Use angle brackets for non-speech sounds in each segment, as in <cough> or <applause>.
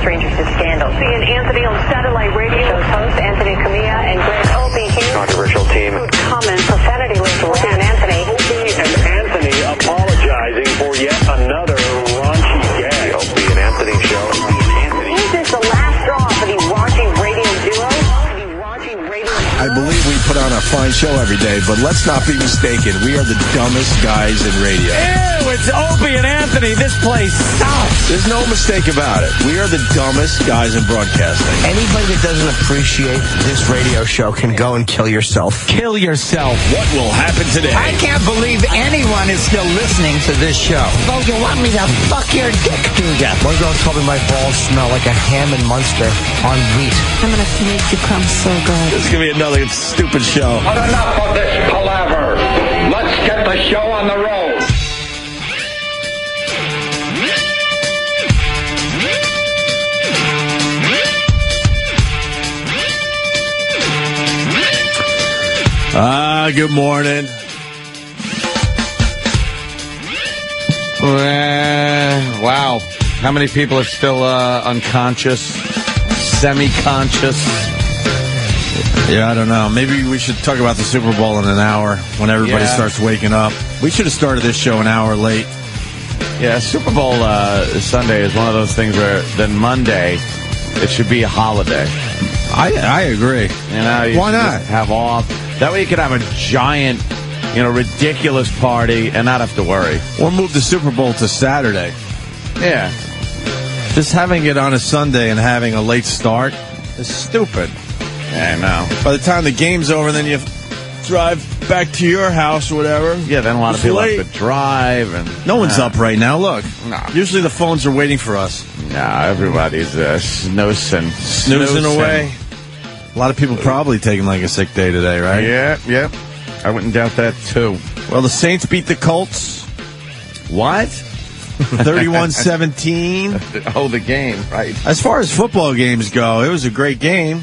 strangers to scandal. A fine show every day, but let's not be mistaken. We are the dumbest guys in radio. Ew, it's Opie and Anthony. This place sucks. There's no mistake about it. We are the dumbest guys in broadcasting. Anybody that doesn't appreciate this radio show can go and kill yourself. Kill yourself. What will happen today? I can't believe anyone is still listening to this show. Oh, you want me to fuck your dick, do ya? One girl told me my balls smell like a ham and Munster on wheat. I'm gonna make you come so good. This is going to be another stupid show. But enough of this palaver. Let's get the show on the road. Ah, good morning. Uh, wow. How many people are still uh, unconscious, semi-conscious? Yeah, I don't know. Maybe we should talk about the Super Bowl in an hour when everybody Yeah. starts waking up. We should have started this show an hour late. Yeah, Super Bowl uh, Sunday is one of those things where then Monday it should be a holiday. I I agree. You know, you Why not? have off. That way you could have a giant, you know, ridiculous party and not have to worry. Or move the Super Bowl to Saturday. Yeah. Just having it on a Sunday and having a late start is stupid. Yeah, I know. By the time the game's over, then you drive back to your house or whatever. Yeah, then a lot of people late. have to drive and No one's Nah. up right now. Look, No. usually the phones are waiting for us, Nah, everybody's uh, snoozing, snoozing away. A lot of people probably taking like a sick day today, right? Yeah, yeah. I wouldn't doubt that too. Well, the Saints beat the Colts What? <laughs> 31-17. <laughs> Oh, the game, right? As far as football games go, it was a great game,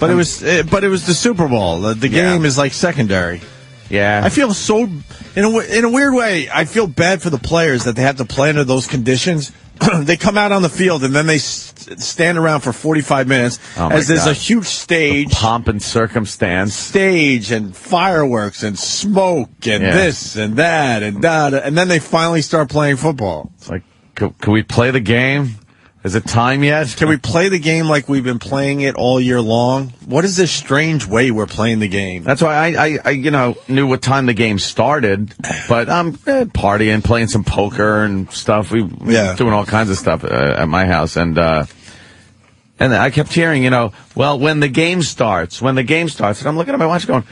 but it was eh, but it was the Super Bowl. The, the Yeah. game is like secondary. Yeah. I feel so in a in a weird way. I feel bad for the players that they have to play under those conditions. <clears throat> they come out on the field and then they s- stand around for 45 minutes Oh, as there's God. a huge stage pomp and circumstance. stage and fireworks and smoke and Yeah. this and that and that and then they finally start playing football. It's like, can we play the game? Is it time yet? Can we play the game like we've been playing it all year long? What is this strange way we're playing the game? That's why I, I, I, you know, knew what time the game started, but I'm eh, partying, playing some poker and stuff. We Yeah. doing all kinds of stuff uh, at my house, and uh, and I kept hearing, you know, well, when the game starts, when the game starts, and I'm looking at my watch, going,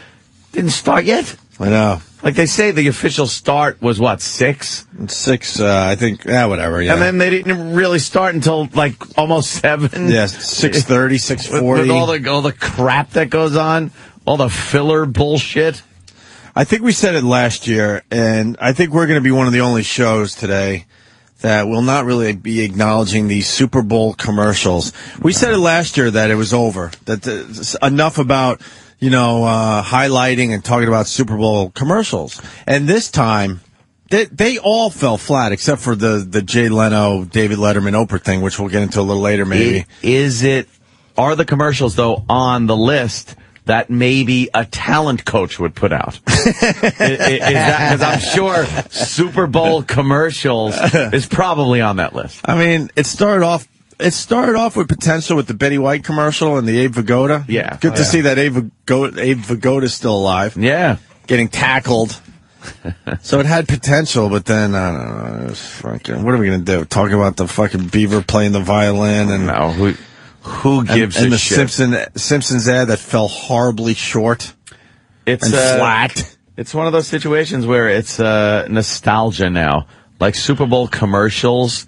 didn't start yet. I know. Like they say, the official start was what six, six, uh, I think, yeah, whatever, yeah. and then they didn't really start until like almost seven. yeah, 630, <laughs> With, 640. with all the all the crap that goes on, all the filler bullshit. I think we said it last year, and I think we're going to be one of the only shows today that will not really be acknowledging these Super Bowl commercials. We said it last year that it was over, that the, enough about, you know, uh, highlighting and talking about Super Bowl commercials. And this time, they, they all fell flat except for the, the Jay Leno, David Letterman, Oprah thing, which we'll get into a little later maybe. Is it, are the commercials though on the list that maybe a talent coach would put out? <laughs> Because I'm sure Super Bowl commercials <laughs> is probably on that list. I mean, it started off. It started off with potential with the Betty White commercial and the Abe Vigoda. Yeah. good Oh, to yeah. see that Abe Vigoda, Abe Vigoda's still alive, Yeah. getting tackled. <laughs> so it had potential, but then I don't know. It was fucking, what are we gonna do? Talk about the fucking beaver playing the violin and No, who, who gives and a the shit? Simpson Simpsons ad that fell horribly short it's and uh, flat. It's one of those situations where it's uh, nostalgia now. Like Super Bowl commercials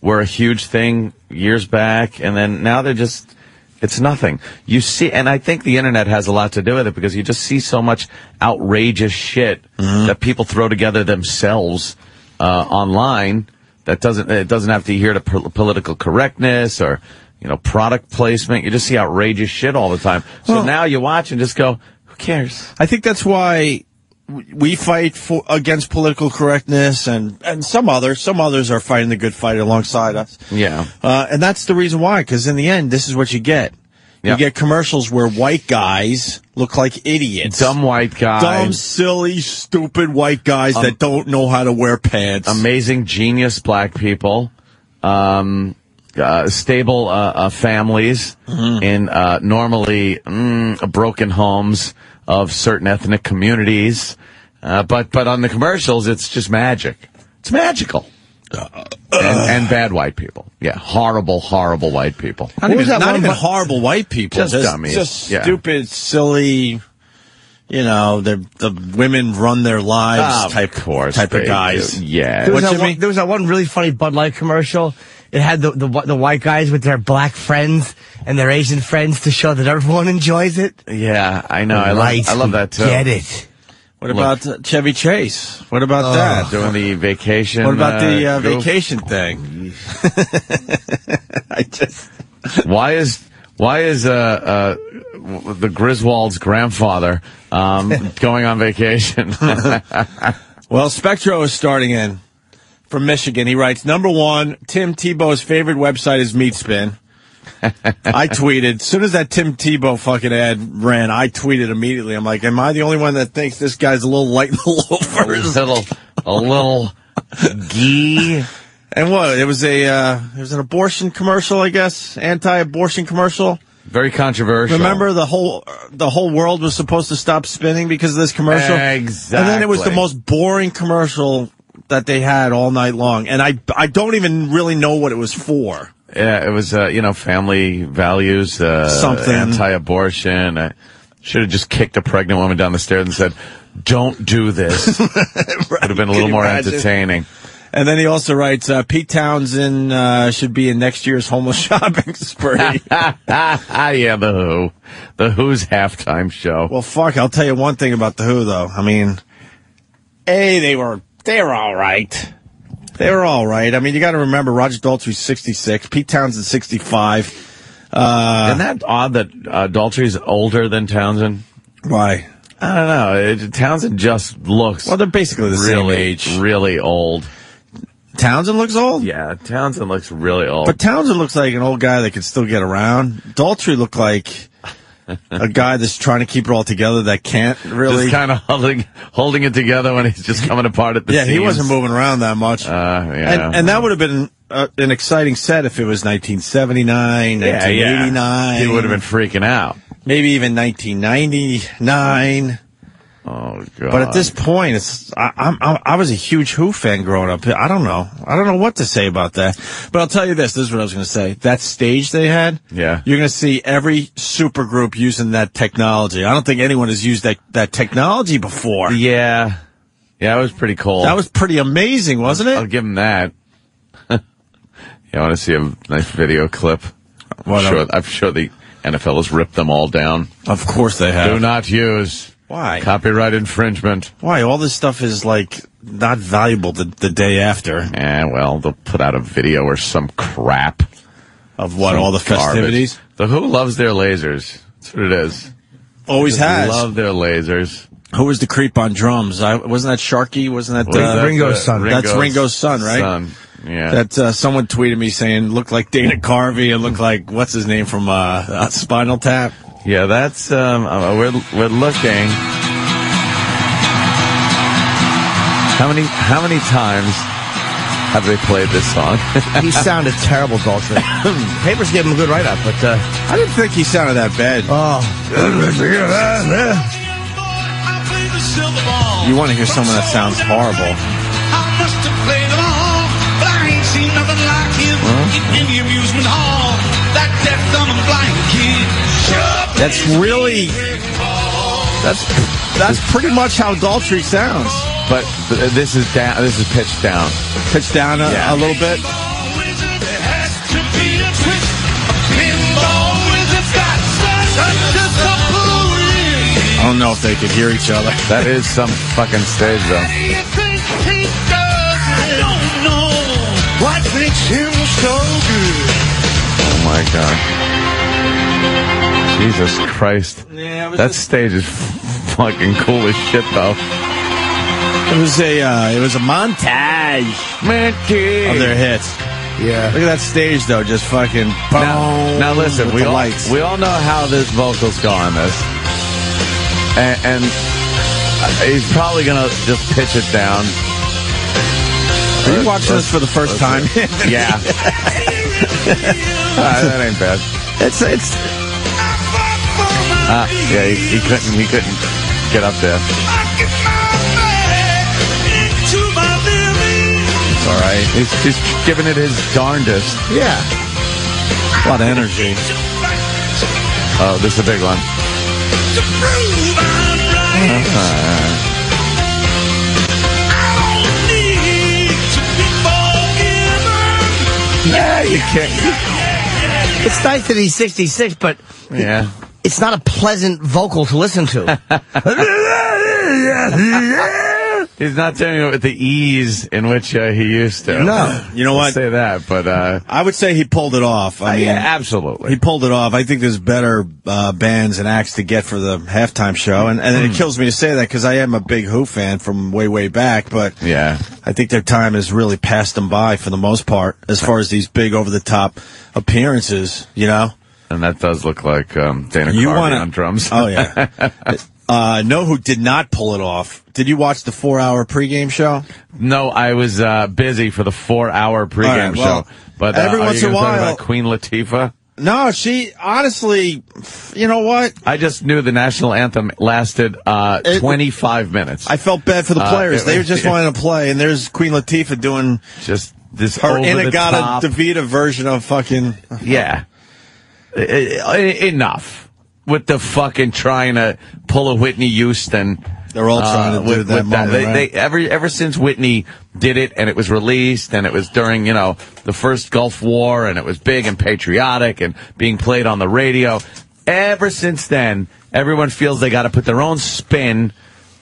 were a huge thing years back, and then now they're just. It's nothing. You see, and I think the internet has a lot to do with it because you just see so much outrageous shit that people throw together themselves uh, online. That doesn't it doesn't have to adhere to po- political correctness or you know product placement. You just see outrageous shit all the time. So Well- now you watch and just go, who cares? I think that's why we fight for against political correctness, and and some others, some others are fighting the good fight alongside us. Yeah. Uh, and that's the reason why, because in the end, this is what you get. You get commercials where white guys look like idiots. Dumb white guys. Dumb, silly, stupid white guys Um, that don't know how to wear pants. amazing genius black people um uh, stable uh, uh, families Mm-hmm. in uh, normally mm, broken homes of certain ethnic communities uh, but but on the commercials it's just magic it's magical and, and bad white people yeah horrible horrible white people Not even, not even bu- horrible white people. Just dummies. Just Yeah. stupid, silly. You know, the the women run their lives Of type course type of guys. do. yeah There was, What, that Jimmy? one, there was that one really funny Bud Light commercial. It had the, the the white guys with their black friends and their Asian friends to show that everyone enjoys it. yeah i know I, Right, love, I love that too Get it? What about uh, Chevy Chase? What about that? doing the vacation What about the uh, vacation thing? <laughs> I just Why is why is uh, uh, the Griswold's grandfather um, <laughs> going on vacation? <laughs> well, Spectro is starting in from Michigan. He writes number one. Tim Tebow's favorite website is Meatspin. <laughs> I tweeted as soon as that Tim Tebow fucking ad ran. I tweeted immediately. I'm like, am I the only one that thinks this guy's a little light in the <laughs> loafers? a little, a little gee. And what? It was a uh, it was an abortion commercial, I guess, anti-abortion commercial. Very controversial. Remember the whole the whole world was supposed to stop spinning because of this commercial. Exactly. And then it was the most boring commercial that they had all night long, and I I don't even really know what it was for. Yeah, it was uh, you know family values, uh, Something. anti-abortion. I should have just kicked a pregnant woman down the stairs and said, "Don't do this." <laughs> Would have been a little more imagine? entertaining. And then he also writes, uh, Pete Townshend uh, should be in next year's homeless <laughs> shopping spree. <laughs> yeah, the Who, the Who's halftime show. well, fuck, I'll tell you one thing about the Who, though. I mean, a they were they were all right. They're all right. I mean, you got to remember Roger Daltrey's 66, Pete Townshend 65. Uh, Isn't that odd that uh, Daltrey's older than Townshend? why? I don't know. It, Townshend just looks Well, they're basically the really, same age. really old. Townshend looks old. Yeah, Townshend looks really old. But Townshend looks like an old guy that can still get around. Daltrey looked like a guy that's trying to keep it all together that can't really. just kind of holding holding it together when he's just coming apart at the yeah, he wasn't moving around that much. Uh, yeah. and, and that would have been uh, an exciting set if it was 1979, yeah, yeah. 1989. He would have been freaking out. maybe even 1999. Oh god. But at this point, it's I, I'm, I, I was a huge Who fan growing up. I don't know. I don't know what to say about that. But I'll tell you this. This is what I was going to say. That stage they had. Yeah. You're going to see every supergroup using that technology. I don't think anyone has used that that technology before. yeah, yeah, it was pretty cool. That was pretty amazing, wasn't it? I'll give them that. <laughs> yeah, I want to see a nice video clip. What, I'm sure, uh, I'm sure the NFL has ripped them all down. Of course they have. Do not use. Why? Copyright infringement. Why? All this stuff is like not valuable the, the day after Eh, well, they'll put out a video or some crap. of what Some all the garbage. festivities. The Who loves their lasers. That's what it is. Always has. Love their lasers. Who was the creep on drums? I wasn't that Starkey? Wasn't that, uh, that Ringo's the- son. That's Ringo's son, right? Son. Yeah. That uh, someone tweeted me saying looked like Dana Carvey and looked like what's his name from uh, uh, Spinal Tap. Yeah, that's um uh, we're we're looking. How many how many times have they played this song? <laughs> He sounded terrible, Daltrey. <laughs> Papers gave him a good write up, but uh, I didn't think he sounded that bad. oh, You want to hear someone that sounds horrible? That's really that's that's pretty much how Daltrey sounds. but th- this is down. This is pitched down. Pitched down a, Yeah. a little bit. I don't know if they could hear each other. That is some fucking stage though. What makes him so good? Oh my god. Jesus Christ. Yeah, That just- stage is fucking cool as shit though. It was a uh, it was a montage of their hits. Yeah. Look at that stage though, just fucking. Now, now listen, we all, lights. we all know how this vocals go on this. And, and uh, he's probably going to just pitch it down. Are you watching this for the first time? Yeah. <laughs> That ain't bad. it's it's Uh, yeah, he, he couldn't. He couldn't get up there. it's all right. He's, he's giving it his darndest. Yeah, a lot of energy. Oh, this is a big one. Yeah, you can't. It's nice that he's 66, but Yeah. It's not a pleasant vocal to listen to. <laughs> He's not doing it with the ease in which uh, he used to. No. You know what? I'll what? say that, but uh, I would say he pulled it off. I uh, mean, yeah, absolutely. he pulled it off. I think there's better uh, bands and acts to get for the halftime show, and, and Hmm. it kills me to say that because I am a big Who fan from way way back, but yeah. I think their time has really passed them by for the most part, as far as these big over the top appearances. You know, And that does look like um, Dana you Carvey want on drums. Oh yeah. <laughs> uh, know who did not pull it off? Did you watch the four hour pregame show? no, I was uh, busy for the four-hour pregame right, well, show. But uh, every once in a while- about Queen Latifah. No, she honestly, you know what? I just knew the national anthem lasted uh, It- 25 minutes. I felt bad for the Uh, players. it- they were just <laughs> wanting to play, and there's Queen Latifah doing just this her Inagata top. Davida version of fucking. Yeah. I- I- enough with the fucking trying to pull a Whitney Houston. They're all trying to uh, do that moment, They, right? they, ever, ever since Whitney did it and it was released and it was during, you know, the first Gulf War and it was big and patriotic and being played on the radio. Ever since then, everyone feels they got to put their own spin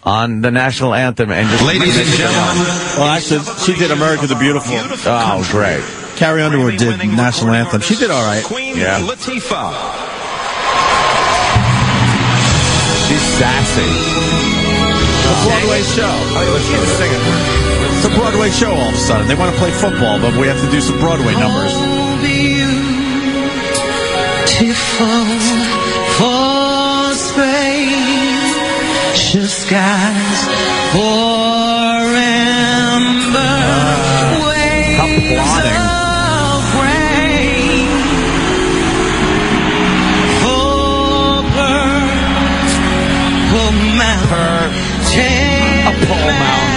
on the national anthem and just Ladies and make it their gentlemen. Well, actually, she did "America the Beautiful." Oh, great. Carrie Underwood did national anthem. She did all right. Queen Yeah. Latifah. She's sassy. It's a Broadway show. Oh, it's a Broadway show. All of a sudden, they want to play football, but we have to do some Broadway numbers. for spacious skies for amber ah. waves for mountains A pole mountain.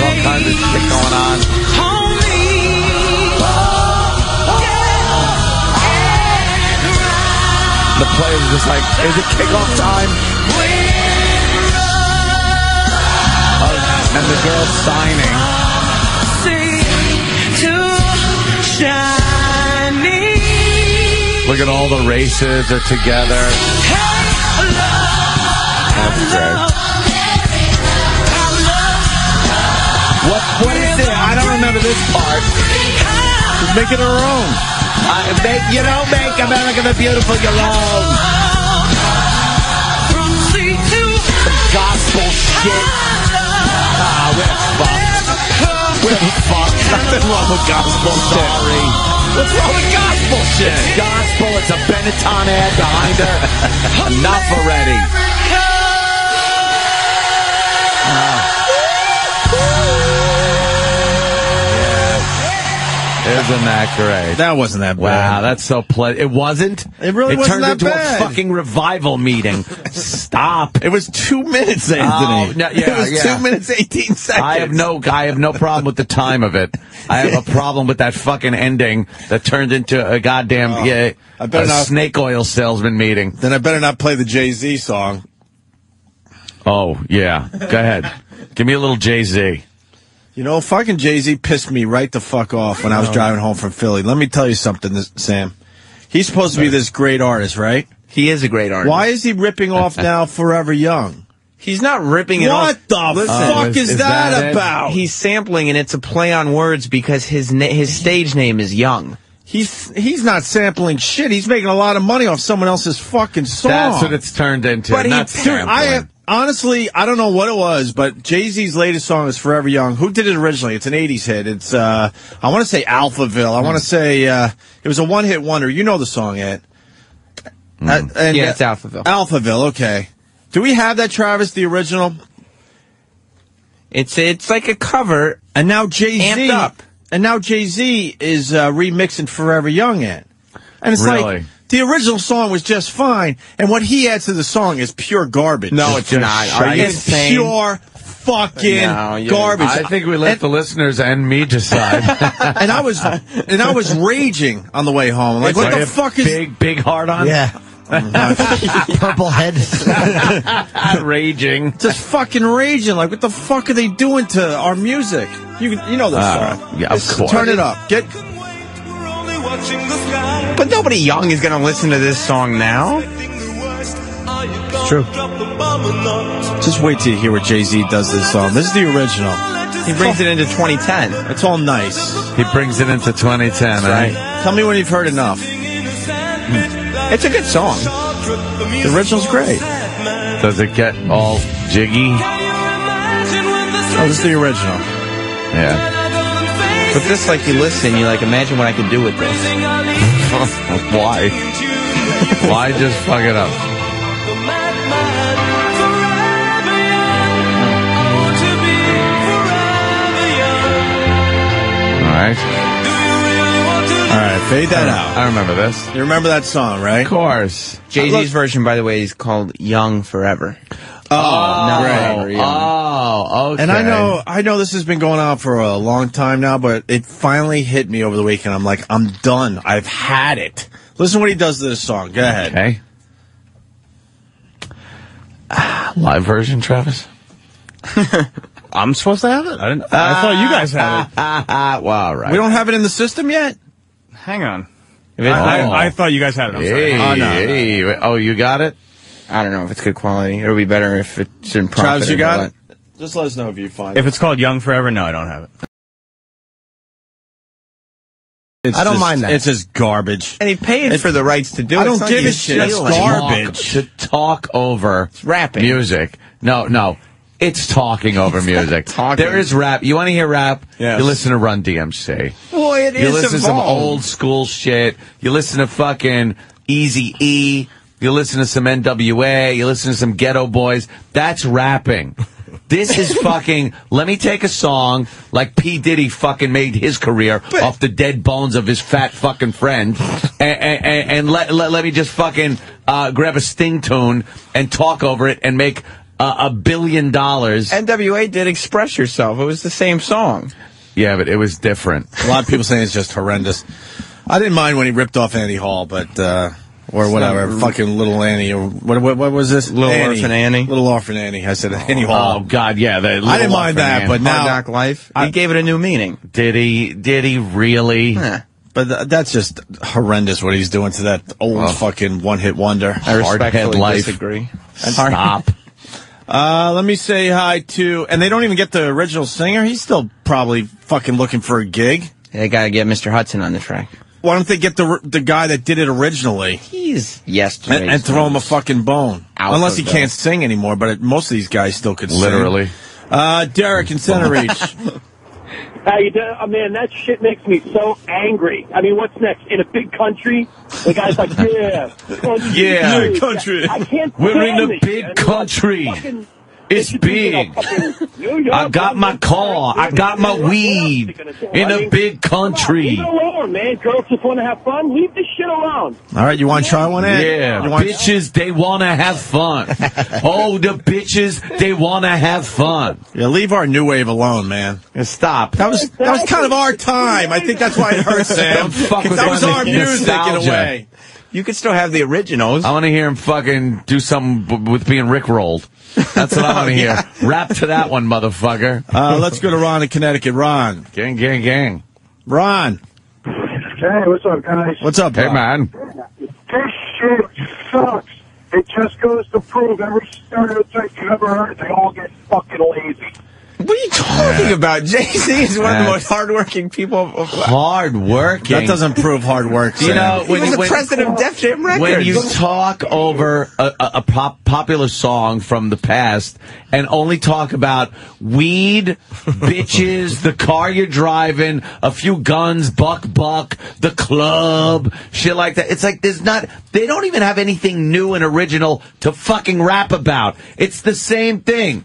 All kinds of shit going on. The players are just like, is it kickoff time? And the girl's signing. Look at all the races are together. That's great. What, what is it? I don't remember this part. Make it her own. I, make, you don't make America the Beautiful your own. Gospel shit. Ah, we're fucked. We're fucked. Nothing wrong with gospel shit. Sorry. What's wrong with gospel shit? It's gospel. It's a Benetton ad behind her. <laughs> Enough already. Isn't that great? That wasn't that bad. Wow, that's so pleasant. It wasn't? It really it wasn't that bad. It turned into a fucking revival meeting. Stop. It was two minutes, Anthony. Oh, no, yeah, it was yeah. two minutes eighteen seconds. I have no, I have no problem with the time of it. I have a <laughs> problem with that fucking ending that turned into a goddamn oh, yeah, I better a not- snake oil salesman meeting. Then I better not play the Jay Z song. Oh yeah, go ahead. Give me a little Jay Z. You know, fucking Jay Z pissed me right the fuck off when I was driving home from Philly. Let me tell you something, Sam. He's supposed to be this great artist, right? He is a great artist. Why is he ripping off <laughs> now Forever Young? He's not ripping it off. What the Listen, fuck oh, is- is, is that, that about? He's sampling, and it's a play on words because his na- his stage name is Young. He's he's not sampling shit. He's making a lot of money off someone else's fucking song. That's what it's turned into. But he- not I sampling. have, honestly, I don't know what it was, but Jay Z's latest song is "Forever Young." Who did it originally? It's an '80s hit. It's uh, I want to say Alphaville. I want to say uh, it was a one-hit wonder. You know the song, Ed? Uh, and, Yeah, it's Alphaville. Alphaville. Okay. Do we have that, Travis? The original? It's it's like a cover. And now Jay Z. Amped up. And now Jay Z is uh, remixing "Forever Young" in. And it's Really? like the original song was just fine, and what he adds to the song is pure garbage. No, it's just not. Are you it's insane? pure fucking No, you- garbage. I think we let the listeners and me decide. <laughs> and I was and I was raging on the way home. Like, It's what like the fuck is? big, big hard on? Yeah. <laughs> Purple head. <laughs> Raging. Just fucking raging. Like, what the fuck are they doing to our music? You you know this Uh, song. yeah, of Just course. Turn it up. Get But nobody young is going to listen to this song now. it's true. Just wait till you hear what Jay Z does this song. This is the original. He brings it into 2010. It's all nice. He brings it into 2010, eh? right? Tell me when you've heard enough. Hmm. It's a good song. The original's great. Does it get all jiggy? Oh, this is the original. Yeah. But this, like, you listen, you like, imagine what I could do with this. <laughs> Why? <laughs> Why just fuck it up? All right. All right, fade that out. I remember this. You remember that song, right? Of course. Jay Z's version, by the way, is called Young Forever. Oh, Not great. Forever Oh, okay. And I know, I know this has been going on for a long time now, but it finally hit me over the weekend. I'm like, I'm done. I've had it. Listen what he does to this song. Go ahead. Okay. Live version, Travis? <laughs> I'm supposed to have it? I, didn't, I thought you guys had it. Uh, <laughs> uh, well, all right. We don't have it in the system yet. Hang on. I, Oh. I, I thought you guys had it. I'm sorry. Oh, no, no. hey. Oh, you got it? I don't know if it's good quality. It'll be better if it's in profit. Travis, you got it. Just let us know if you find If it. it's called Young Forever, no, I don't have it. It's I don't just- mind that. It's just garbage. And he paid for the rights to do it. I don't It's give a shit. It's stealing. garbage. Talk, to talk over rapping. music. No, no. It's talking over music. talking. There is rap. You want to hear rap? Yes. You listen to Run DMC. Boy, it You is listen to some old school shit. You listen to fucking Easy E. You listen to some NWA. You listen to some Geto Boys. That's rapping. This is <laughs> fucking. Let me take a song like P Diddy fucking made his career off the dead bones of his fat fucking friend, <laughs> and, and, and let, let let me just fucking uh, grab a Sting tune and talk over it and make uh, a billion dollars. NWA did Express Yourself. It was the same song. Yeah, but it was different. A lot of people saying it's just horrendous. I didn't mind when he ripped off Andy Hall, but uh, or whatever, fucking little Annie or what? What, what was this? Little Orphan Annie? Little Orphan Annie. I said Annie Hall. Oh God, yeah. The I didn't mind that, Ann. but Hard now Knock Life. I- he gave it a new meaning. Did he? Did he really? Huh. But th- that's just horrendous what he's doing to that old fucking one hit wonder. I respectfully life. disagree. Stop. <laughs> Uh, let me say hi to, and they don't even get the original singer. He's still probably fucking looking for a gig. They got to get Mr. Hudson on the track. Why don't they get the the guy that did it originally He's yes, and, and throw him a fucking bone? Out Unless he can't sing anymore, but it, most of these guys still could sing. Literally. Uh, Derek in Centereach. <laughs> How you doing? Oh, man, that shit makes me so angry. I mean, what's next? In a big country, the guy's like, <laughs> yeah, country, Yeah, dude. country. I can't. We're in a big shit. I country. Like, fucking- It's it should be in a big. fucking New York, I got my car. I got my weed in a big country. leave it alone, man. Girls just want to have fun. Leave this shit alone. All right, you want to try one, Ed? Yeah, bitches, they want to have fun. <laughs> oh, the bitches, they want to have fun. Yeah, leave our new wave alone, man. Stop. That was that was kind of our time. I think that's why it hurts, Sam. Don't fuck with that was our music in a way. You could still have the originals. I want to hear him fucking do something b- with being Rick rolled. That's what I want to <laughs> hear. Rap to that one, motherfucker. Uh, let's go to Ron in Connecticut. Ron. Gang, gang, gang. Ron. Hey, what's up, guys? What's up, Hey, Ron? man. This shit sucks. It just goes to prove every stereotype you ever heard, they all get fucking lazy. What are you talking about? Jay Z is one of the That's- most hardworking people. Of, Hard working. That doesn't prove hard work. You Sam. know, he when, was the when- president of Def Jam Records. when you talk over a, a, a pop, popular song from the past and only talk about weed, bitches, the car you're driving, a few guns, buck buck, the club, shit like that. It's like there's not. They don't even have anything new and original to fucking rap about. It's the same thing.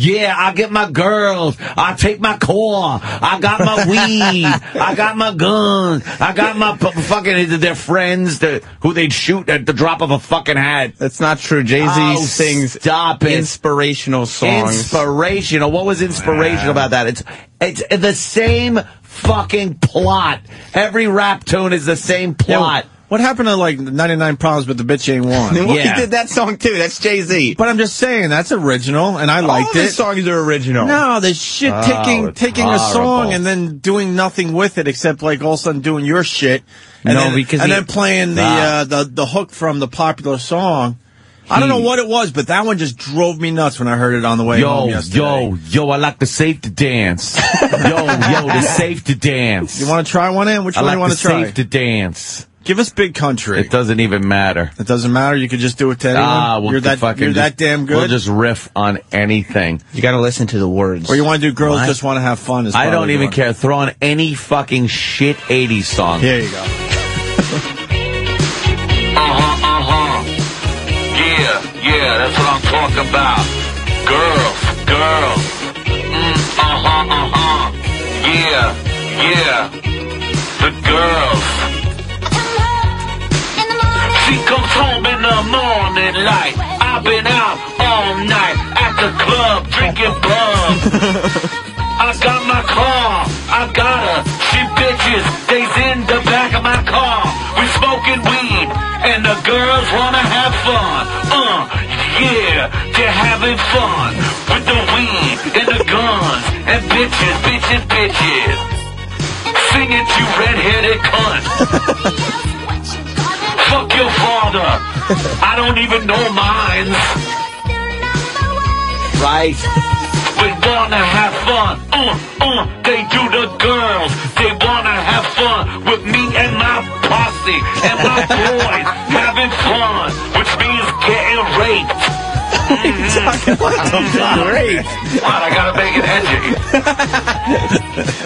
Yeah, I get my girls. I take my car. I got my <laughs> weed. I got my guns. I got my p- fucking their friends that, who they'd shoot at the drop of a fucking hat. That's not true. Jay Z Oh, sings stop it. inspirational songs. Inspirational. What was inspirational about that? It's it's the same fucking plot. Every rap tune is the same plot. What happened to like 99 problems but the bitch ain't one? <laughs> well, Yeah. he did that song too. That's Jay Z. But I'm just saying that's original and I All liked of it. his songs are original. No, the shit Oh, taking it's taking a song and then doing nothing with it except like all of a sudden doing your shit. And No, then, because and he- then playing the uh, the the hook from the popular song. I don't know what it was, but that one just drove me nuts when I heard it on the way Yo, home yesterday. yo, yo, I like the safe to dance. <laughs> yo, yo, the safe to dance. You want to try one in? Which I one like do you want to try? safe to dance. Give us Big Country. It doesn't even matter. It doesn't matter. You could just do it to anyone. Ah, we'll you're that fucking you're just- that damn good. We'll just riff on anything. You got to listen to the words. or you want to do girls What? just want to have fun? Is I don't even care. Throw on any fucking shit 80s song. Here you go. Uh-huh, uh-huh. Yeah, yeah, that's what I'm talking about. Girls, girls. Mm, uh-huh, uh-huh. Yeah, yeah. The girls. Home in the morning light. I've been out all night at the club drinking bug. <laughs> I got my car, I got her. She bitches, they's in the back of my car. We smoking weed, and the girls wanna have fun. Uh, yeah, they're having fun with the weed and the guns and bitches, bitches, bitches. Sing it, you red-headed cunt. <laughs> Father. I don't even know mine. Right. We wanna have fun. Uh, uh, they do the girls. They wanna have fun with me and my posse and my <laughs> boys Great. What? I gotta make it edgy.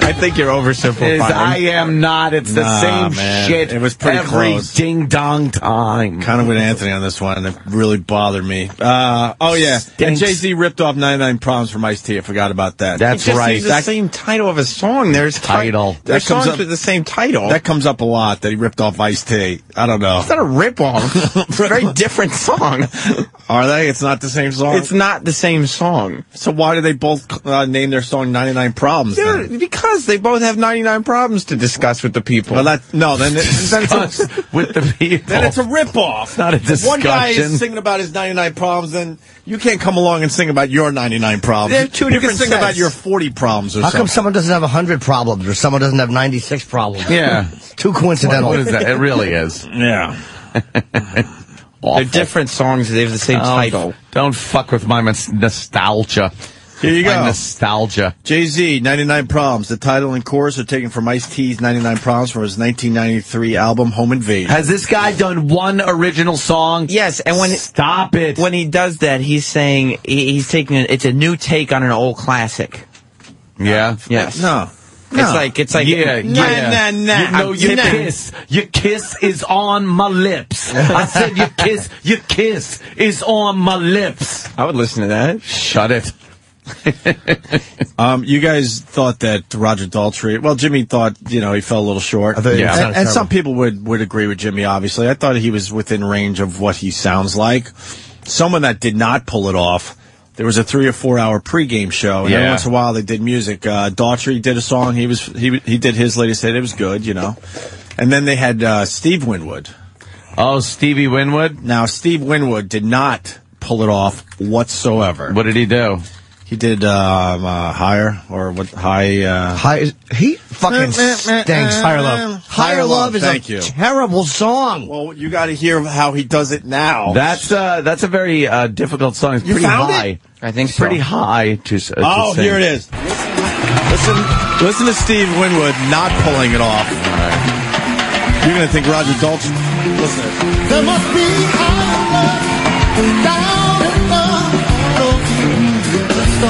I think you're Is oversimplifying. I am not. It's the Nah, same man. shit. It was pretty every close. ding dong time. Kind of with Anthony on this one, and it really bothered me. Uh, oh yeah, and Stinks. Jay Z ripped off 99 Problems from Ice T. I forgot about that. That's It just right. uses That- the same title of a song. There's Title. There's That comes songs up- with the same title. that comes up a lot. That he ripped off Ice T. I don't know. it's not a ripoff. <laughs> it's a very different song. Are they? It's not the same song. It's not the same song. so why do they both uh, name their song 99 Problems? They're- Then? because they both have 99 problems to discuss with the people. Well, that no. Then, it, <laughs> then it's a, with the people. then it's a ripoff. not a If One guy is singing about his 99 problems, then you can't come along and sing about your 99 problems. They're two you different can sing sets. about your 40 problems or something. How something. come someone doesn't have 100 problems or someone doesn't have 96 problems? Yeah. Too coincidental. What is that? It really is. yeah. <laughs> Awful. They're different songs. They have the same Don't- title. Don't fuck with my nostalgia. Here you My go. nostalgia. Jay Z, 99 Problems. The title and chorus are taken from Ice T's 99 Problems from his 1993 album Home Invasion. Has this guy done one original song? Yes, and when Stop it. when he does that, he's saying he's taking a, it's a new take on an old classic. yeah. Yes. no. It's like it's like yeah, Nah, yeah. nah, nah. You know, I'm your kidding. kiss, your kiss is on my lips. I said your kiss, your kiss is on my lips. I would listen to that. Shut it. Um, you guys thought that Roger Daltrey, well, Jimmy thought, you know, he fell a little short. Thought Yeah. And, and some people would, would agree with Jimmy, obviously. I thought he was within range of what he sounds like. Someone that did not pull it off, there was a three or four hour pregame show, and every once in a while they did music. Uh, Daughtry did a song. He was he he did his latest hit. It was good, you know. And then they had uh, Steve Winwood. Oh, Stevie Winwood. Now, Steve Winwood did not pull it off whatsoever. What did he do? He did um, uh, higher or what? High. Uh, High, he fucking stinks. Higher Love. Higher, Higher Love Love, is thank a you. terrible song. well, you got to hear how he does it now. That's uh, that's a very uh, difficult song. It's You pretty found it? high. I think It's so. pretty high to. s- Uh, to oh, sing. here it is. Listen, listen to Steve Winwood not pulling it off. You're gonna think Roger Daltrey. Listen. to this. There must be higher love, down No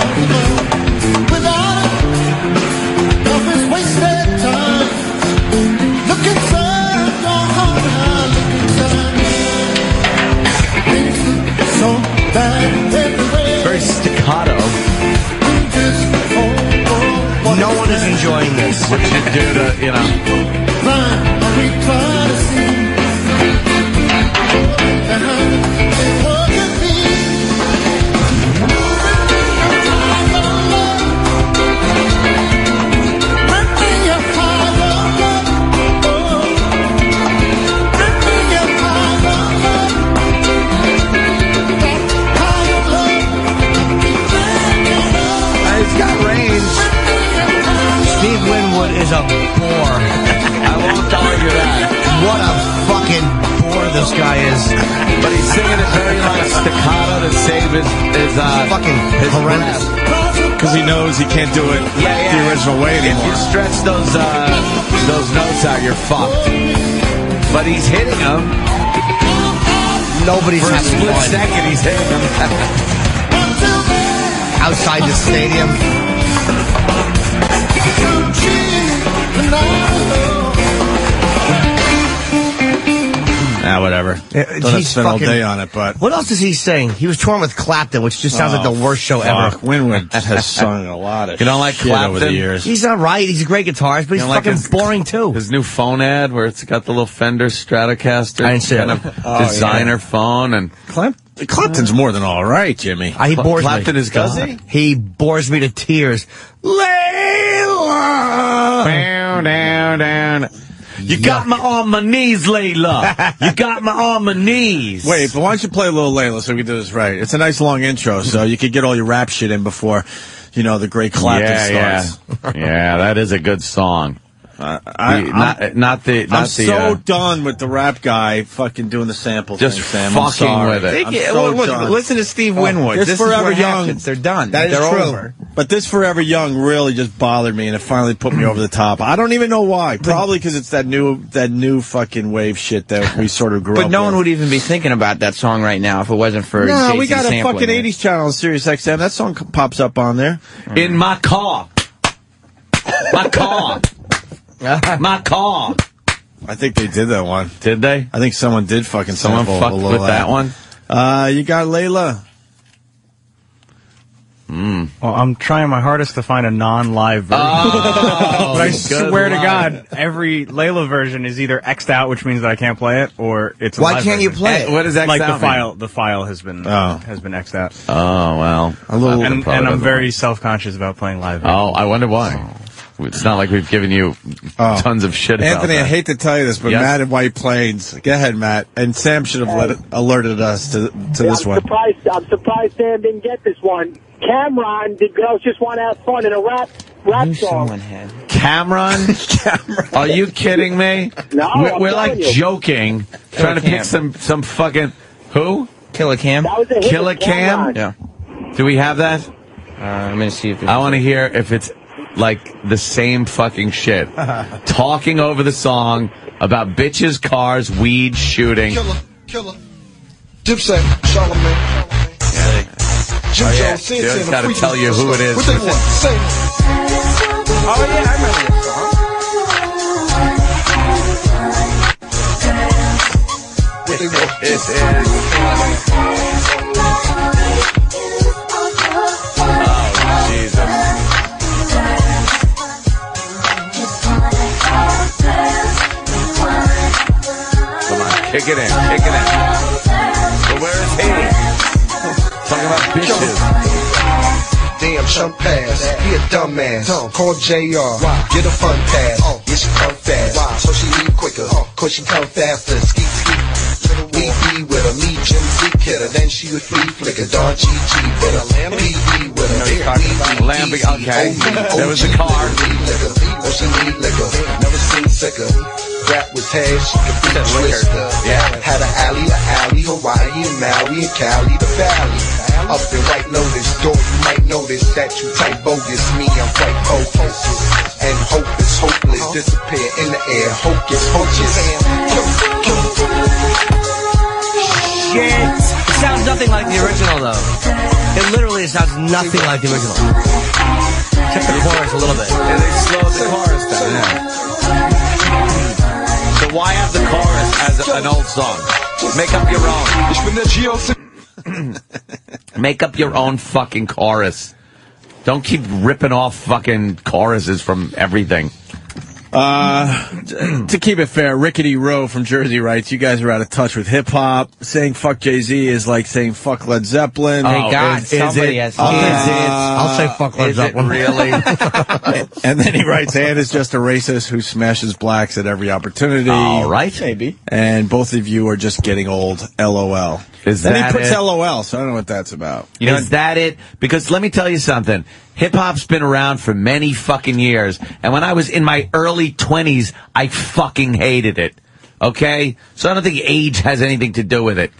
one is enjoying this. What you do to you know? A bore. I won't argue that. What a fucking bore this guy is. But he's singing it very like staccato to save his his uh, Fucking his horrendous. Because he knows he can't do it Yeah, yeah. the original way anymore. If you anymore. stretch those uh, those notes out, you're fucked. But he's hitting them. Nobody's For a split fun. second, he's hitting them. <laughs> Outside the stadium. Ah, whatever. Yeah, Don't have spend all day on it, but. What else is he saying? He was touring with Clapton, which just sounds like the worst show Oh, Fuck, ever. Winwood has sung a lot of You don't like shit over the Clapton? years. He's all right. He's a great guitarist, but he's like fucking his- boring too. His new phone ad where it's got the little Fender Stratocaster kind of Oh, designer phone and Clap- Clapton's more than all right, Jimmy. Uh, he bores Clapton me. is does he? He bores me to tears. Layla! Down, down, down. You got me on my knees, Layla. you got me on my knees. Wait, but why don't you play a little Layla so we can do this right? It's a nice long intro, so you could get all your rap shit in before, you know, the great Clapton yeah, starts. yeah, yeah. That is a good song. Uh, I, I'm, not, not the, not I'm the. so uh, done with the rap guy fucking doing the sample Just thing, Sam. I'm fucking sorry. with it. Think I'm it- so look, look, done. listen to Steve Winwood. This This, Forever is what Young. happens. They're done. That is They're true. over. But this Forever Young really just bothered me, and it finally put me <clears throat> over the top. I don't even know why. Probably because it's that new that new fucking wave shit that we sort of grew up But no with. one would even be thinking about that song right now if it wasn't for No, JC we got a fucking it. 80s channel on Sirius XM. That song pops up on there. in my car. My car. <laughs> my car. I think they did that one. Did they? I think someone did fucking Someone sample fucked a little with of that one? Uh, you got Layla. Mm. Well, I'm trying my hardest to find a non-live version. Oh, <laughs> but I good swear to. God, every Layla version is either X'd out, which means that I can't play it, or it's a Why live can't you play it? What does X'd like out the mean? file? The file has been Oh. has been X'd out, Oh, well. A little. and, and I'm doesn't very self-conscious about playing live. Oh, I wonder why. It's not like we've given you Oh. tons of shit about Anthony, I hate to tell you this, but Yes? Matt and White Plains. Go ahead, Matt. And Sam should have let alerted us to to Yeah, this I'm one. surprised. I'm surprised Sam didn't get this one. Cam'ron, the girls just want to have fun in a rap rap song. someone had. <laughs> Cam'ron? Are you kidding me? No, we're, I'm we're like you. joking, trying to pick some some fucking who? Killa Cam? That was a hit Kill a Cam? Cam'ron. Yeah. Do we have that? Uh, I'm gonna see if there's I want to hear if it's like the same fucking shit. <laughs> Talking over the song about bitches, cars, weed, shooting. Killer, killer. Dipset, Charlamagne. Jim Oh, yeah. Jones, Sin Sin, gotta tell you who it is. What they want? Say it. Oh yeah, I remember this song. What they want? It is. Kick it in, kick it in. But where is he? Talking about bitches. Damn, some pass. He a dumbass. Call JR. Why? Get a fun pass. Oh. Yeah, she come fast. Why? So she leave quicker. Oh. Cause she come faster. Skeet, skeet. BB with a me Jim Z kidder, then she would flea flicker, Don G G with a lamb BB with a Lamb, okay. There was a oh, car. Oh, she need liquor, never seen sicker. Rap with Taz, she could be a twister. Yeah. Had a alley, a alley, Hawaii and Maui and Cali, the valley. Up the right notice, door, you might notice that you type bogus. Me, I'm quite focused. And hope is hopeless, disappear in the air. Hocus, hocus. Shit. It sounds nothing like the original, though. It literally sounds nothing like the original. Except the chorus a little bit. Yeah, they slowed the chorus down. So why have the chorus as an old song? Make up your own. <laughs> Make up your own fucking chorus. Don't keep ripping off fucking choruses from everything. Uh, to keep it fair, Rickety Rowe from Jersey writes, "You guys are out of touch with hip hop. Saying fuck Jay Z is like saying fuck Led Zeppelin." Hey, God, is, is somebody it, has uh, kids. I'll say fuck Led Is it Zeppelin. really? <laughs> and then he writes, "And is just a racist who smashes blacks at every opportunity." All right. maybe. And both of you are just getting old. LOL. Is then that he puts it? LOL, so I don't know what that's about. You know, is that it? Because let me tell you something. Hip hop's been around for many fucking years. And when I was in my early 20s, I fucking hated it. Okay? So I don't think age has anything to do with it.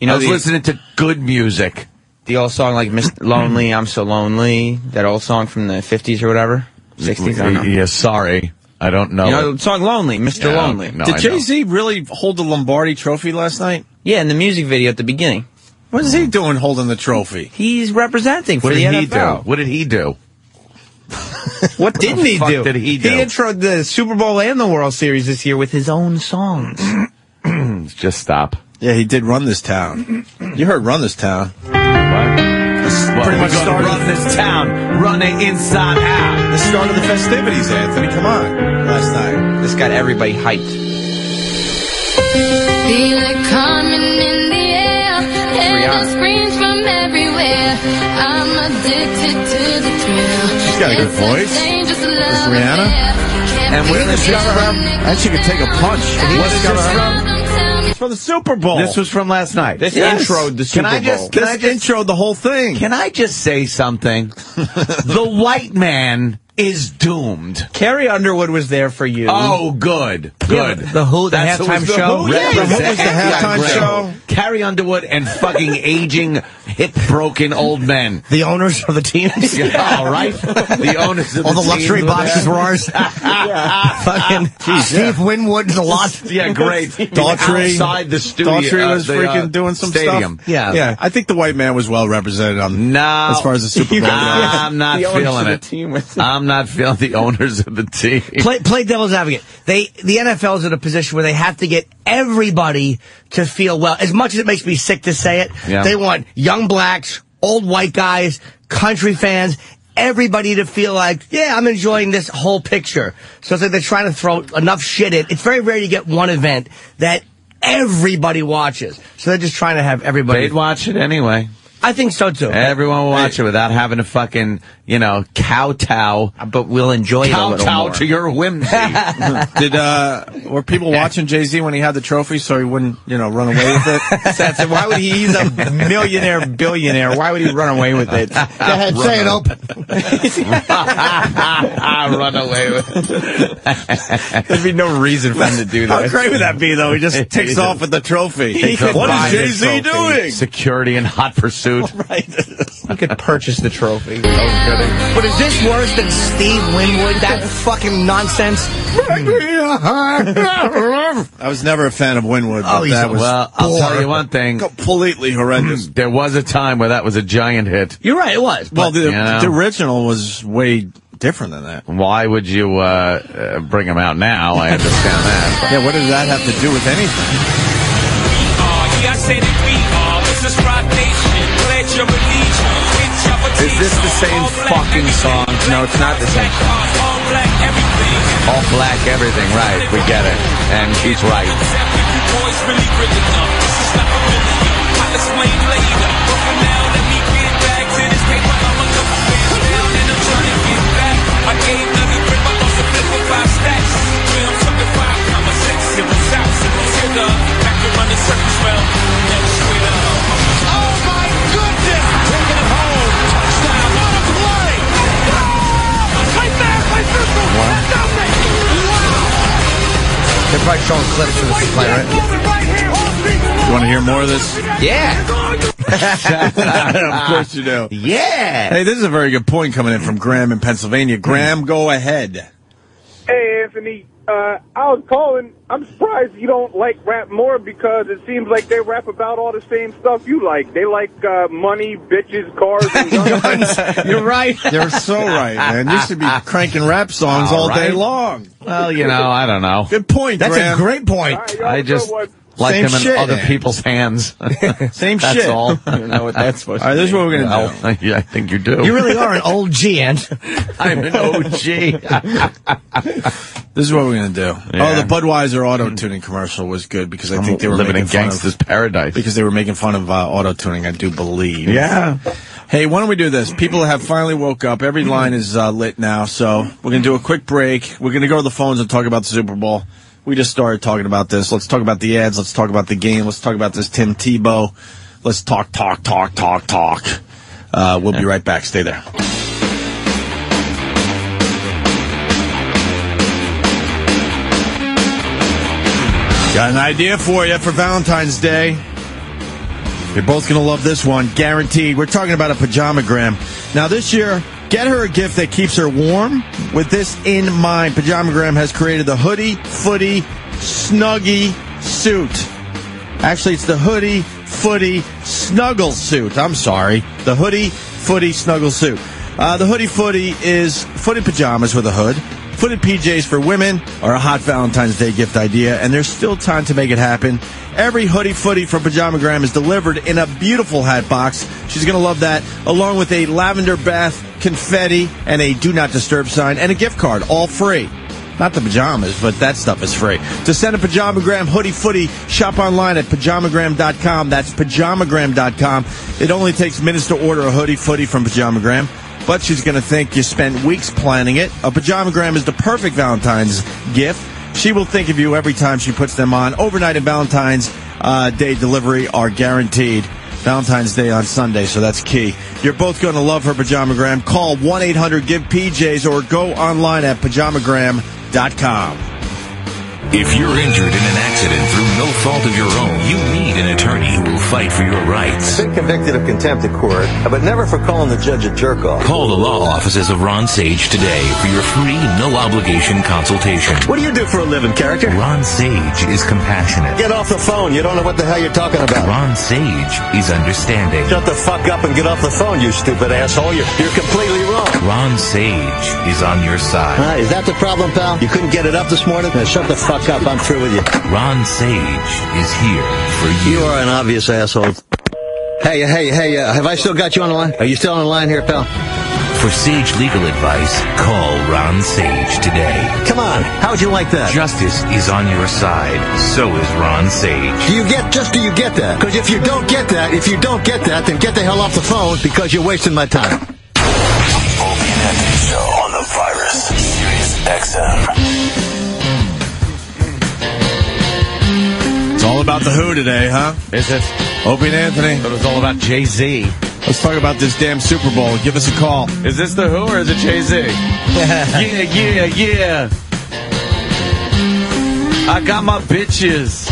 You know, I was the- listening to good music. The old song like Mr. Lonely, I'm So Lonely, that old song from the 50s or whatever. 60s, I don't know. Yeah, sorry. I don't know. You know the song Lonely, Mr. Yeah, Lonely. no, Did. Jay Z really hold the Lombardi Trophy last night? Yeah, in the music video at the beginning. What is he doing holding the trophy? He's representing for What the did he NFL. do? What did he do? What didn't he fuck do? did he do? He introed the Super Bowl and the World Series this year with his own songs. <clears throat> Just stop. Yeah, he did run this town. You heard run this town. What? Well, pretty much we're started- run this town, run it inside out. The start of the festivities, Anthony. Come on. Last night. This got everybody hyped. Heaven Rihanna. screams from everywhere. I'm addicted to the thrill. She's got a good voice. dangerous This love Rihanna? And where did this feel come from? it. And she could take a punch. What is this from? Tell me It's from the Super Bowl. This was from last night. This Yes. introed the Super Can I Bowl. can this I just- intro the whole thing. Can I just say something? <laughs> the white man is doomed. Carrie Underwood was there for you. Oh, good, good. the Who- the That's halftime the show? Who, Yeah, yeah, the Who was the halftime show. Carrie Underwood and fucking aging, hip broken old men. The owners of the teams. <laughs> Yeah, all right. The owners of All the teams luxury boxes were ours. <laughs> Fucking Steve Winwood, the lot. <laughs> Yeah, great. Daughtry. outside the studio. Daughtry uh, was the, freaking uh, doing some stadium. stuff. Yeah. yeah. I think the white man was well represented on No, as far as the Super Bowl goes. I'm not The feeling of the it. team I'm not feeling the owners of the team. Play, play devil's advocate. They, the NFL is in a position where they have to get everybody to feel well. As much as it makes me sick to say it, Yeah. they want young blacks, old white guys, country fans, everybody to feel like, yeah, I'm enjoying this whole picture. So it's like they're trying to throw enough shit in. It's very rare you get one event that everybody watches. So they're just trying to have everybody. They'd watch it anyway. I think so too. Everyone will watch it without having to fucking, you know, kowtow. But we'll enjoy it a little more. to your whimsy. <laughs> Did uh were people watching Jay Z when he had the trophy so he wouldn't, you know, run away with it? <laughs> That's it. Why would he? He's a millionaire, billionaire. Why would he run away with it? Go ahead, say it open. <laughs> Run away with it. There'd be no reason for him to do that. How that. great would that be though? He just takes off with the trophy. He could what buy is the Jay Z doing? Security and hot pursuit. Right. He could purchase the trophy. But is this worse than Steve Winwood? That fucking nonsense. <laughs> I was never a fan of Winwood, but Oh, he's that a- was Well, I'll tell you one thing. completely horrendous. <clears throat> There was a time where that was a giant hit. You're right, it was. well, the, you know. the original was way different than that. Why would you uh, uh, bring him out now? I understand that. <laughs> Yeah, what does that have to do with anything? Is Roc Nation. Pledge your allegiance. Is this the same fucking song? No, it's not the same All black everything. Right. We get it. And he's right. Circle. probably showing clips of this play, right? You want to hear more of this? Yeah. of course you do. <laughs> Yeah. Hey, this is a very good point coming in from Graham in Pennsylvania. Graham, go ahead. Hey, Anthony. Uh, I was calling. I'm surprised you don't like rap more because it seems like they rap about all the same stuff you like. They like uh, money, bitches, cars, and <laughs> guns. You're right. You're so right, man. You should be cranking rap songs all, All day long. Well, you know, I don't know. Good point, That's Graham. a great point. All right, y'all I just one. Like Same them in shit. other people's hands. <laughs> Same That's shit. all. <laughs> I don't know what that's supposed All right, to this is what we're going to do. Well, yeah, I think you do. You really are an old G, Ant. <laughs> I'm an OG. This is what we're going to do. Yeah. Oh, the Budweiser auto tuning commercial was good because I think they were living making in fun gangster's of, paradise. because they were making fun of uh, auto tuning. I do believe. Yeah. Hey, why don't we do this? People have finally woke up. Every line is uh, lit now, so we're going to do a quick break. We're going to go to the phones and talk about the Super Bowl. We just started talking about this. Let's talk about the ads. Let's talk about the game. Let's talk about this Tim Tebow. Let's talk, talk, talk, talk, talk. Uh, we'll be right back. Stay there. Got an idea for you for Valentine's Day. You're both going to love this one, guaranteed. We're talking about a pajamagram. Now, this year, get her a gift that keeps her warm. With this in mind, Pajamagram has created the Hoodie Footy Snuggie Suit. Actually, it's the Hoodie Footy Snuggle Suit. I'm sorry. The Hoodie Footy Snuggle Suit. Uh, the Hoodie Footy is footed pajamas with a hood. Footed PJs for women are a hot Valentine's Day gift idea, and there's still time to make it happen. Every hoodie footy from Pajamagram is delivered in a beautiful hat box. She's going to love that, along with a lavender bath, confetti, and a do not disturb sign, and a gift card, all free. Not the pajamas, but that stuff is free. To send a Pajamagram hoodie footy, shop online at pajamagram.com. That's pajamagram.com. It only takes minutes to order a hoodie footy from Pajamagram, but she's going to think you spent weeks planning it. A Pajamagram is the perfect Valentine's gift. She will think of you every time she puts them on. Overnight and Valentine's uh, Day delivery are guaranteed. Valentine's Day on Sunday, so that's key. You're both going to love her pajamagram. Call 1 800 GIVE PJs or go online at pajamagram.com. If you're injured in an accident through no fault of your own, you need an attorney who will fight for your rights. I've Been convicted of contempt of court, but never for calling the judge a jerk off. Call the law offices of Ron Sage today for your free, no obligation consultation. What do you do for a living, character? Ron Sage is compassionate. Get off the phone. You don't know what the hell you're talking about. Ron Sage is understanding. Shut the fuck up and get off the phone, you stupid asshole. You're, you're completely wrong. Ron Sage is on your side. Huh, is that the problem, pal? You couldn't get it up this morning? Now, shut the fuck up. I'm through with you. Ron Sage is here for you. You are an obvious asshole. Hey, hey, hey, uh, have I still got you on the line? Are you still on the line here, pal? For Sage legal advice, call Ron Sage today. Come on, how'd you like that? Justice is on your side. So is Ron Sage. Do you get, just do you get that? Because if you don't get that, if you don't get that, then get the hell off the phone because you're wasting my time. Opie and Anthony Show on the virus. Sirius XM. All about the who today, huh? Is it? Opie and Anthony. But it's all about Jay Z. Let's talk about this damn Super Bowl. Give us a call. Is this the Who or is it Jay Z? <laughs> yeah, yeah, yeah. I got my bitches.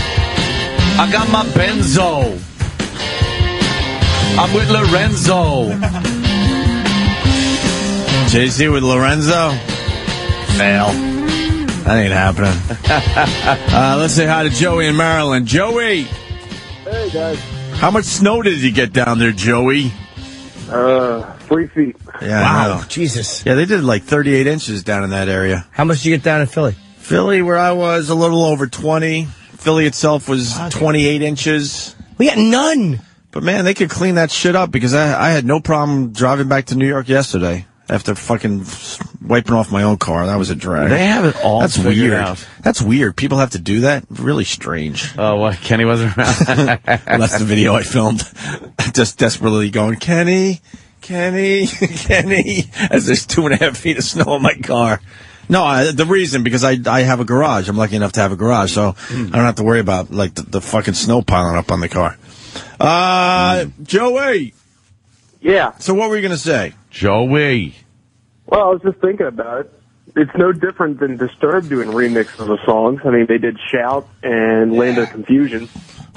I got my Benzo. I'm with Lorenzo. Jay Z with Lorenzo? Fail. That ain't happening. <laughs> uh, let's say hi to Joey in Maryland. Joey, Hey guys, how much snow did you get down there, Joey? uh, three feet. Yeah, Wow, know. Jesus. Yeah, they did like 38 inches down in that area. How much did you get down in Philly? Philly, where I was, a little over 20. Philly itself was 28 inches. We got none. But man, they could clean that shit up because I, I had no problem driving back to New York yesterday after fucking wiping off my own car. That was a drag. They have it all That's weird. out. That's weird. People have to do that. Really strange. Oh, what? Kenny wasn't around. Well, <laughs> that's the video I filmed. <laughs> Just desperately going, Kenny, Kenny, <laughs> Kenny, as there's two and a half feet of snow on my car. No, I, the reason because I I have a garage. I'm lucky enough to have a garage, so I don't have to worry about like the, the fucking snow piling up on the car. Uh, Joey. Yeah. So what were you gonna say? Joey. Well, I was just thinking about it. it's no different than Disturbed doing remixes of the songs. I mean, they did Shout and Land of Confusion.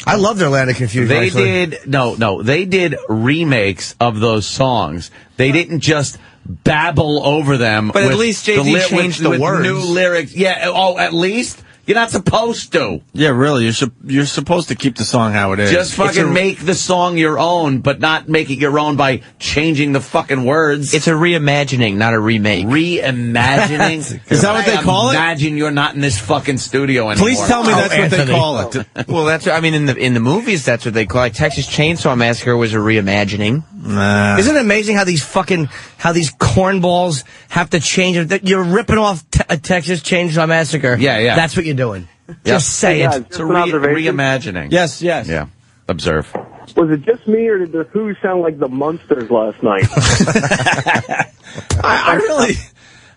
I love their Land of Confusion. They actually. did no, no. They did remakes of those songs. They didn't just babble over them. But at least the Jay-Z with- changed the with words. new lyrics. Yeah. Oh, at least you're not supposed to. Yeah, really. You're sup- you're supposed to keep the song how it is. Just fucking make the song your own, but not make it your own by changing the fucking words. It's a reimagining, not a remake. Reimagining. <laughs> Is that what they call it? Imagine you're not in this fucking studio anymore. Please tell me oh, that's what they call it. <laughs> well, that's what, I mean in the in the movies that's what they call it. Texas Chainsaw Massacre was a reimagining. Nah. Isn't it amazing how these fucking how these cornballs have to change it? You're ripping off te- a Texas Chainsaw Massacre. Yeah, yeah. That's what you're doing. Yep. <laughs> Just say Yeah, it. It's just a an re- observation. reimagining. Yes, yes. Yeah. Observe. Was it just me, or did the Who sound like the Munsters last night? <laughs> I, I really,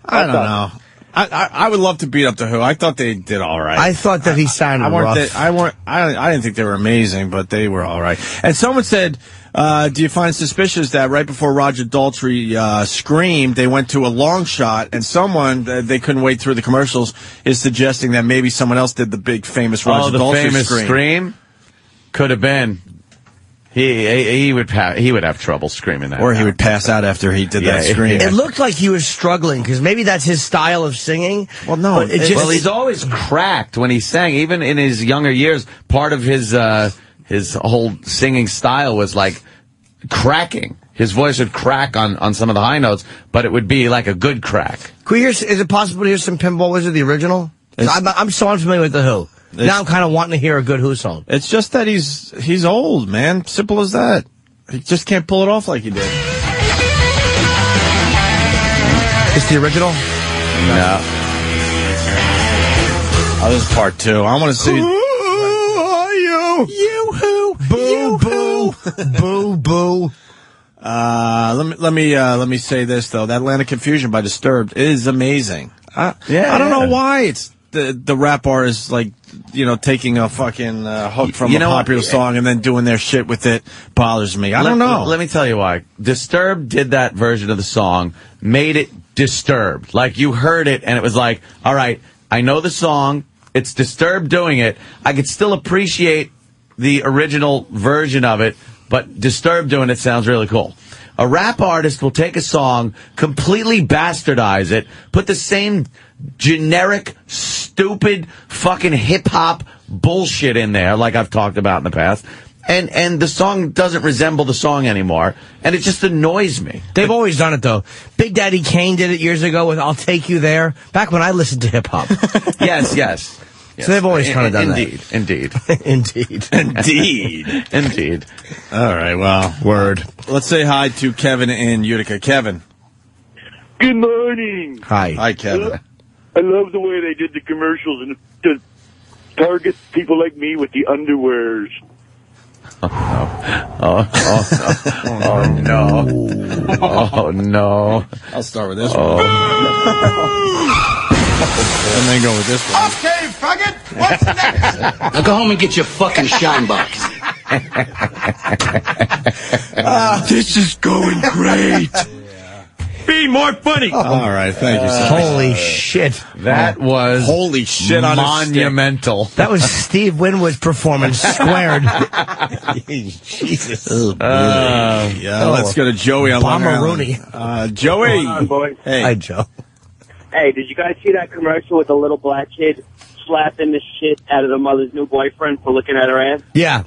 I don't know. I, I I would love to beat up the Who. I thought they did all right. I thought that he sounded I weren't. rough. They, I weren't. I, I didn't think they were amazing, but they were all right. And someone said, uh, "Do you find suspicious that right before Roger Daltrey uh, screamed, they went to a long shot, and someone uh, they couldn't wait through the commercials is suggesting that maybe someone else did the big famous Roger oh, the Daltrey famous scream. scream. Could have been. He he, he would ha- he would have trouble screaming that. or he would pass out after he did that scream. It looked like he was struggling because maybe that's his style of singing. Well, no, it it- just, well, he's always cracked when he sang. Even in his younger years, part of his uh, his whole singing style was like cracking. His voice would crack on, on some of the high notes, but it would be like a good crack. Can we hear, is it possible to hear some Pinball Wizard, the original? I'm, I'm so unfamiliar with the Who. Now I'm kind of wanting to hear a good Who song. It's just that he's he's old, man. Simple as that. He just can't pull it off like he did. It's the original? No. Oh, this is part two. I want to see. Are you? Who? Boo, boo. <laughs> boo, boo. Uh, let me let me uh, let me say this though. That Land of Confusion by Disturbed is amazing. I, Yeah, I don't know why it's the the rap artists like you know taking a fucking uh, hook from You a know popular song and then doing their shit with it bothers me. I Let- don't know. Let me tell you why. Disturbed did that version of the song, made it disturbed. Like you heard it and it was like, all right, I know the song. It's Disturbed doing it. I could still appreciate the original version of it, but Disturbed doing it sounds really cool. A rap artist will take a song, completely bastardize it, put the same generic, stupid, fucking hip hop bullshit in there, like I've talked about in the past, and and the song doesn't resemble the song anymore, and it just annoys me. They've always done it though. Big Daddy Kane did it years ago with "I'll Take You There." Back when I listened to hip hop. <laughs> yes, yes. So they've always kind of done that. indeed, indeed. <laughs> Indeed, <laughs> Indeed. indeed. All right. Well, word. Let's say hi to Kevin in Utica. Kevin. Good morning. Hi. Hi, Kevin. I love the way they did the commercials and to target people like me with the underwears. Oh, oh, oh, oh no, oh no. I'll start with this oh, one. <laughs> and then go with this one. Okay, faggot. What's next? <laughs> now go home and get your fucking shine box. this is going great. <laughs> Be more funny. All right. Thank you. sir. Holy shit! That was Holy shit on monumental. That was Steve Winwood's performance squared. <laughs> Jesus. Uh, Yeah, let's go to Joey on Long Bomber Island. Rooney. Uh, Joey. Hi, boys. Hey. Hi, Joe. Hey, did you guys see that commercial with the little black kid slapping the shit out of the mother's new boyfriend for looking at her ass? Yeah.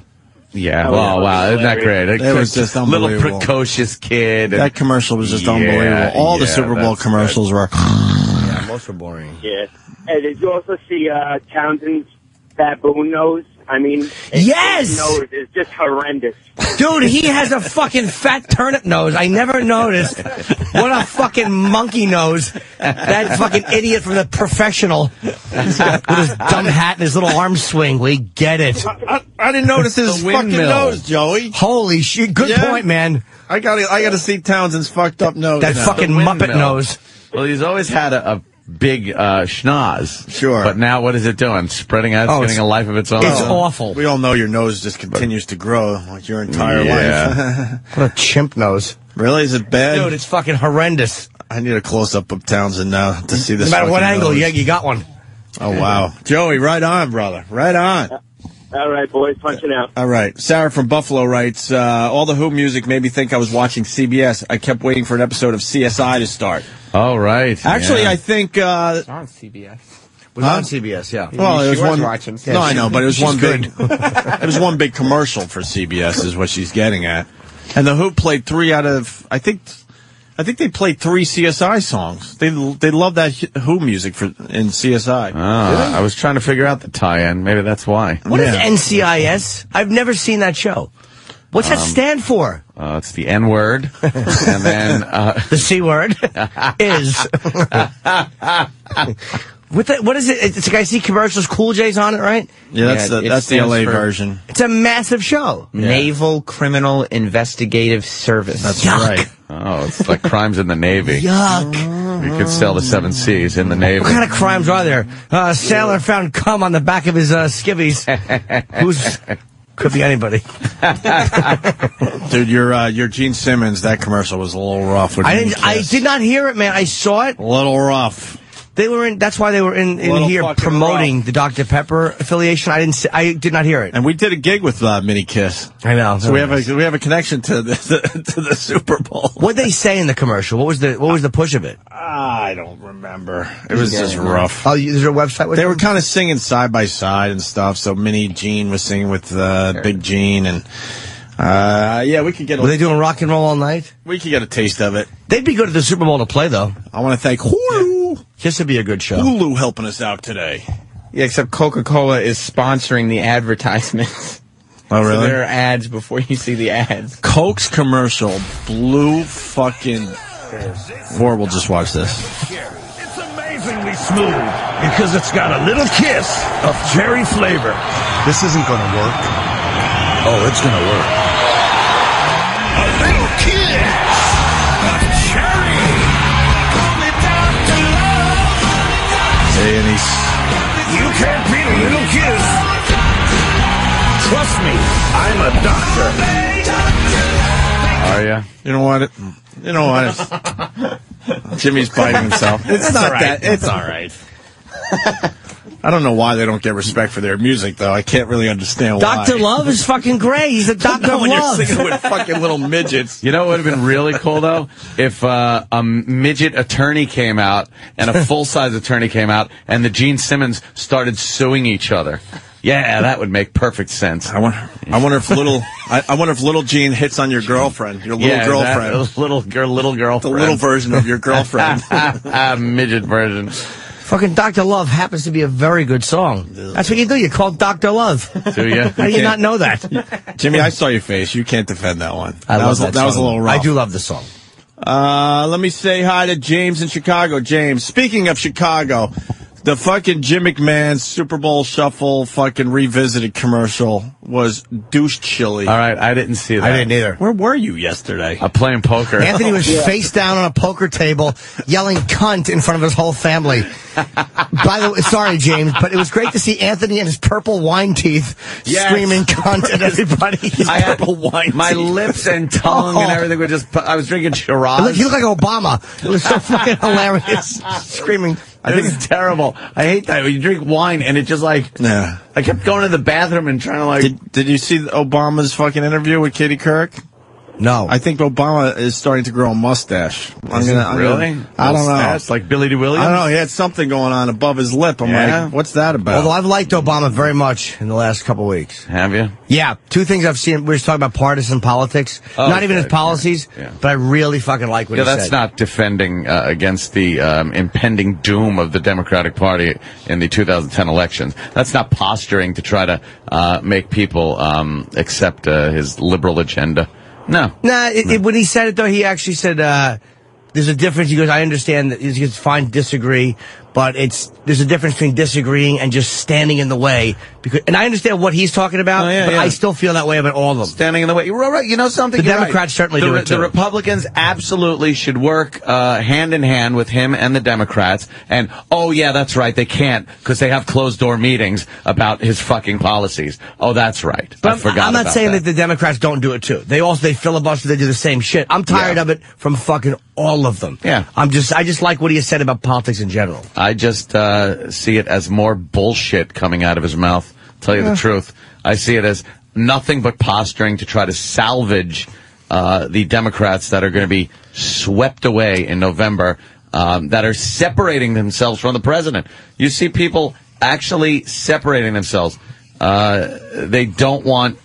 Yeah, Oh, wow, yeah, wow, isn't that great? It was just a little precocious kid. and- That commercial was just Yeah, unbelievable. All the Super Bowl that's- commercials were. Yeah, most were boring. Yeah. Hey, did you also see uh, Townshend's baboon nose? I mean, Yes! nose is just horrendous. Dude, he has a fucking fat turnip nose. I never noticed. What a fucking monkey nose. That fucking idiot from the professional with his dumb hat and his little arm swing. We get it. I, I didn't notice his fucking nose, Joey. Holy shit. Good Yeah. point, man. I got I got to see Townshend's fucked up nose. That now. fucking Muppet nose. Well, he's always had a, a big uh, schnoz. Sure. But now what is it doing? Spreading out, Oh, getting it's- a life of its own. It's awful. We all know your nose just continues to grow like your entire Yeah. life. <laughs> What a chimp nose. really? Is it bad? Dude, it's fucking horrendous. I need a close up of Townshend now to see this. No matter what angle, nose. yeah, you got one. Oh wow, Joey, right on, brother, right on. All right, boys, punching out. All right. Sarah from Buffalo writes, uh, all the Who music made me think I was watching CBS. I kept waiting for an episode of CSI to start. All right. Actually, yeah. I think, uh, It's on CBS. Was Huh? on CBS, yeah. well, it She was was one. watching. No, I know, but it was one good. big. <laughs> it was one big commercial for CBS, is what she's getting at. And the Who played three out of, I think, I think they played three CSI songs. They they love that Who music for in CSI. Ah, I was trying to figure out the tie-in. Maybe that's why. What is Yeah. NCIS? I've never seen that show. What's that stand for? Uh, it's the N word, and then uh, <laughs> The C word <laughs> is. <laughs> What, the, what is it? It's like I see commercials. Cool J's on it, right? Yeah, that's Yeah, the it that's the LA for- version. It's a massive show. Naval Criminal Investigative Service. That's Yuck. right. oh, it's like crimes in the Navy. Yuck. You could sell the seven C's in the Navy. What kind of crimes are there? Uh, a sailor found cum on the back of his uh, skivvies. <laughs> Who's could be anybody. <laughs> Dude, your uh, your Gene Simmons that commercial was a little rough. I didn't. I did not hear it, man. I saw it. A little rough. They were in. That's why they were in, in here promoting the Dr Pepper affiliation. I didn't. See, I did not hear it. And we did a gig with uh, Mini Kiss. I know. So we have a we have a connection to the, <laughs> to the Super Bowl. What they say in the commercial? What was the What was the push of it? I don't remember. It was just rough. Oh, is there a website? With They were kind of singing side by side and stuff. So Mini Gene was singing with uh, Big Gene, and uh, yeah, we could get Were they a, doing rock and roll all night? we could get a taste of it. They'd be good at the Super Bowl to play, though. I want to thank Hulu, This would be a good show. Hulu helping us out today. Yeah, except Coca-Cola is sponsoring the advertisements. <laughs> Oh So really? there are ads before you see the ads. Coke's commercial blew fucking. Or we'll just watch this. It's amazingly smooth because it's got a little kiss of cherry flavor. This isn't gonna work. Oh, it's gonna work. Kiss. Trust me, I'm a doctor. Are you? You know what? You know what? Jimmy's biting himself. It's not that. It's all right. <laughs> I don't know why they don't get respect for their music, though. I can't really understand why. Doctor Love is fucking great. He's a <laughs> doctor of when you're singing with fucking little midgets. You know what would have been really cool though? If uh, a midget attorney came out and a <laughs> full size attorney came out and the Gene Simmons started suing each other. Yeah, that would make perfect sense. I wonder. I wonder if little. I, I wonder if little Gene hits on your girlfriend, your little yeah, girlfriend, that little girl, little girlfriend, the little version of your girlfriend. <laughs> midget version. Fucking Doctor Love happens to be a very good song. That's what you do. You call Doctor Love. <laughs> Do you? How do you not know that? <laughs> Jimmy, I saw your face. You can't defend that one. I that love was that. that was a little rough. I do love the song. Uh, let me say hi to James in Chicago. James, speaking of Chicago, the fucking Jim McMahon Super Bowl Shuffle fucking revisited commercial was douche chilly. All right, I didn't see that. I didn't either. Where were you yesterday? I'm playing poker. <laughs> Anthony was face down on a poker table, yelling "cunt" in front of his whole family. By the way, sorry, James, but it was great to see Anthony and his purple wine teeth Yes. screaming "cunt" at everybody. His <laughs> I had purple wine. my teeth. lips and tongue and Oh. everything were just. I was drinking Shiraz. He looked like Obama. It was so fucking <laughs> hilarious, screaming. I think it's terrible. I hate that when you drink wine and it just like. Yeah. I kept going to the bathroom and trying to like. Did, did you see Obama's fucking interview with Katie Couric? No, I think Obama is starting to grow a mustache. I'm gonna, I'm really? gonna- I don't know. It's like Billy Dee Williams. I don't know. He had something going on above his lip. I'm Yeah? like, what's that about? although I've liked Obama very much in the last couple weeks. Have you? Yeah, two things I've seen. We were talking about partisan politics, Oh, not even his policies, yeah, yeah. but I really fucking like what Yeah, he that's said. That's not defending uh, against the um, impending doom of the Democratic Party in the 2010 elections. That's not posturing to try to uh, make people um, accept uh, his liberal agenda. No. Nah, it, it, when he said it though, he actually said uh, there's a difference. He goes, I understand that. He goes, fine, disagree, But it's there's a difference between disagreeing and just standing in the way. Because, and I understand what he's talking about, Oh, yeah, but yeah. I still feel that way about all of them. standing in the way. You're right. You know something? The You're right. Democrats certainly the, do it, too. The Republicans absolutely should work uh, hand in hand with him and the Democrats. And oh yeah, that's right. They can't because they have closed door meetings about his fucking policies. Oh, that's right. But I I'm, forgot. I'm not saying that. that. the Democrats don't do it too. They also they filibuster. They do the same shit. I'm tired Yeah. of it from fucking all of them. Yeah. I'm just I just like what he has said about politics in general. I just uh, see it as more bullshit coming out of his mouth. Tell you Yeah. the truth, I see it as nothing but posturing to try to salvage uh, the Democrats that are going to be swept away in November, um, that are separating themselves from the president. You see people actually separating themselves. Uh, they don't want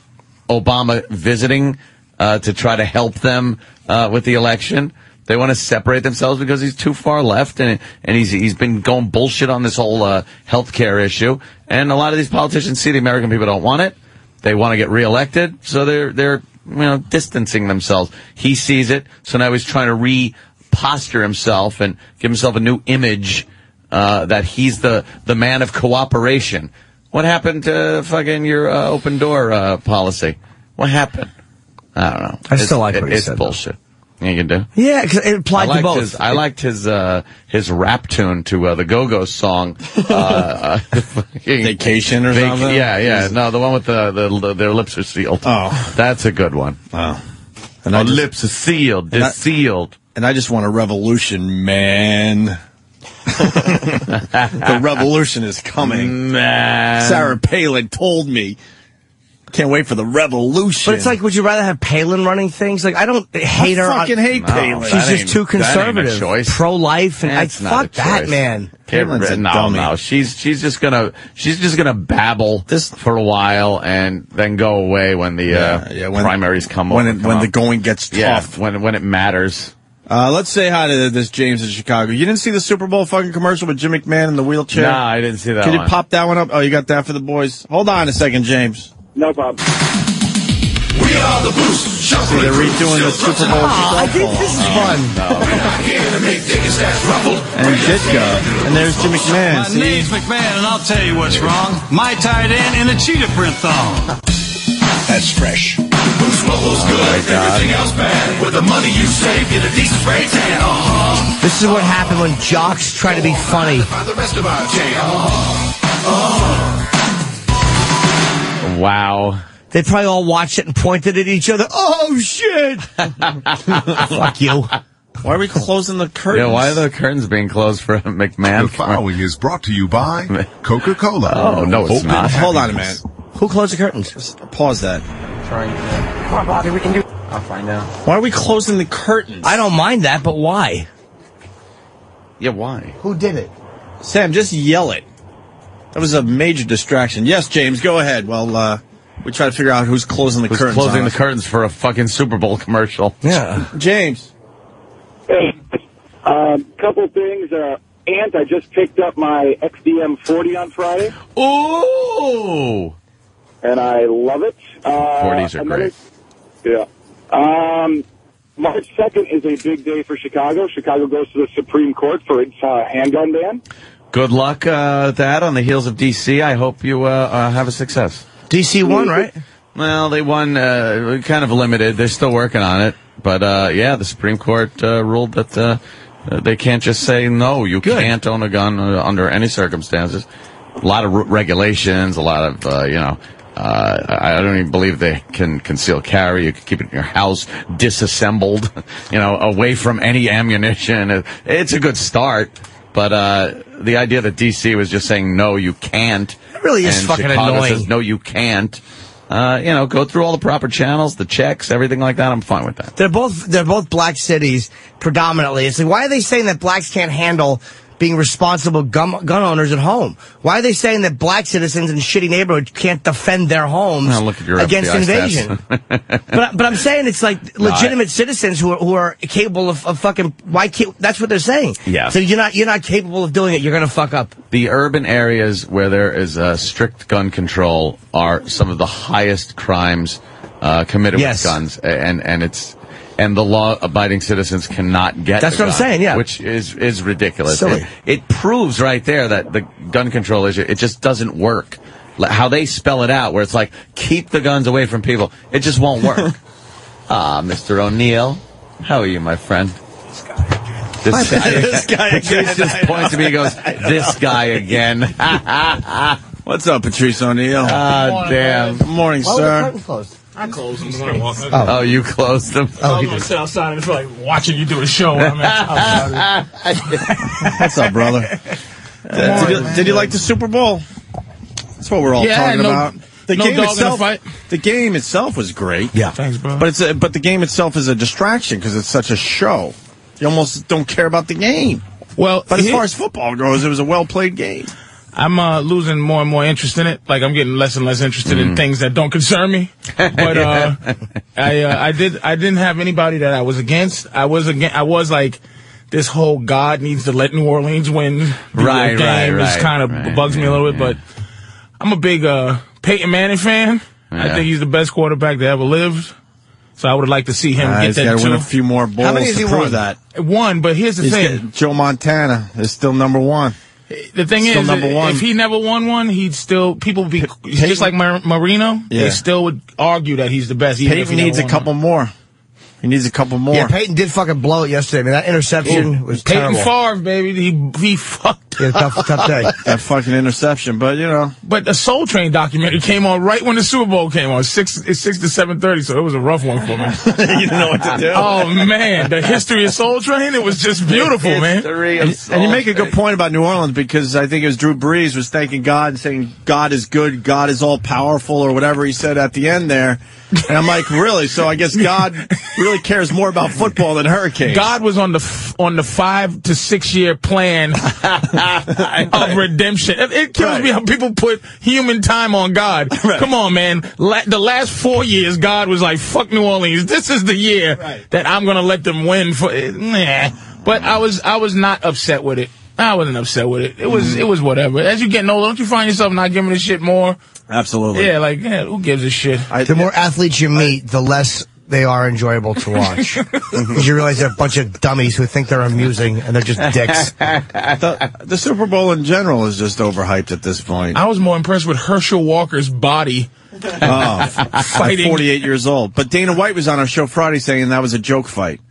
Obama visiting uh, to try to help them uh, with the election. They want to separate themselves because he's too far left and and he's he's been going bullshit on this whole uh, healthcare issue. And a lot of these politicians see the American people don't want it. They want to get reelected, so they're they're you know distancing themselves. He sees it, so now he's trying to re-posture himself and give himself a new image uh, that he's the the man of cooperation. What happened to fucking your uh, open door uh, policy? What happened? I don't know. I still like it, what he it's said, though. Bullshit. You can do. Yeah, 'cause it I applied to both. his. I liked his uh, his rap tune to uh, the Go Go song. Uh, uh, <laughs> Vacation or Vac- something? Yeah, yeah. No, the one with the, the their lips are sealed. Oh. that's a good one. Oh. And Our just- lips are sealed. And They're I- sealed. And I just want a revolution, man. <laughs> <laughs> the revolution is coming. Man. Sarah Palin told me. Can't wait for the revolution. But it's like, would you rather have Palin running things? Like, I don't hate her. I fucking hate No, Palin. She's just ain't- too that ain't a conservative, choice. pro-life, and I That's not fuck a that man. Palin's a no, dummy. no, she's she's just gonna she's just gonna babble this for a while and then go away when the uh, Yeah, yeah, when- primaries come when over, it- come when up. the going gets yeah, tough. when when it matters. Uh, let's say hi to this James in Chicago. You didn't see the Super Bowl fucking commercial with Jim McMahon in the wheelchair? Nah, I didn't see that Can you pop that one up? Oh, you got that for the boys? Hold on a second, James. No problem. We are the Boost. See, they're redoing the Super Bowl I think this is fun. <laughs> Here to make tickets that's ruffled. And Ditka. And there's Jim McMahon. My See? name's McMahon, and I'll tell you what's wrong. My tight end in a cheetah print thong. That's fresh. Boost Mobile's good. Everything else bad. With the money you save, get a decent spray tan. Uh-huh. This is what happened when jocks try to be funny. Find the rest of our jam. Uh-huh. Uh-huh. Wow. They probably all watched it and pointed at each other. Oh shit! <laughs> Fuck you. Why are we closing the curtains? Yeah, why are the curtains being closed for <laughs> McMahon? The following is brought to you by <laughs> Coca-Cola. Oh, no, it's Open not. Hold on a happiness. minute. Who closed the curtains? Just pause that. Trying to. Come on, Bobby, we can do. I'll find out. Why are we closing the curtains? I don't mind that, but why? Yeah, why? Who did it? Sam, just yell it. That was a major distraction. Yes, James, go ahead. Well, uh, we try to figure out who's closing the Who's curtains. closing on the us. curtains for a fucking Super Bowl commercial? Yeah. James. Hey, um, couple things. Uh, Ant, I just picked up my XDM 40 on Friday, Ooh! and I love it. Uh, 40s are another- great. Yeah. Um, March 2nd is a big day for Chicago. Chicago goes to the Supreme Court for its uh, handgun ban. Good luck uh, with that on the heels of DC. I hope you uh, uh, have a success. DC won, right? Well, they won uh, kind of limited. They're still working on it. But uh, yeah, the Supreme Court uh, ruled that they can't just say no. You can't own a gun under any circumstances. A lot of regulations, a lot of uh, you know. Uh, I don't even believe they can conceal carry. You can keep it in your house, disassembled, <laughs> you know, away from any ammunition. It's a good start, but uh, the idea that DC was just saying no, you can't. It really is fucking Chicago annoying. Says, no, you can't. Uh, you know, go through all the proper channels, the checks, everything like that. I'm fine with that. They're both they're both black cities predominantly. It's like why are they saying that blacks can't handle being responsible gun, gun owners at home? Why are they saying that black citizens in shitty neighborhoods can't defend their homes Now look at your against FBI invasion? <laughs> but but I'm saying it's like legitimate citizens who are who are capable of, of fucking why can't that's what they're saying. Yeah. So you're not you're not capable of doing it. You're gonna fuck up. the urban areas where there is uh, strict gun control are some of the highest crimes uh, committed Yes. with guns, and and it's and the law-abiding citizens cannot get. That's the what I'm saying, yeah. which is is ridiculous. Silly. It, it proves right there that the gun control issue it just doesn't work. How they spell it out, where it's like keep the guns away from people, it just won't work. <laughs> Ah, Mr. O'Neal, how are you, my friend? This guy, This guy again. Patrice just points to me and goes, <laughs> "This guy again." <laughs> What's up, Patrice O'Neal? Ah, damn. Good morning, Why were the sir. Curtains closed? I closed them when I walked in. Oh, you closed them. I was gonna sit outside and feel like watching you do a show. when I'm at <laughs> What's up, brother? Uh, did, you, did you like the Super Bowl? That's what we're all Yeah, talking no- about. The no game dog in the itself, fight. the game itself was great. Yeah. Thanks, bro. But it's a, but the game itself is a distraction because it's such a show. You almost don't care about the game. well, But as here- far as football goes, it was a well played game. I'm uh, losing more and more interest in it. Like I'm getting less and less interested Mm. in things that don't concern me. But <laughs> uh, I uh, I did I didn't have anybody that I was against. I was against. I was like. This whole God needs to let New Orleans win the Right, game right, is right, kind of right, bugs me a little bit, but I'm a big uh, Peyton Manning fan. I think he's the best quarterback that ever lived. So I would like to see him Uh, get he's that got too. win a few more bowls How many to he prove won? that. One, but here's the He's thing. Joe Montana is still number one. The thing Still is, number one. if he never won one, he'd still people would be just like Mar- Marino. Yeah. They still would argue that he's the best. Even if he needs a never won couple more. He needs a couple more. Yeah, Peyton did fucking blow it yesterday. I mean, that interception one. was Peyton terrible. Favre, baby, he he fucked. He had a tough, tough day. <laughs> that fucking interception, but you know, But the Soul Train documentary came on right when the Super Bowl came on, six it's six to seven thirty, so it was a rough one for me. <laughs> you didn't know what to do. oh man, the history of Soul Train, it was just beautiful, man. And, and you make a good point about New Orleans because I think it was Drew Brees was thanking God and saying God is good, God is all powerful, or whatever he said at the end there. And I'm like, really? So I guess God really cares more about football than hurricanes. God was on the f- on the five to six year plan <laughs> <laughs> of redemption. It, it kills Right. me how people put human time on God. <laughs> Come on, man. La- the last four years, God was like, "Fuck New Orleans. This is the year that I'm gonna let them win." For eh, nah. But I was I was not upset with it. I wasn't upset with it. It was it was whatever. As you get older, don't you find yourself not giving a shit more? Absolutely. Yeah, like yeah, who gives a shit? the more athletes you meet, the less they are enjoyable to watch. <laughs> Because you realize they're a bunch of dummies who think they're amusing and they're just dicks. <laughs> the, the Super Bowl in general is just overhyped at this point. I was more impressed with Herschel Walker's body. <laughs> Oh, Fighting. 48 years old. But Dana White was on our show Friday saying that was a joke fight.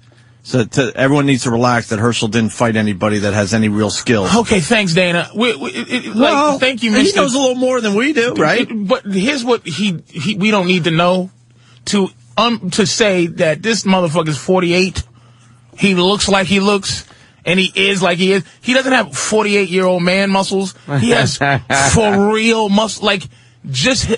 So to, everyone needs to relax that Herschel didn't fight anybody that has any real skills. Okay, thanks, Dana. We, we, it, it- Well, like, thank you, he knows a little more than we do, right? It- but here's what he, he we don't need to know to um to say that this motherfucker's 48. He looks like he looks. And he is like he is. He doesn't have 48 year old man muscles. He has <laughs> for real muscle. Like, just,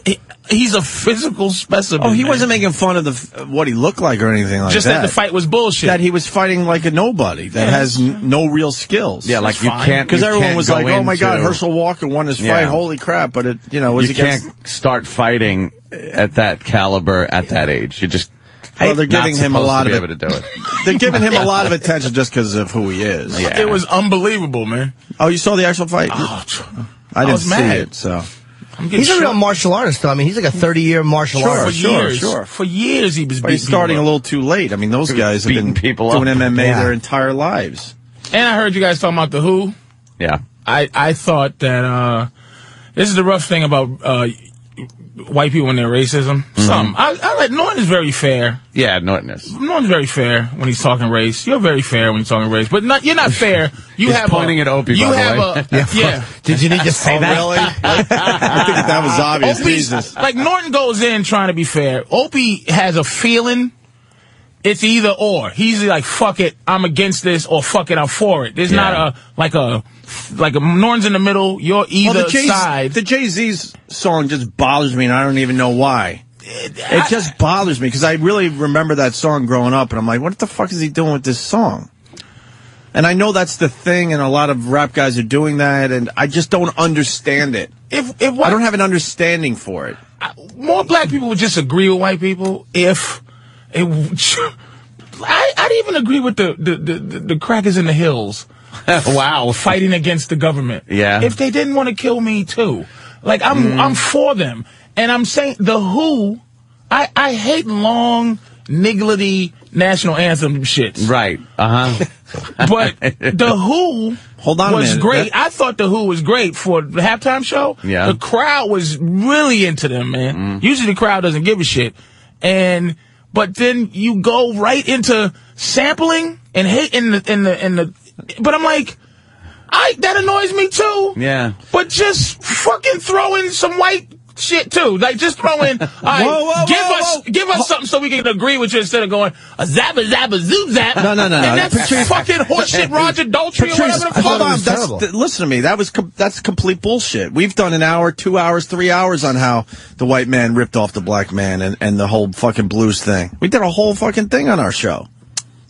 he's a physical specimen. Oh, he man. wasn't making fun of the what he looked like or anything like Just that. Just that the fight was bullshit. That he was fighting like a nobody that Yeah, has no real skills. Yeah, like That's you fine. can't because everyone can't was go like, "Oh my God, Herschel Walker won his Yeah. fight! Holy crap!" But it, you know, was You against. can't start fighting at that caliber at that age. You just Well, they're not giving him a lot of it. able to do it. <laughs> They're giving him a lot of attention just because of who he is. Yeah. It was unbelievable, man. Oh, you saw the actual fight? Oh, I didn't was see mad. it. So I'm He's a real martial artist, though. I mean, he's like a 30 year martial Sure, for artist. sure, years. sure. For years, he was But he's beating starting a little too late. I mean, those guys have been people doing up. MMA Yeah. their entire lives. And I heard you guys talking about the Who. Yeah. I I thought that uh, this is the rough thing about uh, white people and their racism. Mm-hmm. Some I, I like Norton is very fair. Yeah, Norton is. Norton's very fair when he's talking race. You're very fair when you're talking race, but not you're not fair. You He's have pointing a, at Opie, You by the have way. a <laughs> yeah. Did you need to say Oh, that? really? <laughs> I think that was obvious. Opie's- Jesus. Like Norton goes in trying to be fair. Opie has a feeling. It's either or. He's like, fuck it, I'm against this, or fuck it, I'm for it. There's Yeah. not a, like a, like a, Norton's in the middle, you're either Well, the Jay- side. The Jay Z's song just bothers me, and I don't even know why. Eh, it just bothers me because I really remember that song growing up, and I'm like, what the fuck is he doing with this song? And I know that's the thing, and a lot of rap guys are doing that, and I just don't understand it. if, if I don't have an understanding for it. more black people would just agree with white people if it. <laughs> I, I'd even agree with the, the, the, the, crackers in the hills. <laughs> wow. Fighting against the government. Yeah. If they didn't want to kill me too. Like I'm Mm. I'm for them. And I'm saying the who I, I hate long, nigglety national anthem shit. Right. Uh huh. <laughs> But the Who Hold on was great. I thought the Who was great for the halftime show. Yeah. The crowd was really into them, man. Mm. Usually the crowd doesn't give a shit. And but then you go right into sampling and hate in the in the in the but I'm like I that annoys me too. Yeah. But just fucking throw in some white shit too. Like just throw in. <laughs> All right, Whoa, whoa, give whoa, us give us something so we can agree with you instead of going a zappa zappa zoom zap. No, no, no, no. That's Patrice- fucking horseshit Roger Daltrey or whatever the fuck. hold on. That's, th- listen to me. That was com- that's complete bullshit. We've done an hour, two hours, three hours on how the white man ripped off the black man and, and the whole fucking blues thing. We did a whole fucking thing on our show.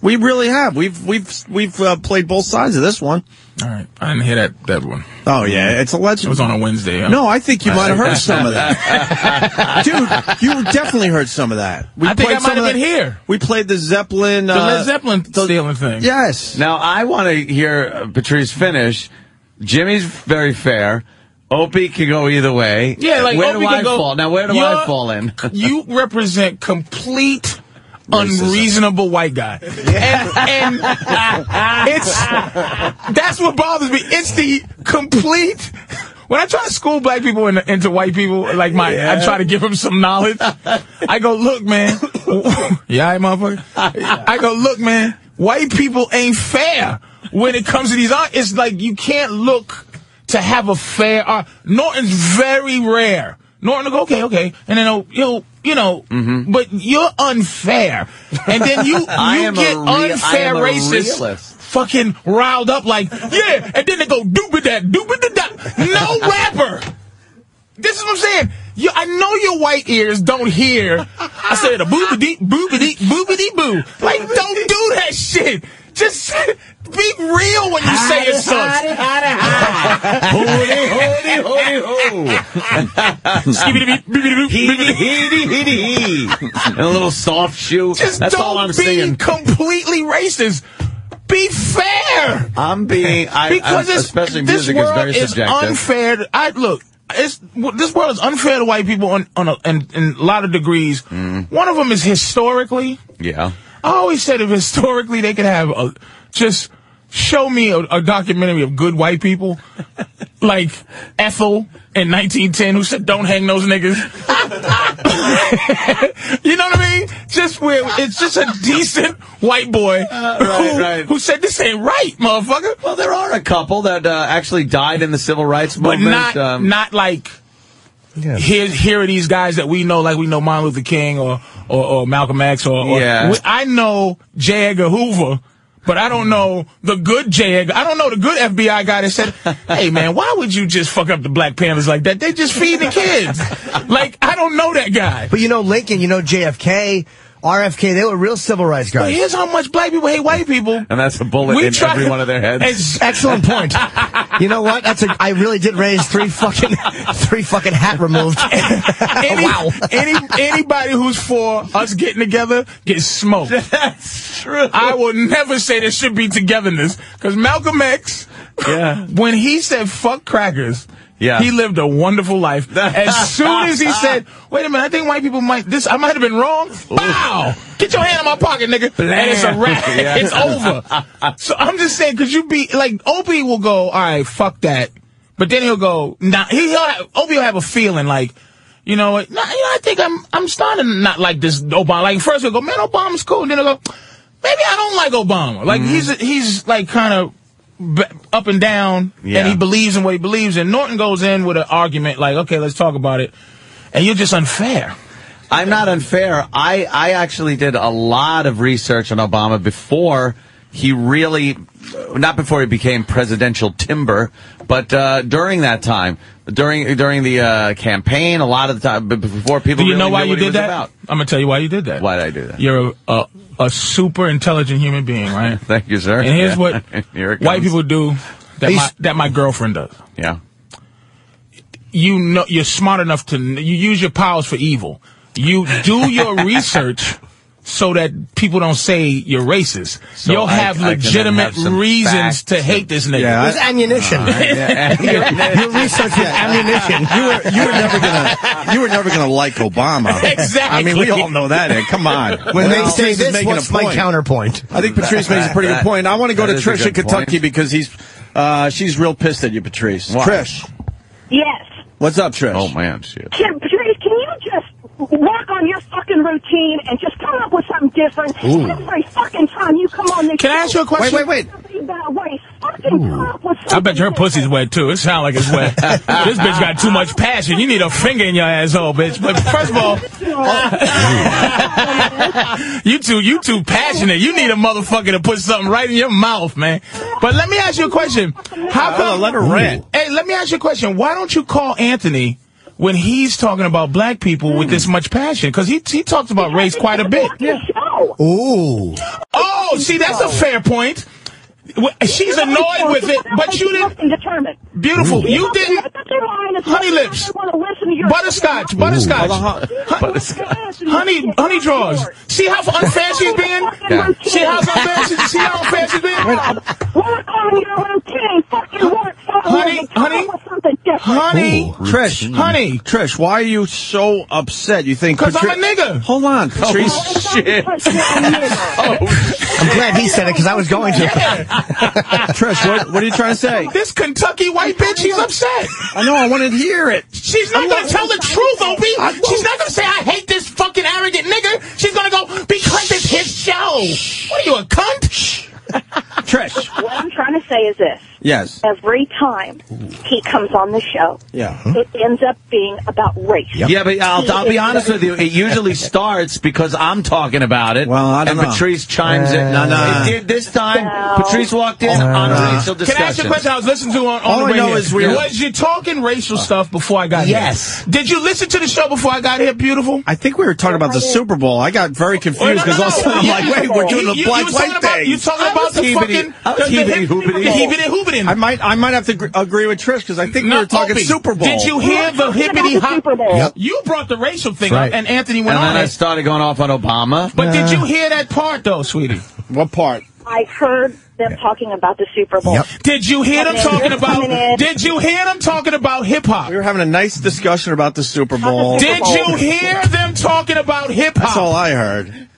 We really have. We've we've we've uh, played both sides of this one. All right, I didn't hear that that one. Oh yeah, it's a legend. It was on a Wednesday. huh? No, I think you might have heard <laughs> some of that. <laughs> Dude, you definitely heard some of that. We I think played I might some have been here. We played the Zeppelin. The uh, Led Zeppelin stealing thing. Yes. Now I want to hear uh, Patrice finish. Jimmy's very fair. Opie can go either way. Yeah, like where Opie do can I go- fall? Now where do I fall in? <laughs> you represent complete unreasonable white guy. <laughs> And, and <laughs> it's that's what bothers me. It's the complete when I try to school black people into, into white people, like my, I try to give them some knowledge. I go, look, man. <laughs> yeah, I motherfucker. I go, look, man. White people ain't fair when it comes to these art. It's like you can't look to have a fair art. Norton's very rare. Norton will go, okay, okay, and then uh, he'll, he'll you know, mm-hmm. but you're unfair, and then you <laughs> you I am a get unfair racist realist. fucking riled up like, yeah, and then they go doobie that, doobie that. No <laughs> rapper. This is what I'm saying. You, I know your white ears don't hear. I said a boobity, boobity, boobity boo. Like, don't do that shit. Just be real when you say it sucks. Hoody, hoody, hoody, ho. Heedy, heedy, heedy, hee. And a little soft shoe. Just That's don't all I'm be seeing. completely racist. Be fair. I'm being, I, because I'm, it's, especially this music is world very is subjective. unfair. to- I look. It's this world is unfair to white people on on a, in, in a lot of degrees. Mm. One of them is historically. yeah. I always said if historically they could have a, just show me a, a documentary of good white people, like Ethel in 1910 who said don't hang those niggas. <laughs> you know what I mean? Just where it's just a decent white boy Uh, right, who, right. who said this ain't right, motherfucker. Well, there are a couple that uh, actually died in the civil rights But movement. not um, not like here here are these guys that we know like we know Martin Luther King or or, or Malcolm X or, or Yeah. we- I know J. Edgar Hoover. But I don't know the good J. Edgar. I don't know the good FBI guy that said, <laughs> "Hey man, why would you just fuck up the Black Panthers like that? They just feed the kids." like I don't know that guy. But you know Lincoln, you know JFK, RFK, they were real civil rights But guys. here's how much black people hate white people. and that's a bullet We in try- every one of their heads. It's- Excellent point. <laughs> You know what? That's a. I really did raise three fucking <laughs> three fucking hat removed. <laughs> Any, wow. any anybody who's for us getting together gets smoked. That's true. I will never say there should be togetherness because Malcolm X, yeah. when he said "fuck crackers." Yeah. He lived a wonderful life. <laughs> As soon as he said, wait a minute, I think white people might, this, I might have been wrong. Wow. Get your hand in my pocket, nigga. And it's a wrap. <laughs> Yeah. It's over. So I'm just saying, cause you be, like, Opie will go, alright, fuck that. But then he'll go, nah, he, he'll have, Opie will have a feeling like, you know what, nah, you know, I think I'm, I'm starting to not like this Obama. Like, first he'll go, man, Obama's cool. And then he'll go, maybe I don't like Obama. Like, Mm-hmm. he's, he's like kind of, up and down, Yeah. and he believes in what he believes in. Norton goes in with an argument like, okay, let's talk about it. And you're just unfair. I'm not unfair. I, I actually did a lot of research on Obama before he really, not before he became presidential timber, but uh, during that time, during during the uh, campaign, a lot of the time, before people Do you really know why you did that? about. I'm gonna tell you why you did that. Why did I do that? You're a, a, a super intelligent human being, right? <laughs> Thank you, sir. And here's Yeah. what <laughs> Here white people do that my, that my girlfriend does. Yeah. You know, you're smart enough to you use your powers for evil. You do your <laughs> research so that people don't say you're racist. So You'll have I can then legitimate have reasons facts to hate this nigga. Yeah, There's ammunition. <laughs> your, your research is ammunition. You were you were never gonna you were never gonna like Obama. <laughs> Exactly. I mean, we all know that. Ed. Come on. When they say this, making what's a my counterpoint? I think Patrice makes a pretty good point. I want to go to is a Trish in Kentucky point. because he's uh, she's real pissed at you, Patrice. Why? Trish, Yes. what's up, Trish? Oh man, shit. Can, Patrice, can you just work on your fucking routine and just come up with something different Ooh. every fucking time you come on this Can I ask you a question? Wait, wait, wait. About race. Fucking come up I bet your pussy's wet too. It sounds like it's wet. <laughs> this bitch got too much passion. You need a finger in your asshole, bitch. But first of all, <laughs> you too, you too passionate. You need a motherfucker to put something right in your mouth, man. But let me ask you a question. How come? let her rant. Hey, let me ask you a question. Why don't you call Anthony when he's talking about black people with this much passion? Because he he talks about race quite a bit. Ooh. Oh, see, that's a fair point. Well, She's annoyed with it, but you didn't. Determined. Beautiful. You didn't. Honey lips. Butterscotch. Butterscotch. Butterscotch. Honey, honey draws. See how unfair she's being? Yeah. See how unfair she's, see how unfair she's being? Work on your routine. Fucking work. Honey, honey, honey, Trish, honey. Trish, why are you so upset? You think 'Cause I'm a nigga. Hold on, Patrice. <laughs> Oh, shit. I'm glad he said it because I was going to. <laughs> Trish, what, what are you trying to say? This Kentucky white bitch, she's upset. I know. I wanted to hear it. She's not going to tell the truth, Opie. She's not going to say, I hate this fucking arrogant nigga. She's going to go, because it's his show. What are you, a cunt? Trish. What I'm trying to say is this. Yes. Every time he comes on the show, Yeah. it ends up being about race. Yeah, but I'll, I'll be honest with you. It usually starts because I'm talking about it. Well, I don't and know. Patrice chimes in. No, no. Uh, it did this time. No. Patrice walked in uh, on a racial discussion. Can. I ask you a question I was listening to on, on All the I know is we- Was you talking racial uh, stuff before I got Yes. here? Yes. Did you listen to the show before I got here, beautiful? I think we were talking about the Super Bowl. I got very confused because all of a sudden I'm like, wait, we're doing you- the black white thing. You talking about the fucking I was the, the heavity hip- hoopity. the heavity hoopity. I might, I might have to agree with Trish because I think we No, were talking Opie, Super Bowl. Did you hear the hippity hop? Super Bowl. Yep. You brought the racial thing Right. up, and Anthony went And on then I started going off on Obama. But did you hear that part though, sweetie? <laughs> What part? I heard them talking about the Super Bowl. Yep. Did you hear them talking about? Did you hear them talking about hip hop? We were having a nice discussion about the Super Bowl. Did you hear them talking about hip hop? That's all? I heard.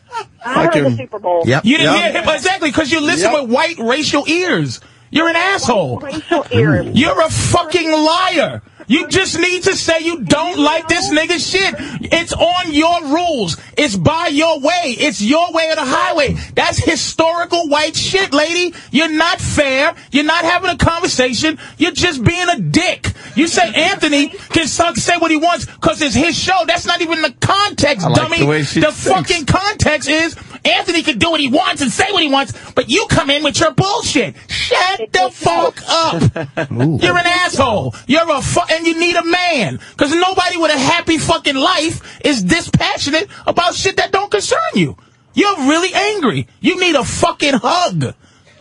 I heard Fucking- the Super Bowl. Yep. You didn't Yep. hear hip hop exactly because you listen Yep. with white racial ears. You're an asshole. You're a fucking liar. You just need to say you don't like this nigga shit. It's on your rules. It's by your way. It's your way or the highway. That's historical white shit, lady. You're not fair. You're not having a conversation. You're just being a dick. You say Anthony can suck, say what he wants because it's his show. That's not even the context, like dummy. the thinks. fucking context is Anthony can do what he wants and say what he wants, but you come in with your bullshit. Shut the fuck up. <laughs> You're an asshole. You're a fu- and you need a man because nobody with a happy fucking life is dispassionate about shit that don't concern you. You're really angry. You need a fucking hug.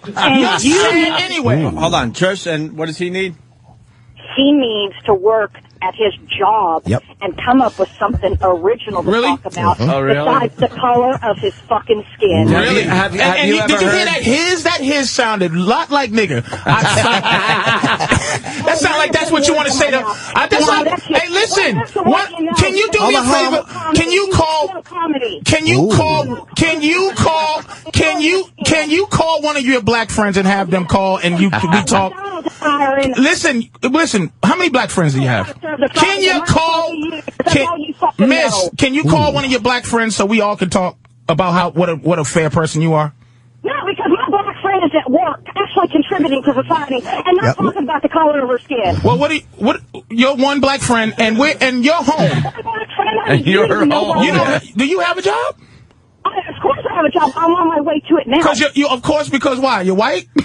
Uh, You're anyway. Hold on, Trish, and what does he need? He needs to work at his job Yep. and come up with something original to Really? talk about uh-huh. Oh, really? besides the color of his fucking skin. Really? Have, you- And, have and you he- ever did you heard? hear that? His that his sounded a lot like nigga. <laughs> I, <laughs> that sounds like that's what you want to say to. I, that's No, like, that's it. hey, listen. What, one you know. can you do me a favor? Can you call? Can you call? Can you call? Can you can you call one of your black friends and have them call and you we talk? Listen, listen. How many black friends do you have? Can you call? Can, miss, can you call one of your black friends so we all can talk about how what a what a fair person you are? No, because my black friend is at work, actually contributing to society, and not Yep. talking about the color of her skin. Well, what do you, what your one black friend and we and you're home. And you're home. You know, do you have a job? Of course I have a job. I'm on my way to it now. Because you, you, of course, because why? You're white. <laughs>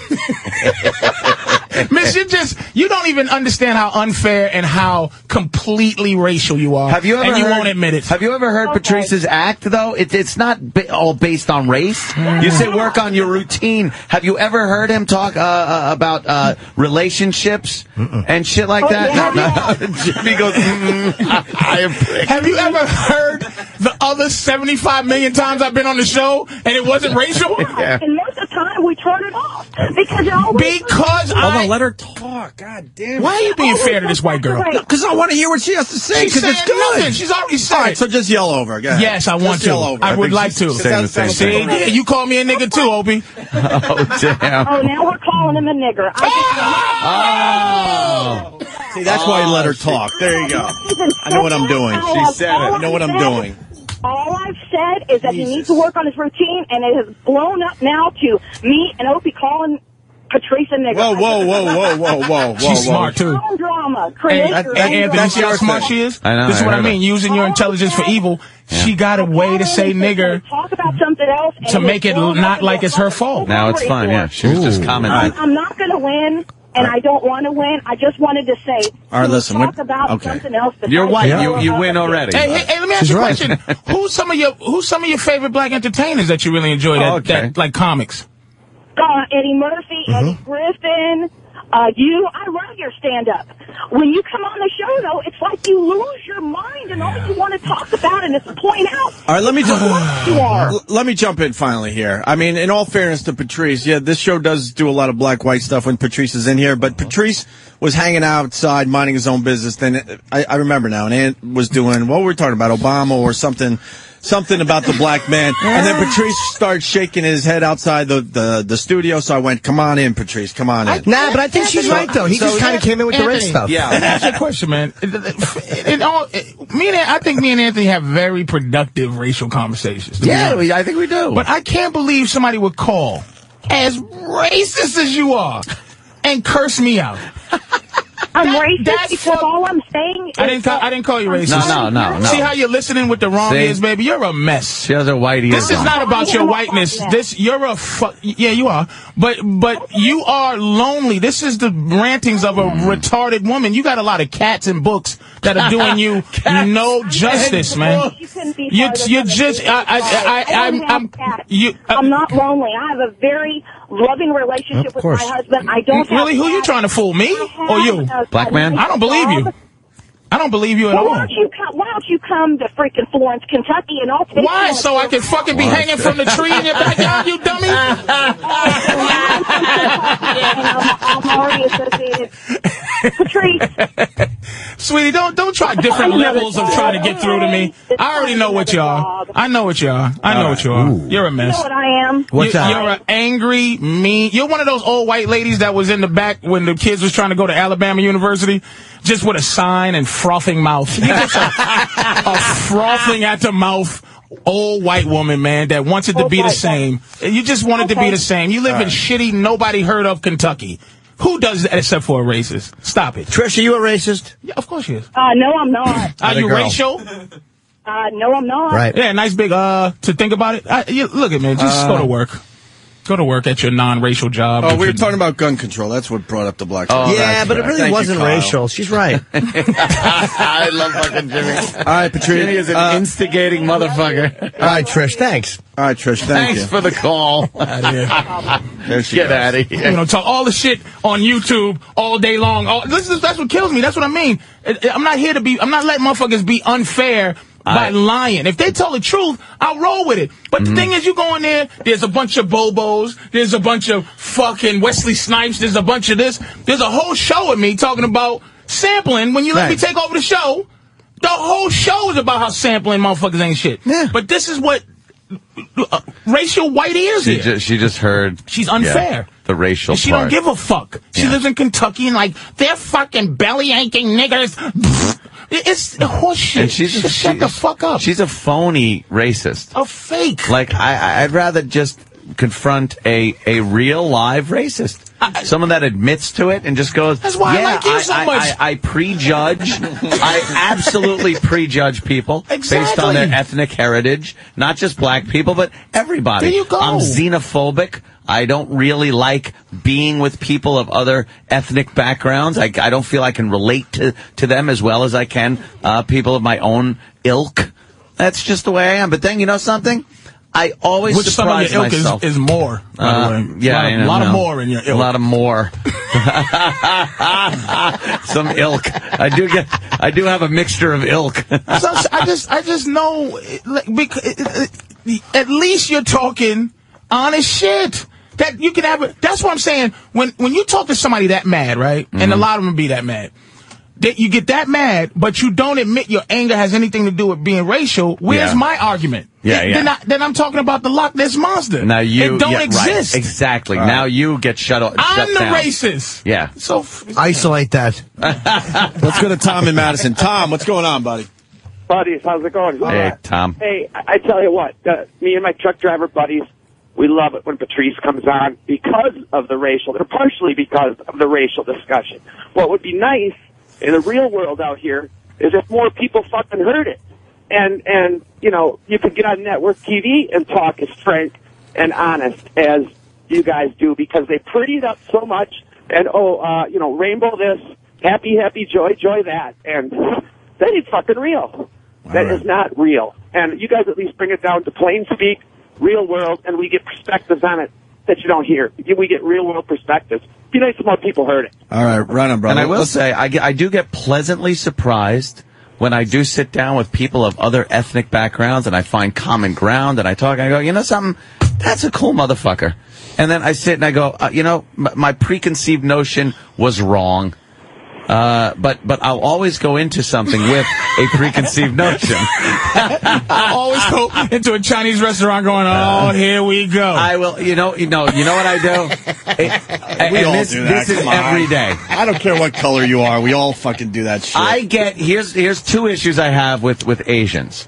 <laughs> Miss, you just you don't even understand how unfair and how completely racial you are. Have you ever And you heard, won't admit it. Have you ever heard Patrice's act though? It, it's not ba- all based on race. You say work on your routine. Have you ever heard him talk uh, uh, about uh, relationships and shit like Oh, that? yeah. No, no. <laughs> Jimmy goes. "Mm, <laughs> I am. Have you ever heard the other 75 million times I've been on the show and it wasn't racial? And most of the time we turn it off because it always Because I. on, let her talk. God damn. it. Why are you being fair to this white girl? Because I want to hear what she has to say. She's Because it's saying good. nothing. She's already said All right, so just yell over. Go ahead. Yes, I want Just to. Yell over. I would like to. saying the same See, thing. yeah, you call me a nigga too, Opie. <laughs> Oh damn! Oh, now we're calling him a nigger. I oh! oh. See, that's why you let her talk. There you go. I know what I'm doing. She said it. I know what I'm doing. All I've said is that he needs to work on his routine, and it has blown up now to me and Opie calling Patrice a nigger. Whoa, whoa, whoa, whoa, whoa, whoa, whoa. She's smart too. Drama. Create And, your and Anthony, you see how smart she is? I know, This is I what I heard mean. Using your intelligence for evil. She got a way to say nigger Talk about something else to make it not like it's her fault. Now it's fine. Yeah, she was just I'm. I'm not going to win, and I don't want to win. I just wanted to say. All right, can we listen, Talk what- about okay. something else. You're besides white. the You you win already. Hey, hey, hey, let me ask She's you a right. question. <laughs> who's some of your Who's some of your favorite black entertainers that you really enjoy that, Oh, okay. that like comics? uh, Eddie Murphy, Eddie Griffin, uh, you. I love your stand up. When you come on the show, though, it's like you lose your mind and all you want to talk about and is point out. All right, let me just you are. let me jump in finally here. I mean, in all fairness to Patrice, yeah, this show does do a lot of black white stuff when Patrice is in here, but Patrice was hanging outside minding his own business. Then uh, I, I remember now, and Ant was doing what were we talking about, Obama or something. Something about the black man, and then Patrice starts shaking his head outside the, the, the studio. So I went, "Come on in, Patrice. Come on in." Nah, but I think she's right though. He So- just kind of came in with the race Anthony, stuff. Yeah. Let me ask you a question, man. It- it- it all- me and I think me and Anthony have very productive racial conversations. Yeah, we, I think we do. But I can't believe somebody would call as racist as you are and curse me out. I'm That- racist that's because fuck- all I'm saying is I didn't. Call, I didn't call you racist. No, no, no, no. See how you're listening with the wrong See? ears, baby. You're a mess. she has a white ears. This is not about your whiteness. This you're a fu- yeah you are, but but you are lonely. This is the rantings of a retarded woman. You got a lot of cats and books that are doing you <laughs> no justice, man. You couldn't You part of you the just I I I, I I I'm I'm you. uh, I'm not lonely. I have a very loving relationship Of with course. my husband. I don't really have who you trying to fool me or you? a- Black man? I don't believe you. Job. I don't believe you at Well, why all. don't you come? Why don't you come to freaking Florence, Kentucky, and I'll take Why? you on So I can fucking be hanging from the tree in your backyard, you dummy? And I'm, I'm already associated. Patrice, Sweetie, don't don't try different levels of trying to get through to me. I already know what you are. I know what you are. I know what you are. You're a mess. you know what I am. What's you, that? You're an angry, mean. You're one of those old white ladies that was in the back when the kids was trying to go to Alabama University, just with a sign and frothing mouth. You're just a, a frothing at the mouth. Old white woman, man, that wants it to be the same. You just want it to be the same. You live in shitty, nobody heard of Kentucky. Who does that except for a racist? Stop it. Trish, are you a racist? Yeah, of course she is. Uh, no, I'm not. Are you girl. racial? Uh, no, I'm not. Right. Yeah, nice big uh to think about it. I, you, look at me, just go to work. Go to work at your non-racial job. Oh, we were talking about gun control. That's what brought up the black. Oh, yeah, that's but it really Thank wasn't Kyle. racial. She's right. <laughs> <laughs> I love fucking Jimmy. All right, Patrice. Jimmy is an uh, instigating motherfucker. All right, Trish, thanks. all right, Trish. Thank Thanks you. for the call. <laughs> There she Get goes. out of here. you know, talk all the shit on YouTube all day long. All, this is, that's what kills me. That's what I mean. I'm not here to be. I'm not letting motherfuckers be unfair by I- lying. If they tell the truth, I'll roll with it. But the mm-hmm. thing is, you go in there. There's a bunch of bobos. There's a bunch of fucking Wesley Snipes. There's a bunch of this. There's a whole show of me talking about sampling. When you let me take over the show, the whole show is about how sampling motherfuckers ain't shit. Yeah. But this is what Uh, racial white ears She here. just, she just heard. She's unfair. yeah, the racial And she part. don't give a fuck. She Yeah. lives in Kentucky and like they're fucking belly aching niggers. It's horseshit. and she's Just shut she- the fuck up. She's a phony racist. a fake. Like I- I'd rather just confront a a real live racist. Someone that admits to it and just goes, That's why I yeah, like you so I, much." I, I prejudge. I absolutely prejudge people based on their ethnic heritage, not just black people, but everybody. There you go. I'm xenophobic. I don't really like being with people of other ethnic backgrounds. I, I don't feel I can relate to, to them as well as I can uh, people of my own ilk. That's just the way I am. But then, you know something? I always Which some of surprise your ilk is, myself. is more, Uh, yeah, a lot, of, know, lot of more in your ilk. A lot of more. <laughs> Some ilk. I do get. I do have a mixture of ilk. So I just, I just know, like, because at least you're talking honest shit. That you can have. A, that's what I'm saying. When when you talk to somebody that mad, right, and a Mm-hmm. lot of them be that mad. That you get that mad, but you don't admit your anger has anything to do with being racial. Where's Yeah. my argument? Yeah, Then- yeah. Then, I, then I'm talking about the Loch Ness monster. Now you it don't yeah, right. exist. exactly. All right. Now you get shut, o- I'm shut the down. racist. Yeah. So Isolate that. <laughs> Let's go to Tom in Madison. Tom, what's going on, buddy? Buddies, how's it going? Hey, Tom. Hey, I I tell you what, uh, me and my truck driver buddies, we love it when Patrice comes on because of the racial, or partially because of the racial discussion. What would be nice in the real world out here is if more people fucking heard it. And, and, you know, you could get on network TV and talk as frank and honest as you guys do because they pretty it up so much and, oh, uh, you know, rainbow this, happy, happy, joy, joy that. And <laughs> that ain't fucking real. That is not real. And you guys at least bring it down to plain speak, real world, and we get perspectives on it that you don't hear. We get real world perspectives. Be nice if more people heard it. All right, run him, brother. And I will Let's- say, I, I do get pleasantly surprised when I do sit down with people of other ethnic backgrounds and I find common ground and I talk and I go, you know something? That's a cool motherfucker. And then I sit and I go, uh, you know, m- my preconceived notion was wrong. Uh, but but I'll always go into something with a preconceived notion. <laughs> I always go into a Chinese restaurant going, oh, here we go. I will, you know, you know, you know what I do. <laughs> It- we all this, do that. this is Come on. every day. I don't care what color you are. We all fucking do that shit. I get here's here's two issues I have with with Asians.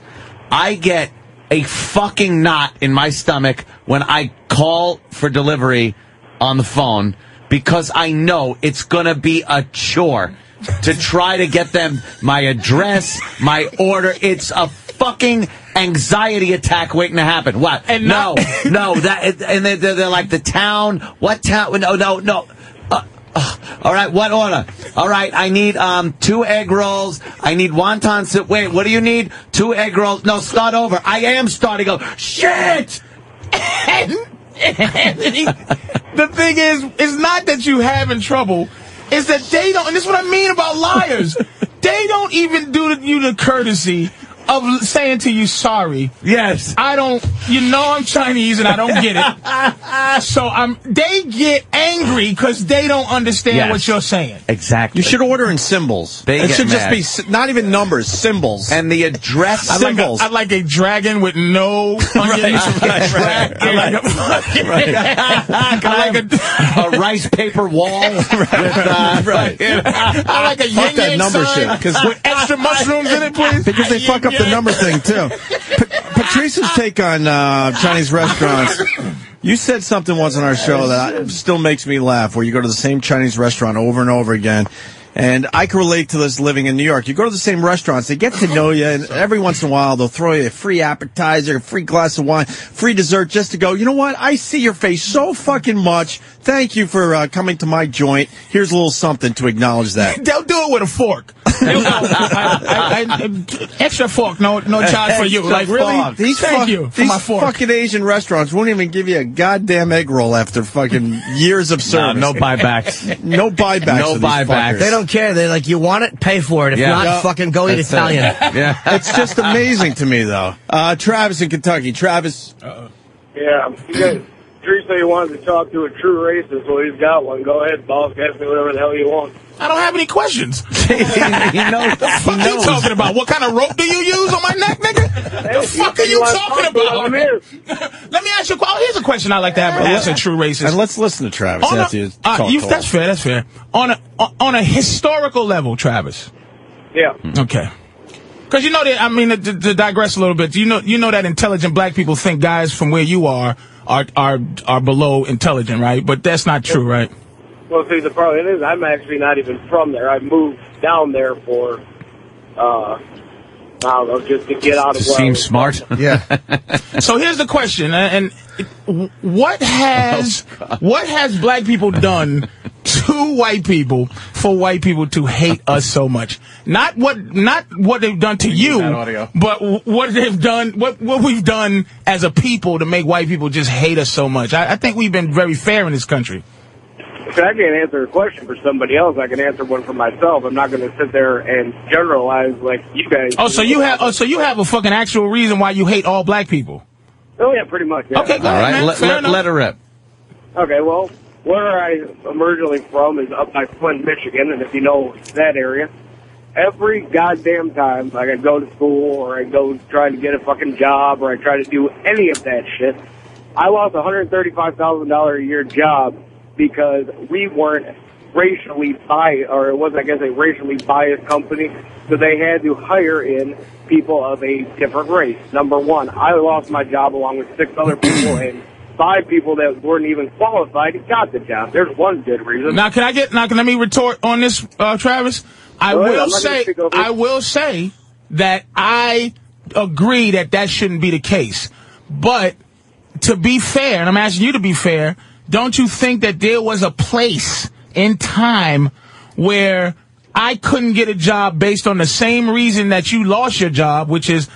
I get a fucking knot in my stomach when I call for delivery on the phone because I know it's gonna be a chore to try to get them my address, my order. It's a fucking anxiety attack waiting to happen. What? And no, <laughs> no, that and they're, they're, they're like the town. What town? No, no, no. Uh, uh, all right, what order? All right, I need um two egg rolls. I need wonton soup. Wait, what do you need? Two egg rolls. No, start over. I am starting over. Shit! <laughs> Anthony, <laughs> the thing is, it's not that you having trouble. It's that they don't, and this is what I mean about liars. <laughs> they don't even do you the courtesy of saying to you sorry. Yes. I don't, you know I'm Chinese and I don't get it. <laughs> so I'm, they get angry because they don't understand Yes. what you're saying. Exactly. You should order in symbols. They it get should just be not even numbers, symbols. And the address I like, a, Symbols. I like a dragon with no onions. <laughs> I like a <laughs> fucking, I like a, a rice paper wall. with, uh, Right. I like a Fuck yin that yang number sign shit, 'cause- with extra mushrooms in it, please. because they fuck up the number thing too. Pa- Patrice's take on uh, Chinese restaurants. You said something once on our show that still makes me laugh. Where you go to the same Chinese restaurant over and over again, and I can relate to this living in New York. You go to the same restaurants, they get to know you, and every once in a while they'll throw you a free appetizer, a free glass of wine, free dessert, just to go. You know what? I see your face so fucking much. Thank you for uh, coming to my joint. Here's a little something to acknowledge that. <laughs> They'll do it with a fork. <laughs> They'll I- I- I- extra fork, no, no <laughs> charge for you. Extra Like really? fuck. These Thank fuck- you for these my fork. fucking Asian restaurants won't even give you a goddamn egg roll after fucking years of No, service. no buybacks. No buybacks. No buybacks. They don't care. They're like, you want it, pay for it. If Yeah. not, Yeah. fucking go eat That's it. Italian. <laughs> Yeah. It's just amazing to me, though. Uh, Travis in Kentucky. Travis, Yeah, you guys, Drew said he wanted to talk to a true racist. Well, he's got one. Go ahead, boss. Ask me whatever the hell you want. I don't have any questions. <laughs> he knows. The fuck he you talking about? What kind of rope do you use on my neck, nigga? The fuck are you talking talk to I'm about? here. <laughs> Let me ask you. a que- Oh, here's a question I like to have ask a true racist. and let's listen to Travis On after a, you uh, you- that's fair. That's fair. On a on a historical level, Travis. Yeah. Okay. Because you know that, I mean, to, to digress a little bit, you know, you know that intelligent black people think guys from where you are are are are below intelligent, right? But that's not true, right? Well, see, the problem is I'm actually not even from there. I moved down there for, uh, I know, just to get out of where Seems smart. <laughs> Yeah. <laughs> so here's the question, and and what has Oh, what has black people done to white people for white people to hate us so much? Not what not what they've done to you, but what they've done, what what we've done as a people to make white people just hate us so much. I, I think we've been very fair in this country. See, I can't answer a question for somebody else. I can answer one for myself. I'm not going to sit there and generalize like you guys. Oh, so you have oh, so you have a fucking actual reason why you hate all black people. Oh yeah, pretty much. Yeah. Okay, go All ahead, right, man. let, Fair let, let her rip. Okay, well, where I am originally from is up by Flint, Michigan, and if you know that area, every goddamn time like I go to school or I go try to get a fucking job or I try to do any of that shit, I lost a hundred thirty-five thousand dollar a year job because we weren't racially biased, or it was, I guess, a racially biased company, so they had to hire in people of a different race. Number one, I lost my job along with six other people, and five people that weren't even qualified got the job. There's one good reason. Now, can I get? Now, can let me retort on this, uh, Travis? I Go will I'm not gonna say, speak over you. I will say that I agree that that shouldn't be the case. But to be fair, and I'm asking you to be fair, don't you think that there was a place in time where I couldn't get a job based on the same reason that you lost your job, which is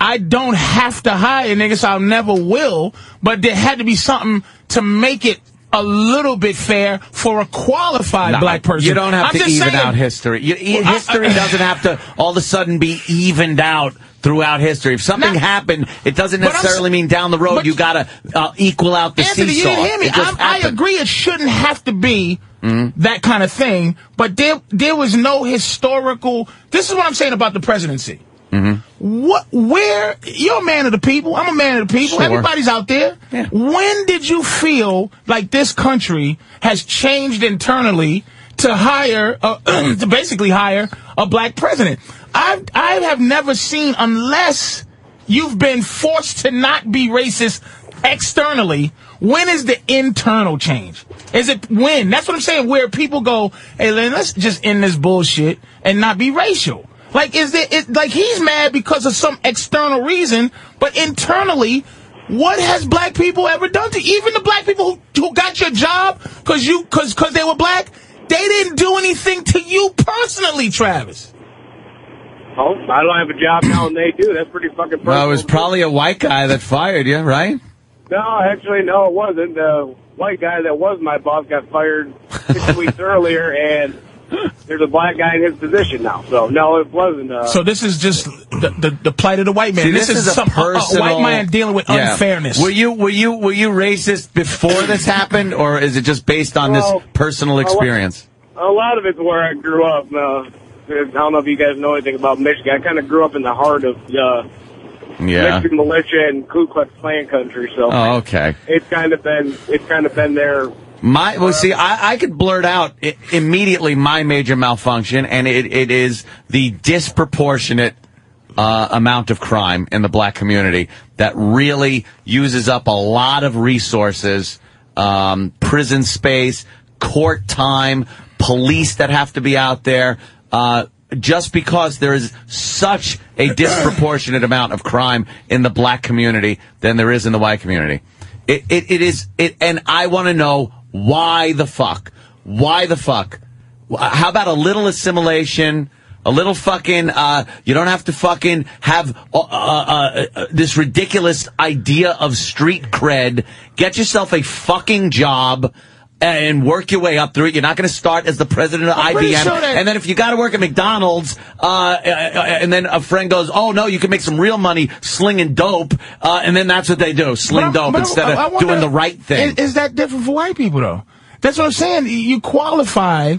I don't have to hire niggas, so I never will, but there had to be something to make it a little bit fair for a qualified No, black person. You don't have I'm to even saying- out history. You, Well, I- history I- doesn't have to all of a sudden be evened out throughout history. If something Now- happened, it doesn't necessarily mean down the road you got to uh, equal out the Anthony, seesaw. you didn't hear me. I agree it shouldn't have to be Mm-hmm. that kind of thing, but there there was no historical. This is what I'm saying about the presidency. Mm-hmm. What? Where? You're a man of the people. I'm a man of the people. Sure. Everybody's out there. When did you feel like this country has changed internally to hire, uh, <clears throat> to basically hire a black president? I I have never seen unless you've been forced to not be racist externally. When is the internal change? Is it when? That's what I'm saying. Where people go, hey, Lynn, let's just end this bullshit and not be racial. Like, is it, it like he's mad because of some external reason, but internally, what has black people ever done to even the black people who, who got your job because you because because they were black? They didn't do anything to you personally, Travis. Oh, I don't have a job now, and they do. That's pretty fucking personal. Well, it was probably a white guy that fired you, right? No, actually, no, it wasn't. The white guy that was my boss got fired six <laughs> weeks earlier, and there's a black guy in his position now. So, no, it wasn't. Uh, So this is just the, the, the plight of the white man. See, this, is, a some a- personal, a, white man dealing with Yeah. unfairness. Were you were you were you racist before this happened, or is it just based on Well, this personal experience? a lot of it's where I grew up. Uh, I don't know if you guys know anything about Michigan. I kind of grew up in the heart of uh, Yeah. Michigan militia and Ku Klux Klan country. So, Oh, okay. it's kind of been it's kind of been there. My well, see, I, I could blurt out i- immediately my major malfunction, and it, it is the disproportionate uh, amount of crime in the black community that really uses up a lot of resources, um, prison space, court time, police that have to be out there. Uh, just because there is such a disproportionate amount of crime in the black community than there is in the white community. It, it, it is, it, and I want to know why the fuck? Why the fuck? How about a little assimilation? A little fucking, uh, you don't have to fucking have uh, uh, uh, uh, this ridiculous idea of street cred. Get yourself a fucking job and work your way up through it. You're not going to start as the president of I'm IBM. sure and then if you got to work at McDonald's, uh, uh, and then a friend goes, oh no, you can make some real money slinging dope. Uh, and then that's what they do, sling dope instead of wonder, doing the right thing. Is, is that different for white people though? That's what I'm saying. You qualify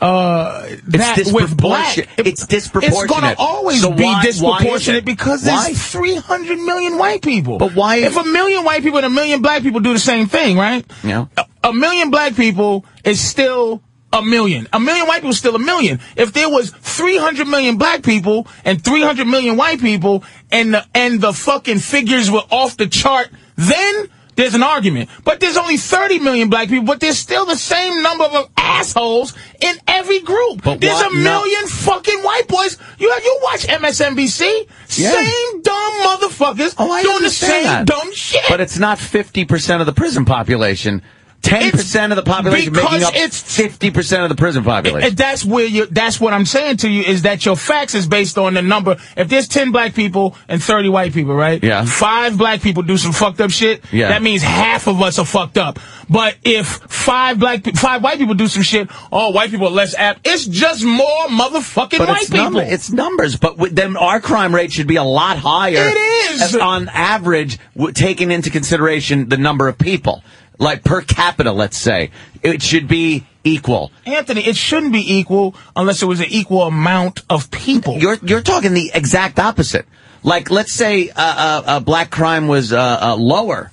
uh, that with black. It's disproportionate. It's going to always So be why- why disproportionate because Why? there's 300 million white people. But why- If a million white people and a million black people do the same thing, right? Yeah. A, million black people is still a million. A million white people is still a million. If there was 300 million black people and 300 million white people and the, and the fucking figures were off the chart, then there's an argument. But there's only 30 million black people, but there's still the same number of assholes in every group. But there's a million fucking white boys. You you watch MSNBC? Yeah. Same dumb motherfuckers Oh, doing the same that. dumb shit. But it's not 50% of the prison population. 10% of the population making up it's- 50% of the prison population. And that's where you. That's what I'm saying to you is that your facts is based on the number. If there's ten black people and thirty white people, right? Yeah. Five black people do some fucked up shit. Yeah. That means half of us are fucked up. But if five black, five white people do some shit, all white people are less apt. It's just more motherfucking But white it's, people. number, it's numbers, but them, our crime rate should be a lot higher. It is. as- on average, w- taking into consideration the number of people, like per capita, let's say, it should be equal. Anthony, it shouldn't be equal unless it was an equal amount of people. You're you're talking the exact opposite. Like, let's say uh, uh, uh, black crime was uh, uh, lower.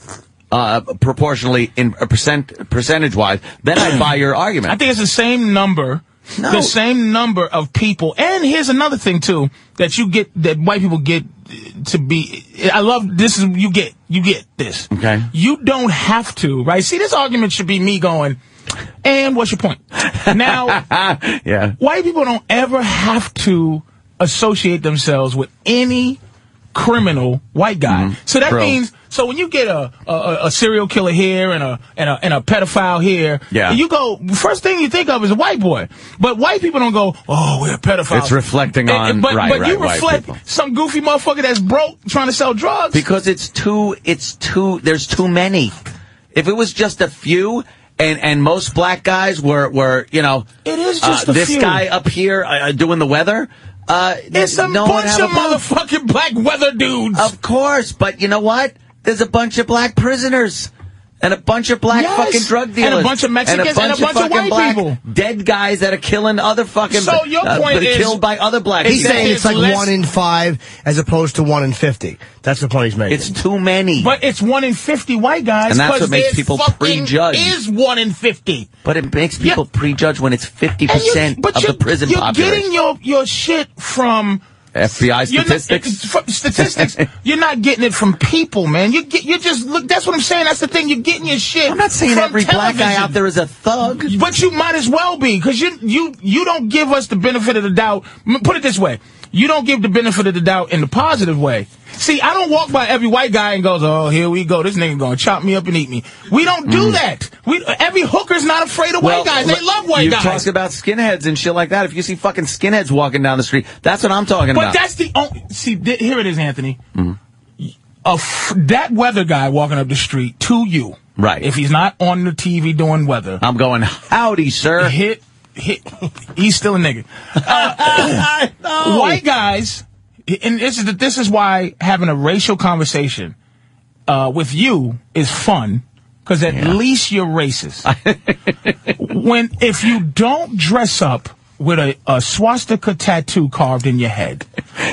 Uh, proportionally in a percent percentage wise, then I'd buy your argument. I think it's the same number. No. The same number of people. And here's another thing too that you get that white people get to be. I love this. Is you get you get this. Okay. You don't have to, right? See, this argument should be me going. And what's your point? Now, <laughs> yeah. white people don't ever have to associate themselves with any criminal white guy. So that Mm-hmm. True. means so when you get a, a a serial killer here and a and a and a pedophile here, Yeah. you go first thing you think of is a white boy. But white people don't go, oh, we're pedophiles. It's reflecting And- on- but right, but right, you reflect some goofy motherfucker that's broke trying to sell drugs. Because it's too, it's too, there's too many. If it was just a few, and, and most black guys were, were, you know, It is uh, just a this few. guy up here uh, doing the weather, uh, it's a no bunch of motherfucking black weather dudes. Of course, but you know what? There's a bunch of black prisoners. And a bunch of black Yes. fucking drug dealers, And a bunch of Mexicans and a bunch of fucking white black people. Dead guys that are killing other fucking. So your uh, point that is- killed by other black He's people. saying it's like less- one in five as opposed to one in fifty. That's the point he's making. It's too many. But it's one in fifty white guys. And that's 'cause what makes people prejudge. Is one in fifty. But it makes people prejudge when it's fifty percent of the prison you're population. getting your your shit from FBI you're not- statistics. statistics. you're not getting it from people, man. You get you just look. That's what I'm saying. That's the thing. You're getting your shit. I'm not saying from every black guy out there is a thug. But you might as well be, because you you you don't give us the benefit of the doubt. Put it this way: you don't give the benefit of the doubt in the positive way. See, I don't walk by every white guy and goes, "Oh, here we go. This nigga gonna chop me up and eat me." We don't do that. We every hooker's not afraid of white guys. They love white you guys. talk about skinheads and shit like that. If you see fucking skinheads walking down the street, that's what I'm talking but about. But that's the only. See, here it is, Anthony. A f- that weather guy walking up the street to you, Right. If he's not on the TV doing weather, I'm going, howdy, sir. hit, hit. <laughs> He's still a nigga. <laughs> Uh, <coughs> White guys, and this is the, this is why having a racial conversation uh, with you is fun because at least you're racist. <laughs> when if you don't dress up with a, a swastika tattoo carved in your head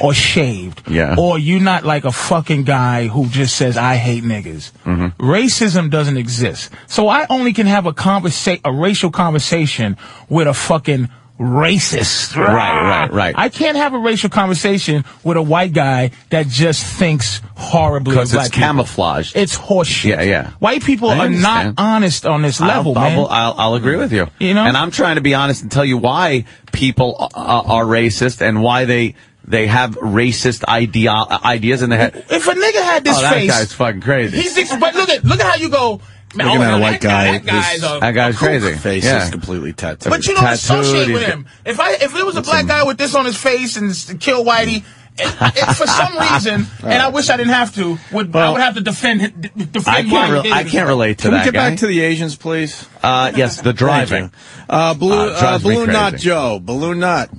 or shaved, Yeah. or you're not like a fucking guy who just says I hate niggas. Mm-hmm. Racism doesn't exist. So I only can have a conversa- a racial conversation with a fucking racist. Right, right, right. I can't have a racial conversation with a white guy that just thinks horribly Because it's people. camouflaged. It's horseshit. Yeah, yeah. White people I are not honest on this level, I'll, man. I'll, I'll, I'll agree with you. You know? and I'm trying to be honest and tell you why people uh, are racist and why they they have racist idea ideas in their head. if a nigga had this oh, that face, guy's fucking crazy. he's but look at look at how you go. Man, Looking oh, at a white that guy, that guy's this- a, that guy's a crazy. Face Yeah. is completely tattooed. But you don't Tattooed, associate with him. If I if there was a black guy with this on his face and kill Whitey. It, it, for some reason, <laughs> and I wish I didn't have to, would I would have to defend d- d- defend I can't. Whitey Re- I can't relate to Can that we get guy. back to the Asians, please? uh, yes, the driving. Uh, balloon, Uh, uh, drives me balloon Knot crazy. Joe. Balloon Knot.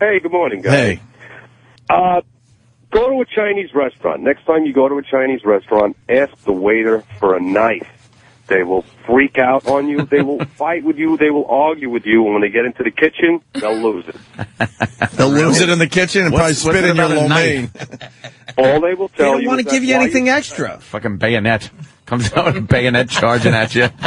Hey, good morning, guys. Hey. Uh, go to a Chinese restaurant. Next time you go to a Chinese restaurant, ask the waiter for a knife. They will freak out on you. They will <laughs> fight with you. They will argue with you. And when they get into the kitchen, they'll lose it. <laughs> They'll lose it in the kitchen and What's- probably spit in your about lo mein. All they will tell you. They don't you want to give you anything extra. Fucking bayonet. Comes out with a bayonet charging at you. <laughs>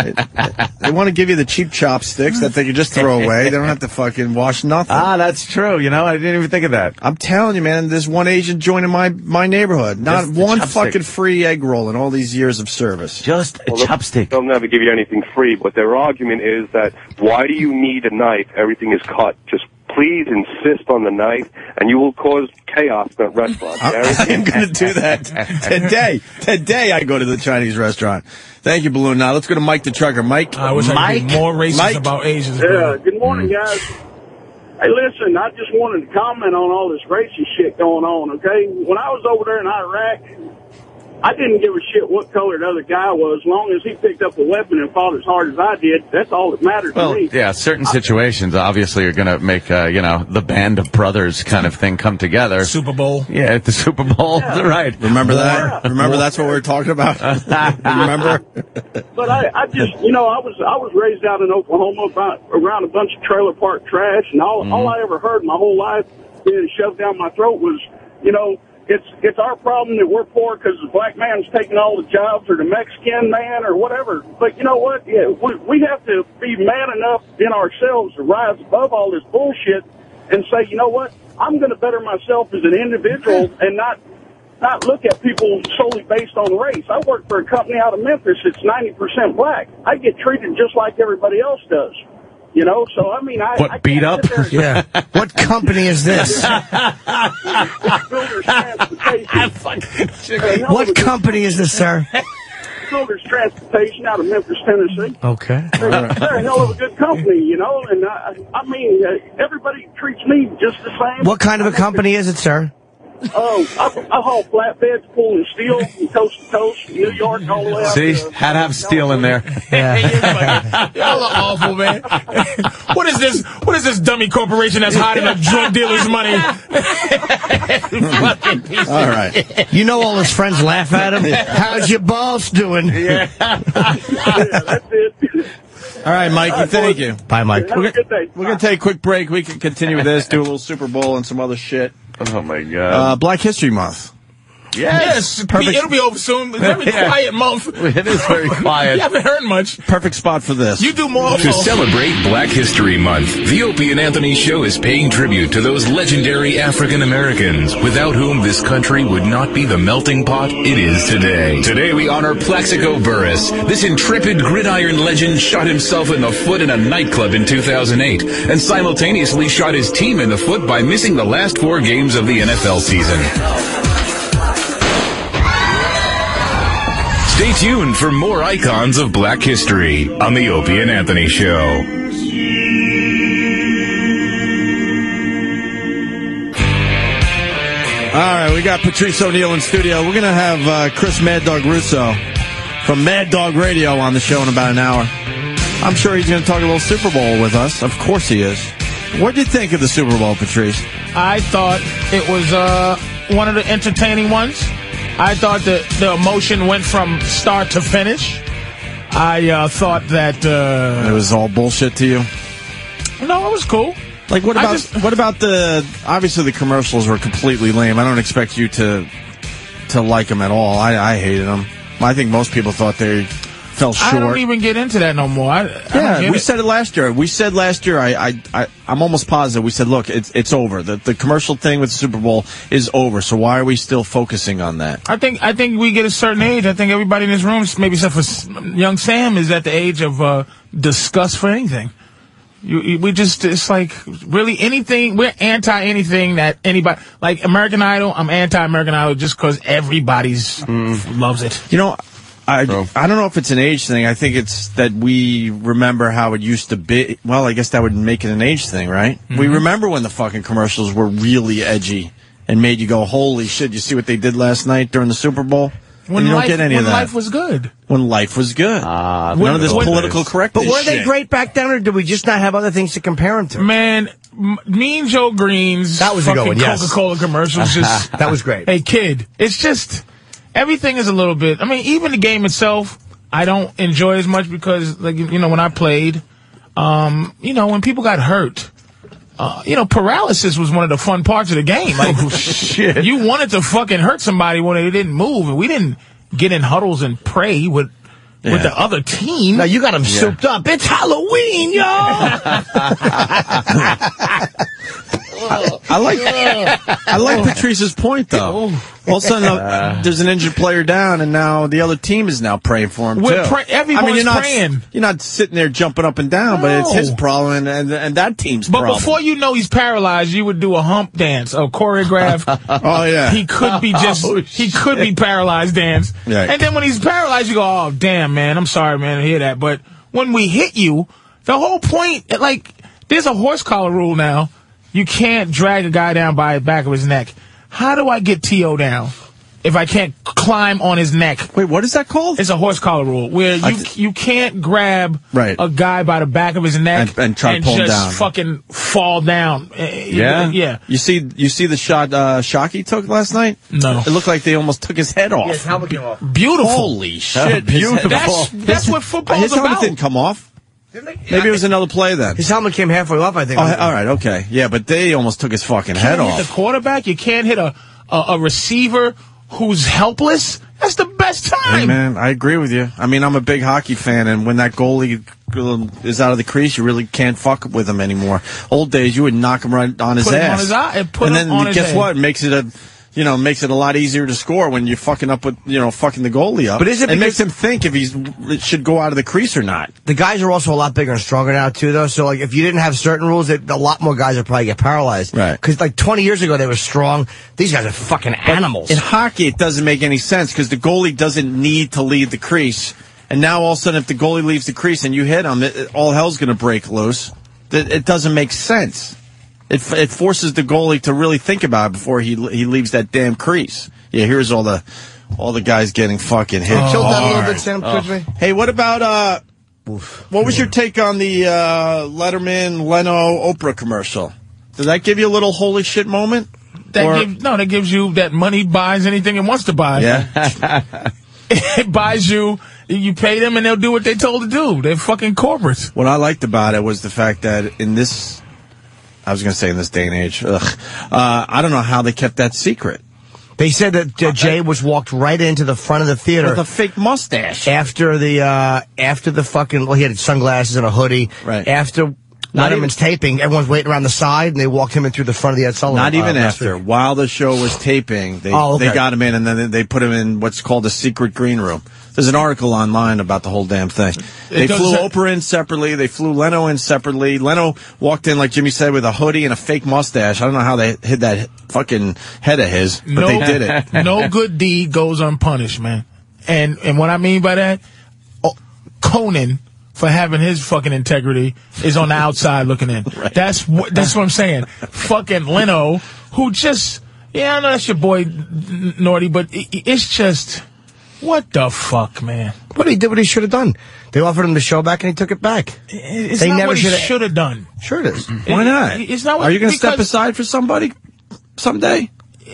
They want to give you the cheap chopsticks that they can just throw away. They don't have to fucking wash nothing. ah, that's true. You know, I didn't even think of that. I'm telling you, man, there's one Asian joining my, my neighborhood. Not Just the one chopstick. fucking free egg roll in all these years of service. Just a Well, chopstick. They'll never give you anything free, but their argument is that why do you need a knife? Everything is cut. Just please insist on the knife, and you will cause chaos in that restaurant. I am going to do that today. Today I go to the Chinese restaurant. Thank you, Balloon. Now let's go to Mike the trucker. Mike. I wish I could be more racist Mike? about Asians. Yeah, bro. good morning, mm. guys. Hey, listen, I just wanted to comment on all this racist shit going on, okay? When I was over there in Iraq, I didn't give a shit what color the other guy was, as long as he picked up a weapon and fought as hard as I did. That's all that mattered Well, to me. yeah, certain situations obviously are going to make, uh, you know, the band of brothers kind of thing come together. Super Bowl. Yeah, at the Super Bowl. <laughs> right. Remember that? Remember that's what we were talking about? <laughs> Remember? But I, I just, you know, I was I was raised out in Oklahoma about, around a bunch of trailer park trash, and all all I ever heard my whole life being shoved down my throat was, you know, it's it's our problem that we're poor because the black man's taking all the jobs, or the Mexican man, or whatever. But you know what? Yeah, we we have to be man enough in ourselves to rise above all this bullshit and say, you know what? I'm going to better myself as an individual <laughs> and not not look at people solely based on race. I work for a company out of Memphis that's 90% black. I get treated just like everybody else does. You know, so I mean, I. What, I beat up? sit there and- Yeah. <laughs> What company is this? It's Builders Transportation. What company is this, sir? Builders Transportation out of Memphis, Tennessee. Okay. They're, they're a hell of a good company, you know, and I, I mean, uh, everybody treats me just the same. What kind of a company is it, sir? Oh, I, I haul flatbeds, pulling steel from coast to coast, New York, all the way out See, to had to have steel in there. <laughs> Y'all are awful, man. <laughs> what is this? What is this dummy corporation that's hiding a drug dealer's money? Fucking piece of- All right. You know all his friends laugh at him. How's your boss doing? Yeah, that's <laughs> it. All right, Mikey, thank you. Bye, Mike. Have a good day. We're going to take a quick break. We can continue with this, do a little Super Bowl and some other shit. Oh my god. Uh, Black History Month. Yes, Perfect. it'll be over soon. It's a very <laughs> Yeah. quiet month. <laughs> It is very <laughs> quiet. You haven't heard much. Perfect spot for this. You do more. To celebrate Black History Month, the Opie and Anthony Show is paying tribute to those legendary African Americans without whom this country would not be the melting pot it is today. Today we honor Plaxico Burress. This intrepid gridiron legend shot himself in the foot in a nightclub in 2008 and simultaneously shot his team in the foot by missing the last four games of the NFL season. Stay tuned for more icons of black history on the Opie and Anthony Show. All right, we got Patrice O'Neal in studio. We're going to have uh, Chris Mad Dog Russo from Mad Dog Radio on the show in about an hour. I'm sure he's going to talk a little Super Bowl with us. Of course he is. What did you think of the Super Bowl, Patrice? I thought it was uh, one of the entertaining ones. I thought the the emotion went from start to finish. I uh, thought that uh, It was all bullshit to you. no, it was cool. Like what about just- what about the obviously the commercials were completely lame. I don't expect you to to like them at all. I, I hated them. I think most people thought they fell I don't even get into that no more. I, I Yeah, get we it. said it last year. We said last year. I, I, I, I'm almost positive. We said, look, it's it's over. The the commercial thing with the Super Bowl is over. So why are we still focusing on that? I think I think we get a certain age. I think everybody in this room, maybe except for young Sam, is at the age of uh, disgust for anything. You, you, we just it's like really anything. We're anti anything that anybody like American Idol. I'm anti American Idol just because everybody's Mm. loves it. You know, I I don't know if it's an age thing. I think it's that we remember how it used to be. Well, I guess that would make it an age thing, right? We Mhm. remember when the fucking commercials were really edgy and made you go, "Holy shit!" You see what they did last night during the Super Bowl? When and you don't life, get any when of that. life was good. when life was good. None When- of this political correctness. But were they shit. great back then, or did we just not have other things to compare them to? Man, M- Mean Joe Greene's That was good fucking yes. Coca-Cola commercials just <laughs> That was great. Hey kid, it's just everything is a little bit. I mean, even the game itself, I don't enjoy as much because, like you know, when I played, um, you know, when people got hurt. Uh, you know, paralysis was one of the fun parts of the game. Like, shit. you wanted to fucking hurt somebody when they didn't move, and we didn't. get in huddles and pray with Yeah. with the other team. Now you got them Yeah. souped up. It's Halloween, yo. <laughs> <laughs> I like I like Patrice's point though. All of a sudden, uh, there's an injured player down, and now the other team is now praying for him We're too. pray- everyone's you're not, praying. You're not sitting there jumping up and down, but it's his problem and, and, and that team's But problem. before you know he's paralyzed, you would do a hump dance, a choreograph. <laughs> Oh, yeah. He could be just Oh, he could be paralyzed dance. Right. And then when he's paralyzed, you go, Oh damn man, I'm sorry man to hear that. But when we hit you, the whole point like there's a horse collar rule now. You can't drag a guy down by the back of his neck. How do I get T.O. down? If I can't climb on his neck. Wait, what is that called? It's a horse collar rule where you you can't grab Right. a guy by the back of his neck And- and try to pull him just down. fucking fall down. Uh, Yeah, yeah. You see, you see the shot uh, Shockey took last night. No, it looked like they almost took his head off. Yes, helmet came off. Beautiful. Holy shit! Beautiful. That's that's what football's His helmet didn't come off. Maybe it was another play then. His helmet came halfway off, I think. Oh, all right, okay, yeah, but they almost took his fucking head can't hit off. the quarterback. You can't hit a, a a receiver who's helpless. That's the best time. Hey, man, I agree with you. I mean, I'm a big hockey fan, and when that goalie is out of the crease, you really can't fuck with him anymore. Old days, you would knock him right on his Put him ass. on his eye- and put and him then on his guess head. what? It makes it a, you know, makes it a lot easier to score when you're fucking up with, you know, fucking the goalie up. But is it it makes him think if he's it should go out of the crease or not? The guys are also a lot bigger and stronger now too, though. So like, if you didn't have certain rules, that a lot more guys would probably get paralyzed. Right. Because like 20 years ago, they were strong. These guys are fucking animals. In hockey, it doesn't make any sense because the goalie doesn't need to leave the crease. And now all of a sudden, if the goalie leaves the crease and you hit him, it, it- all hell's going to break loose. It, it doesn't make sense. It, it forces the goalie to really think about it before he he leaves that damn crease. Yeah, here's all the all the guys getting fucking hit. Tilt that a little bit, Sam. Oh. Hey, what about uh? What was your take on the uh, Letterman Leno Oprah commercial? Did that give you a little holy shit moment? That Or- gives, no, that gives you that money buys anything it wants to buy. Yeah. <laughs> it buys you. You pay them and they'll do what they told to do. They're fucking corporates. What I liked about it was the fact that in this, I was going to say in this day and age, ugh, uh, I don't know how they kept that secret. They said that uh, Jay was walked right into the front of the theater With a fake mustache. after the uh, after the fucking. Well, he had sunglasses and a hoodie. Right. After Not Letterman's taping, everyone's waiting around the side, and they walked him in through the front of the Ed Sullivan. Not even uh, after. week. While the show was taping, they, Oh, okay. they got him in and then they put him in what's called a secret green room. There's an article online about the whole damn thing. They flew to- Oprah in separately. They flew Leno in separately. Leno walked in, like Jimmy said, with a hoodie and a fake mustache. I don't know how they hid that fucking head of his, but no, they did it. <laughs> no good deed goes unpunished, man. And and what I mean by that, oh, Conan for having his fucking integrity is on the outside looking in. <laughs> That's what that's what I'm saying. fucking Leno, who just yeah, I know that's your boy N- Naughty, but i- i- it's just what the fuck, man. But he did what he should have done. They offered him the show back, and he took it back. It's They not never what should have done. Sure it is. Why not? It's not what- Are you going to step aside for somebody someday?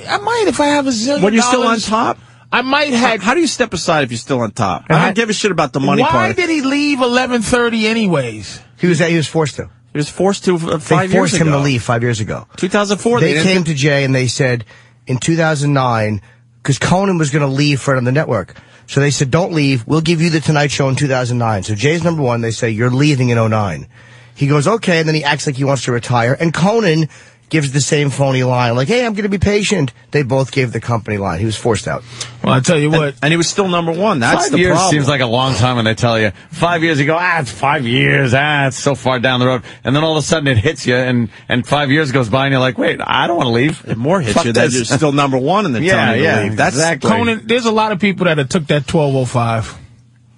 I might if I have a zillion. When you're still on top? I might have. how do you step aside if you're still on top? I don't give a shit about the money Why part. did he leave 11:30 anyways? He was he was forced to. He was forced to uh, They five years forced him ago. to leave five years ago. 2004. They, didn't- came to Jay and they said in 2009 because Conan was going to leave from the network. So they said, "Don't leave. We'll give you the Tonight Show in 2009." So Jay's number one. They say you're leaving in 09. He goes, "Okay," and then he acts like he wants to retire. And Conan gives the same phony line, like, "Hey, I'm going to be patient." They both gave the company line. He was forced out. Well, I tell you what. and he was still number one. That's five the years problem. seems like a long time when they tell you five years. You go, ah, it's five years. Ah, it's so far down the road, and then all of a sudden it hits you, and and five years goes by, and you're like, wait, I don't want to leave. It more hits Fuck you that you're still number one in the <laughs> Yeah, telling you yeah, leave. That's exactly. Conan, there's a lot of people that have took that 1205.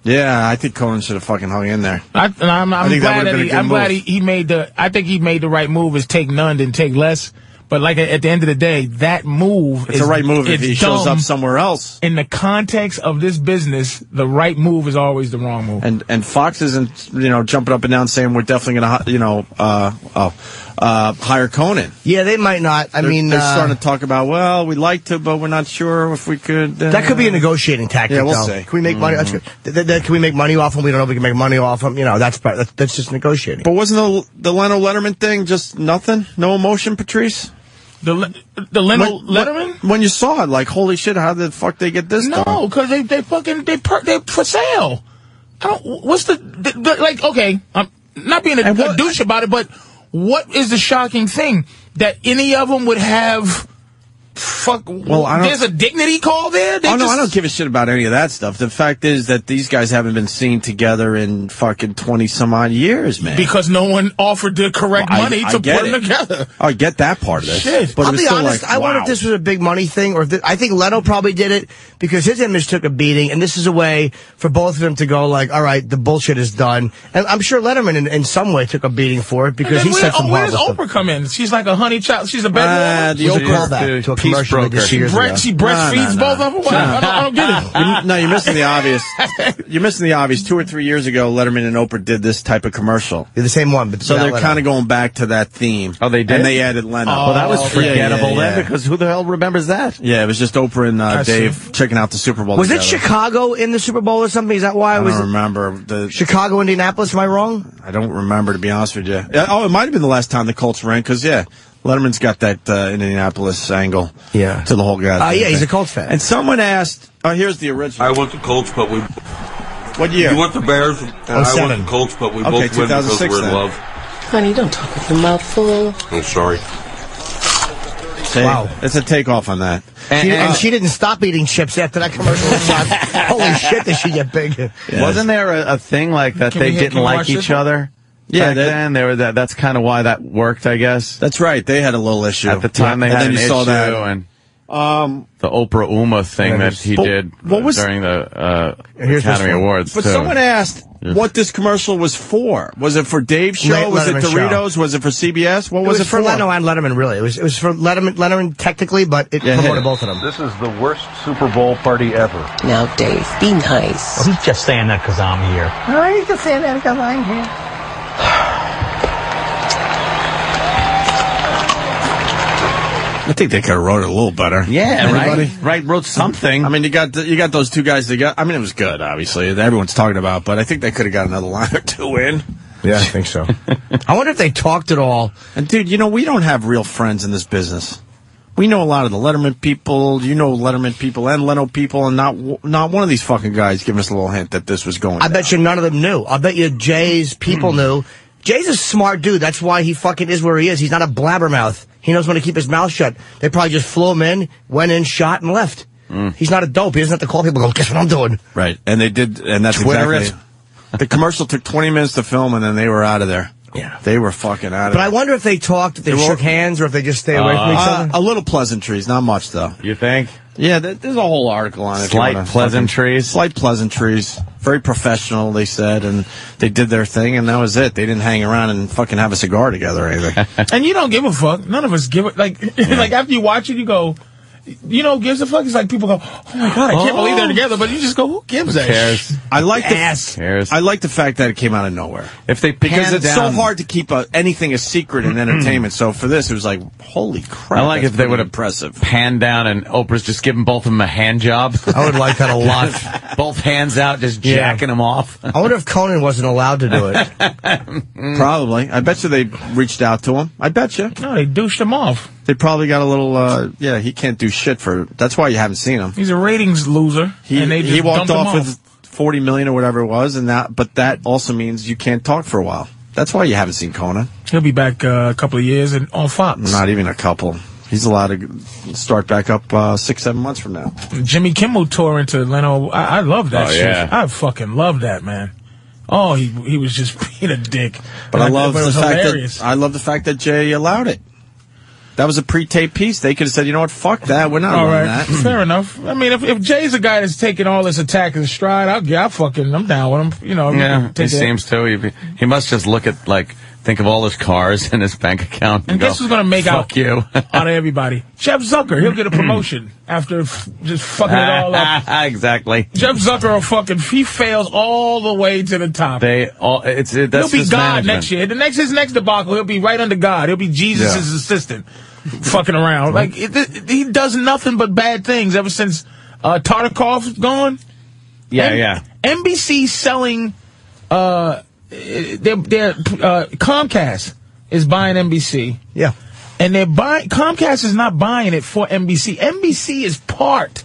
Yeah, I think Conan should have fucking hung in there. I, and I'm, I'm that glad would've that, he, I'm glad he, he made the. I think he made the right move. Is take none and take less. But like at the end of the day, that move It's is the right move if he shows up somewhere else. In the context of this business, the right move is always the wrong move. And and Fox isn't you know jumping up and down saying we're definitely going to you know uh oh uh hire Conan. Yeah, they might not. I They're- mean, they're uh, starting to talk about well we'd like to but we're not sure if we could. Uh, That could be a negotiating tactic. Yeah, we'll though. see. Can we make money? That's good. Th- th- th- can we make money off them? We don't know if we can make money off them. You know, that's that's, that's just negotiating. But wasn't the the Leno Letterman thing just nothing? No emotion, Patrice? The the Leno When- Letterman? When you saw it, like, holy shit, how the fuck they get this? No, because they they fucking they per, they for sale. I don't. What's the, the, the like? Okay, I'm not being a, a douche about it, but what is the shocking thing that any of them would have? Fuck. Well, I don't- there's a dignity call there. They oh, no, I don't give a shit about any of that stuff. The fact is that these guys haven't been seen together in fucking 20 some odd years, man. because no one offered the correct Well, money I to get put them it. together. Oh, I get that part of this. Shit. But it I'll be honest. like, I wonder if this was a big money thing, or if th- I think Leno probably did it because his image took a beating, and this is a way for both of them to go like, "All right, the bullshit is done." And I'm sure Letterman, in, in some way, took a beating for it because he said where, some oh, where does horrible stuff. Oprah come in? She's like a honey child. She's a bed Uh, warmer? the Was a Oprah callback peace commercial they did broker. two years Bre- ago. she breastfeeds no, both no. of them. What? I, don't, I don't get it. <laughs> You- no, you're missing the obvious. You're missing the obvious. Two or three years ago, Letterman and Oprah did this type of commercial. They're the same one, but So they're kind of going back to that theme. Oh, they did? And they added Leno. well, that was Yeah, forgettable yeah, then because who the hell remembers that? Yeah, it was just Oprah and uh, I see. Dave checking out the Super Bowl. Was it. Chicago in the Super Bowl or something? Is that why I it was don't remember. The, Chicago, Indianapolis? Am I wrong? I don't remember, to be honest with you. Oh, it might have been the last time the Colts ran, because, yeah, Letterman's got that uh, Indianapolis angle Yeah. to the whole guy. Uh, yeah, he's a Colts fan. And someone asked, oh, here's the original. I want the Colts, but we. What year? You want the Bears, and I want 07. the Colts, but we Okay, both win because we're in then. love. Honey, don't talk with your mouth full. I'm sorry. See, Wow. It's a takeoff on that. She, and, uh, she didn't stop eating chips after that commercial was. <laughs> Holy shit, did she get big? Wasn't there a, a thing like that Can they we- didn't like each this other? Yeah, back that- then they were that. That's kind of why that worked, I guess. That's right. They had a little issue. At the time, Yeah, they and had then an you saw issue, that. and Um, the Oprah Uma thing Yeah, that he But did what was- during the uh, Academy. Awards. but too. someone asked what this commercial was for. Was it for Dave's show? Let- was it Letterman show. Doritos? Was it for CBS? What It was, was, for Leno and Letterman, really. It was it was for Letterman, Letterman technically, but it Yeah, promoted it. both of them. This is the worst Super Bowl party ever. Now, Dave, be nice. He's just saying that because I'm here. Oh, you can say that because I'm here. I think they could have wrote it a little better. Yeah, Anybody? right. Right, wrote something. I mean, you got the, you got those two guys. That got. I mean, it was good. Obviously, everyone's talking about. But I think they could have got another <laughs> line or two in. Yeah, I think so. <laughs> I wonder if they talked at all. And dude, you know, we don't have real friends in this business. We know a lot of the Letterman people. You know Letterman people and Leno people, and not not one of these fucking guys giving us a little hint that this was going. I bet you none of them knew. I bet you Jay's people Hmm. knew. Jay's a smart dude. That's why he fucking is where he is. He's not a blabbermouth. He knows when to keep his mouth shut. They probably just flew him in, went in, shot, and left. He's not a dope. He doesn't have to call people and go, guess what I'm doing? Right, and they did, and that's Twitter exactly. The commercial took 20 minutes to film, and then they were out of there. Yeah. They were fucking out of there. But there. I wonder if they talked, if they They were- shook hands, or if they just stay away from each Uh, other. a little pleasantries, not much though. You think? Yeah, there's a whole article on it. if you Slight wanna pleasantries? fucking- Slight pleasantries. Very professional, they said, and they did their thing, and that was it. They didn't hang around and fucking have a cigar together or anything. <laughs> And you don't give a fuck. None of us give it. Like, <laughs> like after you watch it, you go, you know, gives a fuck. It's like people go, oh my god, I can't Oh. believe they're oh. together. But you just go, who gives a cares? I like the Ass. Cares. I like the fact that it came out of nowhere. If they Because it's down, so hard to keep a, anything a secret in <clears throat> entertainment. so for this, it was like, holy crap! I like that's if they would have impressive. pan down and Oprah's just giving both of them a hand job. I would like that a <laughs> lot. both hands out, just Yeah. jacking them off. I wonder if Conan wasn't allowed to do it. <laughs> Probably. I bet you they reached out to him. I bet you. No, they douched him off. They probably got a little. uh Yeah, he can't do shit for. That's why you haven't seen him. He's a ratings loser. He and they just he walked dumped him off with forty million or whatever it was, and that. But that also means you can't talk for a while. That's why you haven't seen Conan. He'll be back uh, a couple of years and on Fox. Not even a couple. He's allowed to start back up uh, six, seven months from now. Jimmy Kimmel tore into Leno. I, I love that Oh, shit. yeah. I fucking love that man. Oh, he he was just <laughs> being a dick. But I love it the fact hilarious. that I love the fact that Jay allowed it. That was a pre-taped piece. They could have said, you know what, fuck that. We're not All running right, that. fair enough. I mean, if, if Jay's a guy that's taking all this attack as a stride, I'll, yeah, I'll fucking, I'm down with him. You know, Yeah, he that. seems to. He, he must just look at like think of all his cars <laughs> and his bank account and, And go, who's gonna make Fuck out you? <laughs> out of everybody? Jeff Zucker. He'll get a promotion after f- just fucking it all up. <laughs> exactly. Jeff Zucker will fucking he fails all the way to the top. They all. It's it, he'll be God management. next year. The next his next debacle, he'll be right under God. He'll be Jesus' Yeah. assistant, fucking around. Like it, it- he does nothing but bad things ever since uh, Tartikoff's gone. Yeah, M- yeah. NBC selling uh, their their uh, Comcast is buying NBC. Yeah. and they're buying. Comcast is not buying it for NBC. NBC is part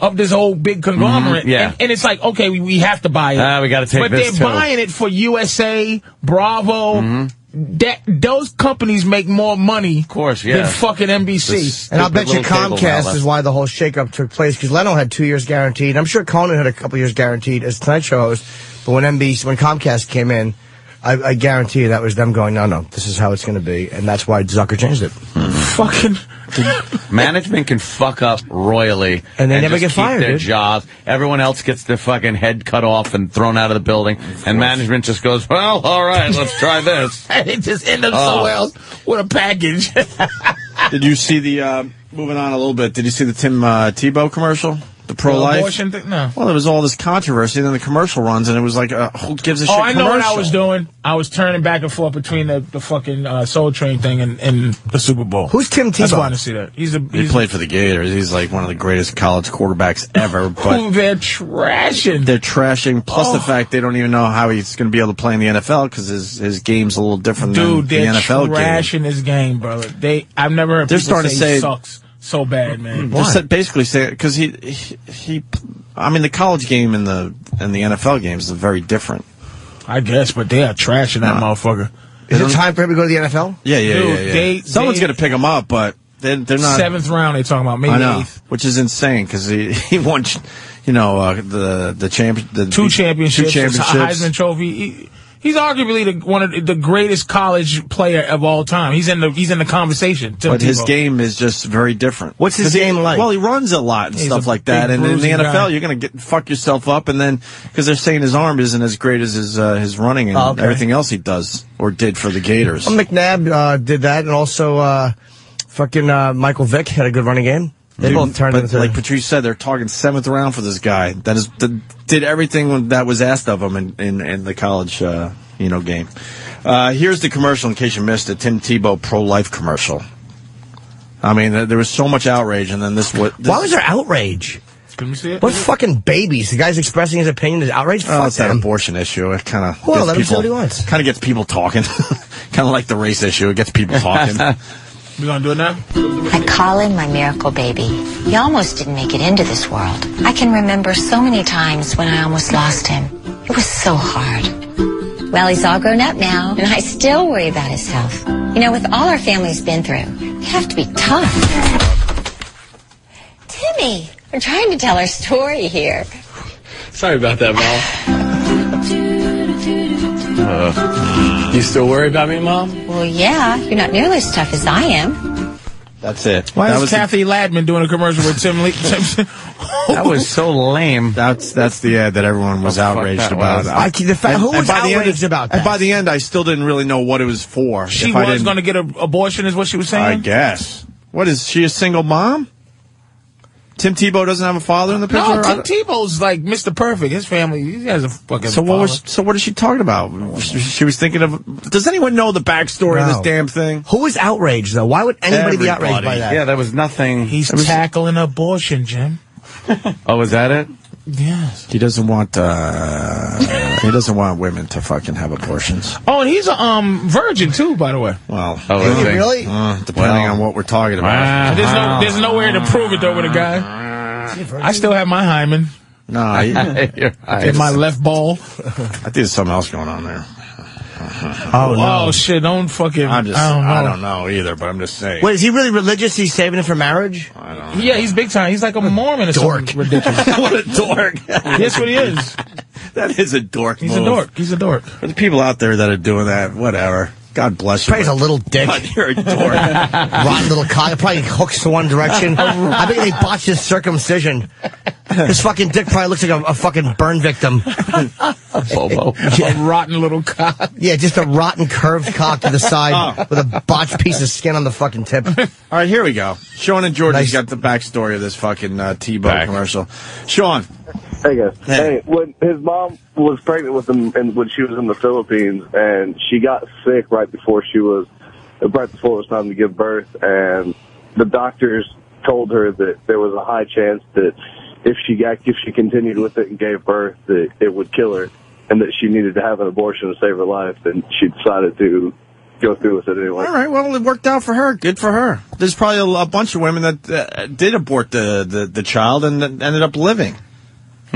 of this whole big conglomerate. Mhm, yeah. and, and it's like, okay, we, we have to buy it. Ah, we gotta take But this, they're too. Mm-hmm. buying it for USA, Bravo. That those companies make more money, of course, than yeah. fucking NBC. And I'll bet you Comcast is why the whole shakeup took place because Leno had two years guaranteed. I'm sure Conan had a couple years guaranteed as Tonight Show host. But when NBC, when Comcast came in, I, I guarantee you that was them going, no, no, this is how it's going to be, and that's why Zucker changed it. Fucking <laughs> Management can fuck up royally, And they never just get keep fired, Their dude. jobs. Everyone else gets their fucking head cut off and thrown out of the building, and management just goes, "Well, all right, let's try this." <laughs> and it just end up Oh. somewhere else with a package. <laughs> Did you see the, uh, moving on a little bit, did you see the Tim uh, Tebow commercial? The pro-life? abortion thing? No. Well, there was all this controversy, and then the commercial runs, and it was like, uh, who gives a shit Oh, I know what I was doing. I was turning back and forth between the, the fucking uh, Soul Train thing and, and the Super Bowl. Who's Tim That's Tebow? why I didn't see that. He's a He played for the Gators. He's like one of the greatest college quarterbacks ever. <laughs> But who they're trashing. they're trashing. Plus the Oh. fact they don't even know how he's going to be able to play in the NFL because his his game's a little different Dude, than they're the NFL game. trashing his game, brother. They I've never heard They're starting to say, say- sucks so bad, man. Just basically say because he, he he I mean the college game and the and the NFL games are very different. I guess, but they are trashing that motherfucker. Is it time for him to go to the NFL? Yeah, yeah, Dude, yeah. yeah. they- Someone's they- going to pick him up, but they're, they're not Seventh round, They're talking about maybe I know, eighth. which is insane because he <laughs> he won, you know, uh, the the champion, the Two championships, two a championships. Heisman Trophy. He, he's arguably the, one of the- the greatest college player of all time. He's in the he's in the conversation. Tim But his game is just very different. What's his game like? Well, he runs a lot and He's stuff like that. And in the NFL, guy. you're going to get fuck yourself up, and then because they're saying his arm isn't as great as his uh, his running and Oh, okay. everything else he does or did for the Gators. Well, McNabb uh, did that, and also uh, fucking uh, Michael Vick had a good running game. They Dude, both turned but into like Patrice said, they're talking seventh round for this guy. That is that did everything that was asked of him in in, in the college uh, you know game. Uh, here's the commercial in case you missed it. Tim Tebow pro life commercial. I mean, there there was so much outrage, and then this what? This, Why was there outrage? Can we see it? What fucking babies? The guy's expressing his opinion is outrage. Oh, Fuck it's that abortion issue. It kind of Well, let him say what he wants. Kind of gets people talking. <laughs> kind of like the race issue. It gets people talking. <laughs> We gonna do it now? I call him my miracle baby. He almost didn't make it into this world. I can remember so many times when I almost lost him. It was so hard. Well, he's all grown up now, and I still worry about his health. You know, with all our family's been through, you have to be tough. Timmy, we're trying to tell our story here. Sorry about that, Mom. you still worry about me, Mom? Well, yeah, you're not nearly as tough as I am. That's it. Why that is was the- Cathy Ladman doing a commercial with Tim Lee? Tim, <laughs> That was so lame. That's that's the ad that everyone was Oh, outraged that about. was. I- the fa- who was by the end- outraged about And by the end, I still didn't really know what it was for. she If was going to get an abortion, is what she was saying. I guess. What is she a single mom? Tim Tebow doesn't have a father in the picture. No, Tim Tebow's like Mr. Perfect. His family, he has a fucking. so what father. was so what is she talking about? She, she was thinking of. Does anyone know the backstory of this damn thing? Who was outraged though? Why would anybody be outraged by that? Yeah, there was nothing. He's was- tackling abortion, Jim. <laughs> Oh, was that it? Yes. He doesn't want. uh He doesn't want women to fucking have abortions. Oh, and he's a um virgin too, by the way. Well, Oh, Is he really? uh, depending Well. on what we're talking about. There's no, there's nowhere to prove it though with a guy. I still have my hymen No, I, <laughs> You're right. in my left ball. I think there's something else going on there. <laughs> Oh no. Oh shit! Don't fucking. I'm just. I don't know. I don't know either, but I'm just saying. Wait, is he really religious? He's saving it for marriage? I don't know. Yeah, he's big time. He's like a Mormon or Dork. something <laughs> ridiculous. what a dork. <laughs> That's what he is. that is a dork. He's move. a dork. He's a dork. For the people out there that are doing that, whatever. God bless you. Probably a little dick. but You're a dork. <laughs> Rotten little cock. Probably hooks to one direction. <laughs> I bet they botched his circumcision. His fucking dick probably looks like a, a fucking burn victim. Bobo. <laughs> A rotten little cock. Yeah, just a rotten curved cock to the side with a botched piece of skin on the fucking tip. All right, here we go. Sean and George has Nice. got the backstory of this fucking uh, Tebow Back. commercial. Sean, Hey guys. Hey. Hey. when his mom was pregnant with him, and when she was in the Philippines, and she got sick right before she was, right before it was time to give birth, and the doctors told her that there was a high chance that if she got, if she continued with it and gave birth, that it would kill her, and that she needed to have an abortion to save her life, and she decided to go through with it anyway. All right, well, it worked out for her. Good for her. There's probably a, a bunch of women that uh, did abort the, the, the child and ended up living.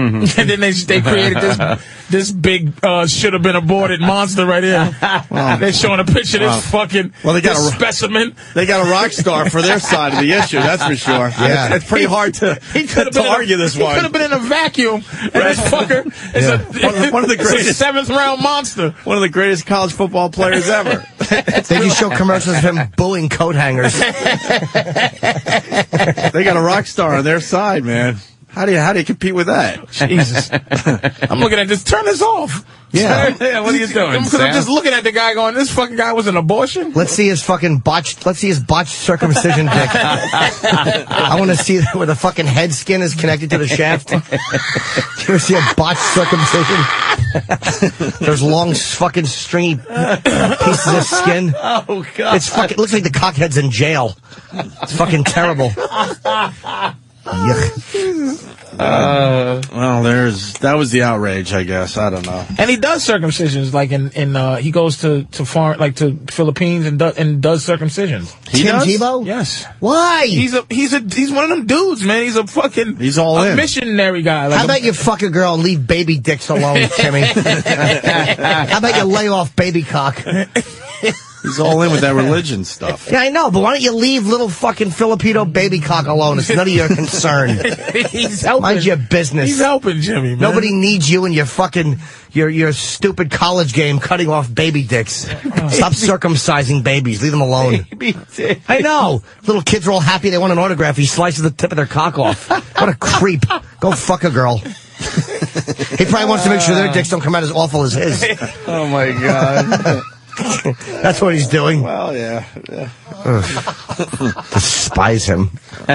<laughs> and then they they created this <laughs> this big uh, should have been aborted monster right here. They're showing a picture of this Wow. fucking Well, they got this a- specimen. They got a rock star for their side of the issue, that's for sure. <laughs> Yeah. It's, it's pretty hard to, He could to been in a- argue this He could have been in a vacuum, and this fucker is a One of the- one of the it's a greatest- seventh round monster. One of the greatest college football players ever. They just show commercials of him booing coat hangers. they got a rock star on their side, man. How do you how do you compete with that? <laughs> Jesus. <laughs> I'm looking at this. Turn this off. Yeah. <laughs> Yeah, what are you doing, Because I'm just looking at the guy going, this fucking guy was an abortion? Let's see his fucking botched. Let's see his botched circumcision dick. I want to see where the fucking head skin is connected to the shaft. you ever see a botched circumcision? There's long, fucking stringy pieces of skin. Oh, God. It's fucking. It looks like the cockhead's in jail. It's fucking terrible. Yuck. Uh, well, there's that was the outrage, I guess. I don't know. And he does circumcisions, like in, in uh, he goes to, to foreign, like to Philippines and, do, and does circumcisions. He Tim does? Tebow? Yes. Why? He's a, he's a, he's one of them dudes, man. He's a fucking, He's all a in. missionary guy. Like How a- about you fuck a girl and leave baby dicks alone, <laughs> Timmy? <laughs> How about you lay off baby cock? <laughs> He's all in with that religion stuff. Yeah, I know, but why don't you leave little fucking Filipino baby cock alone? It's none of your concern. <laughs> he's helping. Mind your business. He's helping Jimmy, man. Nobody needs you and your fucking your your stupid college game cutting off baby dicks. <laughs> Stop circumcising babies. Leave them alone. <laughs> I know. Little kids are all happy they want an autograph. He slices the tip of their cock off. What a creep. Go fuck a girl. he probably wants to make sure their dicks don't come out as awful as his. Oh, my God. <laughs> That's what he's doing. Well, yeah. yeah. <laughs> Despise him. <laughs>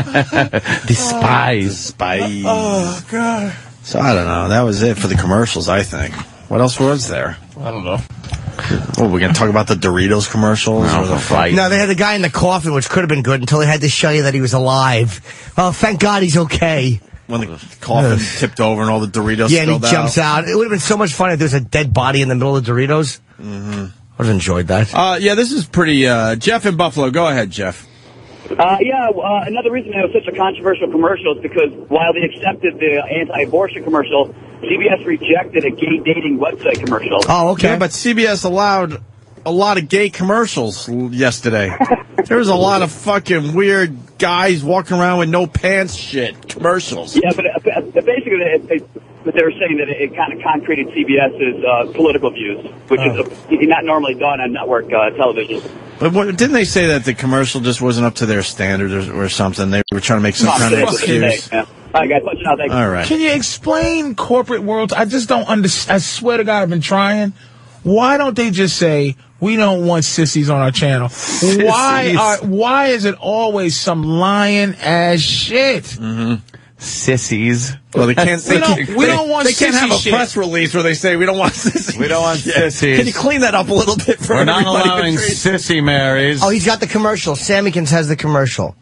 Despise. Despise. Oh, God. So I don't know. That was it for the commercials. I think. What else was there? I don't know. Well, we're gonna talk about the Doritos commercials No, or the the fight. No, they had the guy in the coffin, which could have been good until they had to show you that he was alive. Well, thank God he's okay. when the coffin tipped over and all the Doritos yeah, and he spilled jumps out. It would have been so much fun if there was a dead body in the middle of Doritos. Mm-hmm. I would have enjoyed that. Uh, yeah, this is pretty. Uh, Jeff in Buffalo. Go ahead, Jeff. Uh, yeah, uh, another reason it was such a controversial commercial is because while they accepted the anti-abortion commercial, CBS rejected a gay dating website commercial. Oh, okay. Yeah, but CBS allowed a lot of gay commercials yesterday. <laughs> there was a lot of fucking weird guys walking around with no pants shit commercials. Yeah, but, uh, but basically, it, it, but they were saying that it, kind of concreted CBS's uh, political views, which is uh, not normally done on network uh, television. But what, didn't they say that the commercial just wasn't up to their standards or, or something? They were trying to make some No, kind of it's okay, excuse. man. All right, guys, let you know. Thank. All right. Can you explain corporate world? I just don't understand. I swear to God, I've been trying. Why don't they just say we don't want sissies on our channel? Why are why is it always some lying ass shit? Mm-hmm. Sissies. Well, they can't. We don't- can't- we they- don't want They can't have a shit. press release where they say we don't want sissies. We don't want Yeah. sissies. Can you clean that up a little bit for We're not allowing sissy Marys. Oh, he's got the commercial. Sammykins has the commercial.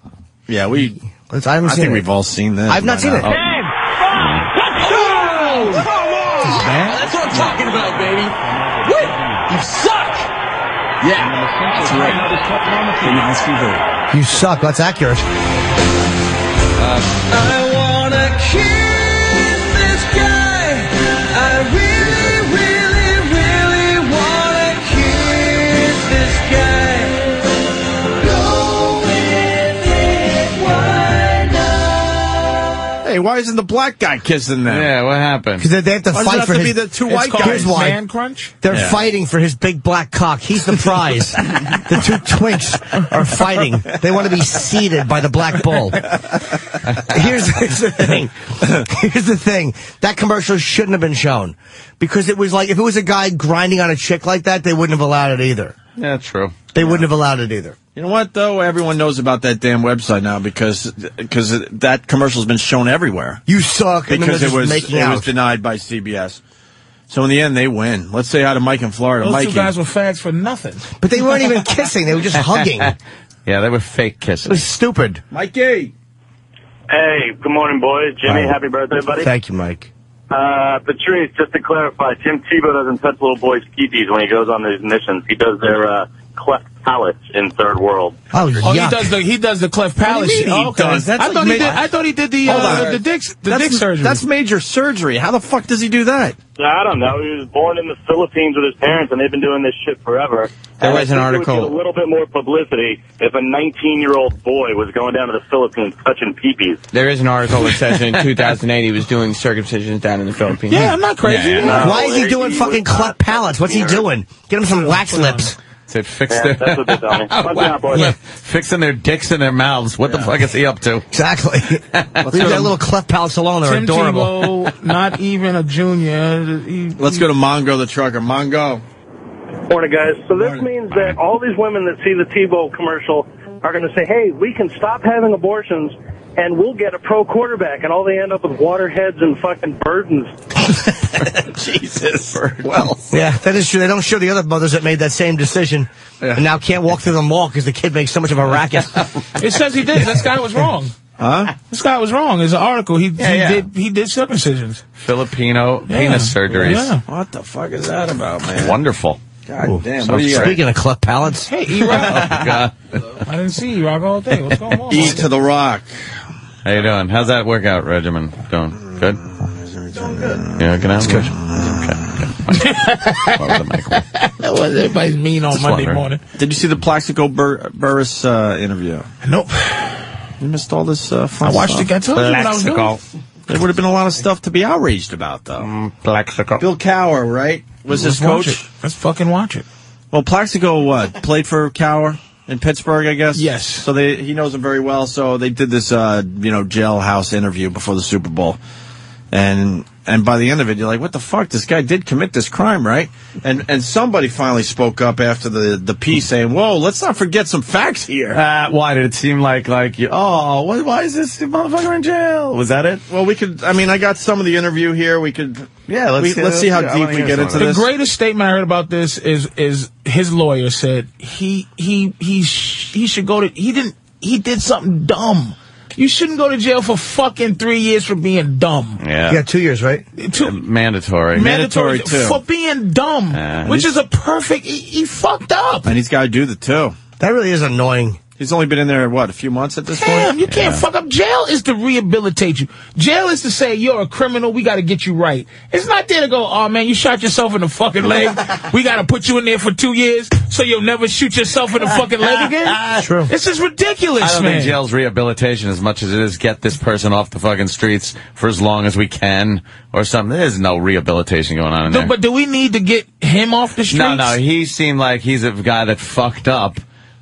Yeah, we. Let's- I haven't I think it. we've all seen this. I've not by seen it. now. Oh. That's what I'm talking about, baby. What? You suck. Yeah, that's right. Nice fever. You suck. That's accurate. I wanna kiss Hey, why isn't the black guy kissing them? Yeah, what happened? Because they have to Why does it fight have for to his. be the two white guys? Here's why. ManCrunch. They're Yeah. fighting for his big black cock. He's the prize. <laughs> the two twinks are fighting. They want to be seated by the black bull. Here's, here's the thing. Here's the thing. That commercial shouldn't have been shown. Because it was like, if it was a guy grinding on a chick like that, they wouldn't have allowed it either. Yeah, true. They wouldn't have allowed it either. You know what though? Everyone knows about that damn website now because because that commercial's been shown everywhere. You suck. And because it was it out. was denied by CBS. So in the end, they win. Let's say hi to Mike in Florida. Those Mikey. two guys were fags for nothing. But they weren't even kissing. They were just hugging. <laughs> Yeah, they were fake kissing. It was stupid. Mikey. Hey, good morning, boys. Jimmy, Hi. happy birthday, buddy. Thank you, Mike. Uh, Patrice, just to clarify, Tim Tebow doesn't touch little boys' peepees when he goes on these missions. He does their uh, cleft palates in third world. Oh, Oh, he does the he does the cleft palate mean shit. he Oh, okay. does? That's I like thought he did. I thought he did the uh, on. the dick the that's, dick surgery. That's major surgery. How the fuck does he do that? I don't know. He was born in the Philippines with his parents, and they've been doing this shit forever. There And was an think it would article- a little bit more publicity if a 19-year-old boy was going down to the Philippines touching peepees. There is an article that says in 2008 he was doing circumcisions down in the Philippines. Yeah, I'm not crazy. Yeah, yeah, no. Why is he doing fucking cleft palates? What's he doing? Get him some wax lips. Say fix Yeah, their that's what they tell me. <laughs> Watch out, boys. Yeah, fixing their dicks in their mouths. What the fuck is he up to? Exactly. <laughs> Leave that little cleft palates alone. They're Tim adorable. Tebow, not even a junior. He- Let's go to Mongo the trucker. Mongo. Morning, guys. So this means that all these women that see the Tebow commercial are going to say, "Hey, we can stop having abortions, and we'll get a pro quarterback," and all they end up with waterheads and fucking burdens. <laughs> Jesus. Well, Yeah, that is true. They don't show the other mothers that made that same decision and now can't walk through the mall because the kid makes so much of a racket. <laughs> It says he did. This guy was wrong. Huh? This guy was wrong. There's an article. He, he yeah. did he did circumcisions. Filipino Yeah. penis surgeries. Yeah. What the fuck is that about, man? Wonderful. God damn. so What do you got? Speaking of cleft palates, Hey, E Rock. <laughs> Oh, I didn't see E Rock all day. What's going on? E to the rock. How you doing? How's that workout regimen going? Good? Yeah, good. That's good. Okay. Follow the mic. That was everybody's mean on Just Monday wondering. morning. Did you see the Plaxico Bur- Burress uh, interview? Nope. You missed all this uh, fun I watched stuff. it. I told you what I was doing. There would have been a lot of stuff to be outraged about, though. Plaxico. Bill Cowher, right? Was his Let's watch coach? Let's fucking watch it. Well, Plaxico, what played for Cowher in Pittsburgh, I guess. Yes. So they he knows him very well. So they did this, uh, you know, jailhouse interview before the Super Bowl, and and by the end of it, you're like, what the fuck? This guy did commit this crime, right? And and somebody finally spoke up after the the piece, saying, "Whoa, let's not forget some facts here." Uh, why did it seem like like you? Oh, why, why is this motherfucker in jail? Was that it? Well, we could. I mean, I got some of the interview here. We could. Yeah, let's we, let's see how yeah, deep we get into of The this. greatest statement I heard about this is is his lawyer said he he he sh- he should go to he didn't he did something dumb. You shouldn't go to jail for fucking three years for being dumb. Yeah. yeah, two years, right? Two, Mandatory. Mandatory, too. for being dumb, Uh, which is a perfect. He, he fucked up. and he's got to do the two. That really is annoying. He's only been in there what a few months at this Damn, point. you can't fuck up. Jail is to rehabilitate you. Jail is to say you're a criminal. We got to get you right. It's not there to go. Oh man, you shot yourself in the fucking leg. we got to put you in there for two years so you'll never shoot yourself in the fucking leg again. <laughs> True. This is ridiculous, I don't man. think jail's rehabilitation as much as it is get this person off the fucking streets for as long as we can or something. There's no rehabilitation going on in No, there. but do we need to get him off the streets? No, no, he seemed like he's a guy that fucked up.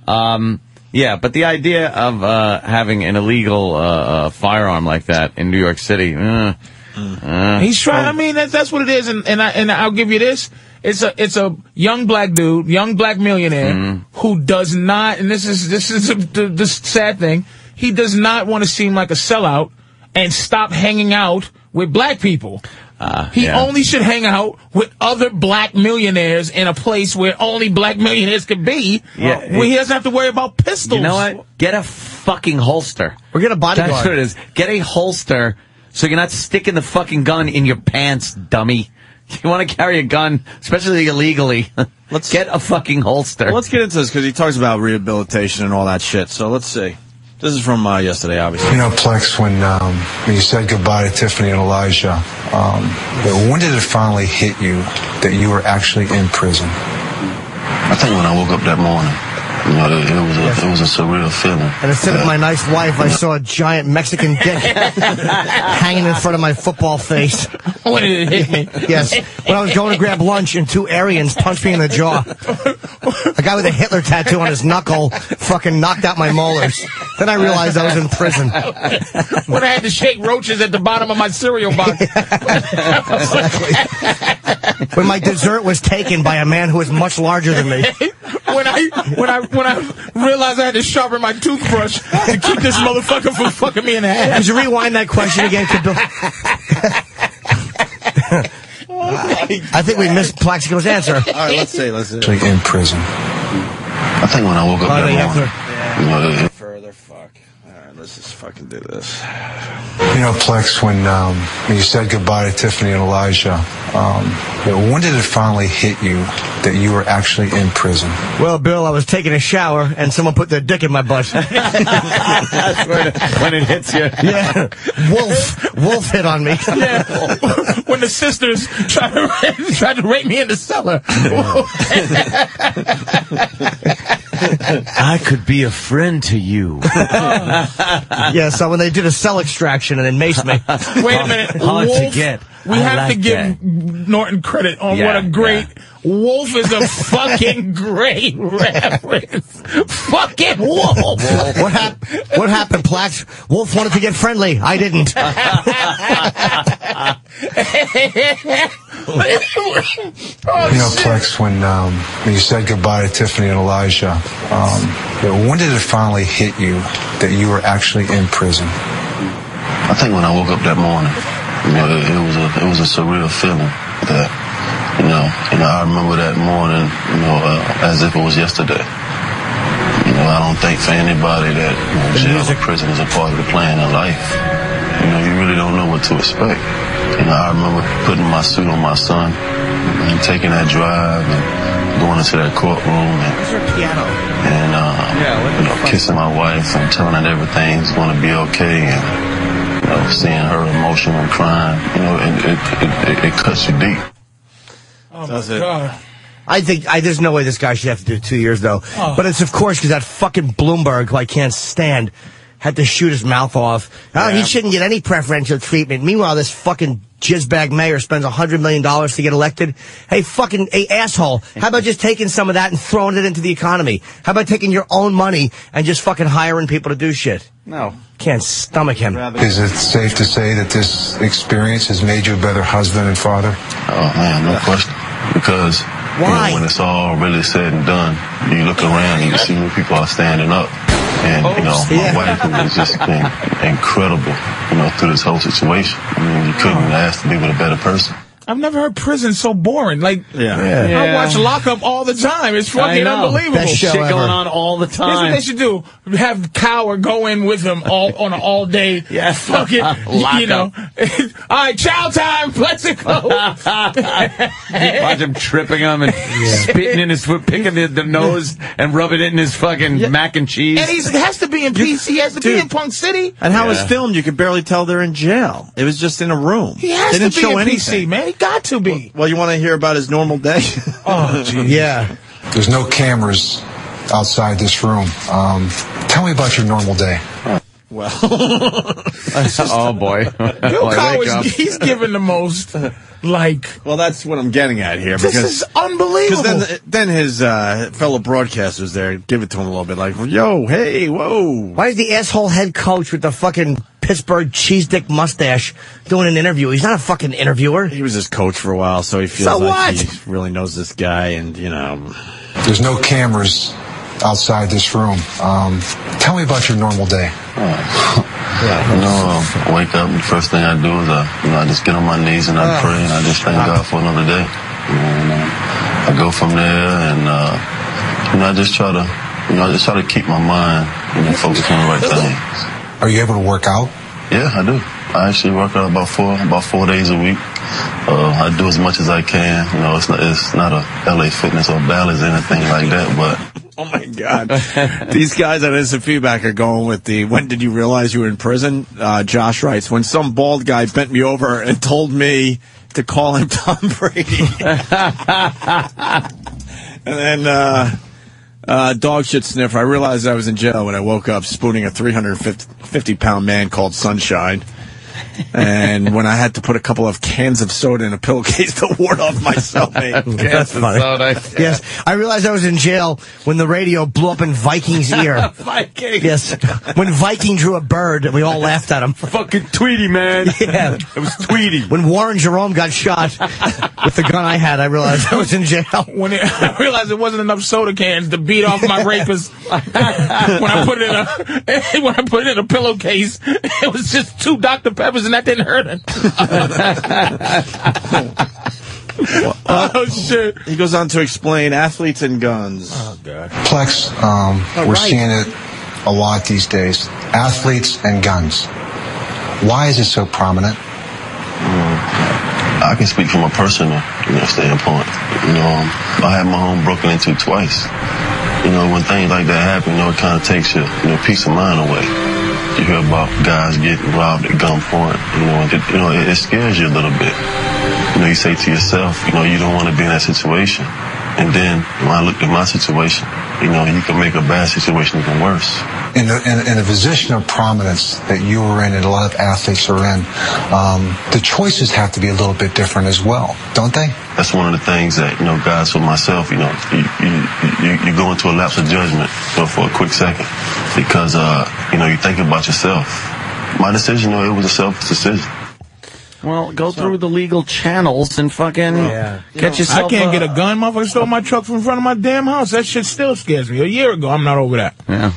Um, yeah, but the idea of uh, having an illegal uh, uh, firearm like that in New York City, uh, uh, He's trying. I mean, that's that's what it is, and and I and I'll give you this. It's a it's a young black dude, young black millionaire Mm-hmm. who does not, and this is this is the, the sad thing. He does not want to seem like a sellout and stop hanging out with black people. Uh, He yeah. only should hang out with other black millionaires in a place where only black millionaires could be, Yeah, where he doesn't have to worry about pistols. You know what? Get a fucking holster. Or get a bodyguard. That's what it is. Get a holster so you're not sticking the fucking gun in your pants, dummy. <laughs> You want to carry a gun, especially illegally. <laughs> Let's get a fucking holster. Well, let's get into this because he talks about rehabilitation and all that shit. So let's see. This is from uh, yesterday, obviously. You know, Plex, when, um, when you said goodbye to Tiffany and Elijah, um, when did it finally hit you that you were actually in prison? I think when I woke up that morning, you know, it, it was a, it was a surreal feeling. And instead of my nice wife, I saw a giant Mexican dick <laughs> hanging in front of my football face. when did it hit me? Yes. When I was going to grab lunch and two Aryans punched me in the jaw. A guy with a Hitler tattoo on his knuckle fucking knocked out my molars. Then I realized I was in prison. when I had to shake roaches at the bottom of my cereal box. <laughs> <laughs> When my dessert was taken by a man who was much larger than me. <laughs> when I when I when I realized I had to sharpen my toothbrush to keep this motherfucker from fucking me in the head. Could you rewind that question again? Could Bill- <laughs> I think we missed Plaxico's answer. All right, let's see. Let's see. Actually in prison. I think when I woke up Oh, that they morning, have you know, it, Further, fuck. All right. let's just fucking do this. You know, Plex, when, um, when you said goodbye to Tiffany and Elijah, um, you know, when did it finally hit you that you were actually in prison? Well, Bill, I was taking a shower and someone put their dick in my butt. <laughs> when, when it hits you. <laughs> Yeah. Wolf. Wolf hit on me. <laughs> Yeah. when the sisters tried to, tried to rape me in the cellar. I could be a friend to you. <laughs> yeah, so when they did a cell extraction and then maced me. Wait a minute. Hard to get. We I have to give that. Norton credit on Yeah, what a great Wolf is a fucking <laughs> great reference. fucking Wolf. what, hap- what happened, Plax? Wolf wanted to get friendly. I didn't. <laughs> You know, Plex, when, um, when you said goodbye to Tiffany and Elijah, um, you know, when did it finally hit you that you were actually in prison? I think when I woke up that morning, you know, it, it was a it was a surreal feeling that you know, you know, I remember that morning, you know, uh, as if it was yesterday. You know, I don't think for anybody that you know, jail or prison is a part of the plan of life. You know, you really don't know what to expect. You know, I remember putting my suit on my son and taking that drive and going into that courtroom and piano. and uh, yeah, you know, kissing my wife and telling her everything's going to be okay and you know, seeing her emotional and crying, you know, it, it, it, it, it cuts you deep. Oh Does my it? God. I think I, there's no way this guy should have to do two years though. Oh. But it's of course because that fucking Bloomberg, who I can't stand, had to shoot his mouth off. Oh, he shouldn't get any preferential treatment. Meanwhile, this fucking jizzbag mayor spends a hundred million dollars to get elected. Hey, fucking hey, asshole! How about just taking some of that and throwing it into the economy? How about taking your own money and just fucking hiring people to do shit? No. Can't stomach him. Is it safe to say that this experience has made you a better husband and father? Oh man, no question. Because you know, when it's all really said and done, you look around and you see when people are standing up. And you know, my wife has just been incredible, you know, through this whole situation. I mean, you couldn't oh. ask to be with a better person. I've never heard prison so boring. Like, Yeah. I Yeah. watch Lockup all the time. It's fucking unbelievable. Best show Shit ever. going on all the time. Here's what they should do: have Cowher go in with him all on an all day. <laughs> Yeah. fucking, Lock <laughs> you know. <laughs> all right, chow time. Let's go. Watch him tripping him and spitting in his foot, picking the, the nose and rubbing it in his fucking mac and cheese. and he has to be in PC. He has to be in Punk City. And how it was filmed, you could barely tell they're in jail. It was just in a room. He has they to didn't be show in anything. PC, man. He got to be. Well, you want to hear about his normal day? <laughs> Oh, geez. Yeah. There's no cameras outside this room. Um, tell me about your normal day. well, <laughs> oh boy. Bill Boy, Cowher wake up. is he's giving the most. Like well, that's what I'm getting at here this because is unbelievable. Because then, then his uh, fellow broadcasters there give it to him a little bit, like, "Yo, hey, whoa." Why is the asshole head coach with the fucking Pittsburgh cheese dick mustache doing an interview? He's not a fucking interviewer. He was his coach for a while, so he feels So like what? he really knows this guy, and you know, There's no cameras outside this room. Um, tell me about your normal day. <laughs> You know, I wake up and the first thing I do is I, you know, I just get on my knees and I pray and I just thank God for another day. And uh, I go from there and, uh, you know, I just try to, you know, I just try to keep my mind, you know, focused on the right things. Are you able to work out? Yeah, I do. I actually work out about four, about four days a week. Uh, I do as much as I can. You know, it's not, it's not a LA Fitness or Bally's or anything like that, but <laughs> oh my god, these guys on instant feedback are going with the. When did you realize you were in prison? Uh, Josh writes, when some bald guy bent me over and told me to call him Tom Brady, <laughs> and then. Uh, uh, dog shit sniffer. I realized I was in jail when I woke up spooning a 350 pound man called Sunshine. And when I had to put a couple of cans of soda in a pillowcase <laughs> to ward off my cellmate. <laughs> That's funny. Yes, I realized I was in jail when the radio blew up in Viking's <laughs> ear. Viking. yes, when Viking drew a bird, and we all laughed at him. Fucking Tweety, man. Yeah, It was Tweety. when Warren Jerome got shot with the gun I had, I realized I was in jail. when it, I realized there wasn't enough soda cans to beat off my rapist, when I put it in a when I put it in a pillowcase, it was just two Dr Peppers, and that didn't hurt him. <laughs> oh shit! He goes on to explain athletes and guns. Oh god. Plex, um, Oh, we're right. seeing it a lot these days athletes and guns. Why is it so prominent? I can speak from a personal, you know, standpoint. You know, um, I had my home broken into twice. You know, when things like that happen, you know, it kind of takes your, you know, peace of mind away. You hear about guys getting robbed at gunpoint. You know, it, you know, it, scares you a little bit. You know, you say to yourself, you know, you don't want to be in that situation. And then when I looked at my situation, you know, you can make a bad situation even worse. In a, in, a- in a position of prominence that you were in and a lot of athletes are in, um, the choices have to be a little bit different as well, don't they? That's one of the things that, you know, guys for myself, you know, you, you, you, you go into a lapse of judgment you know, for a quick second because, uh, you know, you think about yourself. My decision, you know, it was a selfish decision. Well, go through the legal channels and fucking get yourself. I can't a- get a gun. Motherfucker stole my truck from in front of my damn house. That shit still scares me. A year ago, I'm not over that. Yeah.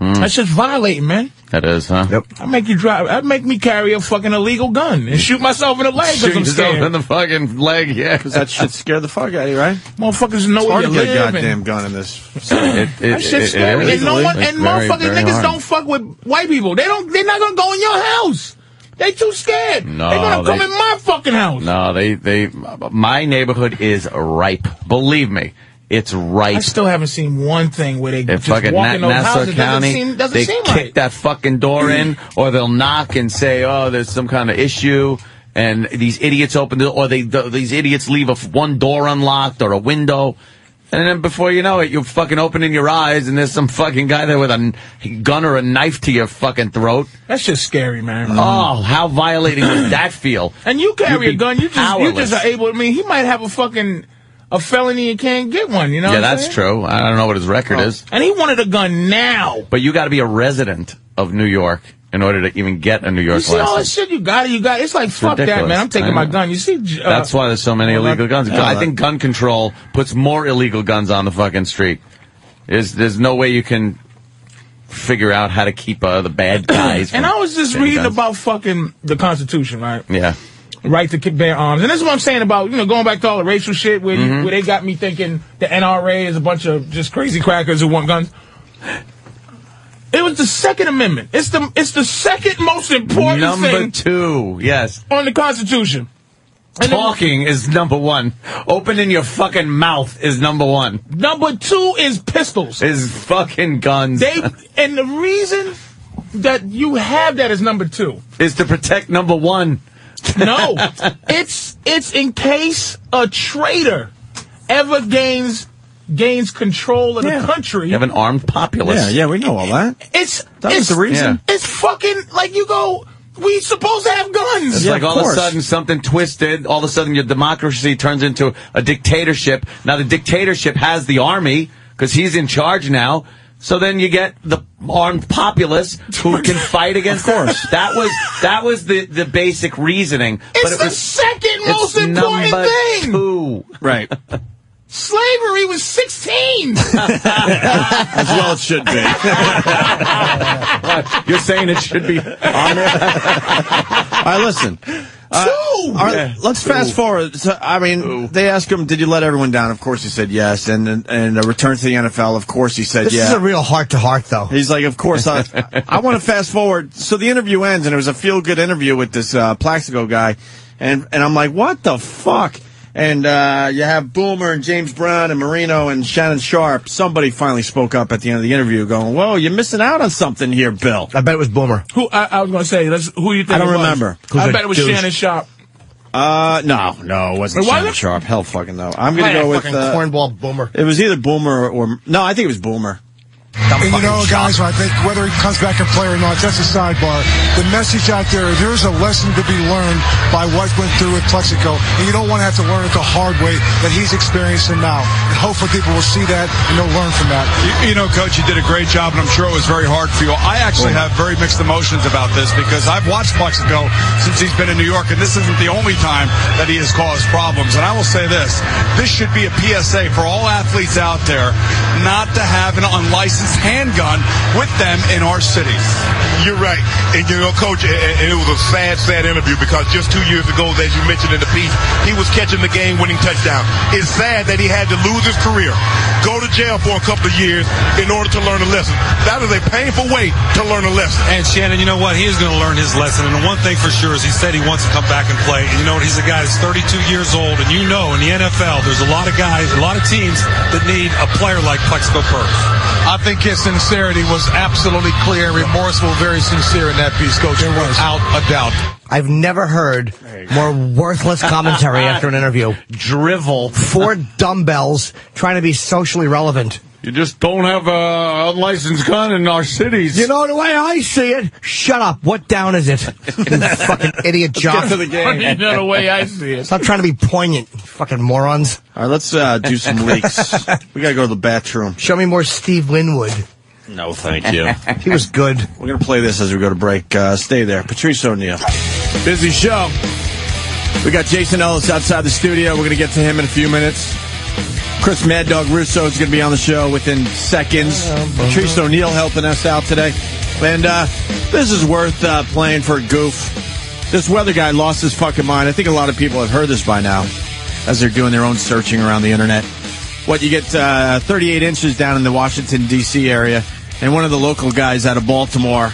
Mm, That's just violating, man. That is, huh? Yep. I make you drive. I make me carry a fucking illegal gun and shoot myself in the leg Shoot because I'm yourself scared. in the fucking leg, yeah. Because that shit scare the fuck out of you, right? Motherfuckers know It's where hard to get a live. goddamn gun in this. <coughs> It, it, that shit's it- scary. it is. and no one, and very, motherfucking very niggas hard. don't fuck with white people. They don't. They're not gonna go in your house. They too scared. No, they're gonna come in my fucking house. No, they, they, my neighborhood is ripe. Believe me, it's right. I still haven't seen one thing where they in just fucking walk in those Nassau houses. County, doesn't seem, doesn't they seem kick right. that fucking door mm. in, or they'll knock and say, "Oh, there's some kind of issue," and these idiots open the, or they th- these idiots leave a one door unlocked or a window, and then before you know it, you're fucking opening your eyes, and there's some fucking guy there with a gun or a knife to your fucking throat. That's just scary, man. Oh, how violating would that feel? And you carry a gun, you just you just are able. I mean, he might have a fucking a felony and can't get one. You know? yeah, that's saying? true. I don't know what his record is. And he wanted a gun now. But you got to be a resident of New York in order to even get a New York You see all this shit you got it, you got it. It's like fuck that, man. I'm taking my gun. You see, uh, That's why there's so many illegal guns. I think gun control puts more illegal guns on the fucking street. There's there's no way you can figure out how to keep uh, the bad <clears throat> guys. And I was just reading guns. about fucking the Constitution, right? Yeah. Right to kick bear arms, and this is what I'm saying about you know going back to all the racial shit where, you- Mhm. where they got me thinking the NRA is a bunch of just crazy crackers who want guns. It was the Second Amendment. It's the it's the second most important Number thing two, yes. on the Constitution. And then- Talking is number one. Opening your fucking mouth is number one. Number two is pistols. Is fucking guns. They and the reason that you have that as number two. is to protect number one. No, it's it's in case a traitor ever gains gains control of the country. You have an armed populace. Yeah, yeah, we know all that. It's That it's, the reason. It's fucking like you go. We supposed to have guns. It's like all of a sudden something twisted. All of a sudden your democracy turns into a dictatorship. Now the dictatorship has the army because he's in charge now. So then you get the armed populace who can fight against us. That was that was the, the basic reasoning. It's but it the was second it's most important number thing. two. Right. Slavery was sixteen. <laughs> As well it should be. <laughs> You're saying it should be on there? All right, listen. Uh, all right, Yeah. let's fast forward. So, I mean, they asked him, "Did you let everyone down?" Of course, he said yes. And and, and a return to the NFL. Of course, he said yes. This yeah. is a real heart to heart, though. He's like, of course, I, <laughs> I want to fast forward. So the interview ends, and it was a feel good interview with this uh, Plaxico guy, and and I'm like, what the fuck? And uh, you have Boomer and James Brown and Marino and Shannon Sharpe. Somebody finally spoke up at the end of the interview, going, "Whoa, you're missing out on something here, Bill." I bet it was Boomer. Who I, I was going to say? Let's, who do you think? I don't it was? remember. I bet it was douche? Shannon Sharpe. Uh, no, no, it wasn't It wasn't? Shannon Sharpe. Hell, fucking no. I'm gonna go with fucking uh, cornball Boomer. It was either Boomer or, or no, I think it was Boomer. And you know, guys, I think whether he comes back and play or not, that's a sidebar. The message out there, there's a lesson to be learned by what went through with Plaxico. And you don't want to have to learn it the hard way that he's experiencing now. And hopefully people will see that and they'll learn from that. You, you know, Coach, you did a great job, and I'm sure it was very hard for you. I actually oh. have very mixed emotions about this because I've watched Plaxico since he's been in New York, and this isn't the only time that he has caused problems. And I will say this this should be a PSA for all athletes out there not to have an unlicensed handgun with them in our cities. You're right. And you know, Coach, and and it was a sad, sad interview because just two years ago, as you mentioned in the piece, he was catching the game-winning touchdown. It's sad that he had to lose his career, go to jail for a couple of years in order to learn a lesson. That is a painful way to learn a lesson. And Shannon, you know what? He is going to learn his lesson. And the one thing for sure is he said he wants to come back and play. And you know what? He's a guy that's 32 years old. And you know, in the NFL, there's a lot of guys, a lot of teams that need a player like Plaxico Burress. I think his sincerity was absolutely clear remorseful, very sincere in that piece, Coach. Without a doubt. I've never heard more worthless commentary after an interview. <laughs> Drivel. Four dumbbells trying to be socially relevant. You just don't have a unlicensed gun in our cities. You know the way I see it. Shut up. What down is it? <laughs> You fucking idiot jock. to the game. You know the way I see it. Stop trying to be poignant, you fucking morons. All right, let's uh, do some leaks. <laughs> we got to go to the bathroom. Show me more Steve Winwood. No, thank you. <laughs> He was good. We're going to play this as we go to break. Uh, stay there. Patrice O'Neal. Busy show. We got Jason Ellis outside the studio. We're going to get to him in a few minutes. Chris Mad Dog Russo is going to be on the show within seconds. Patrice O'Neal helping us out today. And uh, this is worth uh, playing for a goof. This weather guy lost his fucking mind. I think a lot of people have heard this by now as they're doing their own searching around the internet. What, you get uh, 38 inches down in the Washington, D.C. area, and one of the local guys out of Baltimore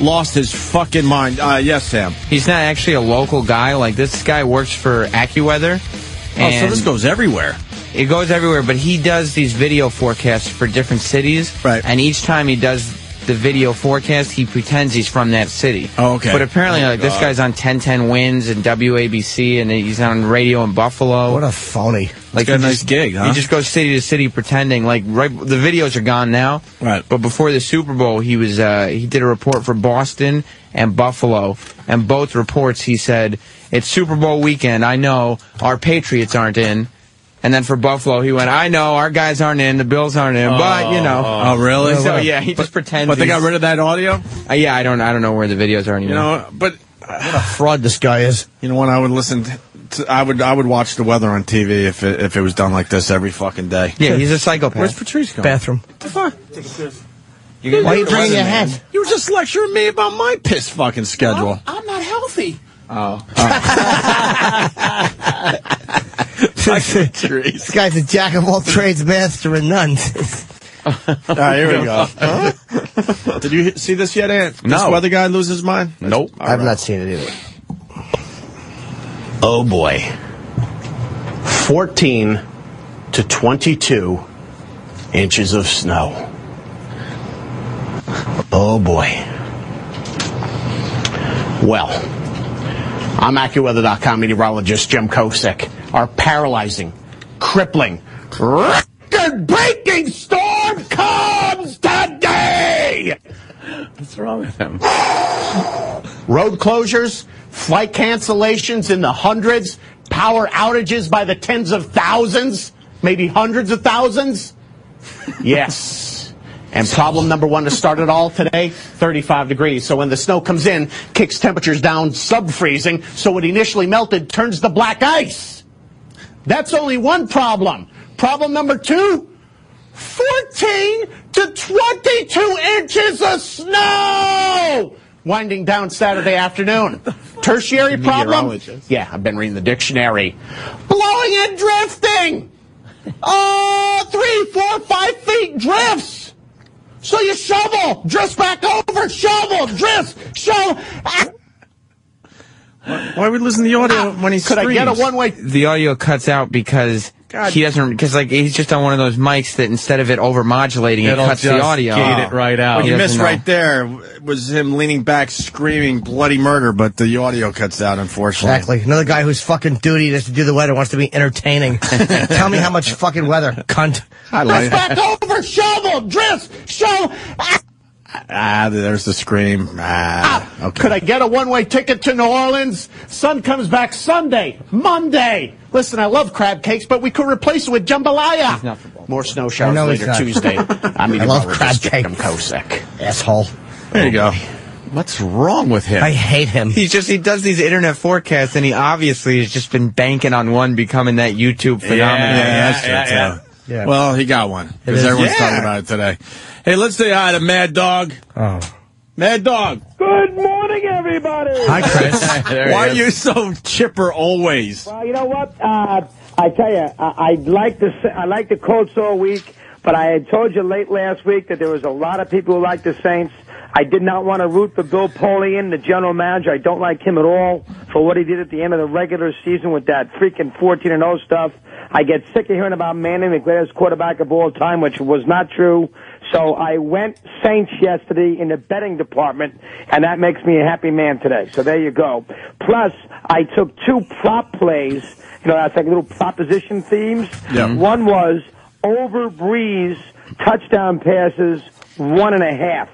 lost his fucking mind. Uh, yes, Sam. He's not actually a local guy. Like this guy works for AccuWeather. Oh, so this goes everywhere. It goes everywhere, but he does these video forecasts for different cities. Right. And each time he does the video forecast, he pretends he's from that city. Oh, okay. But apparently, Oh, like this guy's on 1010 Wins and WABC, and he's on radio in Buffalo. What a phony. Like got a nice gig, huh? He just goes city to city pretending. Like right, the videos are gone now. Right. But before the Super Bowl, he was uh, he did a report for Boston and Buffalo, and both reports he said it's Super Bowl weekend. I know our Patriots aren't in. And then for Buffalo, he went, I know our guys aren't in, the Bills aren't in, but you know. Oh, really? So yeah, he just pretends. But they got rid of that audio? Uh, yeah, I don't, I don't know where the videos are anymore. You know, but What a fraud this guy is. You know what? I would listen. To, I would. I would watch the weather on TV if it, if it was done like this every fucking day. yeah, he's a psychopath. Where's Patrice going? Bathroom. The Fuck. You Why are you bringing your head? You were just lecturing me about my piss fucking schedule. I'm not healthy. Oh. <laughs> this guy's a jack of all trades, master of none. All right, here we go. Did you see this yet, Ant? This No. weather guy lose his mind? Nope. I've not seen it either. Oh boy. 14 to 22 inches of snow. Oh boy. Well, I'm AccuWeather.com meteorologist Jim Kosek. Our paralyzing, crippling, record-breaking storm comes today! What's wrong with him? <sighs> Road closures, flight cancellations in the hundreds, power outages by the tens of thousands, maybe hundreds of thousands. <laughs> Yes. And problem number one to start it all today, 35 degrees. So when the snow comes in, kicks temperatures down sub-freezing, so what initially melted turns to black ice. That's only one problem. Problem number two, 14 to 22 inches of snow! Winding down Saturday afternoon. <laughs> Tertiary problem? Yeah, I've been reading the dictionary. Blowing and drifting! <laughs> Oh, three, four, five feet drifts! So you shovel, drifts back over, shovel, drifts, shovel. Ah, Why would we listen to the audio when he Could I get a one-way? the audio cuts out because he doesn't because like he's just on one of those mics that instead of it over modulating it It'll cuts the just audio. gate it right out. What He you missed know. right there was him leaning back, screaming bloody murder, but the audio cuts out, unfortunately. Exactly. Another guy whose fucking duty is to do the weather wants to be entertaining. <laughs> Tell me how much fucking weather, cunt. I like Drifts back over, shovel, drifts, shovel. Ah, Ah, there's the scream. Ah, okay. Could I get a one-way ticket to New Orleans? Sun comes back Sunday, Monday. Listen, I love crab cakes, but we could replace it with jambalaya. More snow I showers know he's later not. Tuesday. I'm <laughs> I love crab cakes. cake. Jim Kosek. Asshole. There you go. Oh, What's wrong with him? I hate him. He's just he does these internet forecasts and he obviously has just been banking on one becoming that YouTube phenomenon. Yeah, that's true, too. Yeah. Well, he got one because everyone's Yeah. talking about it today. Hey, let's say hi to Mad Dog. Oh. Mad Dog. Good morning, everybody. Hi, Chris. <laughs> Why are you so chipper always? Well, you know what? Uh, I tell you, I, I like the I like the Colts all week, but I had told you late last week that there was a lot of people who like the Saints. I did not want to root for Bill Polian, the general manager. I don't like him at all for what he did at the end of the regular season with that freaking 14 and 0 stuff. I get sick of hearing about Manning, the greatest quarterback of all time, which was not true. So I went Saints yesterday in the betting department, and that makes me a happy man today. So there you go. Plus, I took two prop plays. You know, that's like little proposition themes. Yeah. Mm-hmm. One was over Brees touchdown passes one and a half.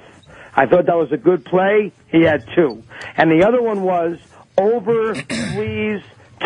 I thought that was a good play. He had two. And the other one was over <clears throat> Brees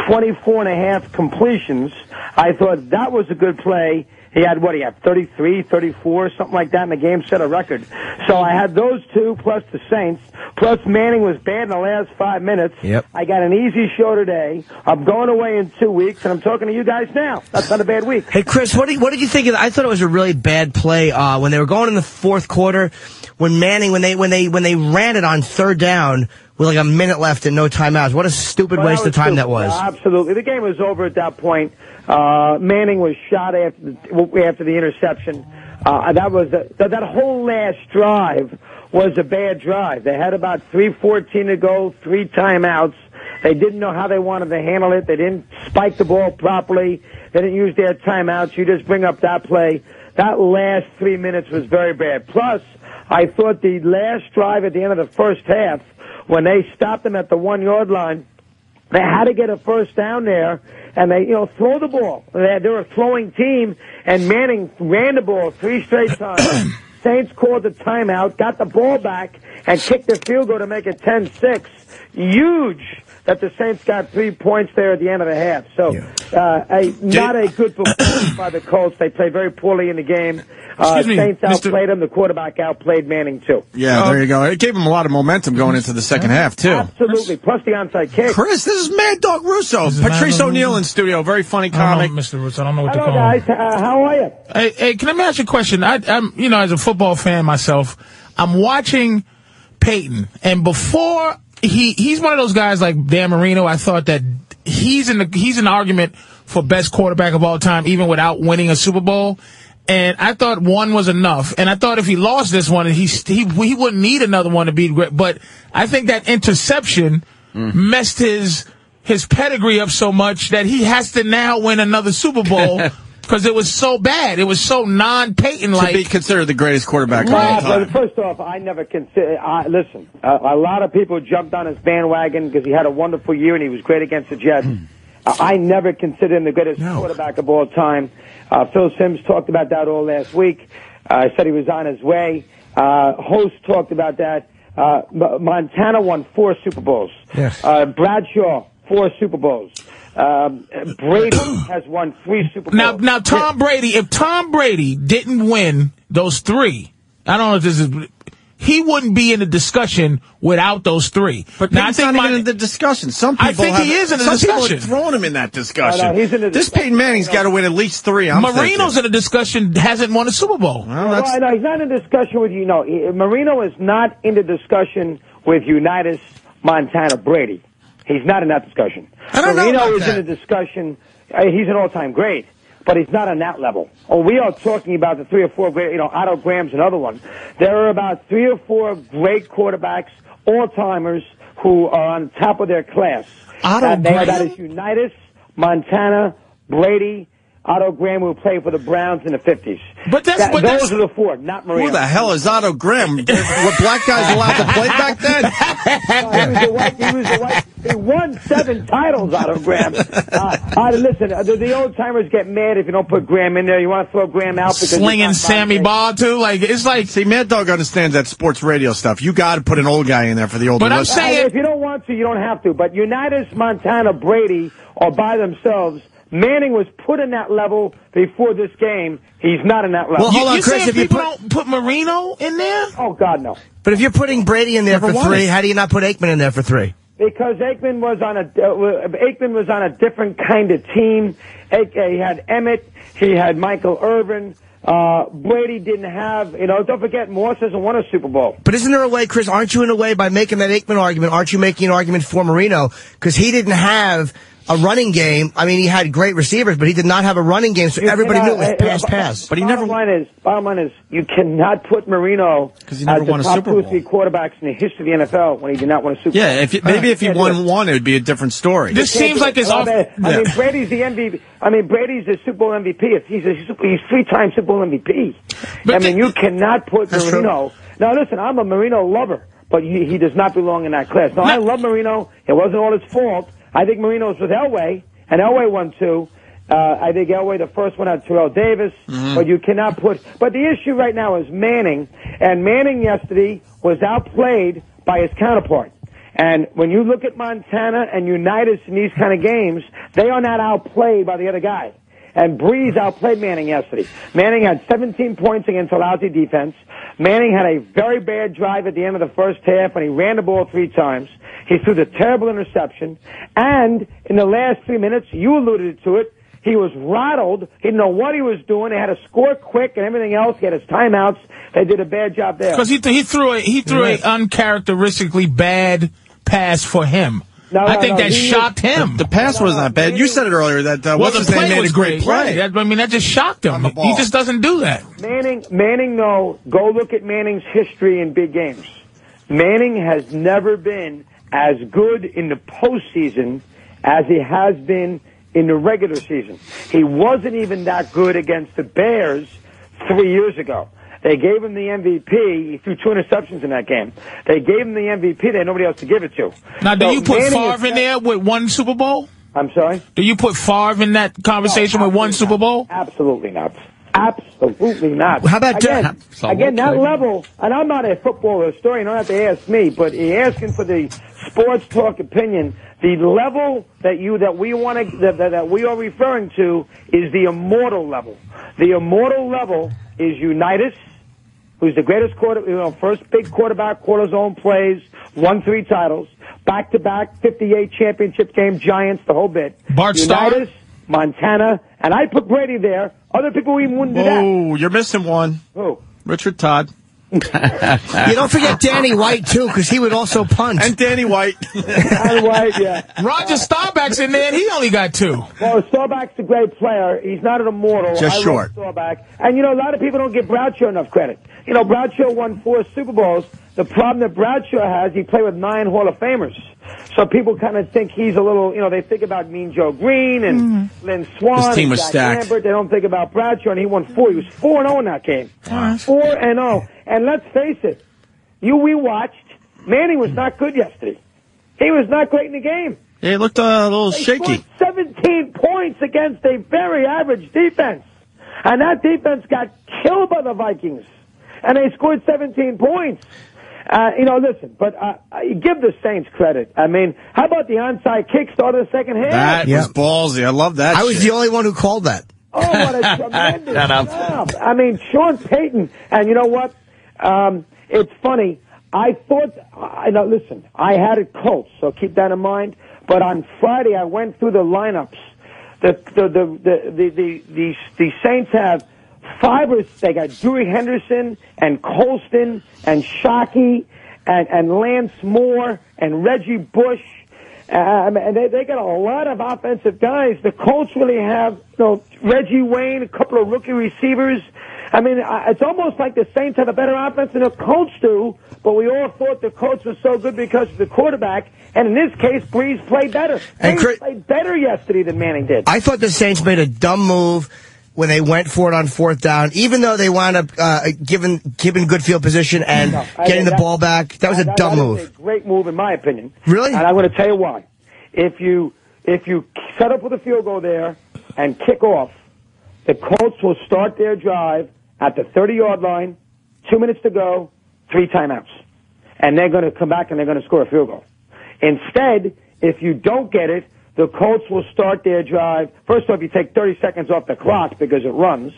24 and a half completions. I thought that was a good play. He had what? He had 33, 34, something like that in the game, set a record. So I had those two plus the Saints. Plus Manning was bad in the last five minutes. Yep. I got an easy show today. I'm going away in two weeks, and I'm talking to you guys now. That's not a bad week. Hey, Chris, what did, what did you think of I thought it was a really bad play uh, when they were going in the fourth quarter when Manning, when they, when they, when they ran it on third down with like a minute left and no timeouts. What a stupid Well, waste of time stupid. that was. Yeah, absolutely. The game was over at that point. Uh, Manning was shot after the, after the interception. Uh, that was that whole last drive was a bad drive. They had about three fourteen to go, three timeouts. They didn't know how they wanted to handle it. They didn't spike the ball properly. They didn't use their timeouts. You just bring up that play. That last three minutes was very bad. Plus, I thought the last drive at the end of the first half, when they stopped them at the one yard line, they had to get a first down there, and they, you know, throw the ball. They had- They're a throwing team, and Manning ran the ball three straight <coughs> times. Saints called the timeout, got the ball back, and kicked the field goal to make it 10-6. Huge that the Saints got three points there at the end of the half. So, uh, a, not a good performance by the Colts. They played very poorly in the game. Uh, me, Saints Mr. outplayed them. The quarterback outplayed Manning, too. Yeah, there you go. It gave him a lot of momentum going into the second half, too. Absolutely. Plus the onside kick. Chris, this is Mad Dog Russo. This is Mad Patrice O'Neal in studio. Very funny comic. know, Mr. Russo, I don't know what Hello, to call him. guys. Uh, how are you? Hey, hey, can I ask you a question? I, I'm, you know, as a football fan myself, I'm watching Peyton, and before he, he's one of those guys like Dan Marino. I thought that he's in the, he's in the argument for best quarterback of all time, even without winning a Super Bowl. And I thought one was enough. And I thought if he lost this one, he he he wouldn't need another one to be great. But I think that interception messed his his pedigree up so much that he has to now win another Super Bowl <laughs> because it was so bad. It was so non-Peyton to like. be considered the greatest quarterback of all Right, time. but first off, I never consider. I listen, uh, a lot of people jumped on his bandwagon because he had a wonderful year and he was great against the Jets. Uh, I never considered him the greatest quarterback of all time. Uh, Phil Simms talked about that all last week. Uh, said he was on his way. Uh, Host talked about that. Uh, Montana won four Super Bowls. Yes. Uh, Bradshaw four Super Bowls. Um, Brady has won three Super Bowls. Now, now, Tom Brady. If Tom Brady didn't win those three, I don't know if this is. He wouldn't be in the discussion without those three. But now, I Peyton's think not my, even in the discussion. Some people I think have, he is in the some discussion. people have thrown him in that discussion. No, no, he's in the this discussion. Peyton Manning's got to win at least three. I'm Marino's in the discussion. Hasn't won a Super Bowl. Well, Well, that's, I know he's not in discussion with you. No, Marino is not in the discussion with Unitas Montana Brady. He's not in that discussion. I don't know Marino about is that. in the discussion. Uh, he's an all-time great, but he's not on that level. Oh, we are talking about the three or four great, you know, Otto Graham's another one. There are about three or four great quarterbacks, all-timers, who are on top of their class. Otto they are- that Graham? is Unitas, Montana, Brady, Otto Graham, who played for the Browns in the 50s. But that's- That- but those that's- are the four, not Marino. who the hell is Otto Graham? Were black guys allowed to play back then? Uh, <laughs> he was a white. He was a white. He won seven titles out of Graham. <laughs> Uh, uh, listen, uh, the, the old timers get mad if you don't put Graham in there. You want to throw Graham out because he's Slinging Sammy Bob Ball too. Like it's like. See, Mad Dog understands that sports radio stuff. You got to put an old guy in there for the old. But I'm listeners. saying- Uh, if you don't want to, you don't have to. But Unitas, Montana, Brady are by themselves. Manning was put in that level before this game. He's not in that level. Well, hold on, you Chris, if you put- don't put Marino in there? oh God, no. But if you're putting Brady in there Never for won three, it. how do you not put Aikman in there for three? Because Aikman was on a uh, Aikman was on a different kind of team. Ake- He had Emmett, he had Michael Irvin. Uh, Brady didn't have, you know, don't forget, Morse hasn't won a Super Bowl. But isn't there a way, Chris? Aren't you in a way by making that Aikman argument? Aren't you making an argument for Marino because he didn't have a running game? I mean, he had great receivers, but he did not have a running game, so You everybody knew it was cannot- pass, uh, pass. But he never. Bottom line is, bottom line is, you cannot put Marino because he never the won a top Super two or Bowl. three quarterbacks in the history of the NFL when he did not win a Super Bowl. Yeah, if you, maybe if he won one, it would be a different story. This seems like do it. Well, I mean, Yeah. Brady's the MVP. I mean, Brady's the Super Bowl MVP. If He's a Super- he's three-time Super Bowl MVP. I mean, you cannot put That's Marino. Now, listen, I'm a Marino lover, but he, he does not belong in that class. Now, I love Marino. It wasn't all his fault. I think Marino's with Elway, and Elway won two. Uh, I think Elway, the first one had Terrell Davis, Mm-hmm. but you cannot put. But the issue right now is Manning, and Manning yesterday was outplayed by his counterpart. And when you look at Montana and Unitas in these kind of games, they are not outplayed by the other guy. And Brees outplayed Manning yesterday. Manning had 17 points against a lousy defense. Manning had a very bad drive at the end of the first half when he ran the ball three times. He threw the terrible interception. And in the last three minutes, you alluded to it, he was rattled. He didn't know what he was doing. They had to score quick and everything else. He had his timeouts. They did a bad job there. Because he, th- he threw a, he threw a uncharacteristically bad pass for him. No, I no, think no, that he- shocked him. The pass was not bad. You said it earlier that uh, well, what's the his name play made was a great play. Right. That- I mean, that just shocked him. He just doesn't do that. Manning, Manning, no. Go look at Manning's history in big games. Manning has never been as good in the postseason as he has been in the regular season. He wasn't even that good against the Bears three years ago. They gave him the MVP. He threw two interceptions in that game. They gave him the MVP. They had nobody else to give it to. Now, do So you put Manning Favre in there with one Super Bowl? I'm sorry? Do you put Favre in that conversation with one Super Bowl? Absolutely not. Absolutely not. How about again? Absolutely. Again, that level, and I'm not a football historian. You don't have to ask me, but you're asking for the sports talk opinion. The level that you that we want to that, that, that we are referring to is the immortal level. The immortal level is Unitas, who's the greatest quarter, you know, first big quarterback, quarter zone plays, won three titles, back to back, 58 championship game, Giants, the whole bit. Bart Starr? Unitas, Montana, and I put Brady there. Other people even wouldn't do that. Oh, you're missing one. Who? Richard Todd. you don't forget Danny White too, because he would also punch. And Danny White. <laughs> Danny White, yeah. Roger Staubach's in there, and he only got two. Well, Staubach's a great player. He's not an immortal. Just I short. Staubach. And, you know, a lot of people don't give Bradshaw enough credit. You know, Bradshaw won four Super Bowls. The problem that Bradshaw has, he played with nine Hall of Famers. So people kind of think he's a little, you know, they think about Mean Joe Greene and Lynn Swann. His team and was Jack stacked. Lambert. They don't think about Bradshaw, and he won four. He was 4 and 0 in that game. 4 and 0. And let's face it, you we watched, Manning was not good yesterday. He was not great in the game. Yeah, he looked uh, a little They shaky. 17 points against a very average defense. And that defense got killed by the Vikings. And they scored 17 points. Uh, you know, listen, but uh, uh, give the Saints credit. I mean, how about the onside kick start of the second half? That was ballsy. I love that. I was the only one who called that. Oh, what a <laughs> tremendous job. I mean, Sean Payton, and you know what? Um, it's funny. I thought, I know, listen, I had it Colts, so keep that in mind. But on Friday, I went through the lineups. The, the, the, the, the, the, the, the Saints have five or, they got Devery Henderson and Colston and Shockey and, and Lance Moore and Reggie Bush. Um, and they, they got a lot of offensive guys. The Colts really have, you know, Reggie Wayne, a couple of rookie receivers. I mean, it's almost like the Saints have a better offense than the Colts do, but we all thought the Colts was so good because of the quarterback. And in this case, Brees played better. And Chris- played better yesterday than Manning did. I thought the Saints made a dumb move when they went for it on fourth down, even though they wound up uh, giving giving good field position and No, getting the ball back. That was a that- dumb that move. a great move, in my opinion. Really? And I'm going to tell you why. If you if you set up with a field goal there and kick off, the Colts will start their drive at the 30 yard line, two minutes to go, three timeouts, and they're going to come back and they're going to score a field goal. Instead, if you don't get it, the Colts will start their drive. First off, you take 30 seconds off the clock because it runs,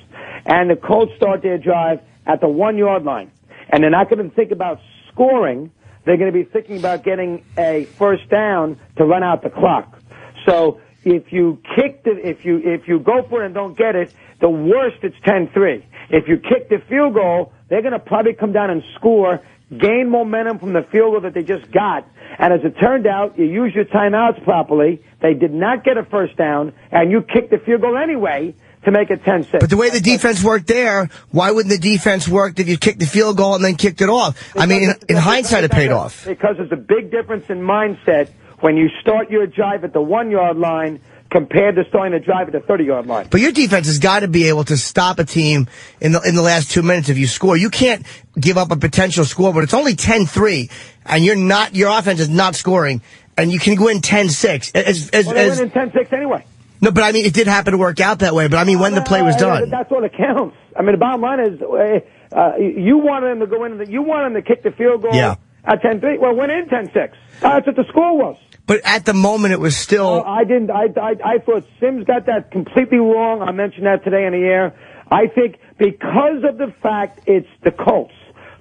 and the Colts start their drive at the one yard line. And they're not going to think about scoring. they're going to be thinking about getting a first down to run out the clock. So if you kick the, if you if you go for it and don't get it, the worst it's 10-3. If you kick the field goal, they're going to probably come down and score, gain momentum from the field goal that they just got. And as it turned out, you use your timeouts properly. They did not get a first down, and you kicked the field goal anyway to make it 10-6. But the way the defense worked there, why wouldn't the defense work if you kicked the field goal and then kicked it off? I mean, in, in hindsight, it paid off. Because there's a big difference in mindset when you start your drive at the one yard line compared to starting a drive at the 30 yard line. But your defense has got to be able to stop a team in the in the last two minutes if you score. You can't give up a potential score, but it's only 10-3, and you're not your offense is not scoring, and you can go in 10-6. As, as, Well, they as- went 10-6 anyway. no, but I mean, it did happen to work out that way. But I mean, when the play was done. That's all that counts. I mean, the bottom line is, uh, uh, you wanted them to go in, you wanted them to kick the field goal Yeah. at 10-3. Well, went in 10-6. That's what the score was. But at the moment, it was still. I didn't. I, I I thought Simms got that completely wrong. I mentioned that today in the air. I think because of the fact it's the Colts,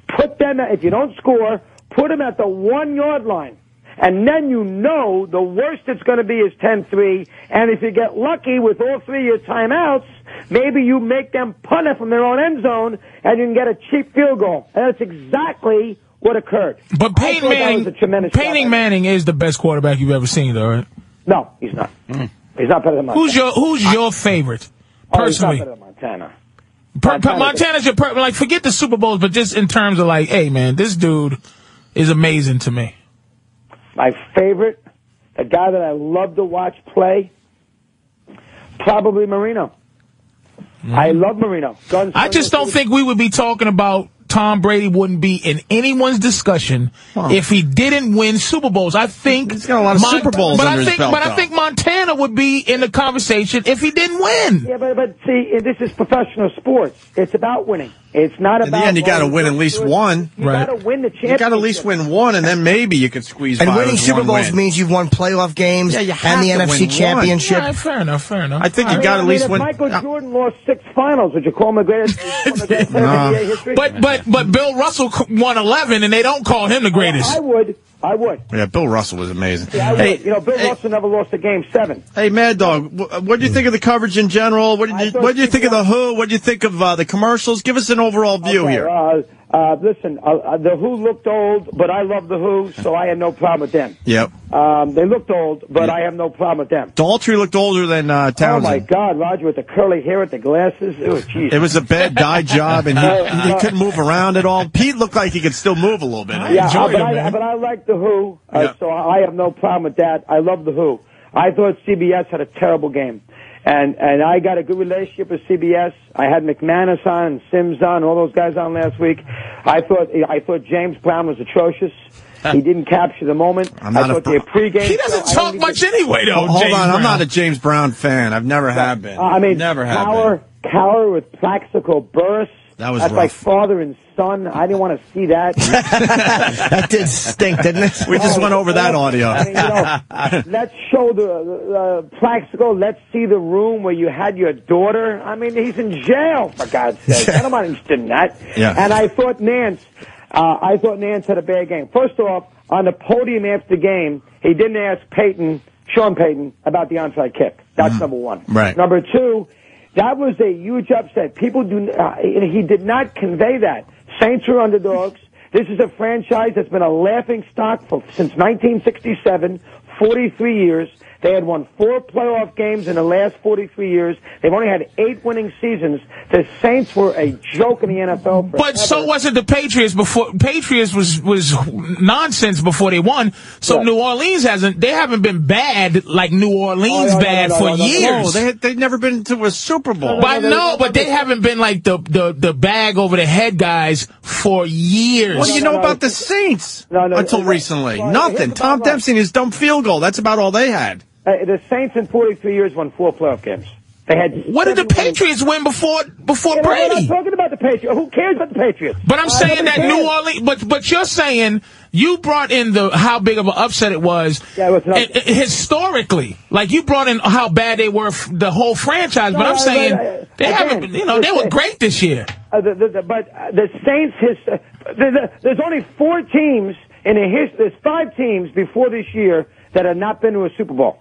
put them at, if you don't score, put them at the one yard line. And then you know the worst it's going to be is 10-3. And if you get lucky with all three of your timeouts, maybe you make them punt it from their own end zone and you can get a cheap field goal. And that's exactly what occurred. But Peyton Manning, a tremendous Peyton. Manning is the best quarterback you've ever seen, though, right? No, he's not. Mm. He's not better than Montana. Who's your Who's your favorite, Oh, personally? better than Montana. Per, per, Montana's your per, like forget the Super Bowls, but just in terms of like, hey man, this dude is amazing to me. My favorite, a guy that I love to watch play, probably Marino. Mm-hmm. I love Marino. Guns. I just don't think we would be talking about Tom Brady wouldn't be in anyone's discussion if he didn't win Super Bowls. I think he's got a lot of Super Bowls but under I his think, belt, but I think Montana would be in the conversation if he didn't win. Yeah, but but see, this is professional sports. It's about winning. It's not In the end, you got to win at least one. You got to win the championship. You got to at least win one, and then maybe you could squeeze. And by winning Super Bowls win. means you've won playoff games Yeah, you and the NFC win one. Championship. Yeah, fair enough, fair enough. I think you I got to mean, at least if win. Michael Jordan lost six finals. Would you call him the greatest? <laughs> one of the greatest players NBA history? But but but Bill Russell won eleven, and they don't call him the greatest. I would. I would. Yeah, Bill Russell was amazing. Yeah, I hey, would. You know, Bill Russell never lost a game seven. hey, Mad Dog, what do you think of the coverage in general? What did you What do you think of the Who? What do you think of uh, the commercials? Give us an overall view Okay, here. Uh, uh, listen, uh, uh, the Who looked old, but I love the Who, so I had no problem with them. Yep. Um, they looked old, but I have no problem with them. Daltrey looked older than uh, Oh my God, Roger, with the curly hair, with the glasses, it was jeez. It was a bad dye job, and he, <laughs> he couldn't move around at all. Pete looked like he could still move a little bit. yeah, uh, but, I, but I like the Who, uh, so I have no problem with that. I love the Who. I thought CBS had a terrible game, and and I got a good relationship with CBS. I had McManus on and Simms on, all those guys on last week. I thought I thought James Brown was atrocious. He didn't capture the moment. I'm not I a- thought their pregame. He doesn't show, talk don't much anyway, though. Hold James on, I'm not a James Brown fan. I've never have been. Uh, I mean, never have Cowher, been. Cowher with Plaxico Burress. That was That's rough. like father and son. I didn't want to see that. <laughs> that did stink, didn't it? We just went over that audio. I mean, you know, <laughs> let's show the uh, Plaxico. Let's see the room where you had your daughter. I mean, he's in jail for God's <laughs> sake. I'm not interested in that. Yeah. And I thought Nantz, uh, I thought Nantz had a bad game. First off, on the podium after the game, he didn't ask Peyton, Sean Payton, about the onside kick. That's number one. Right. Number two, that was a huge upset. People do. Uh, he did not convey that. Saints are underdogs. This is a franchise that's been a laughing stock for since 1967, 43 years. They had won four playoff games in the last 43 years. They've only had eight winning seasons. The Saints were a joke in the NFL. But so wasn't the Patriots before. Patriots was was nonsense before they won. So Yeah. New Orleans hasn't. They haven't been bad like New Orleans Oh, no, no, bad no, for no, no, no. years. Oh, they had, they'd never been to a Super Bowl. But no, but they haven't been like the the the bag over the head guys for years. What do you know about the Saints No, no, until no, recently? well, Nothing. Tom. Dempsey and his dumb field goal. That's about all they had. Uh, the Saints in 43 years won four playoff games. They had. What did the Patriots win before before I'm Brady? not talking about the Patriots. Who cares about the Patriots? But I'm Uh, saying that New. Orleans, but but you're saying you brought in the how big of an upset it was, Yeah, it was an and- and historically. Like you brought in how bad they were, f- the whole franchise. but No, I'm I- saying I- they again, haven't. You know, they were great this year. Uh, the, the, the, but uh, the Saints, his, uh, the, the, there's only four teams in the his, there's five teams before this year that have not been to a Super Bowl.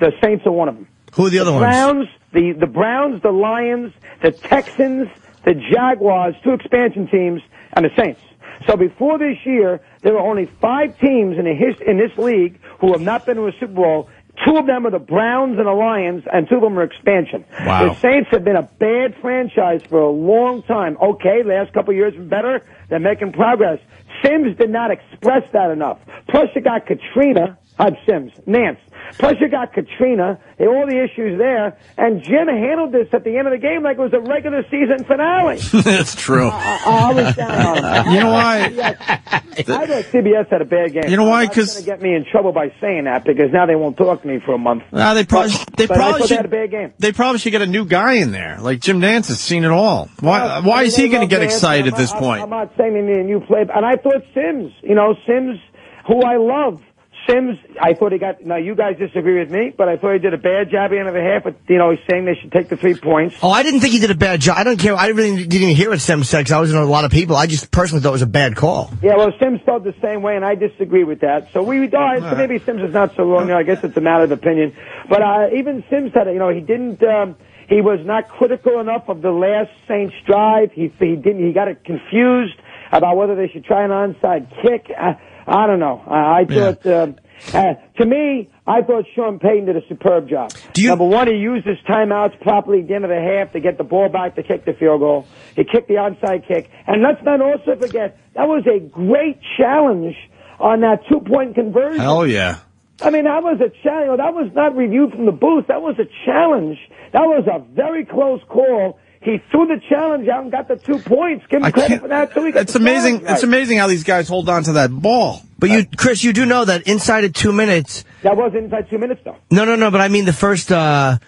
The Saints are one of them. Who are the other ones? Browns, the the Browns, the Lions, the Texans, the Jaguars, two expansion teams, and the Saints. So before this year, there were only five teams in the his, in this league who have not been to a Super Bowl. Two of them are the Browns and the Lions, and two of them are expansion. Wow. The Saints have been a bad franchise for a long time. Okay, last couple years been better. They're making progress. Simms did not express that enough. Plus, you got Katrina. I'm Simms. Nantz. Plus, you got Katrina. and All the issues there. And Jim handled this at the end of the game like it was a regular season finale. <laughs> That's true. I, I was down on. You know why? I thought CBS had a bad game. You know why? That's going to get me in trouble by saying that because now they won't talk to me for a month. Nah, they probably they but I probably thought they should had a bad game. they probably should get a new guy in there. Like Jim Nantz has seen it all. Why Well, why I is he going to get Nantz, excited and at this I'm, point? I'm not saying any new play, and I thought Simms, you know, Simms, who I love. Simms, I thought he got. Now you guys disagree with me, but I thought he did a bad job at the end of the half. But you know, he's saying they should take the three points. Oh, I didn't think he did a bad job. I don't care. I really didn't even hear what Sim said 'cause I was in a lot of people. I just personally thought it was a bad call. Yeah, well, Simms felt the same way, and I disagree with that. So we, uh, so maybe Simms is not so wrong. You know, I guess it's a matter of opinion. But uh, even Simms said it. You know, he didn't. Um, he was not critical enough of the last Saints drive. He he didn't. He got it confused about whether they should try an onside kick. I, I don't know. I, I thought. Um, uh, to me, I thought Sean Payton did a superb job. Number one, he used his timeouts properly at the end of the half to get the ball back to kick the field goal. He kicked the onside kick. And let's not also forget, that was a great challenge on that two-point conversion. Hell yeah. I mean, that was a challenge. That was not reviewed from the booth. That was a challenge. That was a very close call. He threw the challenge out and got the two points. Give him credit for that too. He got It's amazing. right. It's amazing how these guys hold on to that ball. But you, Chris, you do know that inside of two minutes. That was inside two minutes though. No, no, no. But I mean the first uh,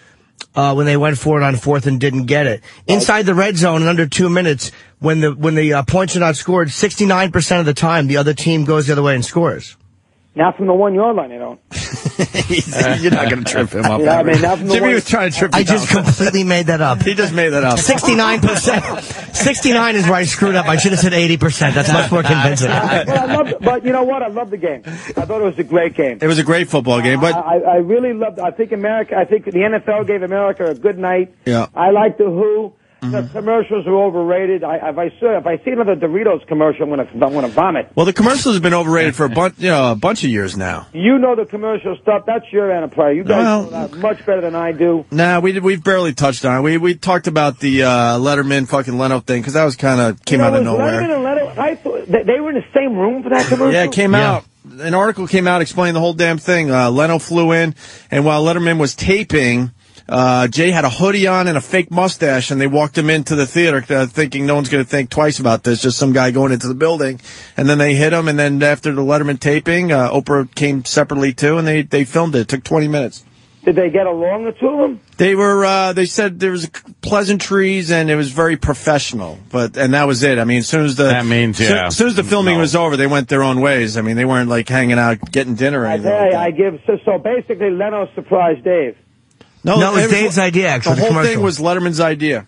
uh, when they went for it on fourth and didn't get it inside the red zone in under two minutes. When the when the uh, points are not scored, sixty nine percent of the time the other team goes the other way and scores. Not from the one yard line, they don't. <laughs> You're not going to trip him up. Yeah, I mean, not from the Jimmy one- was trying to trip I just down. completely made that up. <laughs> He just made that up. Sixty nine percent. Sixty nine is where I screwed up. I should have said eighty percent. That's much more convincing. but I loved, but you know what? I love the game. I thought it was a great game. It was a great football game, but I, I really loved. I think America. I think the NFL gave America a good night. yeah. I like the Who. The commercials are overrated. I, if I see if I see another Doritos commercial, I'm gonna I'm gonna vomit. Well, the commercials have been overrated for a bunch, you know, a bunch of years now. You know the commercial stuff. That's your enterprise. You guys Well- know that much better than I do. Nah, we we've barely touched on it. We we talked about the uh, Letterman fucking Leno thing because that was kind of came you know, out of nowhere. Letterman and Leno, I thought they, they were in the same room for that commercial. Yeah, it came out. An article came out explaining the whole damn thing. Uh, Leno flew in, and while Letterman was taping, uh, Jay had a hoodie on and a fake mustache, and they walked him into the theater uh, thinking no one's going to think twice about this, just some guy going into the building. And then they hit him, and then after the Letterman taping, uh, Oprah came separately too, and they, they filmed it. It took 20 minutes. Did they get along, the two of them? They were. Uh, they said there was pleasantries and it was very professional, but and that was it. I mean, as soon as the That means, so- yeah. as soon as the filming was over, they went their own ways. I mean, they weren't like hanging out, getting dinner or I anything. tell like. I give so, so basically Leno surprised Dave. No, it was Dave's idea, actually, The the whole thing was Letterman's idea.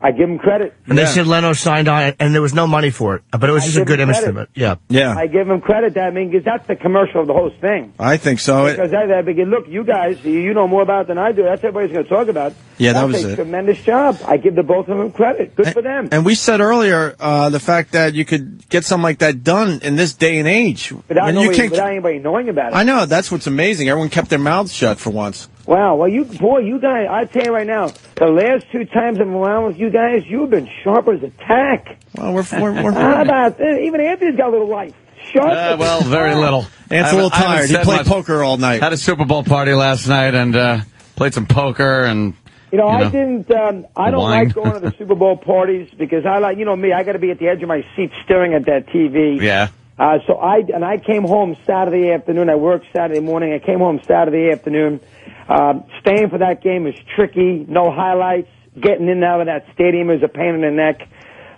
I give him credit. And they said Leno signed on, it, and there was no money for it, but it was I just a good him image credit. from it. Yeah. Yeah, I give him credit. That I mean, 'cause that's the commercial of the whole thing. I think so. It, Because that, that because look, you guys, you you know more about it than I do. That's what everybody's going to talk about. Yeah, that That's was a it. tremendous job. I give the both of them credit. Good for them. and we said earlier uh, the fact that you could get something like that done in this day and age. Without, When you nobody, can't- without anybody knowing about it. I know that's what's amazing. Everyone kept their mouths shut for once. Wow. Well, you boy, you guys. I tell you right now, the last two times I'm around with you guys, you've been sharp as a tack. Well, we're we're, we're How about this? Even Anthony's got a little life. Sharp. Uh, well, very little. Ant's a little haven't- I haven't tired. He played much. poker all night. Had a Super Bowl party last night and uh, played some poker and. You know, You I didn't. Um, I don't wine. like going to the <laughs> Super Bowl parties because I like, you know, me. I got to be at the edge of my seat, staring at that TV. Yeah. Uh, so I and I came home Saturday afternoon. I worked Saturday morning. I came home Saturday afternoon. Um, staying for that game is tricky. No highlights. Getting in and out of that stadium is a pain in the neck.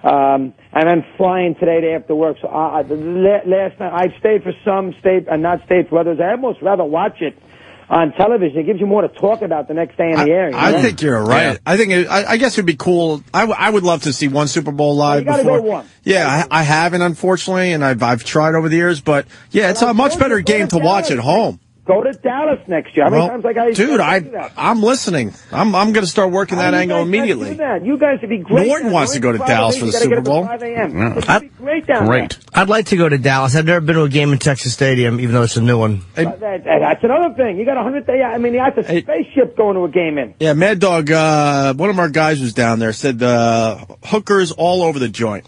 Um, and then flying today to after work. So I, I, last night I stayed for some, stayed and not stayed for others. I almost rather watch it on television. It gives you more to talk about the next day in the air. you I think you're right. I think it, I, I guess it'd be cool. I, w- I would love to see one Super Bowl live you gotta before. go one. Yeah, I, I haven't unfortunately, and I've I've tried over the years, but yeah, it's a much better game to watch at home. Go to Dallas next year. How many Well, times I got dude, I I'm listening. I'm I'm going to start working that How do angle immediately. that? You guys would be great. Norton down wants to go to Dallas for you the Super Bowl. 5 a.m. Yeah. This would be great down there. I'd like to go to Dallas. I've never been to a game in Texas Stadium, even though it's a new one. That- that- that's another thing. You got a hundred day. I mean, you have the spaceship going to a game in. Yeah, Mad Dog. Uh, one of our guys was down there. Said uh, hookers all over the joint.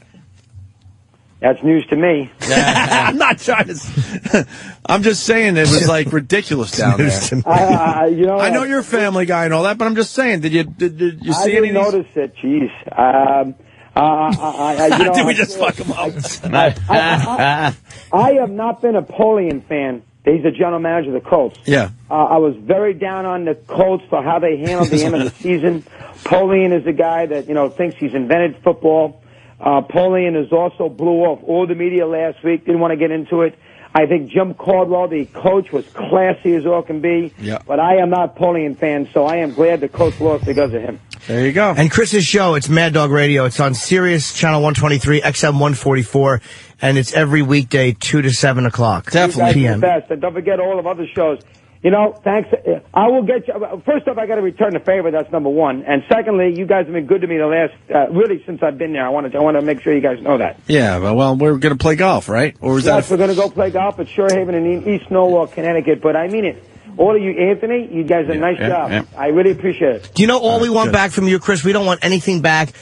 That's news to me. <laughs> I'm not trying to. <laughs> I'm just saying it was like ridiculous down there. I, I, you know, I know you're a family guy and all that, but I'm just saying. Did you did, did you I see any? didn't of these- notice it. Jeez. Um, uh, I, I, you <laughs> know, Did we I just feel- fuck him up? I, I, I, I have not been a Polian fan. He's the general manager of the Colts. Yeah. Uh, I was very down on the Colts for how they handled the end of the season. Polian is a guy that you know thinks he's invented football. Uh, Polian is also blew off all the media last week. Didn't want to get into it. I think Jim Caldwell, the coach, was classy as all can be. Yeah. But I am not Polian fan, so I am glad the coach lost because of him. There you go. And Chris's show, it's Mad Dog Radio. It's on Sirius Channel 123, XM 144, and it's every weekday, 2 to 7 o'clock. Definitely. guys are the PM. best. And don't forget all of other shows. You know, thanks. uh, I will get you. First off, I got to return the favor. That's number one. And secondly, you guys have been good to me the last, uh, really since I've been there. I want to, I want to make sure you guys know that. Yeah, well, we're going to play golf, right? Or is yes, that? we're going to go play golf at Shorehaven in East Norwalk, Connecticut. But I mean it. All of you, Anthony, you guys did a nice yeah, job. yeah. I really appreciate it. Do you know all we want good. back from you, Chris? We don't want anything back.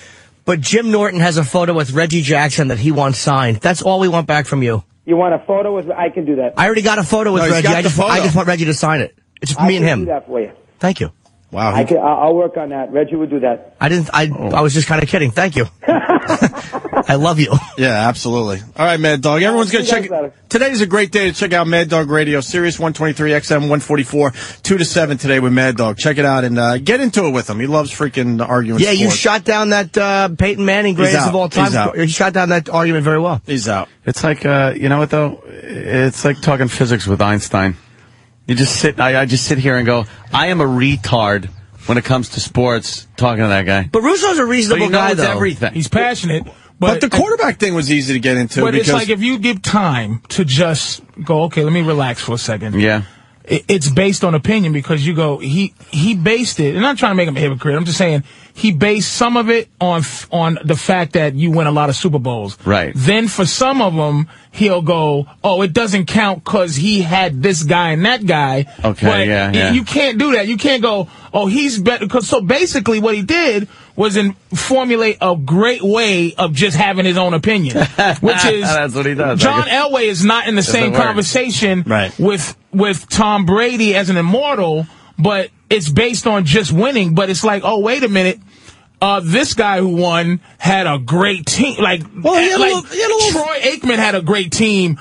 But Jim Norton has a photo with Reggie Jackson that he wants signed. That's all we want back from you. You want a photo with? I can do that. I already got a photo with No, Reggie. I just, I just want Reggie to sign it. It's just I me and can him. do that for you. Thank you. Wow. I can, I'll I'll work on that. Reggie would do that. I didn't. I I was just kind of kidding. Thank you. <laughs> I love you. <laughs> Yeah, absolutely. All right, Mad Dog. Everyone's going to check it. Today's a great day to check out Mad Dog Radio, Sirius 123 XM 144, 2 to 7 today with Mad Dog. Check it out and uh, get into it with him. He loves freaking arguing Yeah, you shot down that uh, Peyton Manning He's greatest of all time. He's out. You shot down that argument very well. He's out. It's like, uh, you know what though? It's like talking physics with Einstein. You just sit, I, I just sit here and go, I am a retard when it comes to sports talking to that guy. But Russo's a But reasonable he knows guy, though. everything. He's passionate. But, But, the quarterback thing was easy to get into but because it's like if you give time to just go, okay, let me relax for a second. Yeah. it- it's based on opinion because you go he he based it and I'm not trying to make him a hypocrite I'm just saying he based some of it on f- on the fact that you win a lot of Super Bowls Right. then for some of them he'll go oh it doesn't count cuz he had this guy and that guy Okay, but yeah, yeah. you can't do that you can't go oh he's better cuz so basically what he did was in formulate a great way of just having his own opinion <laughs> which is That's what he does. John Elway is not in the same conversation Right. with with Tom Brady as an immortal, but it's based on just winning. But it's like, oh, wait a minute. Uh, this guy who won had a great team. Like, Well, he had a like little- he had a little- Troy Aikman had a great team.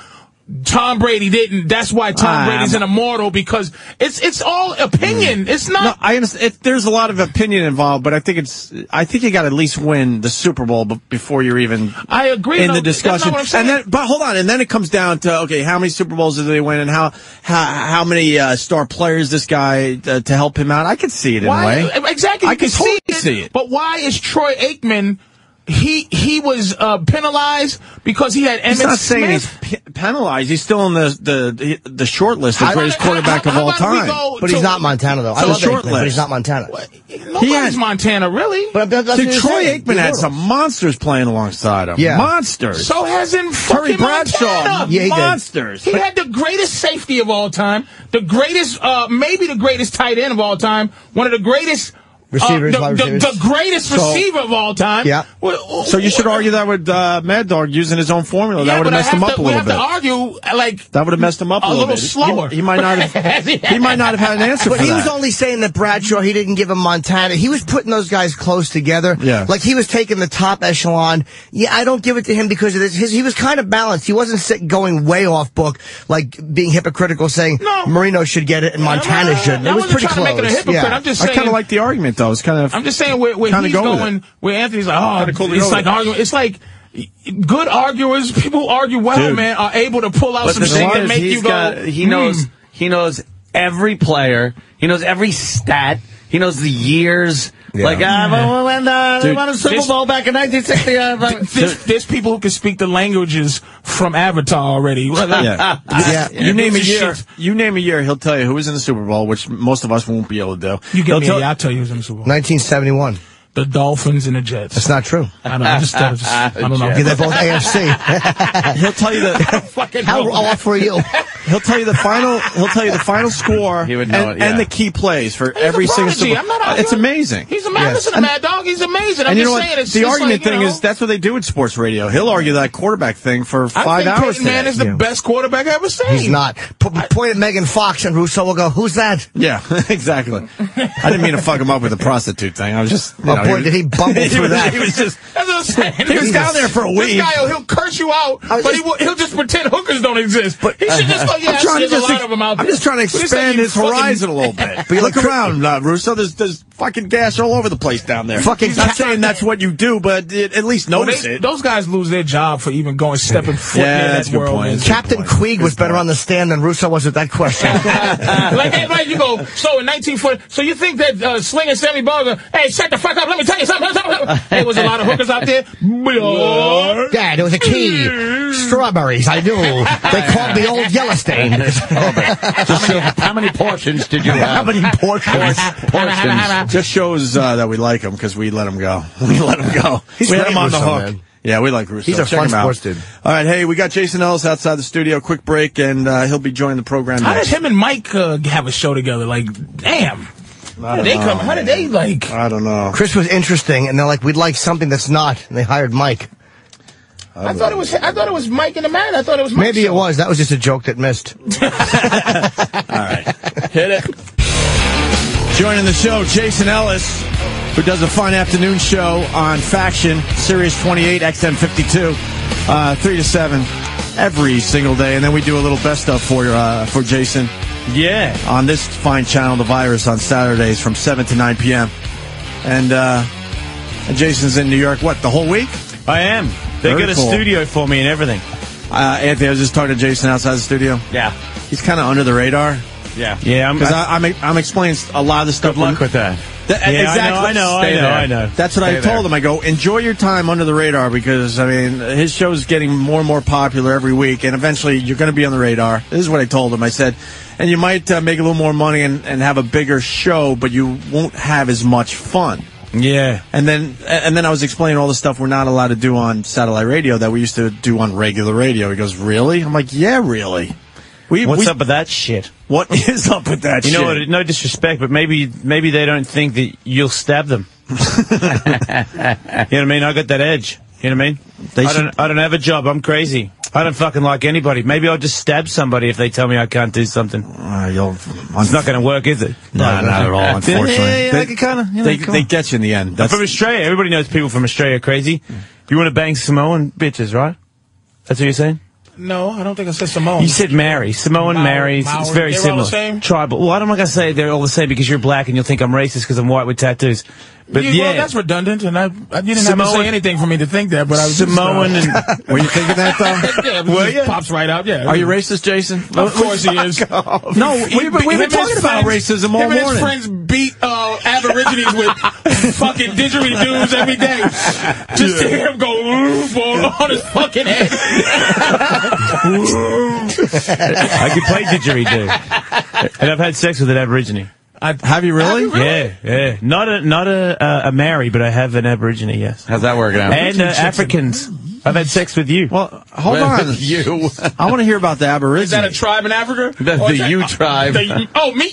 Tom Brady didn't. That's why Tom Ah, Brady's an immortal because it's it's all opinion. It's not. No, I understand. It, there's a lot of opinion involved, but I think it's. I think you got to at least win the Super Bowl before you're even. I agree. in no, the discussion. what I'm saying. and then, but hold on, and then it comes down to okay, how many Super Bowls did they win, and how how how many uh, star players this guy uh, to help him out? I could see it in Why, a way. Exactly. I can can totally see, see it. But why is Troy Aikman? He he was uh, penalized because he had He's Emmett not saying Smith. he's pe- penalized. He's still on the the the short list of greatest quarterback how- of how all time. But he's not Montana, though. I So love short Aikman, but he's not Montana. Nobody's had- Montana, really. But that's what Troy. Aikman had some monsters playing alongside him. Yeah. monsters. So hasn't Terry Bradshaw, Montana. Yeah, he did. monsters. He had the greatest safety of all time, the greatest, uh, maybe the greatest tight end of all time, one of the greatest Receivers, uh, the, the, receivers. the greatest So- receiver of all time. Yeah. Well, So you should argue that with uh, Mad Dog using his own formula. yeah, that would have messed him up to, a we little have bit. to argue like That would have messed him up a, a little, little bit. He- slower. He, might not <laughs> have. he might not have had an answer But he that. was only saying that Bradshaw, he didn't give him Montana. He was putting those guys close together. Yeah. Like he was taking the top echelon. Yeah, I don't give it to him because of this. His, he was kind of balanced. He wasn't sit, going way off book, like being hypocritical, saying No. Marino should get it and Montana I- shouldn't. It was pretty close. make it a hypocrite. Yeah. I'm just I kind of like the argument though. It's kind of. I'm just saying where, where he's go going, where Anthony's like, oh, cool it's like arguing. It's like good arguers, people who argue well, Dude. man, are able to pull out But some the shit thing that is, make you go. got, he "Hmm." knows, he knows every player. He knows every stat. He knows the years. Like, uh, Yeah. when uh, they won a Super this- Bowl back in 1960. Uh, There's, there's people who can speak the languages from Avatar already. <laughs> Well, like- Yeah. <laughs> Yeah. You name a year. shit. You name a year. He'll tell you who was in the Super Bowl, which most of us won't be able to do. You He'll give me, tell- a, I'll tell you who's in the Super Bowl. 1971. The Dolphins and the Jets. That's not true. I don't know. I just, I, just, <laughs> I don't know. Yeah, they're both AFC. He'll tell you the Fucking How know. off were you? He'll tell you the final. He'll tell you the final score He would know and, it, yeah. and the key plays for He's every a single. prodigy. Super I'm not Uh, It's arguing. amazing. He's a man. Listen to And- Mad Dog. He's amazing. I'm and you just know saying. what? It's The just argument like, thing know, is that's what they do in sports radio. He'll argue that quarterback thing for I five think hours. Peyton Manning is the today. best quarterback I've ever seen. He's not. P- point at Megan Fox and Russo will go, who's that? Yeah, <laughs> exactly. I didn't mean to fuck him up with the prostitute thing. I was just. You Oh, know, boy, was- did he bumble <laughs> he through was- that. He was just. <laughs> That's what I'm saying. He was down there for a week. This guy, he'll curse you out, but he will, he'll just pretend hookers don't exist. But he should just go, yeah, I'm trying to a just. lot of them out I'm just trying to expand his fucking- horizon a little <laughs> bit. But you Look look- around, uh, Russo. There's there's fucking gas all over the place down there. Fucking Not saying that's what you do, but it, at least Well, notice they- it. Those guys lose their job for even going stepping foot Yeah, near that's that world. point. is- Captain Queeg was better on the stand than Russo was with that question. <laughs> like, hey, right, you go, so in 1940, so you think that uh, Sling and Sammy Barger, hey, shut the fuck up, let me tell you something. Hey, was a lot of hookers out there? Yeah. <laughs> yeah, there was a key. Strawberries, I knew. They called me old Yellowstain. <laughs> How many portions did you have? How many portions? portions? Just shows uh, that we like him because we let him go. <laughs> We let him go. He's we had great, him on the hook. man. Yeah, we like Russo. He's a Check fun him out. sports dude. All right, hey, we got Jason Ellis outside the studio. Quick break, and uh, he'll be joining the program How did him and Mike uh, have a show together? Like, damn. How did they come? How did they, like... I don't know. Chris was interesting, and they're like, we'd like something that's not. And they hired Mike. I thought it was I thought it was Mike and the man. I thought it was Mike's Maybe it was. That was just a joke that missed. <laughs> All right. Hit it. Joining the show, Jason Ellis, who does a fun afternoon show on Faction, Sirius 28, XM52, uh, 3 to 7, every single day. And then we do a little best of for, uh, for Jason Yeah. on this fine channel, The Virus, on Saturdays from 7 to 9 p.m. And, uh, and Jason's in New York, what, the whole week? I am. They Very got a cool. studio for me and everything. Uh, Anthony, I was just talking to Jason outside the studio. Yeah. He's kind of under the radar. Yeah. Yeah. I'm, Because I, I'm, I'm explaining a lot of the stuff. good luck with that. Th- Yeah, I know, exactly. I know, I know, there. I know. That's what I Stay told there. him. I go, enjoy your time under the radar because, I mean, his show is getting more and more popular every week, and eventually you're going to be on the radar. This is what I told him. I said, and you might uh, make a little more money and, and have a bigger show, but you won't have as much fun. Yeah. And then, and then I was explaining all the stuff we're not allowed to do on satellite radio that we used to do on regular radio. He goes, "Really?" I'm like, "Yeah, really." We, What's we- up with that shit? What <laughs> is up with that shit? You shit? know what? No disrespect, but maybe maybe they don't think that you'll stab them. <laughs> you know what I mean? I got that edge. You know what I mean? They I should- don't. I don't have a job. I'm crazy. I don't fucking like anybody. Maybe I'll just stab somebody if they tell me I can't do something. Uh, you'll, It's not going to work, is it? No, not at all, <laughs> unfortunately. Yeah, yeah, They- I can kind of. You know, they, they get you in the end. I'm from Australia. Everybody knows people from Australia are crazy. You want to bang Samoan bitches, right? That's what you're saying? No, I don't think I said Simone. You said Mary. Samoan Maori- marry. It's- It's very They're all similar. the same? Tribal. Well, I'm not going to say they're all the same because you're black and you'll think I'm racist because I'm white with tattoos. But You- yeah. well, that's redundant, and I, I you didn't have to say anything for me to think that, but I was Samoan just, uh, and <laughs> were you thinking that though? <laughs> yeah, just ya? pops right out. Yeah, Are you racist, Jason? Of course he is. <laughs> No, He- we've been, we've been talking about racism all him morning. his friends beat uh, Aborigines with fucking didgeridoos every day. Just to hear him go "Ooh," on his fucking head. I can play didgeridoo. and I've had sex with an Aborigine. Have you really? Yeah, yeah. Not a not a uh, a marry, but I have an Aborigine. Yes. How's that working out? And uh, Africans. I've had sex with you. Well, hold Well, on. you. I want to hear about the Is Aborigines. that a tribe in Africa? The- the that- U uh, tribe. the- oh, me?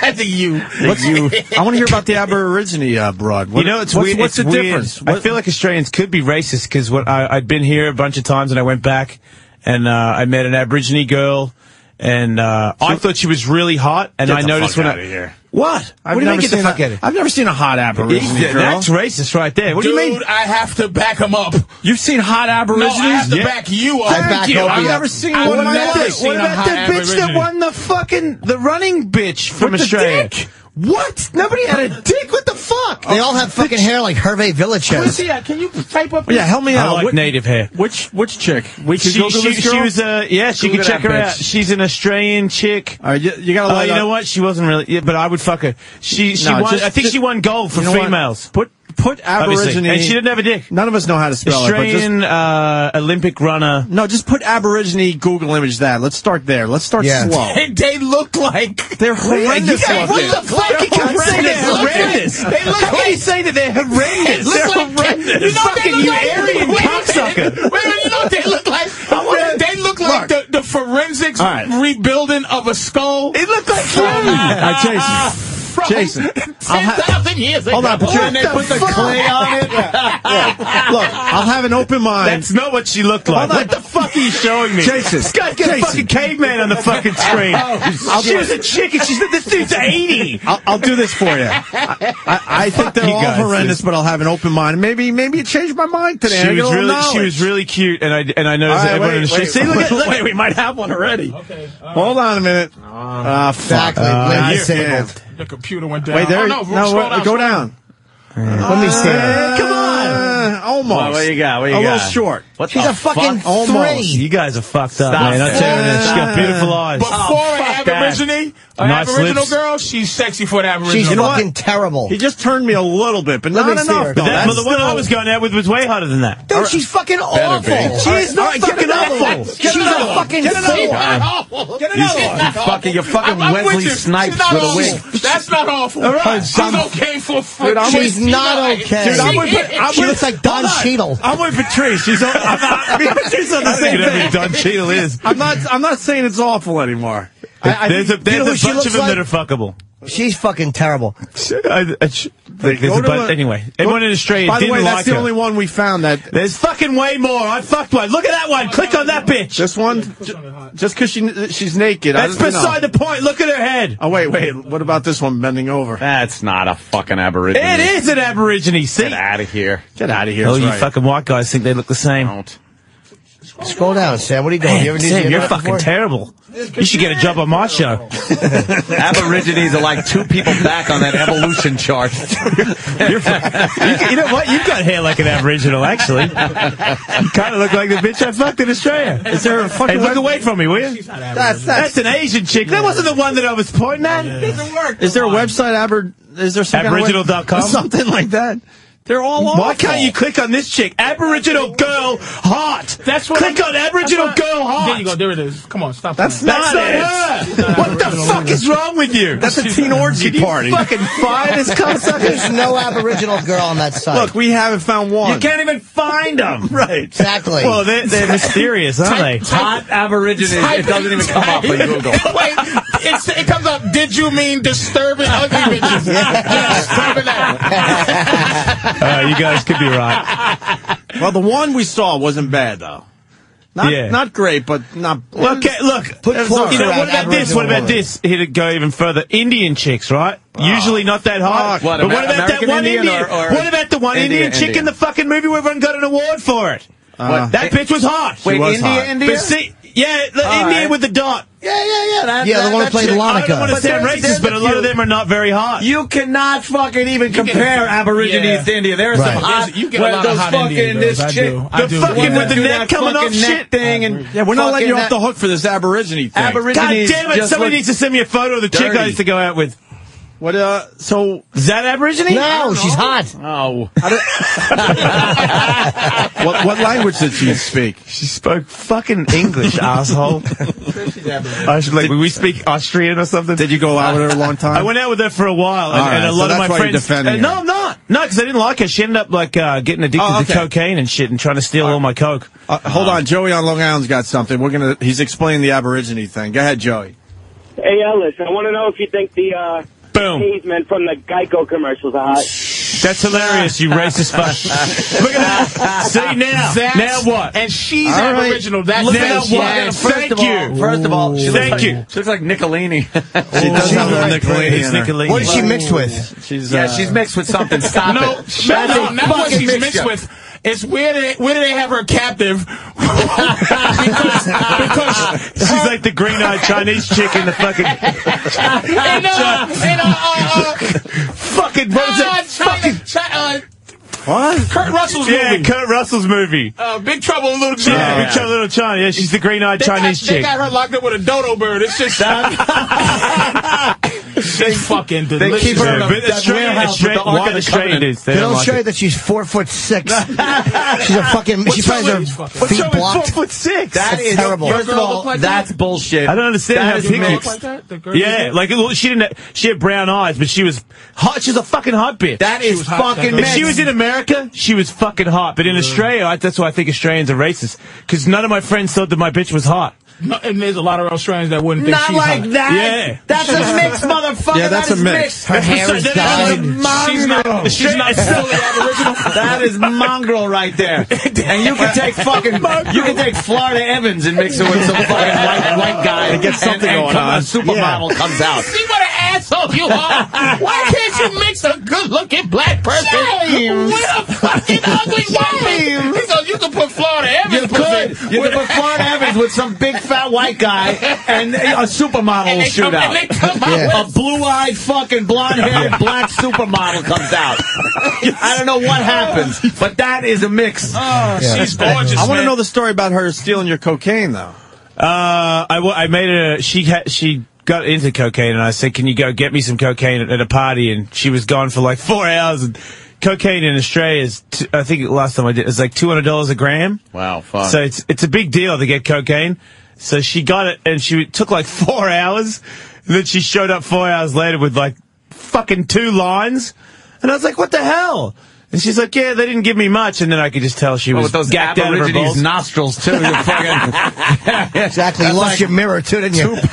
That's a U. What's I want to hear about the Aborigine uh, broad. What, you know, it's what's, weird. What's it's the weird. difference? I feel like Australians could be racist because what I, I'd been here a bunch of times and I went back and uh, I met an Aborigine girl and uh, I thought she was really hot and Get I the noticed fuck when outta I here. what I've what do you never mean get the fuck a- out of here? I've never seen a hot Aborigine here? girl. That's racist right there. What Dude, do you mean? I have to back him up. You've seen hot No, Aborigines? I have to Yeah. back you up. I back Thank you. Opie I've up. never seen I've one in my never seen What about hot the bitch that won the fucking the running bitch from With the Australia? What? Nobody had a dick? What the fuck? They all have fucking hair like Hervé Villechaize. Yeah, uh, can you type up? Yeah, help me I out. like What- native hair. Which which chick? We could She, Google she, this girl. she was a yeah. She could check her bitch. out. She's an Australian chick. All right, you, you gotta. Oh, you know what? She wasn't really. Yeah, but I would fuck her. She she No, won. just- I think just- she won gold for You know what? females. Put put aborigine Obviously. And she didn't have a dick. None of us know how to spell Australian, it. Australian uh, Olympic runner. No, just put Aborigine, Google image that. Let's start there. Let's start yeah. slow. <laughs> they look like... They're <laughs> horrendous yeah, looking. What the fuck? Can't say they're horrendous. They look how like... How say that they're <laughs> horrendous? They're like, horrendous. You know Fucking you like, Aryan cocksucker. Wait, wait, you know what they look like? They look like look. The, the forensics right. rebuilding of a skull. It looked like... Uh, I chase ah, you. Ah, from Jason, <laughs> 10,000 years ago. Hold on, when they the put fuck? the clay on it. yeah. <laughs> Yeah. Look, I'll have an open mind. That's not what she looked like. What the fuck are you showing me? Jason. This get Jason. a fucking caveman on the fucking <laughs> oh, screen. oh, she was a chicken. She's this dude's 80. I'll, I'll do this for you. I, I, I think they're all horrendous, this. but I'll have an open mind. Maybe maybe it changed my mind today. She, was really, she was really cute, and I, and I noticed right, everyone wait, in the street. See, look, at, wait, we might have one already. Okay. Hold on a minute. Uh, fuck. Exactly. Uh, the computer went down. Wait, there. Oh, no, no scroll down, go scroll down. down. Right. Let me see. Uh, come on. Almost. Well, what you got? What you a got? little short. What She's a fucking fuck? three. Almost. You guys are fucked up, Stop man. I'm telling you, she's got beautiful eyes. Before oh, Aborigine, an nice Aboriginal lips. girl, she's sexy for an Aboriginal. She's fucking what? terrible. He just turned me a little bit, but Let not enough. But, that, but the one I was going at with was way hotter than that. Dude, she's fucking awful. Better, she's not right, fucking awful. She's a fucking fool. Get another fucking, You're fucking Wesley Snipes with a wig. That's not awful. She's okay for She's not okay. Dude, I'm with, I'm she looks like Don Cheadle. I'm with Patrice. She's on, not, <laughs> the <laughs> same thing. Don Cheadle is. I'm not. I'm not saying it's awful anymore. I, I there's a, there's you know a bunch of them like? that are fuckable. She's fucking terrible. <laughs> I, I, there's a bunch, a, anyway, go, in Australia By the way, that's like the her. only one we found that... There's fucking way more. I fucked one. Look at that one. Click on that bitch. This one? Just because she, she's naked. That's beside the point. Look at her head. Oh, wait, wait. What about this one bending over? That's not a fucking aborigine. It is an aborigine. See? Get out of here. Get out of here. Oh, you right. fucking white guys think they look the same. Don't. Scroll down, Sam. What are you doing? Man, you Sam, you're fucking before? terrible. You should get a job on my show. <laughs> Aborigines are like two people back on that evolution chart. <laughs> you, you know what? You've got hair like an Aboriginal, actually. You kind of look like the bitch I fucked in Australia. Is there a fucking hey, look away from me, will you? That's, that's, that's, an Asian chick. That wasn't the one that I was pointing at. Yeah. It doesn't work. Is there a website, Aber... Is there some Aboriginal.com? Kind of <laughs> something like that. They're all awful. Why can't you click on this chick? Aboriginal girl, hot. That's what. Click I'm, on Aboriginal girl, hot. There you go. There it is. Come on, stop. That's, that's not, not, it. what the fuck is wrong with you? That's a teen orgy party. fucking find this cocksucker? There's no Aboriginal girl on that site. Look, we haven't found one. You can't even find them. <laughs> right. Exactly. Well, they're, they're <laughs> mysterious, aren't type, they? Hot Aboriginal. It doesn't even come up on Google. <laughs> Wait it's, it comes up. Did you mean disturbing ugly bitches? <laughs> Yeah, that. uh, <laughs> you guys could be right. Well, the one we saw wasn't bad though. Not, yeah. not great, but not. Okay, look. Put you know, what about this? What about this? Here to go even further. Indian chicks, right? Oh. Usually not that high. What, but what about American that one Indian? Indian or, or what about the one Indian chick in the fucking movie where everyone got an award for it? Uh, that it, bitch was hot. Wait, was India, hot. India? Yeah, the Indian right. with the dot. Yeah, yeah, yeah. That, yeah, that, the one who played Lonica. I don't want to sound racist, but a lot of them are not very hot. You cannot fucking even compare Aborigines yeah. to India. There are right. some hot, you get a lot those of hot fucking Indian this I chick, do. I the do. fucking with the neck coming off shit thing, and yeah, we're not letting you off the hook for this Aborigine thing. Aborigines God damn it! Somebody needs to send me a photo of the chick I used to go out with. What, uh, so. Is that Aborigine? No, she's hot. Oh. <laughs> what, what language did she speak? She spoke fucking English, <laughs> asshole. I should, like, did, we speak Austrian or something? Did you go out with her a long time? I went out with her for a while, and, right, and a lot so of my friends. Uh, no, I'm not. No, because I didn't like her. She ended up, like, uh, getting addicted oh, okay. to cocaine and shit and trying to steal all my coke. Uh, hold on. Joey on Long Island's got something. We're gonna, he's explaining the Aborigine thing. Go ahead, Joey. Hey, Ellis, I want to know if you think the, uh, Boom. Pavement from the Geico commercials. Hot. That's hilarious, you racist fuck. <laughs> Look at that. See, now. That's, now what? And she's all right. aboriginal. That's now what? Yeah, Thank you. All, first of all, she Thank like, you. She looks like Nicolini. she does <laughs> have a Nicolini. What is she mixed with? She's, uh, yeah, she's mixed with something. Stop no, it. No, no, not what she's mixed with. It's where they where do they have her captive? <laughs> because because She's like the green-eyed Chinese chick in the fucking and, uh, and, uh, uh, uh, fucking uh, China, China, uh, What? Kurt Russell's Yeah, movie. Kurt Russell's movie. Uh, Big Trouble in Little China. Yeah, Big Trouble in Little China. Yeah, she's the green-eyed They got- Chinese They chick. got her locked up with a dodo bird. It's just <laughs> <laughs> She's fucking They keep her in a- that Australian- warehouse with the Australian- Ark of the Australian Covenant. they They don't don't show you that she's four foot six. <laughs> she's a fucking. What's she wrong probably with has her feet What's blocked. four foot six? That That's is terrible. First of Your girl all, look like that's that? bullshit. I don't understand That how is people mixed. like that? The girl Yeah, like well, she didn't. She had brown eyes, but she was hot. She's a fucking hot bitch. That is was hot, fucking If she was in America, she was fucking hot. But in Australia, that's why I think Australians are racist. Because none of my friends thought that my bitch was hot. No, and there's a lot of Australians that wouldn't think Not she's like hot. that. Yeah. That's a <laughs> mix, motherfucker. Yeah, that's That is a mix. mixed. Her hair is That- dyed. She's not. She's not <laughs> fully <laughs> Aboriginal. That is mongrel right there. And you can take fucking, you can take Florida Evans and mix it with some fucking white, white guy And get something and, and going on. A supermodel comes out. See what an asshole you are. <laughs> Why can't you mix a good-looking black person James. with a fucking ugly white person? He goes, you can put Florida Evans. You could. You could put Florida Evans with some big fat white guy and a supermodel And will shoot come- out. and they come out A blue-eyed fucking blonde-haired <laughs> black supermodel comes out. I don't know what happens, but that is a mix. Oh, she's gorgeous. I want to know the story about her stealing your cocaine, though. Uh, I, I made her. She ha- she got into cocaine, and I said, "Can you go get me some cocaine at, at a party?" And she was gone for like four hours. And cocaine in Australia is, I think last time I did, it was like two hundred dollars a gram. Wow, fuck. So it's it's a big deal to get cocaine. So she got it, and she took like <laughs> four hours. And then she showed up four hours later with like fucking two lines, and I was like, "What the hell?" And she's like, "Yeah, they didn't give me much." And then I could just tell she Oh, was with those gacked out of her balls. nostrils too. You <laughs> fucking Exactly. You lost like- your mirror too, didn't you? <laughs>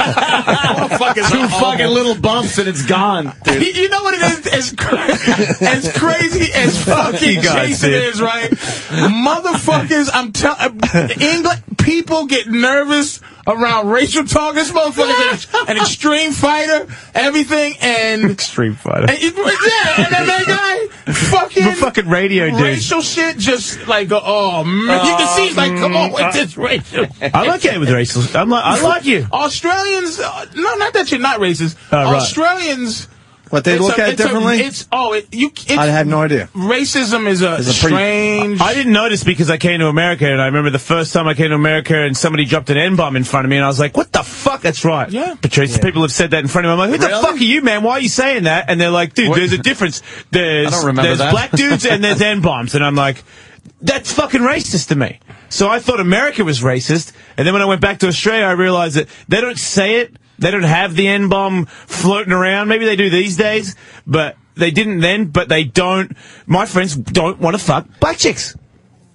fucking two fucking little bumps and it's gone. You, you know what it is? As, cra- <laughs> as crazy as fucking you guys, Jason dude. is, right? Motherfuckers, I'm telling uh, England people get nervous around racial talk. This motherfucker is an extreme fighter, everything, and Extreme fighter. and yeah, and then that guy fucking The fucking radio dude. racial shit, just like oh man, you can see he's like, come on with this racial. I'm okay with racial. I'm like, I like you. Australians, uh, no, not that you're not racist. Oh, right. Australians. What, they it's look a- at it it's a- differently? it's oh, it, you. It's, I had no idea. racism is a, It's a pretty- strange. I didn't notice because I came to America, and I remember the first time I came to America, and somebody dropped an N bomb in front of me, and I was like, "What the fuck?" That's right. Yeah. Patrice. People have said that in front of me. I'm like, "Who the fuck are you, man? Why are you saying that?" And they're like, "Dude, there's a difference. There's I don't remember there's that. black dudes and there's <laughs> N bombs," and I'm like, "That's fucking racist to me." So I thought America was racist, and then when I went back to Australia, I realized that they don't say it. They don't have the N bomb floating around. Maybe they do these days, but they didn't then. But they don't. My friends don't want to fuck black chicks.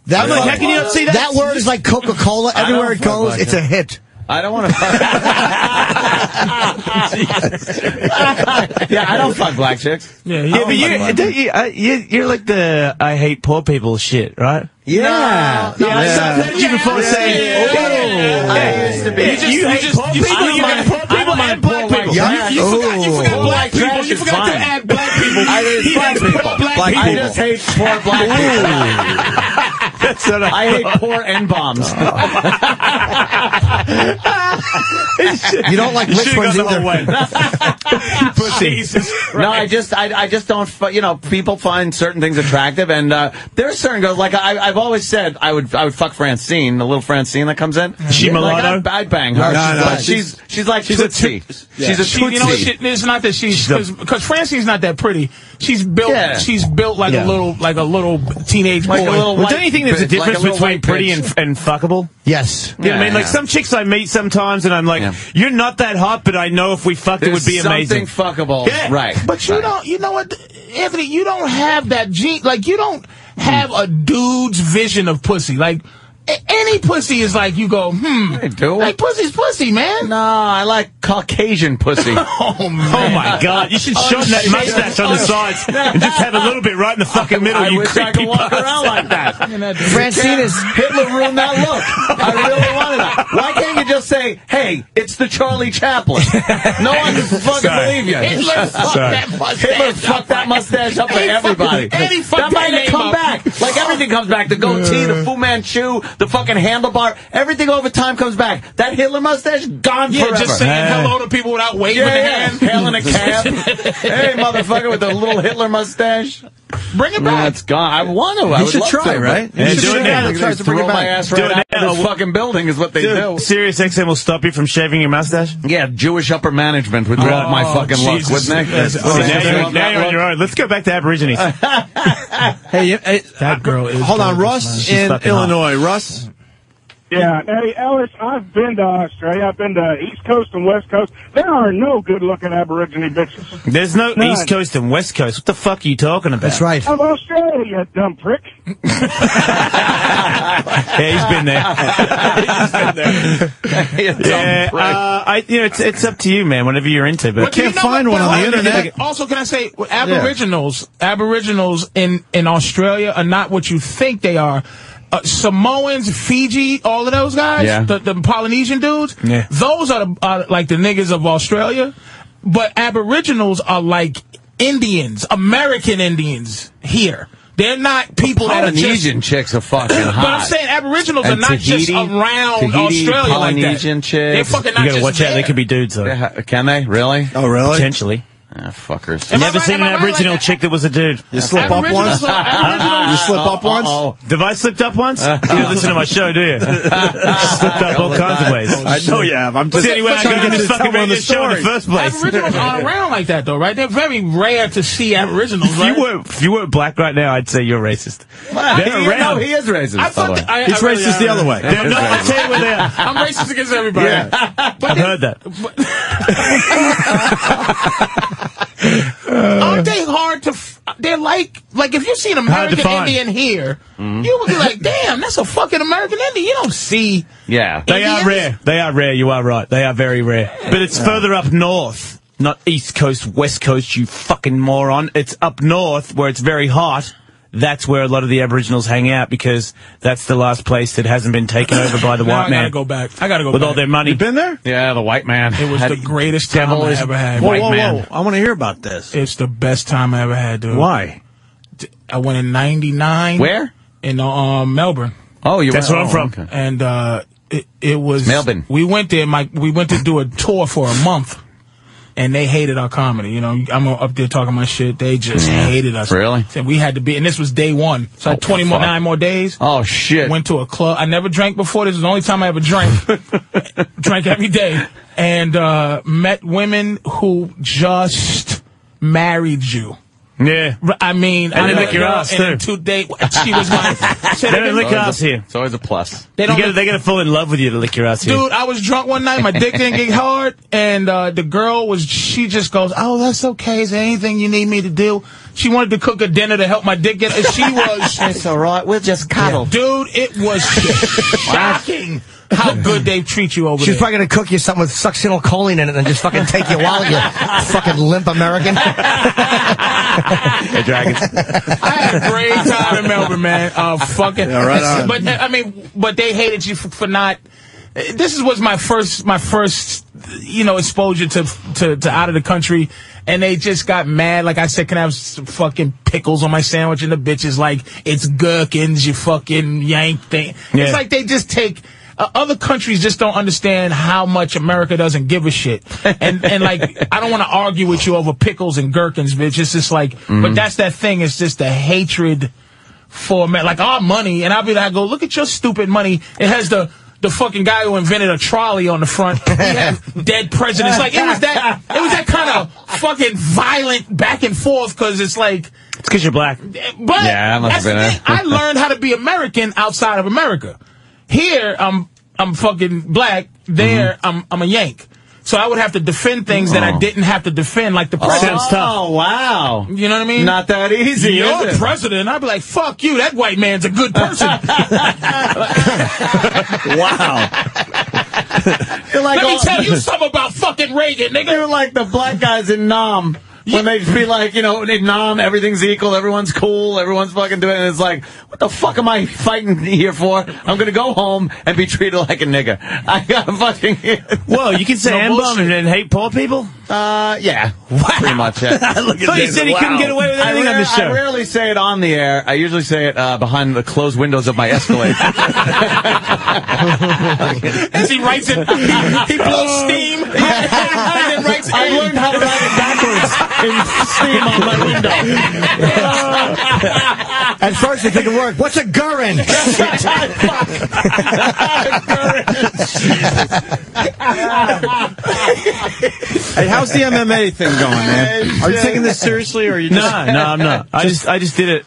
That I'm like, word- how can you not see that? That word is like Coca Cola. Everywhere it goes, it's a hit. I don't want to. <laughs> yeah, I don't fuck black chicks. yeah, Yeah, but you, don't you, uh, you, you're like the I hate poor people shit, right? Yeah, Yeah, I've heard you before saying, yeah. I used to be. You, You just- you you hate just- poor you- people, I don't you mind- hate poor I don't people mind and black people. trash. You, you forgot, you oh, forgot Poor black people. You forgot to add black people. I hate He black people. black Black I people. just hate poor black people. That's what I hate <laughs> poor N bombs. <laughs> You don't like You rich ones gone the whole either. way. <laughs> Jesus No, I just, I, I just don't. You know, people find certain things attractive, and uh, there's certain girls. Like I, I've always said, I would, I would fuck Francine, the little Francine that comes in. She Like, mulatto? I'd, I'd bang her. No, she's, no, like, she's, she's like she's a Tootsie. toot- She's a She, Tootsie. you know? She, it's not that she's because Francine's not that pretty. She's built. Yeah. She's built like Yeah. a little, like a little teenage Like a boy. little Well, white don't you think there's a bitch, like difference a between pretty and, and fuckable? Yes. You know what I mean? Yeah. Like some chicks I meet sometimes, and I'm like, Yeah. "You're not that hot, but I know if we fucked, it would be amazing." something fuckable. Yeah. Right. But you right. don't. You know what, Anthony? You don't have that gene. Like you don't have a dude's vision of pussy. Like a- any pussy is like you go, hmm. I do. Like pussy's pussy, man. No, I like Caucasian pussy. <laughs> Oh Oh my god! You should shorten that mustache on the sides and just have a little bit right in the fucking middle. I you wish I creepy could walk bastard. around like that. <laughs> fucking that dude. Francina's Hitler ruined that look. I really wanted that. Why can't you just say, "Hey, it's the Charlie Chaplin"? No one can fucking Sorry. believe you. Hitler fucked that mustache Hitler up. fucked that mustache up for He fucking- everybody. and he fucked that might come name back. Like everything comes back. The goatee, the Fu Manchu, the fucking handlebar. Everything over time comes back. That Hitler mustache gone Yeah, forever. just saying hello to people without waving Yeah, the yeah. hand. Hailing a cab. <laughs> hey, motherfucker with the little Hitler mustache. Bring it back. it's gone. I want to. I You would should love try, to, right? but- You Yeah, should do it now. guy that tries to bring throw it my back. ass Do right it out now. of this fucking building is what they Dude, do. Sirius XM will stop you from shaving your mustache? Yeah, Jewish upper management would love my oh, fucking look, Jesus. wouldn't they? Yes. Oh, Wouldn't now they you're, love now you're on your own. Let's go back to Aborigines. <laughs> Hey, hey, That girl is hold on, Russ in. Illinois. Russ, Yeah, hey Ellis, I've been to Australia. I've been to East Coast and West Coast. There are no good-looking Aborigine bitches There's no None. East Coast and West Coast. What the fuck are you talking about? That's right. of Australia, you dumb prick. <laughs> <laughs> Yeah, he's been there. <laughs> You dumb Yeah, prick. uh, I, you know, it's, it's up to you, man. Whatever you're into, but But do can't know find one on the but- internet. Also, can I say, Aboriginals, Aboriginals in in Australia are not what you think they are. Uh, Samoans, Fiji, all of those guys, Yeah. the, the Polynesian dudes, Yeah. those are, the, are like the niggas of Australia. But Aboriginals are like Indians, American Indians here. They're not people that are just. Polynesian chicks are fucking hot. <coughs> But I'm saying Aboriginals are And not just around Tahiti, Australia like that. Chicks. They're fucking not you gotta just watch out. They could be dudes, though. Yeah, Can they really? oh really? Potentially. Ah, fuckers. Am Never right- seen an right Aboriginal like chick that was a dude. You slip up once? Aboriginals are- Aboriginals- <laughs> You slip up once? Oh, Have I slipped up once? you don't listen to my show, do you? <laughs> slipped up all kinds of ways. I know you have. I'm just the only way I trying got to get this fucking tell radio the show in the first place. Aboriginals aren't around like that, though, right? They're very rare to see Aboriginals, If you were if you weren't black right now, I'd say you're racist. They're he, around. no, he is racist. I by the way. that- I- He's really racist the other way. They're not. I'll tell you where they are. <laughs> I'm racist against everybody. I've heard that. Aren't they hard to? F- they're like, like if you see an American. Indian here, Mm-hmm. you would be like, damn, that's a fucking American Indian. You don't see. Yeah. They are rare. They are rare. You are right. They are very rare. But it's further up north, not East Coast, West Coast. You fucking moron. It's up north where it's very hot. That's where a lot of the Aboriginals hang out because that's the last place that hasn't been taken over by the Now white I man I gotta go back. I gotta go with back. all their money. You been there? Yeah, the white man. It was Had- the greatest time I devilish ever had. Whoa, White whoa, man. whoa! I want to hear about this. It's the best time I ever had, dude. Why? I went in '99. Where? In um, Melbourne. Oh, you That's where I'm from. okay. and uh, it, it was Melbourne. We went there. My we went to do a tour for a month, and they hated our comedy. You know, I'm up there talking my shit. They just hated us. Really? Said we had to be, and this was day one. So I had Oh, 20 more nine more days. Oh shit. Went to a club. I never drank before. This was the only time I ever drank. <laughs> drank every day, and uh, met women who just married you. Yeah. R- I mean, And I they met lick your girl, ass, and too. two days, she was my. <laughs> They don't lick It's always ass a- here. It's always a plus. They They don't. gotta, they gotta fall in love with you to lick your ass here. Dude, I was drunk one night. My dick didn't get <laughs> hard, and uh, the girl was. She just goes, "Oh, that's okay. Is there anything you need me to do?" She wanted to cook a dinner to help my dick get. And she <laughs> was. It's all right. We'll just cuddle. Dude, it was shocking how good they treat you over She's there. She's probably gonna cook you something with succinylcholine in it and just fucking take you while you fucking limp American. Hey, dragons. I had a great time in Melbourne, man. Uh, fucking. Yeah, right on. But I mean, but they hated you for, for not. This is, was my first, my first, you know, exposure to, to to out of the country, and they just got mad. Like I said, can I have some fucking pickles on my sandwich? And the bitch is like, it's gherkins, you fucking yank thing. Yeah. It's like they just take. Uh, other countries just don't understand how much America doesn't give a shit, <laughs> and and like I don't want to argue with you over pickles and gherkins, bitch. It's just like, but that's that thing. It's just the hatred for man, like our money, and I'll be like, I go look at your stupid money. It has the the fucking guy who invented a trolley on the front. He had <laughs> dead presidents. Like it was that. It was that kind of fucking violent back and forth because it's like. It's because you're black. But Yeah, that must that's have been the thing. I learned how to be American outside of America. Here, I'm I'm fucking black. There, Mm-hmm. I'm I'm a Yank. So I would have to defend things that I Oh. didn't have to defend, like the president. Sounds tough. Oh wow. You know what I mean? Not that easy. You're is it? president. I'd be like, fuck you. That white man's a good person. <laughs> Wow. You're like Let me all- tell you something about fucking Reagan, nigga. You're like the black guys in Nam when they be like, you know, nom, everything's equal, everyone's cool, everyone's fucking doing it. And it's like, what the fuck am I fighting here for? I'm gonna go home and be treated like a nigga. <laughs> I got fucking. <laughs> Well, you can say No N-bomb and hate poor people? Uh, yeah. Pretty much, yeah. <laughs> Look at Thought you said he couldn't get away with anything on this show. I rarely say it on the air. I usually say it uh, behind the closed windows of my Escalade. As he writes it, he, he blows steam and then writes. I learned how to write it backwards in steam on my window. At first, it didn't work. What's a gurrin? Hey, how's the MMA thing going, man? Are you taking this seriously, or are you just... No, no, I'm not. I just, I just did it.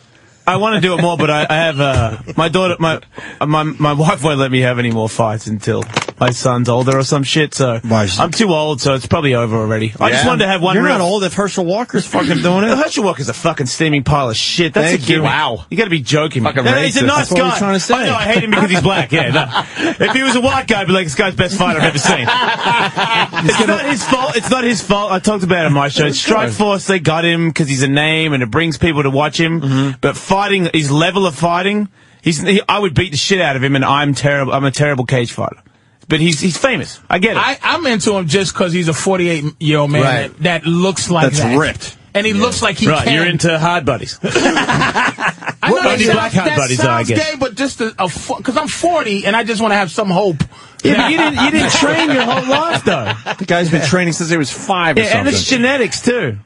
I want to do it more, but I, I have uh, my daughter, my my my wife won't let me have any more fights until my son's older or some shit. So I'm too old, so it's probably over already. I just wanted to have one. You're real- not old if Herschel Walker's fucking doing it. <laughs> Herschel Walker's a fucking steaming pile of shit. That's Thank a gimme. you. Wow. You got to be joking. me. Fucking No, he's a racist. nice That's what guy. we're trying to say. I know. I hate him because he's black. Yeah. No. <laughs> If he was a white guy, I'd be like, this guy's best fighter I've ever seen. <laughs> it's not his fault. It's not his fault. I talked about it on my show. Strike Force, they got him because he's a name and it brings people to watch him. Mm-hmm. But fighting, his level of fighting, he's. He, I would beat the shit out of him, and I'm terrible. I'm a terrible cage fighter. But he's he's famous. I get it. I, I'm into him just because he's a 48 year old man Right. that, that looks like That's that. ripped. And he looks like he right, can. you're into hard buddies. <laughs> I know Well, that only sounds, black hard that buddies, though, I sounds guess. gay, but just a, because I'm 40 and I just want to have some hope. Yeah, but you didn't you didn't train your whole life though. The guy's been training since he was five or Yeah, something. and it's genetics too.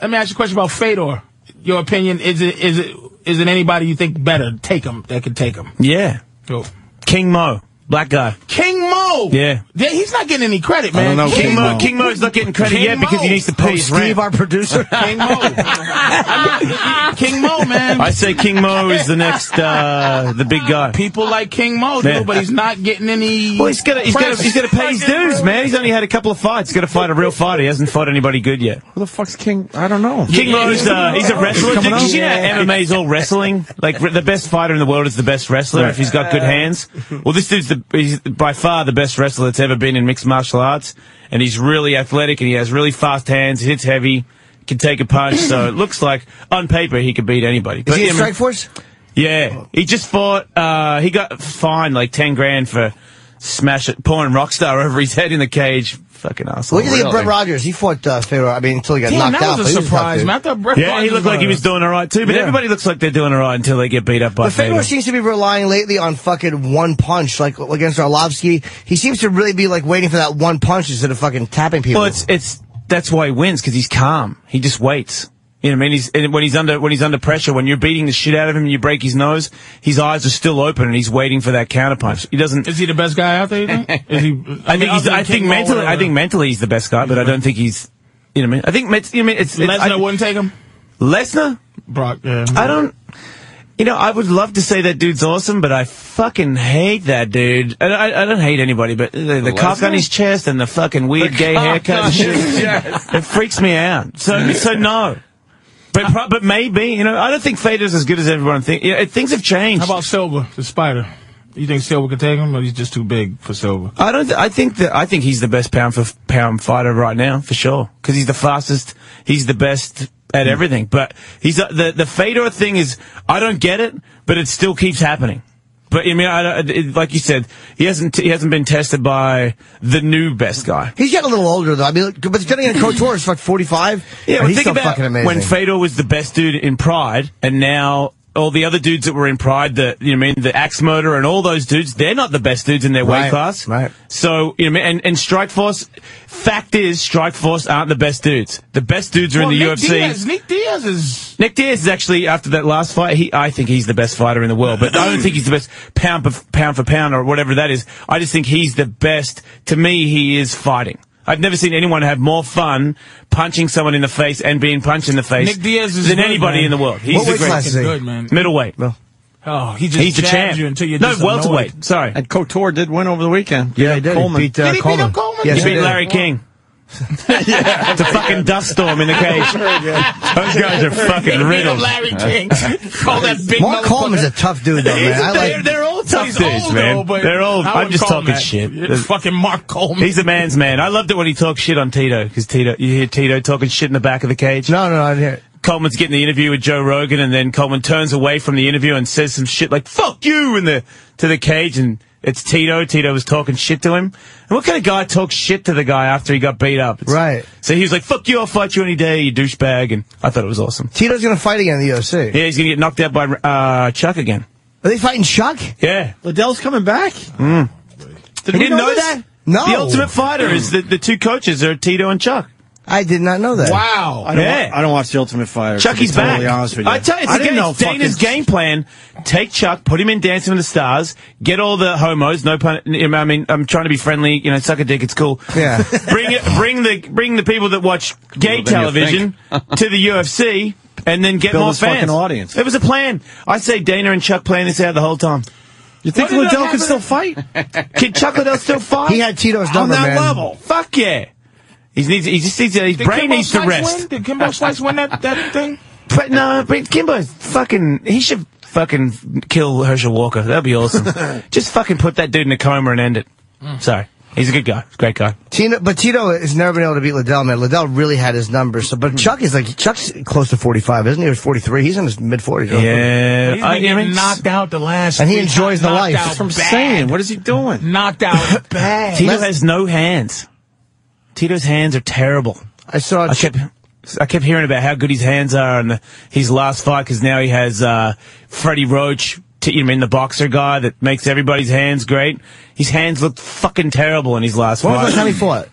Let me ask you a question about Fedor. Your opinion is it is it is it anybody you think better take him that could take him? Yeah. Go. King Mo, black guy. King Mo. Yeah. Yeah, he's not getting any credit, I man. don't know King Mo. King Mo's not getting credit King yet because he needs to pay Oh, his Steve, rent. our producer. <laughs> King Mo. <laughs> King Mo, man. I say King Mo is the next uh, the big guy. People like King Mo, Yeah. dude, but he's not getting any. Well, he's got to he's got press. to he's got to pay his dues, man. He's only had a couple of fights. He's got to fight a real fighter. He hasn't fought anybody good yet. Who the fuck's King? I don't know. King Mo's uh, he's a wrestler. Coming Did you up? see how MMA's all wrestling? Like the best fighter in the world is the best wrestler if he's got good hands. Well, this dude's the he's by far the best wrestler that's ever been in mixed martial arts, and he's really athletic and he has really fast hands. He hits heavy, can take a punch. So it looks like on paper he could beat anybody. Is he I a mean- strike force? yeah, he just fought. Uh, he got fined like ten grand for smash it, pouring Rockstar over his head in the cage. Fucking asshole. What do you think of Brett Rogers? He fought uh, Fedor. I mean, until he got Damn, knocked that out. was but a he was tough, surprise, man. I thought Brett Yeah, he looked like he was doing all right too. But Yeah. everybody looks like they're doing all right until they get beat up by But Fedor Fedor. seems to be relying lately on fucking one punch, like against Arlovsky. He seems to really be like waiting for that one punch instead of fucking tapping people. Well, it's it's that's why he wins because he's calm. He just waits. You know what I mean? He's when he's under when he's under pressure, when you're beating the shit out of him and you break his nose, his eyes are still open and he's waiting for that counterpunch. He doesn't. Is he the best guy out there? You think? Is he? <laughs> I think he's. I think mentally. I think mentally he's the best guy, but I don't think he's. You know what I mean? I think. You know I mean? It's, it's Lesnar I- wouldn't take him. Lesnar. Brock. Yeah. I don't. You know, I would love to say that dude's awesome, but I fucking hate that dude. I, I, I don't hate anybody, but the, the cock on his chest and the fucking weird The gay haircut and shit. It freaks me out. So, <laughs> so no. But, pro- but maybe, you know, I don't think Fedor's as good as everyone thinks. Yeah, things have changed. How about Silva, the Spider? You think Silva could take him, or he's just too big for Silva? I don't. I think that. I think he's the best pound for pound fighter right now, for sure. Because he's the fastest. He's the best at everything. But he's uh, the the Fedor thing is. I don't get it, but it still keeps happening. But I mean, I, it, like you said, he hasn't he hasn't been tested by the new best guy. He's getting a little older though. I mean, but then again, Couture is like 45. Yeah, well, he's think still about fucking amazing. when Fedor was the best dude in Pride, and now all the other dudes that were in Pride, the you know, I mean, the Axe Murder and all those dudes, they're not the best dudes in their weight class. right. So you know, mean, and and Strikeforce, fact is, Strikeforce aren't the best dudes. The best dudes are well, in the Nick UFC. Diaz, Nick Diaz is. Nick Diaz is actually after that last fight. He, I think he's the best fighter in the world, but I don't think he's the best pound for pound for pound or whatever that is. I just think he's the best. To me, he is fighting. I've never seen anyone have more fun punching someone in the face and being punched in the face Nick Diaz is than good, anybody man. in the world. He's What the weight greatest. class is he? Good man. Middleweight. Oh, he just He's the jabs champ. you until you're no, welterweight. Sorry. And Couture did win over the weekend. yeah, he did. Coleman. He beat, uh, Did he beat Coleman. up Coleman? Yes, he he beat did. Larry King. <laughs> it's a fucking dust storm in the cage. <laughs> Those guys are fucking Beat up riddled. Larry King. <laughs> Call that big Mark motherfucker. Coleman's a tough dude though, man. I they're, like. they're all tough dudes, old, man. though, They're old. I I'm just talking that. shit. It's fucking Mark Coleman. He's a man's man. I loved it when he talked shit on Tito because Tito, you hear Tito talking shit in the back of the cage. No, no, I didn't hear it. Coleman's getting the interview with Joe Rogan, and then Coleman turns away from the interview and says some shit like "fuck you" in the to the cage, and it's Tito. Tito was talking shit to him. And what kind of guy talks shit to the guy after he got beat up? It's- Right. So he was like, "Fuck you, I'll fight you any day, you douchebag," and I thought it was awesome. Tito's gonna fight again in the UFC. Yeah, he's gonna get knocked out by uh, Chuck again. Are they fighting Chuck? Yeah. Liddell's coming back. Mm. Did you didn't know know, that? No. The Ultimate Fighter is the, the two coaches are Tito and Chuck. I did not know that. Wow. I don't, Yeah. wa- I don't watch the Ultimate Fighter. to be totally back. honest with you. I tell you, it's I a didn't know Dana's fucking- game plan. Take Chuck, put him in Dancing with the Stars, get all the homos. No pun. I mean, I'm trying to be friendly. You know, suck a dick. It's cool. Yeah. <laughs> bring it. Bring the bring the people that watch gay Well, television to the UFC, and then get Build more fans. audience. It was a plan. I say Dana and Chuck planned this out the whole time. You think What did that Liddell can still fight? Can Chuck Liddell still fight? He had Tito's On that man. level. Fuck yeah. He needs. He just needs. Uh, his Did brain Kimbo needs to Slice rest. Win? Did Kimbo Slice win that, that thing? <laughs> But no, but Kimbo's fucking. He should fucking kill Herschel Walker. That'd be awesome. <laughs> Just fucking put that dude in a coma and end it. Mm. Sorry, he's a good guy. He's a great guy. Tino, but Tito has never been able to beat Liddell, man. Liddell really had his numbers. So, but hmm. Chuck is like Chuck's close to forty five, isn't he? Or forty three. He's in his mid forties. Yeah, He's been I, I getting mean, knocked out the last And he enjoys the knocked life. out That's what I'm saying. What is he doing? Knocked out <laughs> bad. Tito has no hands. Tito's hands are terrible. I saw. I kept. I kept hearing about how good his hands are in the, his last fight because now he has uh, Freddie Roach, t- you mean the boxer guy that makes everybody's hands great. His hands looked fucking terrible in his last When was the fight. time he fought?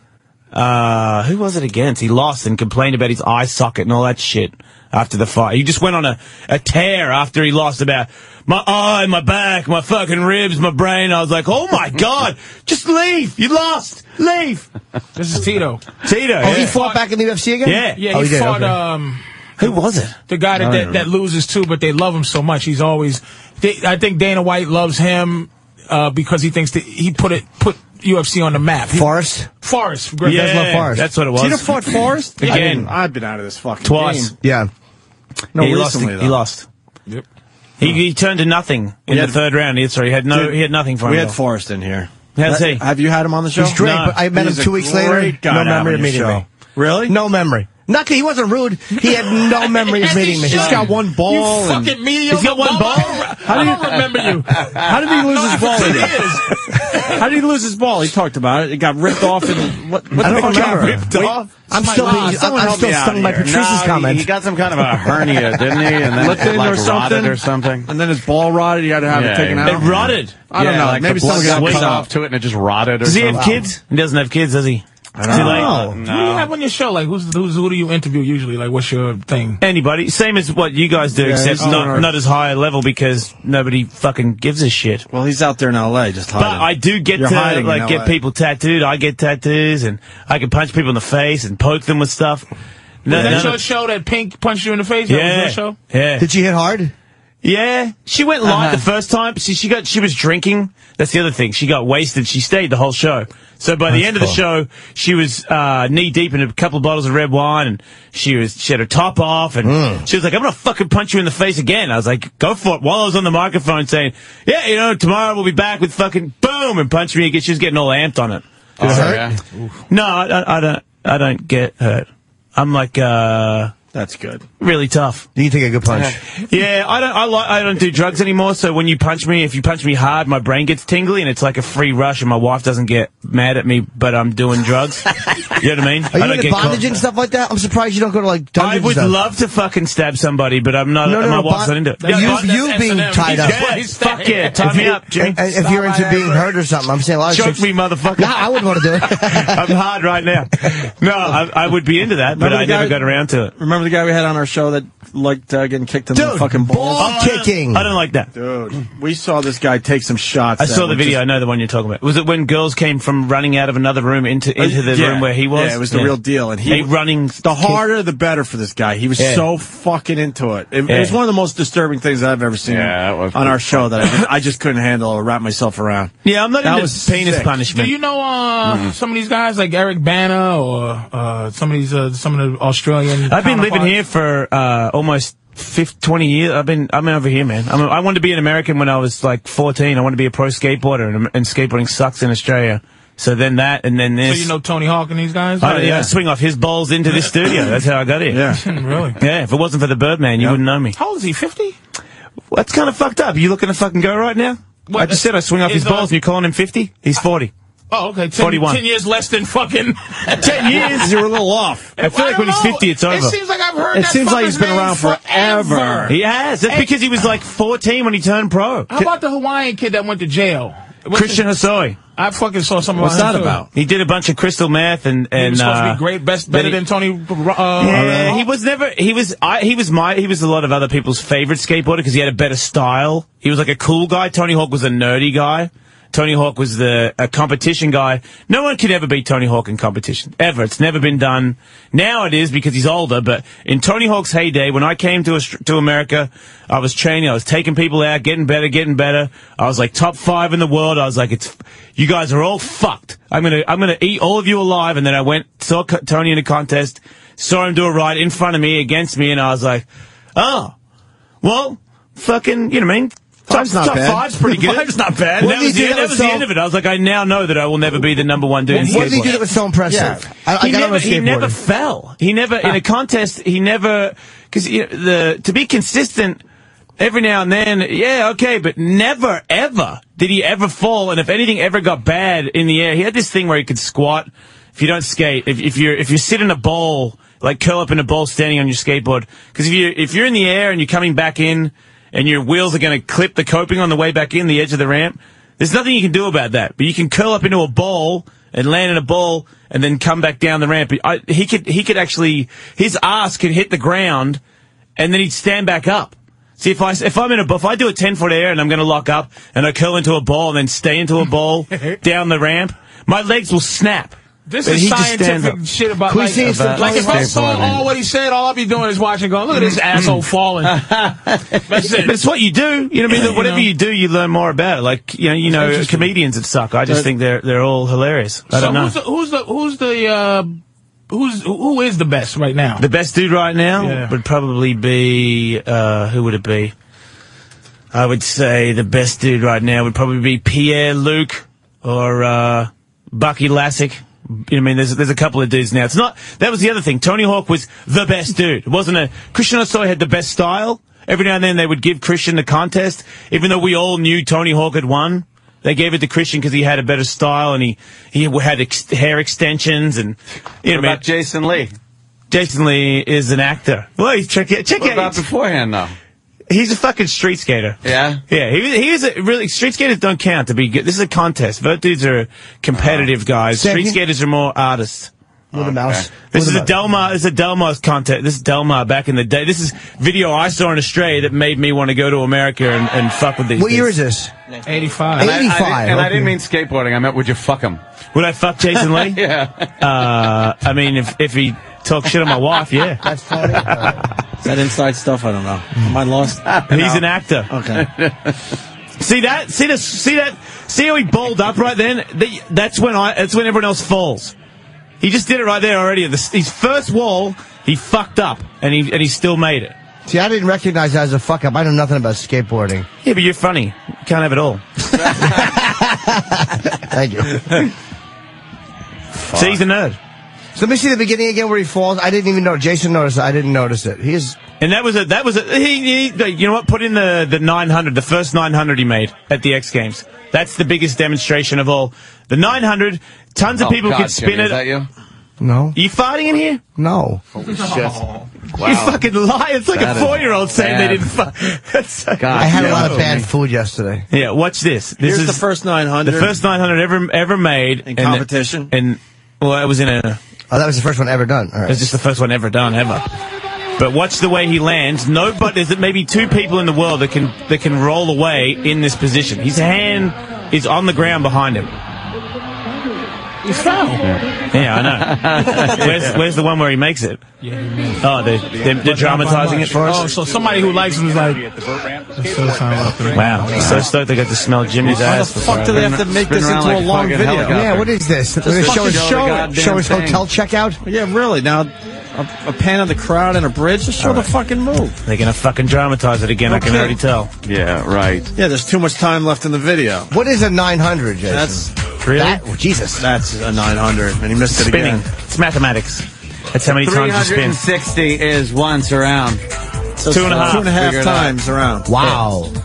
Uh, who was it against? He lost and complained about his eye socket and all that shit after the fight. He just went on a, a tear after he lost about my eye, my back, my fucking ribs, my brain. I was like, oh my <laughs> god, just leave. You lost. Leave. This is Tito. Tito. Oh, he fought back in the UFC again. Yeah. Yeah, Oh, he, he fought okay. um Who was it? the guy that, that that loses too, but they love him so much. He's always. They, I think Dana White loves him uh, because he thinks that he put it put UFC on the map. He, Forrest. Forrest. Great. guys love Forrest. that's what it was. Tito fought Forrest Again. I have been out of this fucking Twice. game. Yeah. No, he lost. He though. lost. Yep. He, he turned to nothing in had- the third round. He, sorry, he had no. Dude, he had nothing for him. We had all. Forrest in here. How's That- he? Have you had him on the show? He's great, No. but I met him He's a two weeks later. great guy No to have memory on of your meeting show. me. Really? No memory. Not he wasn't rude. He had no <laughs> memory of meeting me. He's got one ball. You fucking mediocre. He's got one ball? I don't remember you. How did he lose his ball? two. <laughs> How did he lose his ball? He talked about it. It got ripped off and what? what I don't the fuck remember. happened? Ripped off? I'm still, God, being, someone I'm still stung by here. Patrice's No, he- comment. He got some kind of a hernia, <laughs> didn't he? And then Lipped it like or something? rotted or something. And then his ball rotted. He had to have Yeah, it taken yeah. out. It rotted. I don't Yeah, know. Like Maybe the blood someone got got cut cut off to it and it just rotted Does he have kids? He doesn't have kids, does he? I Too late. know. Oh. Who do you have on your show? Like, who's, who's who do you interview usually? Like, what's your thing? Anybody. Same as what you guys do, Yeah, except not, doing not as high a level because nobody fucking gives a shit. Well, he's out there in L.A. just hiding. But I do get You're to like get people tattooed. I get tattoos, and I can punch people in the face and poke them with stuff. No, Was that your show that Pink punched you in the face? That was yeah, your show? yeah. Did you hit hard? Yeah, she went light Uh-huh. the first time. See, she got she was drinking. That's the other thing. She got wasted. She stayed the whole show. So by the That's end of the show, she was uh, knee deep in a couple of bottles of red wine, and she was she had her top off, and Mm. she was like, "I'm gonna fucking punch you in the face again." I was like, "Go for it!" While I was on the microphone saying, "Yeah, you know, tomorrow we'll be back with fucking boom," and punch me again. She was getting all amped on it. Oh, hurt? yeah. No, I, I, I don't. I don't get hurt. I'm like uh, That's good. really tough. Do you take a good punch? <laughs> Yeah, I don't. I like. I don't do drugs anymore. So when you punch me, if you punch me hard, my brain gets tingly, and it's like a free rush, and my wife doesn't get mad at me, but I'm doing drugs. <laughs> you know what I mean? Are I you don't into get bondage caught. and stuff like that? I'm surprised you don't go to like I would stuff. love to fucking stab somebody, but I'm not. No, no, my no, wife's bon- not into it. you- Yeah, you being S&M. tied up. yeah, fuck yeah, tie If me you- up, Jimmy. and- If you're into being hurt or something, I'm saying a lot of Choke me, motherfucker. No, I wouldn't want to do it. <laughs> I'm hard right now. No, I, I would be into that, but I never got around to it. Remember the guy we had on our show that liked uh, getting kicked in the fucking balls? ball I don't- kicking. I don't like that. Dude, we saw this guy take some shots. I saw the video. just- I know the one you're talking about. Was it when girls came from running out of another room into into the Yeah. room where he was? Yeah, it was the real deal. And he a running. The harder, the better for this guy. He was Yeah. so fucking into it. It, it was one of the most disturbing things I've ever seen Yeah, on our pretty show that I just, I just couldn't handle or wrap myself around. Yeah, I'm not That into was penis sick. punishment. Do you know uh, some of these guys like Eric Bana or uh, some of these uh, some of the Australian? I've been living been here for uh, almost fif 20 years. I've been, I'm over here, man. I'm, I wanted to be an American when I was like 14. I wanted to be a pro skateboarder, and, and skateboarding sucks in Australia. So then that, and then this. So you know Tony Hawk and these guys? I, yeah. I swing off his balls into this studio. That's how I got here. Yeah. <laughs> really? Yeah, if it wasn't for the Birdman, you wouldn't know me. How old is he? 50? Well, that's kind of fucked up. You looking to fucking go right now? What, I just said I swing off his balls and you're calling him 50? He's 40. Oh, okay. 10, 41. 10 years less than fucking. <laughs> 10 <laughs> years? You're a little off. I feel like when he's 50, it's over. It seems like I've heard It that seems like he's been around forever. He has. That's because he was like 14 when he turned pro. How about the Hawaiian kid that went to jail? What's Christian Hosoi. I fucking saw something about him, too. He did a bunch of crystal meth and He and was supposed to uh, be great, best, better he- than Tony. Uh, yeah, he was never. He was. I. He was my. He was a lot of other people's favorite skateboarder because he had a better style. He was like a cool guy. Tony Hawk was a nerdy guy. Tony Hawk was the a competition guy. No one could ever beat Tony Hawk in competition ever. It's never been done. Now it is because he's older. But in Tony Hawk's heyday, when I came to to America, I was training. I was taking people out, getting better, getting better. I was like top five in the world. I was like, it's you guys are all fucked. I'm gonna I'm gonna eat all of you alive. And then I went saw Tony in a contest, saw him do a ride in front of me against me, and I was like, oh, well, fucking, you know what I mean? Five's top, not top bad. five's pretty good. Five's not bad. What that was, the, that was the end of it. I was like, I now know that I will never be the number one dude in What did he do that was so impressive? I, I he never, he never fell. He never in a contest. He never because you know, the to be consistent. Every now and then, yeah, okay, but never ever did he ever fall. And if anything ever got bad in the air, he had this thing where he could squat. If you don't skate, if, if you're if you sit in a bowl, like curl up in a bowl, standing on your skateboard, because if you if you're in the air and you're coming back in, and your wheels are going to clip the coping on the way back in the edge of the ramp, there's nothing you can do about that. But you can curl up into a ball and land in a ball and then come back down the ramp. I, he could he could actually his ass could hit the ground and then he'd stand back up. See if I if I'm in a if I do a ten foot air and I'm going to lock up and I curl into a ball and then stay into a ball <laughs> down the ramp, my legs will snap. This But is he just stands scientific shit about like, some like if I saw all what he said, all I'd be doing is watching, going, "Look at this asshole falling." <laughs> That's it. But it's what you do. You know what I mean? <laughs> You Whatever know? you do, you learn more about it. Like, you know, you know, comedians that suck. I just think they're, they're all hilarious. I so don't know. who's the who's the who's the uh, who's who is the best right now? The best dude right now Yeah. would probably be, uh, who would it be? I would say the best dude right now would probably be Pierre-Luc or, uh, Bucky Lasek. You know I mean? There's, there's a couple of dudes now. It's not, that was the other thing. Tony Hawk was the best dude. It wasn't a, Christian Hosoi had the best style. Every now and then they would give Christian the contest, even though we all knew Tony Hawk had won. They gave it to Christian because he had a better style and he, he had ex- hair extensions and, you know What mean? about Jason Lee? Jason Lee is an actor. Well, he's check it. Check What it. about beforehand, though? He's a fucking street skater. Yeah? Yeah, he was, he was a really, street skaters don't count to be good. This is a contest. Vert dudes are competitive guys. Sam, Street you- skaters are more artists. With a mouse. This With is a a mouse. Del Mar, this is a Del Mar's contest. This is Del Mar back in the day. This is video I saw in Australia that made me want to go to America and, and fuck with these What year is this? Eighty-five. And I- I, didn't- 85, and I didn't mean skateboarding. I meant, would you fuck him? Would I fuck Jason Lee? <laughs> yeah. Uh, I mean, if, if he talks shit on my wife, yeah. <laughs> That's funny. Is that inside stuff? I don't know. Am I lost? <laughs> He's an actor. Okay. <laughs> See that? See this? See that? See how he balled up right then? The- That's when I. That's when everyone else falls. He just did it right there already. The- His first wall, he fucked up, and he and he still made it. See, I didn't recognize that as a fuck up. I know nothing about skateboarding. Yeah, but you're funny. You can't have it all. Thank you. See, he's a nerd. So let me see the beginning again where he falls. I didn't even know. Jason noticed it. I didn't notice it. He's And that was a that was a he, he you know what? Put in the the 900, the first 900 he made at the X Games. That's the biggest demonstration of all. The 900, tons of Oh, people God, could spin Jimmy, it. Is that you? no, Are you farting in here? no. Holy shit. <laughs> You fucking lie. It's like That a four year old saying they didn't fuck. <laughs> That's I had a lot of bad food yesterday. Yeah, watch this. This Here's is the first 900. the first 900 ever ever made In competition? and well, it was in a. Oh, that was the first one ever done. All right. was just the first one ever done ever. But watch the way he lands. Nobody, there's maybe two people in the world that can that can roll away in this position. His hand is on the ground behind him. He fell. Yeah, I know. <laughs> where's, where's the one where he makes it? Oh, they're, they're, they're dramatizing it for us? Oh, so somebody who likes him is like, "It's so fine up there." Wow. So stoked they got to smell Jimmy's ass. Why the fuck do they have to make this into a long video? Yeah, what is this? They're show his, show it. show his hotel checkout? Yeah, really. Now, a, a pan of the crowd and a bridge. Just show the fucking move. They're gonna fucking dramatize it again. I can already tell. Yeah, right. Yeah, there's too much time left in the video. What is a 900, Jason? That's really That, oh, Jesus. That's a 900, and he missed it Spinning. again. It's mathematics. That's how many times you spin. 360 is once around. So Two and a half. Two and a half Figure it out. times around. Wow. Yeah,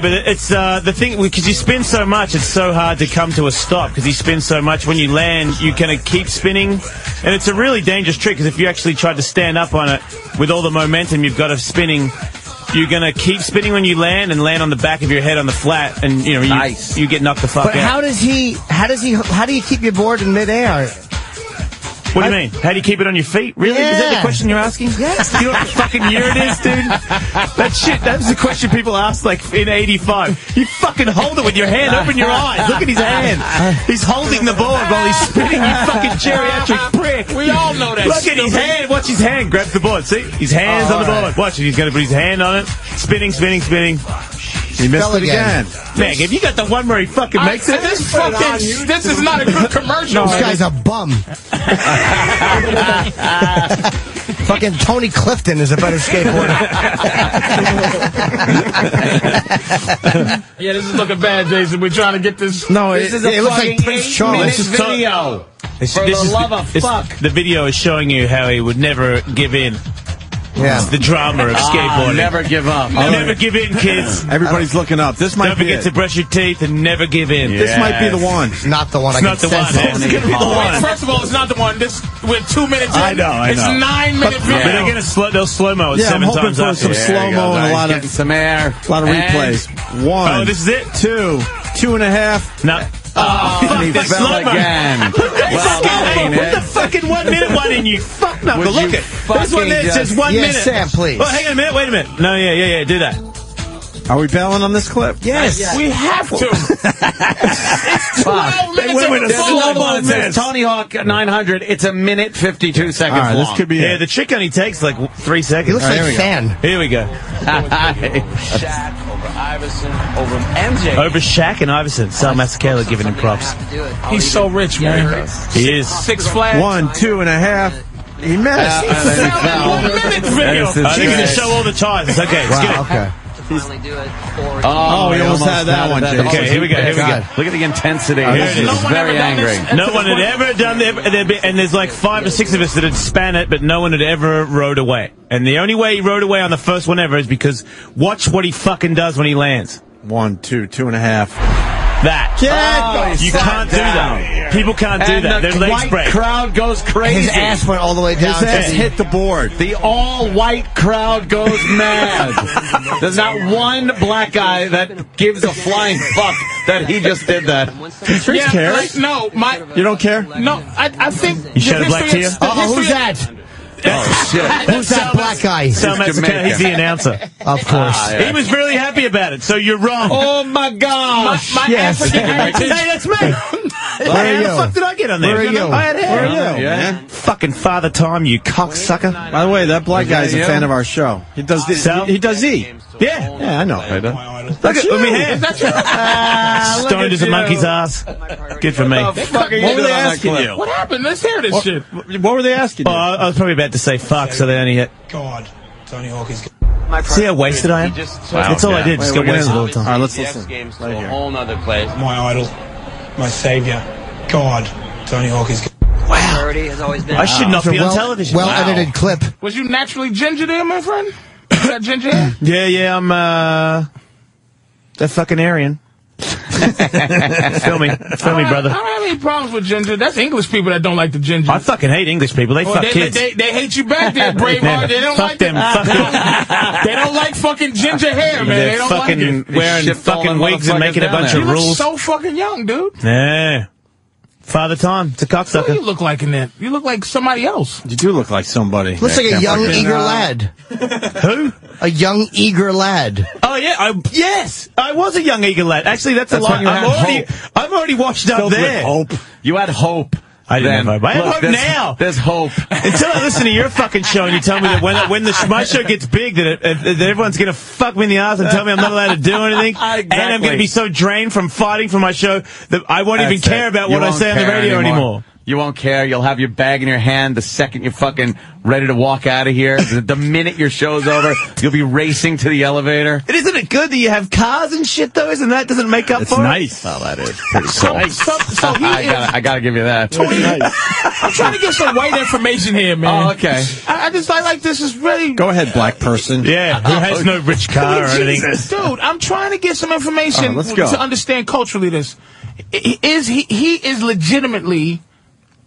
but it's uh, the thing because you spin so much, it's so hard to come to a stop because you spin so much. When you land, you kind of keep spinning, and it's a really dangerous trick because if you actually tried to stand up on it with all the momentum you've got of spinning, you're gonna keep spinning when you land and land on the back of your head on the flat, and you know you, Nice. you get knocked the fuck But out. how does he, how does he, how do you keep your board in midair? What do you mean? How do you keep it on your feet? Really? Is that the question you're asking? Yes. Do You know what fucking year it is, dude? That shit, that was the question people asked, like, in 85. You fucking hold it with your hand, open your eyes. Look at his hand. He's holding the board while he's spinning, you fucking geriatric prick. We all know that. Look at his hand. Watch his hand. Grabs the board. See? His hand's Oh, on the all board. Watch it. He's going to put his hand on it. Spinning, spinning, spinning. He missed it again. again. Man, if you got the one where he fucking I- makes it, This fucking. Uh, this is not a good <laughs> commercial. This guy's a bum. <laughs> Fucking Tony Clifton is a better skateboarder. <laughs> Yeah, this is looking bad, Jason. We're trying to get this. No, This it, is a it looks like fucking Prince Charles. This is video. This, For this the is love of this- fuck. The video is showing you how he would never give in. Yeah. It's the drama of Ah, skateboarding. never give up. Never give in, kids. <laughs> everybody's looking up. This might Don't be forget it. to brush your teeth and never give in. This might be the one. It's Not the one It's I not can the one. It's gonna be the Wait, one. first of all, it's not the one. This we're two minutes in. I know, I it's know. nine minute But video. they're gonna slow. They'll slow mo it Yeah, I'm hoping times for after. some Yeah. slow mo and a lot of some air. a lot of replays. One. Oh, this is it. two, two and a half. No. Oh, And he that's fell slow-mo. again. Put that Well, fucking, ain't put it? the fucking one minute one in, you fuck knuckle. Would Look you at There's one there that fucking says just- one Yeah, minute. Sam, please. Oh, hang on a minute. Wait a minute. No, yeah, yeah, yeah. Do that. Are we bailing on this clip? Yes. we have to. it's twelve minutes. wait, of wait, the There's song. another one that. Tony Hawk 900. It's a minute 52 seconds All right, long. this could be Yeah, it. the trick only takes like three seconds. He looks All right, like here we go. Fan. Here we go. Shaq over Iverson over MJ. Over Shaq and Iverson. Sal Masekela giving him props. He's so rich, man. He is. Six Flags. One, two and a half. He missed. Uh, and he fell. One minute video. This is I think great. to show all the ties. It's okay. It's Wow, good. okay. Oh, he almost had that one, that. Jason. Okay, here we go, here we go. Look at the intensity. Here This it is is. No very angry. No one had ever done it, there'd be- and there's like five or six of us that had span it, but no one had ever rode away. And the only way he rode away on the first one ever is because watch what he fucking does when he lands. One, two, two and a half. That. Oh, you can't do that. People can't do And that. the Their legs white break. crowd goes crazy. His ass went all the way down. His ass to hit the board. The all white crowd goes <laughs> mad. There's not one black guy that gives a flying fuck that he just did that. Trace Yeah, cares. like, no, my You don't care? no. I, I think You shed a black tear? Uh-oh, who's that? Oh <laughs> shit! Who's that black guy? Sal He's he's the announcer. <laughs> Of course. Ah, he was really happy about it, so you're wrong. Oh my gosh! My Yes. African <laughs> Hey, that's me. Where are How the fuck did I get on there? Where are you? I had hair. Where are you, Yeah. man? Fucking father time, you cocksucker. By the way, that black guy is a fan of our show. He does the, Sal? he, he does E. Yeah. Yeah, I know. Look at let me hair. That's <laughs> Stoned as a monkey's ass. Good for me. What the fuck are you What were they asking you? What happened? Let's hear this shit. What were they asking Oh, you? I I was probably about to say fuck, so they only hit. God, Tony Hawk is. See how wasted I am? That's all I did, just Wait, get wasted all the time. All right, let's listen. games Right here. whole nother place. My idol, my savior. God, Tony Hawk is. I should not It's a be on well- television. Well edited clip. Was you naturally ginger there, my friend? You got ginger? <coughs> Yeah, yeah, I'm, uh, a fucking Aryan. <laughs> Feel me. Feel me, brother. I don't have any problems with ginger. That's English people that don't like the ginger. I fucking hate English people. They Oh, fuck they, kids. They, they hate you back there, <laughs> Braveheart. They don't Fuck like them. the- Fuck they, them. don't, they don't like fucking ginger hair, man. They're they don't fucking like it. wearing fucking wigs and making a bunch there. of You look rules. so fucking young, dude. Yeah. Father Time. It's a cocksucker. What do you look like in that? You look like somebody else. You do look like somebody. Looks like a young, fucking- eager lad. Who? A young, eager lad. Oh yeah, I, yes, I was a young eager lad. Actually, that's, That's a lie. when you I'm already, hope. I'm already washed up Filled with there. hope. You had hope. I didn't have hope. I have Look, hope there's- now. There's hope. Until I listen to your fucking show and you tell me that when when the, my show gets big that, it, that everyone's gonna fuck me in the ass and tell me I'm not allowed to do <laughs> anything, and I'm gonna be so drained from fighting for my show that I won't even care it. about You what I say on the radio anymore. You won't care. You'll have your bag in your hand the second you're fucking ready to walk out of here. The, the minute your show's over, you'll be racing to the elevator. But isn't it good that you have cars and shit though? Isn't that doesn't make up It's for nice. it? Oh, that is <laughs> pretty So, cool. so, so he I is. gotta, I gotta give you that. Tony, <laughs> I'm trying to get some white information here, man. Oh, okay. I, I just I like this is really. Go ahead, black person. <laughs> Yeah, who has no rich car or anything? Dude, I'm trying to get some information All right, to understand culturally this. Is he he is legitimately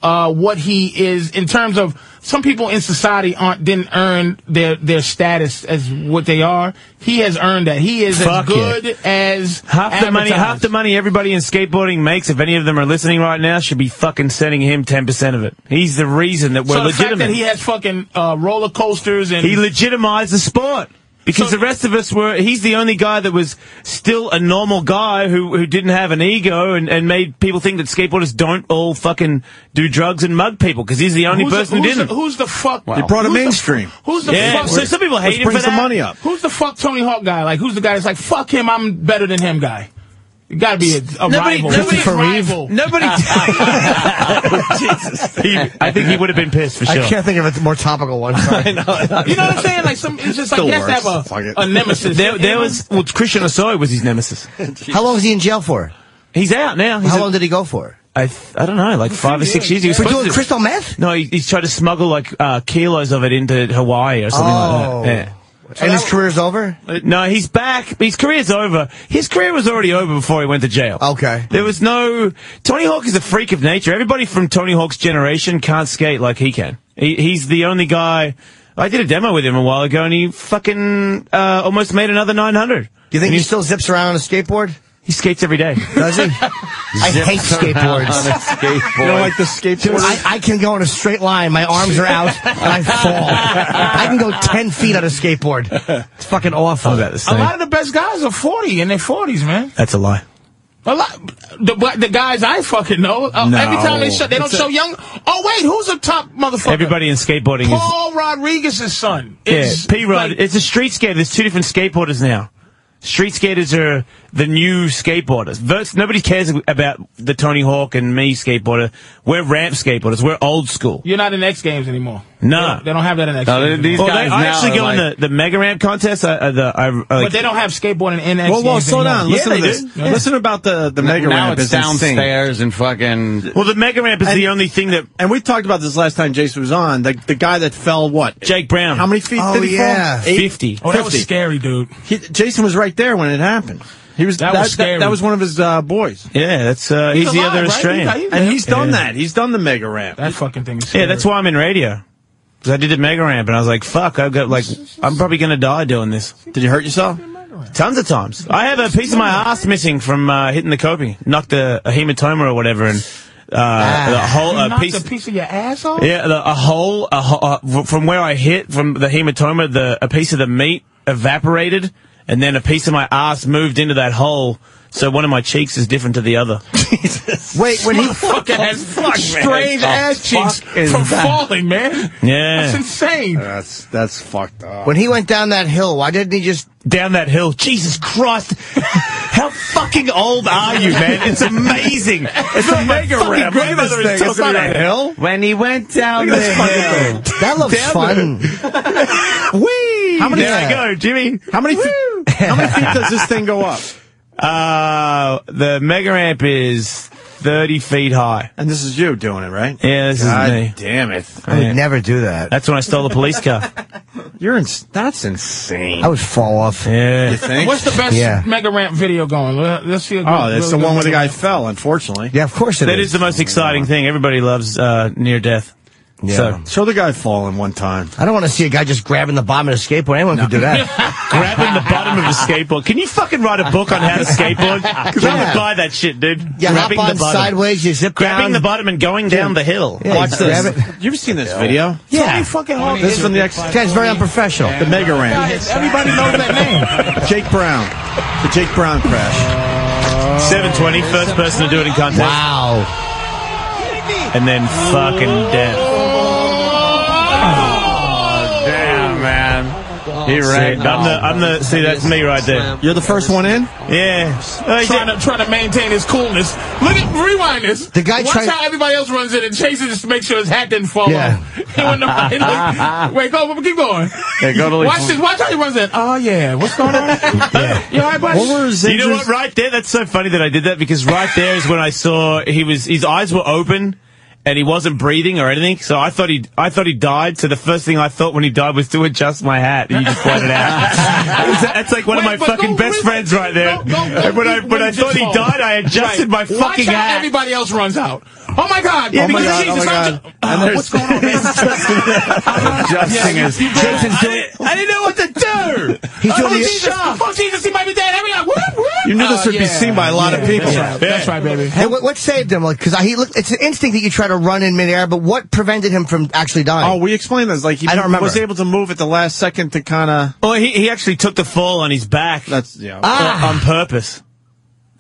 uh, what he is in terms of some people in society aren't didn't earn their their status as what they are. He has earned that. He is Fuck as good as Half the money, half the money everybody in skateboarding makes, if any of them are listening right now, should be fucking sending him ten percent of it. He's the reason that we're so the fact that he has fucking uh, roller coasters and He legitimized the sport. Because the rest of us were, he's the only guy that was still a normal guy who, who didn't have an ego and, and made people think that skateboarders don't all fucking do drugs and mug people. Because he's the only who's person the, who didn't. The, who's the fuck? They brought it who's the- mainstream. who's the Yeah, fuck? so some people hate Which him for brings the money up. Who's the fuck Tony Hawk guy? Like, who's the guy that's like, fuck him, I'm better than him guy? You gotta be a, a Nobody- rival. nobody- He's a rival. Nobody. <laughs> Jesus. He, I think he would have been pissed for sure. I can't think of a more topical one. <laughs> Sorry. You know what I'm saying? Like, some, it's just like, Still he has to have a, a nemesis. There, there was well, Christian Hosoi was his nemesis. <laughs> How long was he in jail for? He's out now. He's How a- long did he go for? I I don't know, like five or six years. He was For doing to- crystal meth? No, he, he's tried to smuggle like uh, kilos of it into Hawaii or something Oh. like that. Yeah. And his career's over? No, he's back. His career's over. His career was already over before he went to jail. Okay. There was no. Tony Hawk is a freak of nature. Everybody from Tony Hawk's generation can't skate like he can. He, he's the only guy. I did a demo with him a while ago, and he fucking uh, almost made another 900. Do you think he still zips around on a skateboard? He skates every day. <laughs> Does he? <laughs> I hate skateboards. You don't like the skateboard? I, I can go in a straight line. My arms are out, and I fall. I can go 10 feet on a skateboard. It's fucking awful. about A lot of the best guys are 40 in their 40s, man. That's a lie. A lot. The, the guys I fucking know, uh, No. every time they show, they don't a- show young. Oh, wait, who's the top motherfucker? Everybody in skateboarding is. Paul Rodriguez's son. Yeah, is P Rod. like- it's a street skater. There's two different skateboarders now. Street skaters are the new skateboarders. Vers- nobody cares about the Tony Hawk and me skateboarder. We're ramp skateboarders. We're old school. You're not in X Games anymore. No. They don't, they don't have that in X No, Games. these well, anymore. they, guys I now actually are go like- in the, the mega ramp contest. I, uh, the, I, I, like, but they don't have skateboarding in X Whoa, whoa, Games slow anymore. down. Listen Yeah, to this. Yeah. Listen about the, the mega now ramp it's is insane. downstairs and fucking. well, the mega ramp is And- the only thing that And we talked about this last time Jason was on. The, the guy that fell, what? Jake Brown. How many feet Oh, did he yeah. fall? 50. Oh, that was 50. scary, dude. He, Jason was right there when it happened. He was That was scary. That, was one of his uh, boys, Yeah, that's uh, he's, He's the other right? Australian. He's- he's- and he's done Yeah. that. He's done the mega ramp. That fucking thing is scary. Yeah, that's why I'm in radio. Because I did the mega ramp, and I was like, "Fuck, I've got like, I'm probably gonna die doing this." Did you hurt yourself? Tons of times. I have a piece of my ass missing from uh, hitting the coping. Knocked a, a hematoma or whatever, and uh, the whole You a piece. a piece of your ass off? Yeah, the, a hole, a ho- uh, from where I hit, from the hematoma, the a piece of the meat evaporated, and then a piece of my ass moved into that hole. So one of my cheeks is different to the other. <laughs> Jesus. Wait, when he <laughs> Fucking has strange The ass cheeks fuck from that? falling, man. Yeah, that's insane. That's that's fucked up. when he went down that hill, why didn't he just? down that hill. Jesus Christ, <laughs> how fucking old are you, man? It's amazing. It's a mega ramp. My grandmother is talking about a hill. When he went down the hill. That looks Down fun. <laughs> Whee! How many- There I go, Jimmy. How many feet? How many feet does this thing go up? <laughs> Uh, the mega ramp is 30 feet high. And this is you doing it, right? Yeah, this God is me. damn it! I would Yeah. never do that. That's when I stole the police car. <laughs> You're in. That's insane. I would fall off. Yeah. You think? What's the best Yeah. mega ramp video going? Let- Let's see. Oh, that's really the one where the guy ramp. fell. Unfortunately. Yeah, of course it is. That is the most exciting thing. Everybody loves uh, near death. So show the guy falling one time. I don't want to see a guy just grabbing the bottom of a skateboard. Anyone could do that. <laughs> Grabbing the bottom of a skateboard. Can you fucking write a book on how to skateboard? Because <laughs> I Yeah. would buy that shit, dude. You hop Grabbing on the bottom. sideways, you zip Grabbing down. the bottom and going down the hill. Yeah, Watch you grab this. You ever seen this video? Yeah. fucking hard. This is from the X. Guy's very unprofessional. The Mega Ran. Everybody knows that name. Jake Brown. The Jake Brown crash. 720, first person to do it in contest. Wow. And then fucking death. Man. He See, ran. I'm the, I'm the, see, that's me right there. You're the first one in? Yeah. Uh, trying to trying to maintain his coolness. Look at rewind this. The guy Watch tried- how everybody else runs in and chases just to make sure his hat didn't fall Yeah. off. <laughs> He went up- he looked- <laughs> Wait, go, keep going. Yeah, go to <laughs> Watch this. Watch how he runs in. Oh yeah, what's going on? You all right, buddy? What were You know what? Right there, that's so funny that I did that because right there is when I saw he was his eyes were open and he wasn't breathing or anything. So I thought he I thought he died. So the first thing I thought when he died was to adjust my hat. And you just pointed out. <laughs> That's- that's like one of my fucking best re- friends right there. Go- go- go and when I re- when I thought he just died, I adjusted Right. my fucking Watch how hat. everybody else runs out. Oh my God! Yeah, oh my because God! Jesus, oh my God. ju- Uh, there's- what's going on? Adjusting his. I didn't, I didn't know what to do. <laughs> He's Oh doing the. Jesus! Oh Jesus! He might be dead. Hurry up! Whoop, whoop. You knew this Oh, would be seen by a lot of people. Yeah, That's right, baby. Hey, what, what saved him? Like, because he looked. It's an instinct that you try to run in midair, but what prevented him from actually dying? Oh, we explained this. Like he I don't remember. was able to move at the last second to kind of. Well, he, he actually took the fall on his back That's yeah. Ah. on purpose.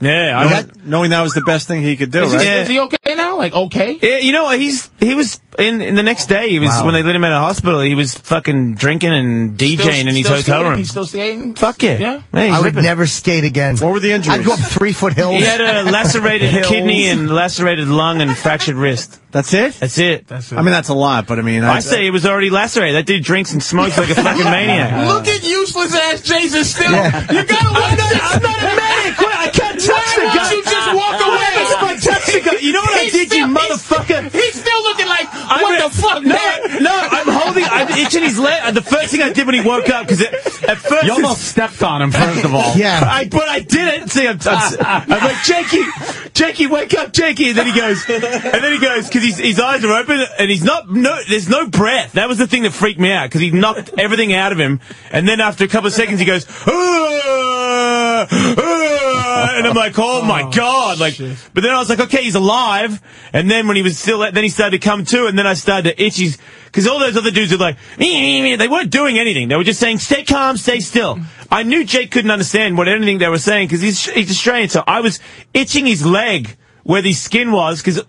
Yeah, I knowing, knowing that was the best thing he could do, Is, he. Yeah. is he okay now? Like okay? Yeah, you know? He's he was in, in the next day. He was Wow. when they let him out of hospital. He was fucking drinking and DJing Still- in his hotel skating? room. He's still skating. Fuck yeah! Yeah. Man, he's I would ripping. never skate again. What were the injuries? I'd go up three foot hills. He had a <laughs> lacerated kidney and lacerated lung and fractured wrist. That's it. That's it. That's it. I mean, that's a lot, but I mean, I say he was already lacerated. That dude drinks and smokes like a fucking <laughs> maniac. Look at useless ass Jason still. Yeah. You gotta watch this. I'm not a <laughs> maniac. Wait, can't touch Why the won't guy. you just walk away? If I touch the guy, you know what I He's did, you still- he's- motherfucker? He's still looking like, I what re- the fuck, no, man? No, I'm holding, I'm itching his leg. The first thing I did when he woke up, because at first. You almost stepped on him, first of all. Yeah. <laughs> I, but I didn't. See, I'm, I'm, I'm like, Jakey, Jakey, wake up, Jakey. And then he goes, and then he goes, because his, his eyes are open and he's not, no, there's no breath. That was the thing that freaked me out because he knocked everything out of him. And then after a couple of seconds, he goes, "Ah, ah," and I'm like, oh my oh, God. Like, but then I was like, okay, he's alive. And then when he was still, then he started to come to and then I started to itch his, because all those other dudes are like, they weren't doing anything. They were just saying, stay calm, stay still. I knew Jake couldn't understand what anything they were saying because he's, he's Australian. So I was itching his leg where the skin was because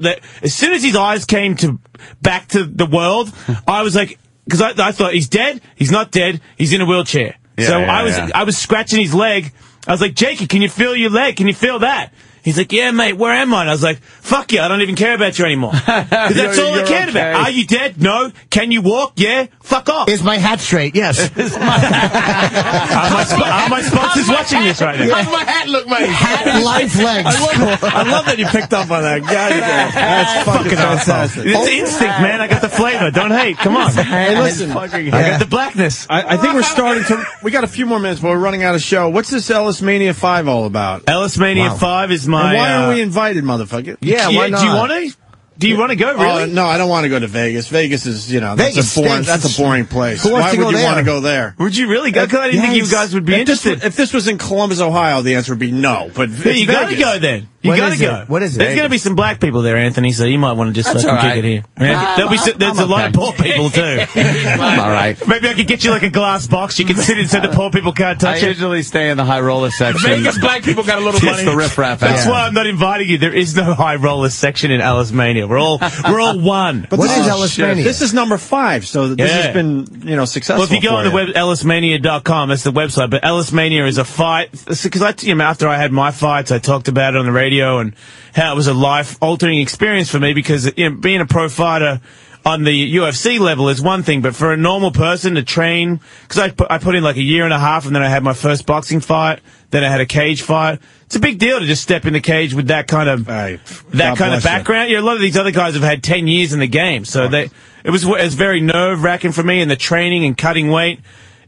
as soon as his eyes came to back to the world, <laughs> I was like, because I, I thought he's dead. He's not dead. He's in a wheelchair. Yeah, so yeah, I was, yeah. I was scratching his leg. I was like, Jakey, can you feel your leg? Can you feel that? He's like, yeah, mate, where am I? And I was like, fuck you, I don't even care about you anymore. <laughs> 'Cause that's You're- all I you're cared okay. about. Are you dead? No. Can you walk? Yeah. Fuck off. Is my hat straight? Yes. <laughs> <laughs> Are my, sp- are my sponsors watching this right now? How's my hat look, mate? hat life legs. I love that you picked up on that. God. That's fucking fantastic. It's instinct, man. I got the flavor. Don't hate. Come on. Hey, listen. I got the blackness. I, I think we're starting to. We got a few more minutes, but we're running out of show. What's this Ellis Mania Five all about? Ellis Mania Wow. 5 is my. and why uh, aren't we invited, motherfucker? Yeah, why Do you want to? Do you want to go, Oh, really? no, I don't want to go to Vegas. Vegas is, you know, that's Vegas a boring. stinks. That's a boring place. Who wants Why to would you there? want to go there? Would you really go? Because I didn't think you guys would be if interested. was- if this was in Columbus, Ohio, the answer would be no. But Yeah, you gotta go then. You What gotta go. it? What is it? There's gonna be some black people there, Anthony. So you might want to just uh, That's fucking all kick right. it here. Yeah, There'll be some, there's a lot of poor people too. I'm <laughs> all right. Maybe I could get you like a glass box. You can sit in so the poor people can't I touch it. usually stay in the high roller section. Vegas black people got a little It's money. the riffraff. That's out. why I'm not inviting you. There is no high roller section in Ellis Mania. We're all we're all one. But What this is oh, is Ellis. Mania? This is number five, so this Yeah. has been, you know, successful. Well, if you go for on the web, ellismania.com, that's the website. But Ellismania is a fight. Because I, you know, after I had my fights, I talked about it on the radio and how it was a life-altering experience for me because you know, being a pro fighter on the UFC level is one thing, but for a normal person to train, because I put, I put in like a year and a half and then I had my first boxing fight, then I had a cage fight. It's a big deal to just step in the cage with that kind of Hey, that God kind of bless you. background. Yeah, a lot of these other guys have had ten years in the game, so they it was it was very nerve wracking for me, and the training and cutting weight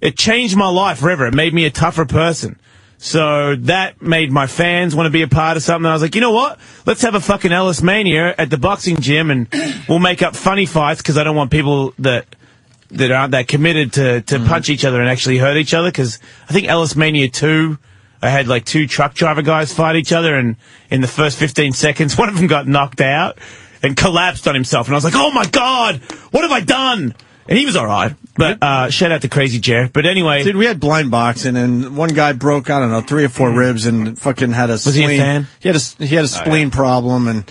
it changed my life forever. It made me a tougher person. So that made my fans want to be a part of something. I was like, you know what? Let's have a fucking Ellis Mania at the boxing gym and we'll make up funny fights because I don't want people that that aren't that committed to, to mm-hmm. punch each other and actually hurt each other because I think Ellis Mania 2, I had like two truck driver guys fight each other and in the first 15 seconds, <laughs> one of them got knocked out and collapsed on himself. And I was like, oh my God, what have I done? And he was alright. But, uh, shout out to Crazy Jer. But anyway. Dude, we had blind boxing, and one guy broke, I don't know, three or four ribs, and fucking had a Was he a fan? He had a, he had a spleen problem, and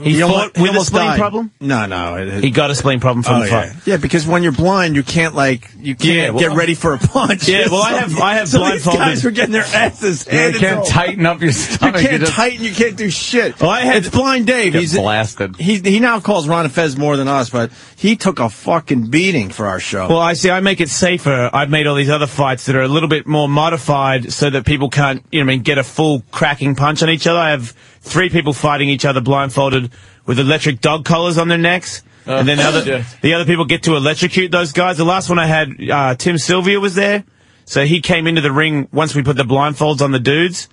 He fought with a almost spleen died. problem? No, no. It, He got a spleen problem from oh, the fight. yeah. yeah, because when you're blind, you can't like you can't Yeah, well- get ready for a punch. Yeah, well, I have- <laughs> I have so these guys were getting their asses Yeah, you can't tighten up your You can't just tighten. You can't do shit. Well, I had- it's blind Dave. He's blasted. He he now calls Ron and Fez more than us, but he took a fucking beating for our show. Well, I see. I make it safer. I've made all these other fights that are a little bit more modified so that people can't, you know, I mean, get a full cracking punch on each other. I have three people fighting each other blindfolded with electric dog collars on their necks. and then the other, yeah. the other people get to electrocute those guys. The last one I had, uh, Tim Sylvia was there. So he came into the ring once we put the blindfolds on the dudes.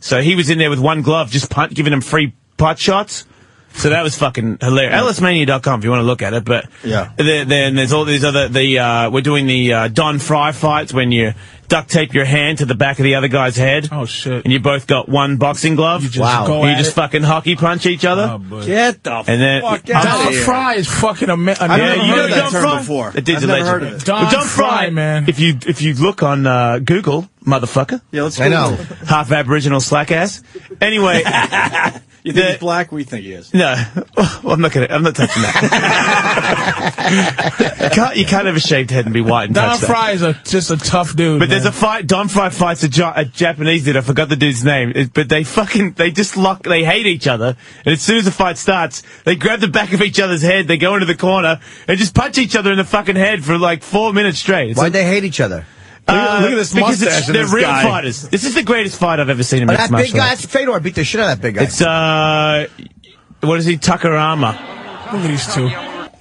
So he was in there with one glove, just punt, giving them free putt shots. So that was fucking hilarious. Ellismania.com if you want to look at it, but Yeah. then there's all these other the uh, we're doing the uh, Don Frye fights when you duct tape your hand to the back of the other guy's head. Oh shit! And you both got one boxing glove. You just Wow. go You just it? fucking hockey punch each other. Oh. Get the And then fuck out Don of here. Frye is fucking ama- I've Yeah, never you heard know of that Don term Frye? before. The dude's I've a never legend. heard of it. Don Well, Frye, man. If you if you look on uh, Google, motherfucker. Yeah, let's I know. Half Aboriginal slack ass. Anyway, <laughs> You think The- he's black? We think he is. no, <laughs> well, I'm not gonna. I'm not touching that. <laughs> you, can't, you can't have a shaved head and be white and Don touch that. Frye is a, just a tough dude. But there's a fight. Don Frye fights a, jo- a Japanese dude. I forgot the dude's name. It- but they fucking they just lock. They hate each other. And as soon as the fight starts, they grab the back of each other's head. They go into the corner and just punch each other in the fucking head for like four minutes straight. It's Why'd like, they hate each other? Look at- look at this because it's- mustache in They're this real guy. fighters. This is the greatest fight I've ever seen in Oh, mixed that big martial guy, that's Fedor beat the shit out of that big guy. It's uh, what is he? Takayama. Look at these two.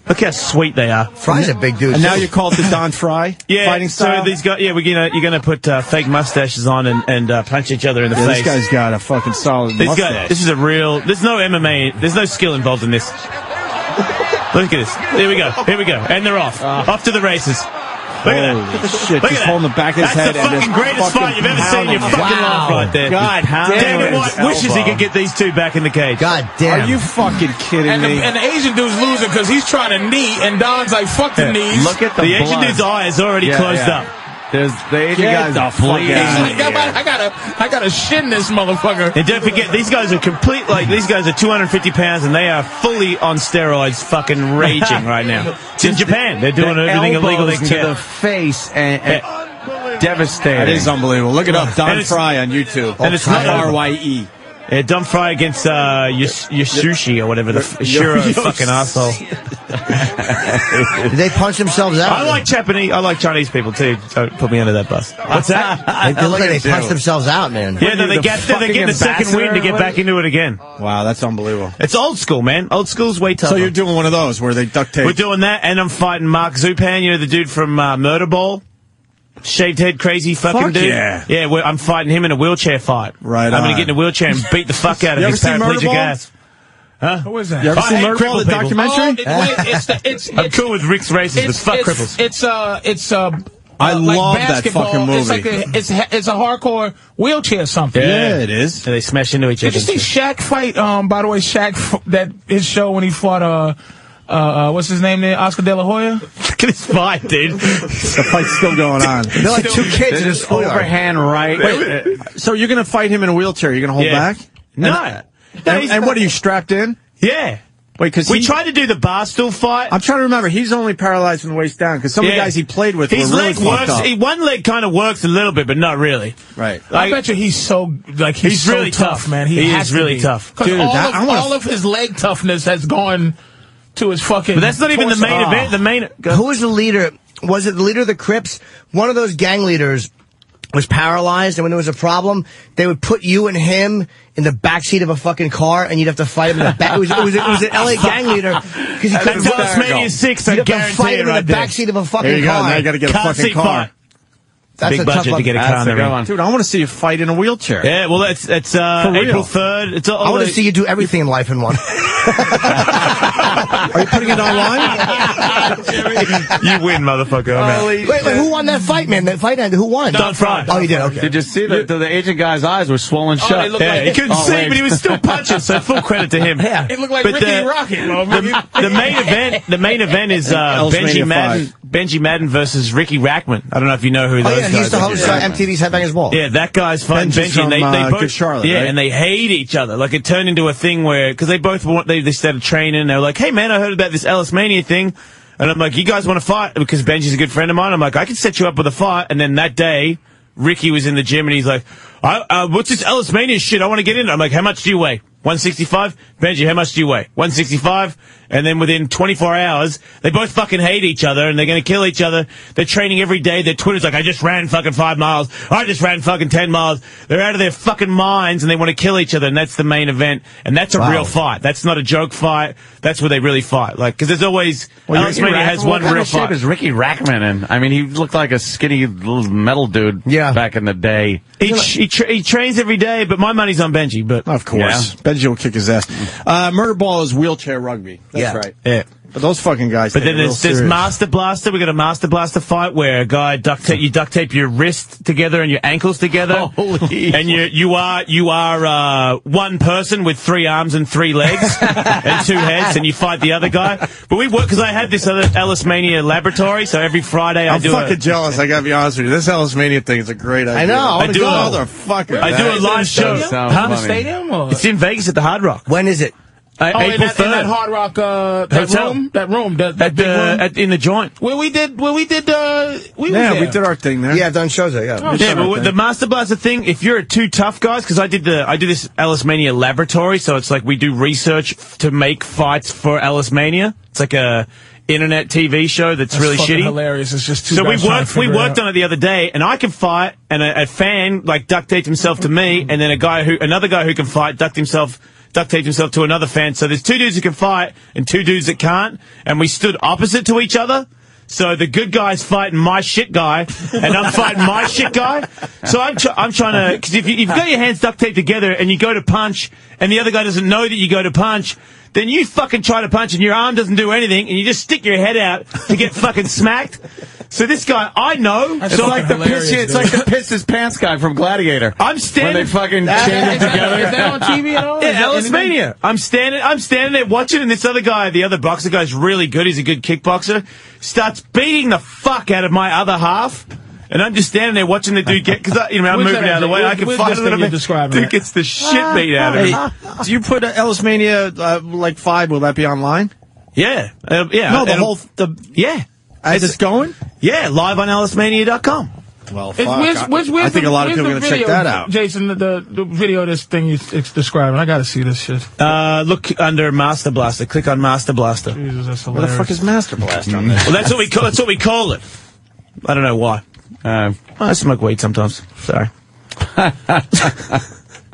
Look how sweet they are. Frye's a big dude. And now you call it the Don Fry <laughs> Yeah, fighting style. so these guys, yeah, we're gonna you're gonna put uh, fake mustaches on and, and uh, punch each other in the yeah, face. this guy's got a fucking solid This mustache. guy, this is a real. There's no MMA. There's no skill involved in this. Look at this. Here we go. Here we go. And they're off. off to the races. Look at that. shit, Look just holding the back of his That's head the and fucking greatest fucking fight you've ever seen in your fucking him. life right there. God damn David it. White wishes he could get these two back in the cage. God damn. Are you fucking kidding And the, me? and the Asian dude's losing because he's trying to knee, and Don's like, "Fuck the knees." Look at the, The Asian dude's eye is already Yeah, closed yeah. up. There's the Asian Get guy's the fuck out He's like, I gotta, I gotta shin this motherfucker. And don't forget, these guys are complete, like, these guys are 250 pounds and they are fully on steroids, fucking raging right now. <laughs> It's in Japan. They're doing The everything illegal they elbows can to get. the face and, and devastating. That is unbelievable. Look it up, Don And Frye on YouTube. and it's not- R Y E. Yeah, Don Frye against uh, Yas- Yasushi or whatever the f- Shiro Yos- fucking asshole. Did they punch themselves out? I like Japanese. I like Chinese people too. Don't put me under that bus. What's that? They, <laughs> they look like they punched themselves out, man. yeah, no, they the get they're fucking getting a second wind to ambassador? get back into it again. Wow, that's unbelievable. It's old school, man. Old school's way tougher. So you're doing one of those where they duct tape. We're doing that, and I'm fighting Mark Zupan. You know the dude from uh, Murderball, shaved head, crazy fucking Fuck dude. yeah. yeah. I'm fighting him in a wheelchair fight. Right I'm gonna get in a wheelchair and beat the fuck out of You his ever seen Murder paraplegic Ball? ass. Who is that? You ever I seen hate Murderball, the crippled people. documentary? Oh, it, wait, it's the, it's, I'm it's cool with Rick's races, but it's, fuck it's, cripples. It's uh, it's uh, I uh, like love that basketball. fucking It's movie. like a, it's it's a hardcore wheelchair something. Yeah, it is. And they smash into each other. Did you see Shaq fight? Um, by the way, Shaq f- that his show when he fought uh, uh, uh what's his name there, Oscar De La Hoya. Look at this fight, dude. The fight's still going on. <laughs> They're like two kids in a schoolyard. overhand right. Wait, so you're going to fight him in a wheelchair? You're going to hold Yeah. back? No. And, No, and, and what are you strapped in? Yeah. Wait, because We tried to do the barstool fight. I'm trying to remember. He's only paralyzed from the waist down because some of the guys he played with His were really leg fucked works. up. He, one leg kind of works a little bit, but not really. right. I, bet you he's so like he's, He's so really tough, tough. man. He, He has is to really be. tough. 'Cause Dude, all, that- of, wanna all of his leg toughness has gone to his fucking. But that's not even the torso. main event. The main. Who was the leader? Was it the leader of the Crips? One of those gang leaders was paralyzed, and when there was a problem, they would put you and him in the backseat of a fucking car, and you'd have to fight him in the back. It was, it was, it was an LA <laughs> gang leader because he couldn't That's walk. 6, I You'd have to fight it him in the there. backseat of a There fucking you go. car. Now you got to get a fucking car. fight. That's big a tough budget to get a car That's in a the good ring. one. Dude, I want to see you fight in a wheelchair. Yeah, well, it's it's uh, For. April third. It's all I want to see you do everything in life in one. <laughs> <laughs> Are you putting it online? <laughs> you win, motherfucker. I'm out. wait, wait, who won that fight, man? That fight ended. Who won? Don Frye. Oh, you did. Okay. Did you see that the, the Asian guy's eyes were swollen shut? Yeah, he couldn't Oh, see, wait. but he was still <laughs> punching. So full credit to him. Yeah. It looked like But Ricky the- Rocket, bro. The, the main event, the main event is <laughs> uh, Benji Madden, five. Benji Madden versus Riki Rachtman. I don't know if you know who Oh those yeah, guys he used to are. host uh, MTV's Headbangers Ball. Yeah, that guy's fighting Benji's Benji, and they, they uh, both Good Charlotte, yeah, right? and they hate each other. Like it turned into a thing where because they both want they they started training. They were like, "Hey man, I heard about this Ellis Mania thing," and I'm like, "You guys want to fight?" Because Benji's a good friend of mine. I'm like, "I can set you up with a fight." And then that day, Ricky was in the gym and he's like, I, uh, "What's this Ellis Mania shit? I want to get in." it." I'm like, "How much do you weigh?" 165. Benji, how much do you weigh? 165. And then within 24 hours, they both fucking hate each other and they're going to kill each other. They're training every day. Their Twitter's like, I just ran fucking five miles. I just ran fucking 10 miles. They're out of their fucking minds and they want to kill each other. And that's the main event. And that's a Wow. real fight. That's not a joke fight. That's where they really fight. Like, cause there's always, Well, Ellis Mania has one what real fight. is Riki Rachtman in? I mean, he looked like a skinny little metal dude Yeah. back in the day. He, tra- he trains every day, but my money's on Benji, but. Of course. Benji will kick his ass. Uh, Murderball is wheelchair rugby. That's Yeah. right. Yeah. But those fucking guys. But then it there's, there's. Master Blaster. We got a Master Blaster fight where a guy duct tape you duct tape your wrist together and your ankles together, <laughs> Holy and you you are you are uh, one person with three arms and three legs <laughs> and two heads, and you fight the other guy. But we work because I had this other Ellis Mania laboratory, so every Friday I do I'm fucking a, jealous. I gotta be honest with you. This Ellis Mania thing is a great idea. I know, I wanna do go. a- Motherfucker. I do a That- live show. sounds Huh? The stadium? Or? It's in Vegas at the Hard Rock. When is it? Uh, Oh, in April that, in that Hard Rock, uh, that Hotel. room, that room, that, that at big the room. at, in the joint. where we did, where we did, uh, we Yeah, we did our thing there. Yeah, I've done shows there. Yeah. Yeah, but the Master Blaster thing, if you're a two tough guys, because I did the I do this Ellis Mania laboratory, so it's like we do research to make fights for Ellis Mania. It's like a internet TV show that's, That's really shitty. hilarious. It's just two So we guys trying to worked we figure it worked on it the other day, and I can fight, and a, a fan like duct taped himself to me, and then a guy who another guy who can fight duct himself. Duct taped himself to another fan. So there's two dudes that can fight and two dudes that can't. And we stood opposite to each other. So the good guy's fighting my shit guy, and I'm fighting my <laughs> shit guy. So I'm, tr- I'm trying to, because if you, you've got your hands duct taped together and you go to punch, and the other guy doesn't know that you go to punch, then you fucking try to punch and your arm doesn't do anything, and you just stick your head out to get fucking smacked. So this guy, I know. It's so like the piss, it's like the piss his pants guy from Gladiator. I'm standing. When they fucking That- chain them together. is that on TV at all? Yeah, Is Ellis? Mania. I'm standing. I'm standing there watching, and this other guy, the other boxer guy's really good. He's a good kickboxer. Starts beating the fuck out of my other half. And I'm just standing there watching the dude get, because you know, I'm Where's moving out of the way. at? I can fight this a little thing you're bit. describing? Dude gets the shit beat out of Hey, him. do you put uh, Ellis Mania uh, like five? Will that be online? Yeah, uh, yeah. No, the whole the yeah. As it's going. Yeah, live on Ellismania.com. Well, It's, where's, where's, where's I think the, a lot of people are gonna check that out. Jason, the, the, the video this thing you, it's describing. I gotta see this shit. Uh, look under Master Blaster. Click on Master Blaster. Jesus, that's Where the fuck is Master Blaster on this? Well, that's what we call. That's what we call it. I don't know why. Uh, I smoke weed sometimes. Sorry. <laughs>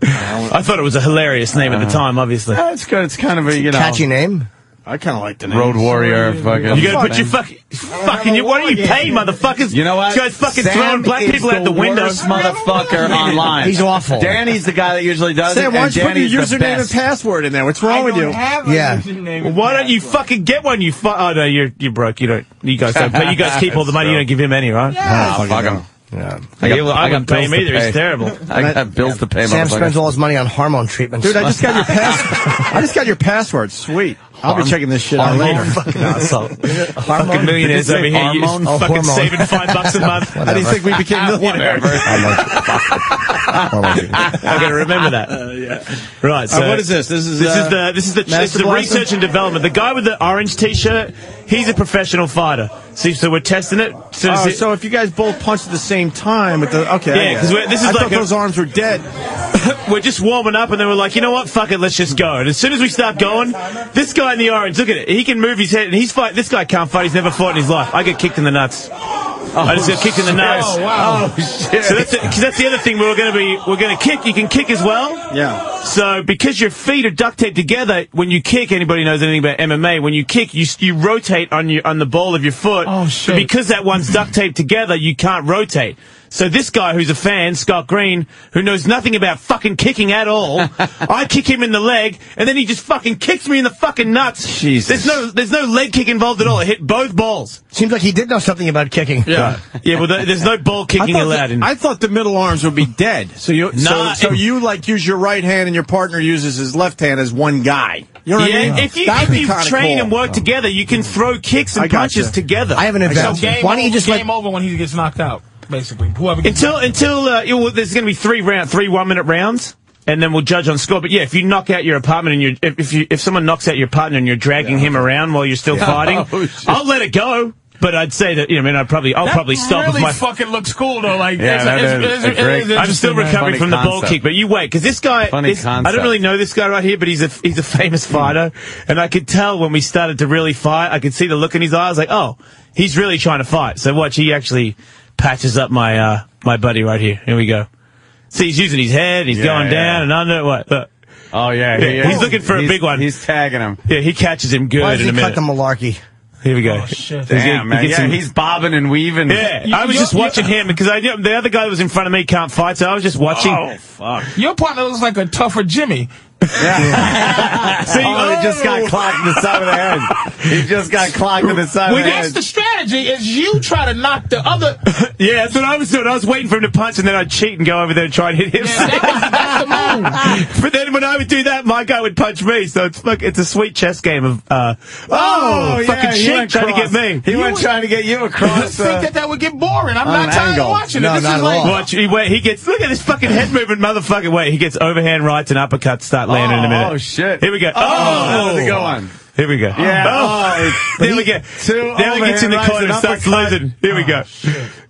I thought it was a hilarious name at the time. Obviously, Yeah, it's good. It's kind of a you know Catchy name. I kind of like the name. road warrior. Fucking. you gotta put your fucking, fucking. You, what are you paying, <laughs> motherfuckers? You know what? This guy's fucking Sam throwing black is people out the window. worst <laughs> motherfucker online. He's awful. Danny's the guy that usually does Sam, it. why and don't you put your username and password in there? What's wrong with you? Yeah. Well, why don't you fucking get one? You fu- oh no, you're you're broke. You don't. You guys don't. But you guys keep all the money. You don't <laughs> give him any, right? Ah, fuck him. Yeah. I got, Yeah, well, I I got wouldn't pay bills him to either. He's terrible. <laughs> I got bills to pay. Sam spends all his money on hormone treatments. Dude, I just got your pass. I just got your password. Sweet. I'll be checking this shit out later. fucking asshole. <laughs> Fucking millionaires over here. You? Oh, fucking hormone. saving five bucks a month. <laughs> How do you think we became millionaires? I got to remember that. Right. So Uh, what is this? This is, this uh, is the this is the this is the research and development. The guy with the orange T-shirt, he's a professional fighter. See, so we're testing it. So, Oh, so if you guys both punch at the same time with the okay, Yeah, get 'cause this is I like thought a- those arms were dead. <laughs> we're just warming up, and then we're like, you know what? Fuck it, let's just go. And as soon as we start going, this guy in the orange, look at it. He can move his head, and he's fight. This guy can't fight. He's never fought in his life. I get kicked in the nuts. Oh, I just got kicked in the nuts. Oh, wow. Oh, oh, so that's because that's the other thing. We're going to be we're going to kick. You can kick as well. Yeah. So because your feet are duct taped together, when you kick, anybody knows anything about MMA, when you kick, you you rotate on your on the ball of your foot. Oh shit! But because that one's duct taped together, you can't rotate. So this guy who's a fan, Scott Green, who knows nothing about fucking kicking at all, <laughs> I kick him in the leg, and then he just fucking kicks me in the fucking nuts. Jesus. There's no there's no leg kick involved at all. I hit both balls. Seems like he did know something about kicking. Yeah. yeah, well, there- there's no ball kicking allowed. the, in I thought the middle arms would be dead. So you, Nah, so, so it- you like use your right hand and your partner uses his left hand as one guy. You know what yeah, I mean? if you, That'd if you train cool. and work oh. together, you can throw kicks and I gotcha. punches together. I have an So advantage. game, Why don't you just game let over when he gets knocked out, basically. Whoever gets until until uh, you- well, there's going to be three round, three one minute rounds, and then we'll judge on score. But yeah, if you knock out your apartment and you if if, you, if someone knocks out your partner and you're dragging him around while you're still Yeah. fighting, <laughs> Oh. I'll let it go. But I'd say that you know, I mean, I'd probably I'll That probably stop really with my. fucking looks cool though. Like, Yeah, it's, that it's, it's, a it's, great- it's I'm still recovering from the ball kick, but you wait because this guy. Funny this- I don't really know this guy right here, but he's a he's a famous fighter, and I could tell when we started to really fight. I could see the look in his eyes, like, oh, he's really trying to fight. So watch, he actually patches up my uh my buddy right here. Here we go. See, he's using his head. He's Yeah, going yeah. down and under. What? Look. Oh yeah, Yeah, he- he's looking for a big one. He's tagging him. Yeah, he catches him good Why in does a he cut minute. the malarkey? Here we go. Oh, shit. Damn, man. Yeah, he's bobbing and weaving. Yeah, You- I was just watching him because I knew the other guy that was in front of me can't fight, so I was just watching. Oh fuck. Your partner looks like a tougher Jimmy. <laughs> See, oh, he just got oh. clocked in the side of the head. He just got clocked in the side Well, of the that's the strategy. Is you try to knock the other. <laughs> Yeah, that's what I was doing. I was waiting for him to punch, and then I'd cheat and go over there and try and hit him. That's the move. <laughs> but then when I would do that, my guy would punch me. So it's fuck, it's a sweet chess game of uh, oh, yeah, fucking he shit went trying to get me. He went trying to get you across. I across. think Uh, that that would get boring. I'm not an tired angle. of watching No, it. This not is at like, all. Watch, he, wait, he gets look at this fucking head movement, motherfucker. Wait, he gets overhand rights and uppercuts start landing in a minute. Oh shit! Here we go. Oh, oh. that was a good Oh. one. Here we go. Yeah. Oh. Oh, there we go. two Now he gets in the corner and starts losing. Here we go.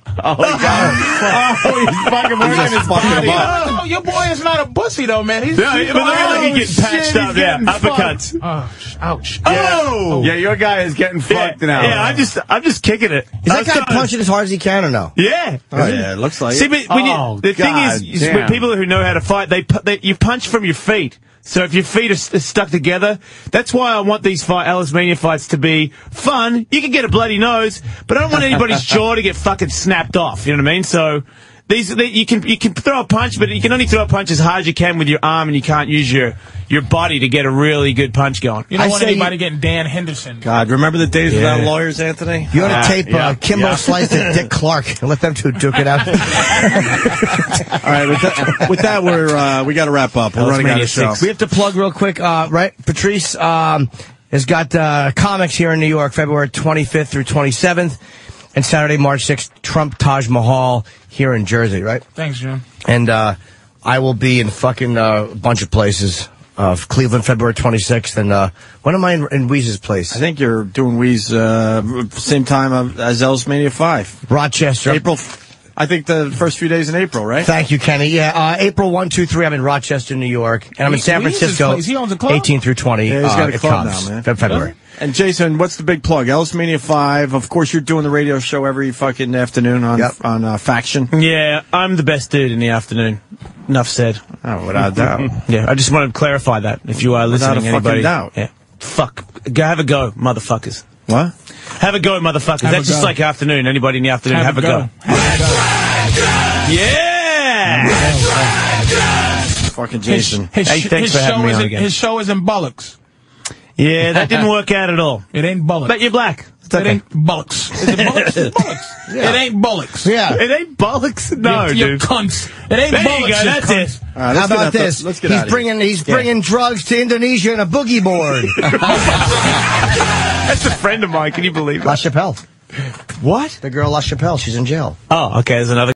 <laughs> Oh, he got <laughs> oh, him. Oh, he's fucking working his body. Oh, your boy is not a pussy though, man. He's, Yeah, he's but look at oh, he getting patched shit, up he's there. getting Uppercuts. Oh, sh- ouch. Oh! Yeah, your guy is getting Yeah, fucked now. yeah, I'm just, I'm just kicking it. Is that Let's guy go. punching as hard as he can or no? Yeah. Oh, yeah, it looks like See, it. but when Oh, you, the thing is, is damn. when people who know how to fight, they, pu- they you punch from your feet. So if your feet are st- stuck together, that's why I want these fight Ellis Mania fights to be fun. You can get a bloody nose, but I don't want anybody's <laughs> jaw to get fucking snapped off. You know what I mean? So these they, you can you can throw a punch, but you can only throw a punch as hard as you can with your arm, and you can't use your your body to get a really good punch going. You don't I want say anybody getting Dan Henderson. God, remember the days Yeah. without lawyers, Anthony? You ought to Ah, tape yeah, uh, Kimbo yeah. Slice and Dick <laughs> Clark and let them two duke it out. <laughs> All right, with that, with that we're uh, we got to wrap up. We're Alice running out of show. we have to plug real quick, uh, right? Patrice um, has got uh, comics here in New York, February 25th through 27th, and Saturday, March 6th, Trump Taj Mahal here in Jersey, right? Thanks, Jim. And uh, I will be in fucking uh, a bunch of places. Uh, Cleveland, February 26th, and uh, when am I in, in Weeze's place? I think you're doing Wee's uh, same time as Ellis Mania Five, Rochester. April. I think the first few days in April, right? Thank you, Kenny. Yeah, uh, April 1, 2, 3, I'm in Rochester, New York. And I'm in San Weeze's Francisco, place. He owns a club? 18 through 20. Yeah, he's uh, got a club Cubs, now, man. Fe- February. And Jason, what's the big plug? Ellis Mania Five. Of course, you're doing the radio show every fucking afternoon on Yep. on uh, Faction. Yeah, I'm the best dude in the afternoon. Enough said. Oh, without a doubt. <laughs> Yeah, I just want to clarify that if you are listening. Without listening, a fucking doubt. Yeah. Fuck. Go, have a go, motherfuckers. What? Have a go, motherfuckers. Have That's just go. like afternoon. Anybody in the afternoon, have, Have a a go. go. Yeah. Fucking Jason. his, Hey, thanks his for having me on in, again. His show is in Bullocks. Yeah, that didn't work out at all. It ain't Bullocks. But you're black. It's It okay. ain't Bullocks. Is it Bullocks? It's <laughs> Bullocks. It ain't Bullocks. Yeah. It ain't bollocks. No, you, you dude. cunts. It ain't There you Bullocks. go, that's cunts. it. All right, How let's get about out the- this? let's get he's out of bringing he's Yeah. bringing drugs to Indonesia in a boogie board. <laughs> That's a friend of mine. Can you believe it? La that? Schapelle. What? The girl La Schapelle. She's in jail. Oh, okay. There's another.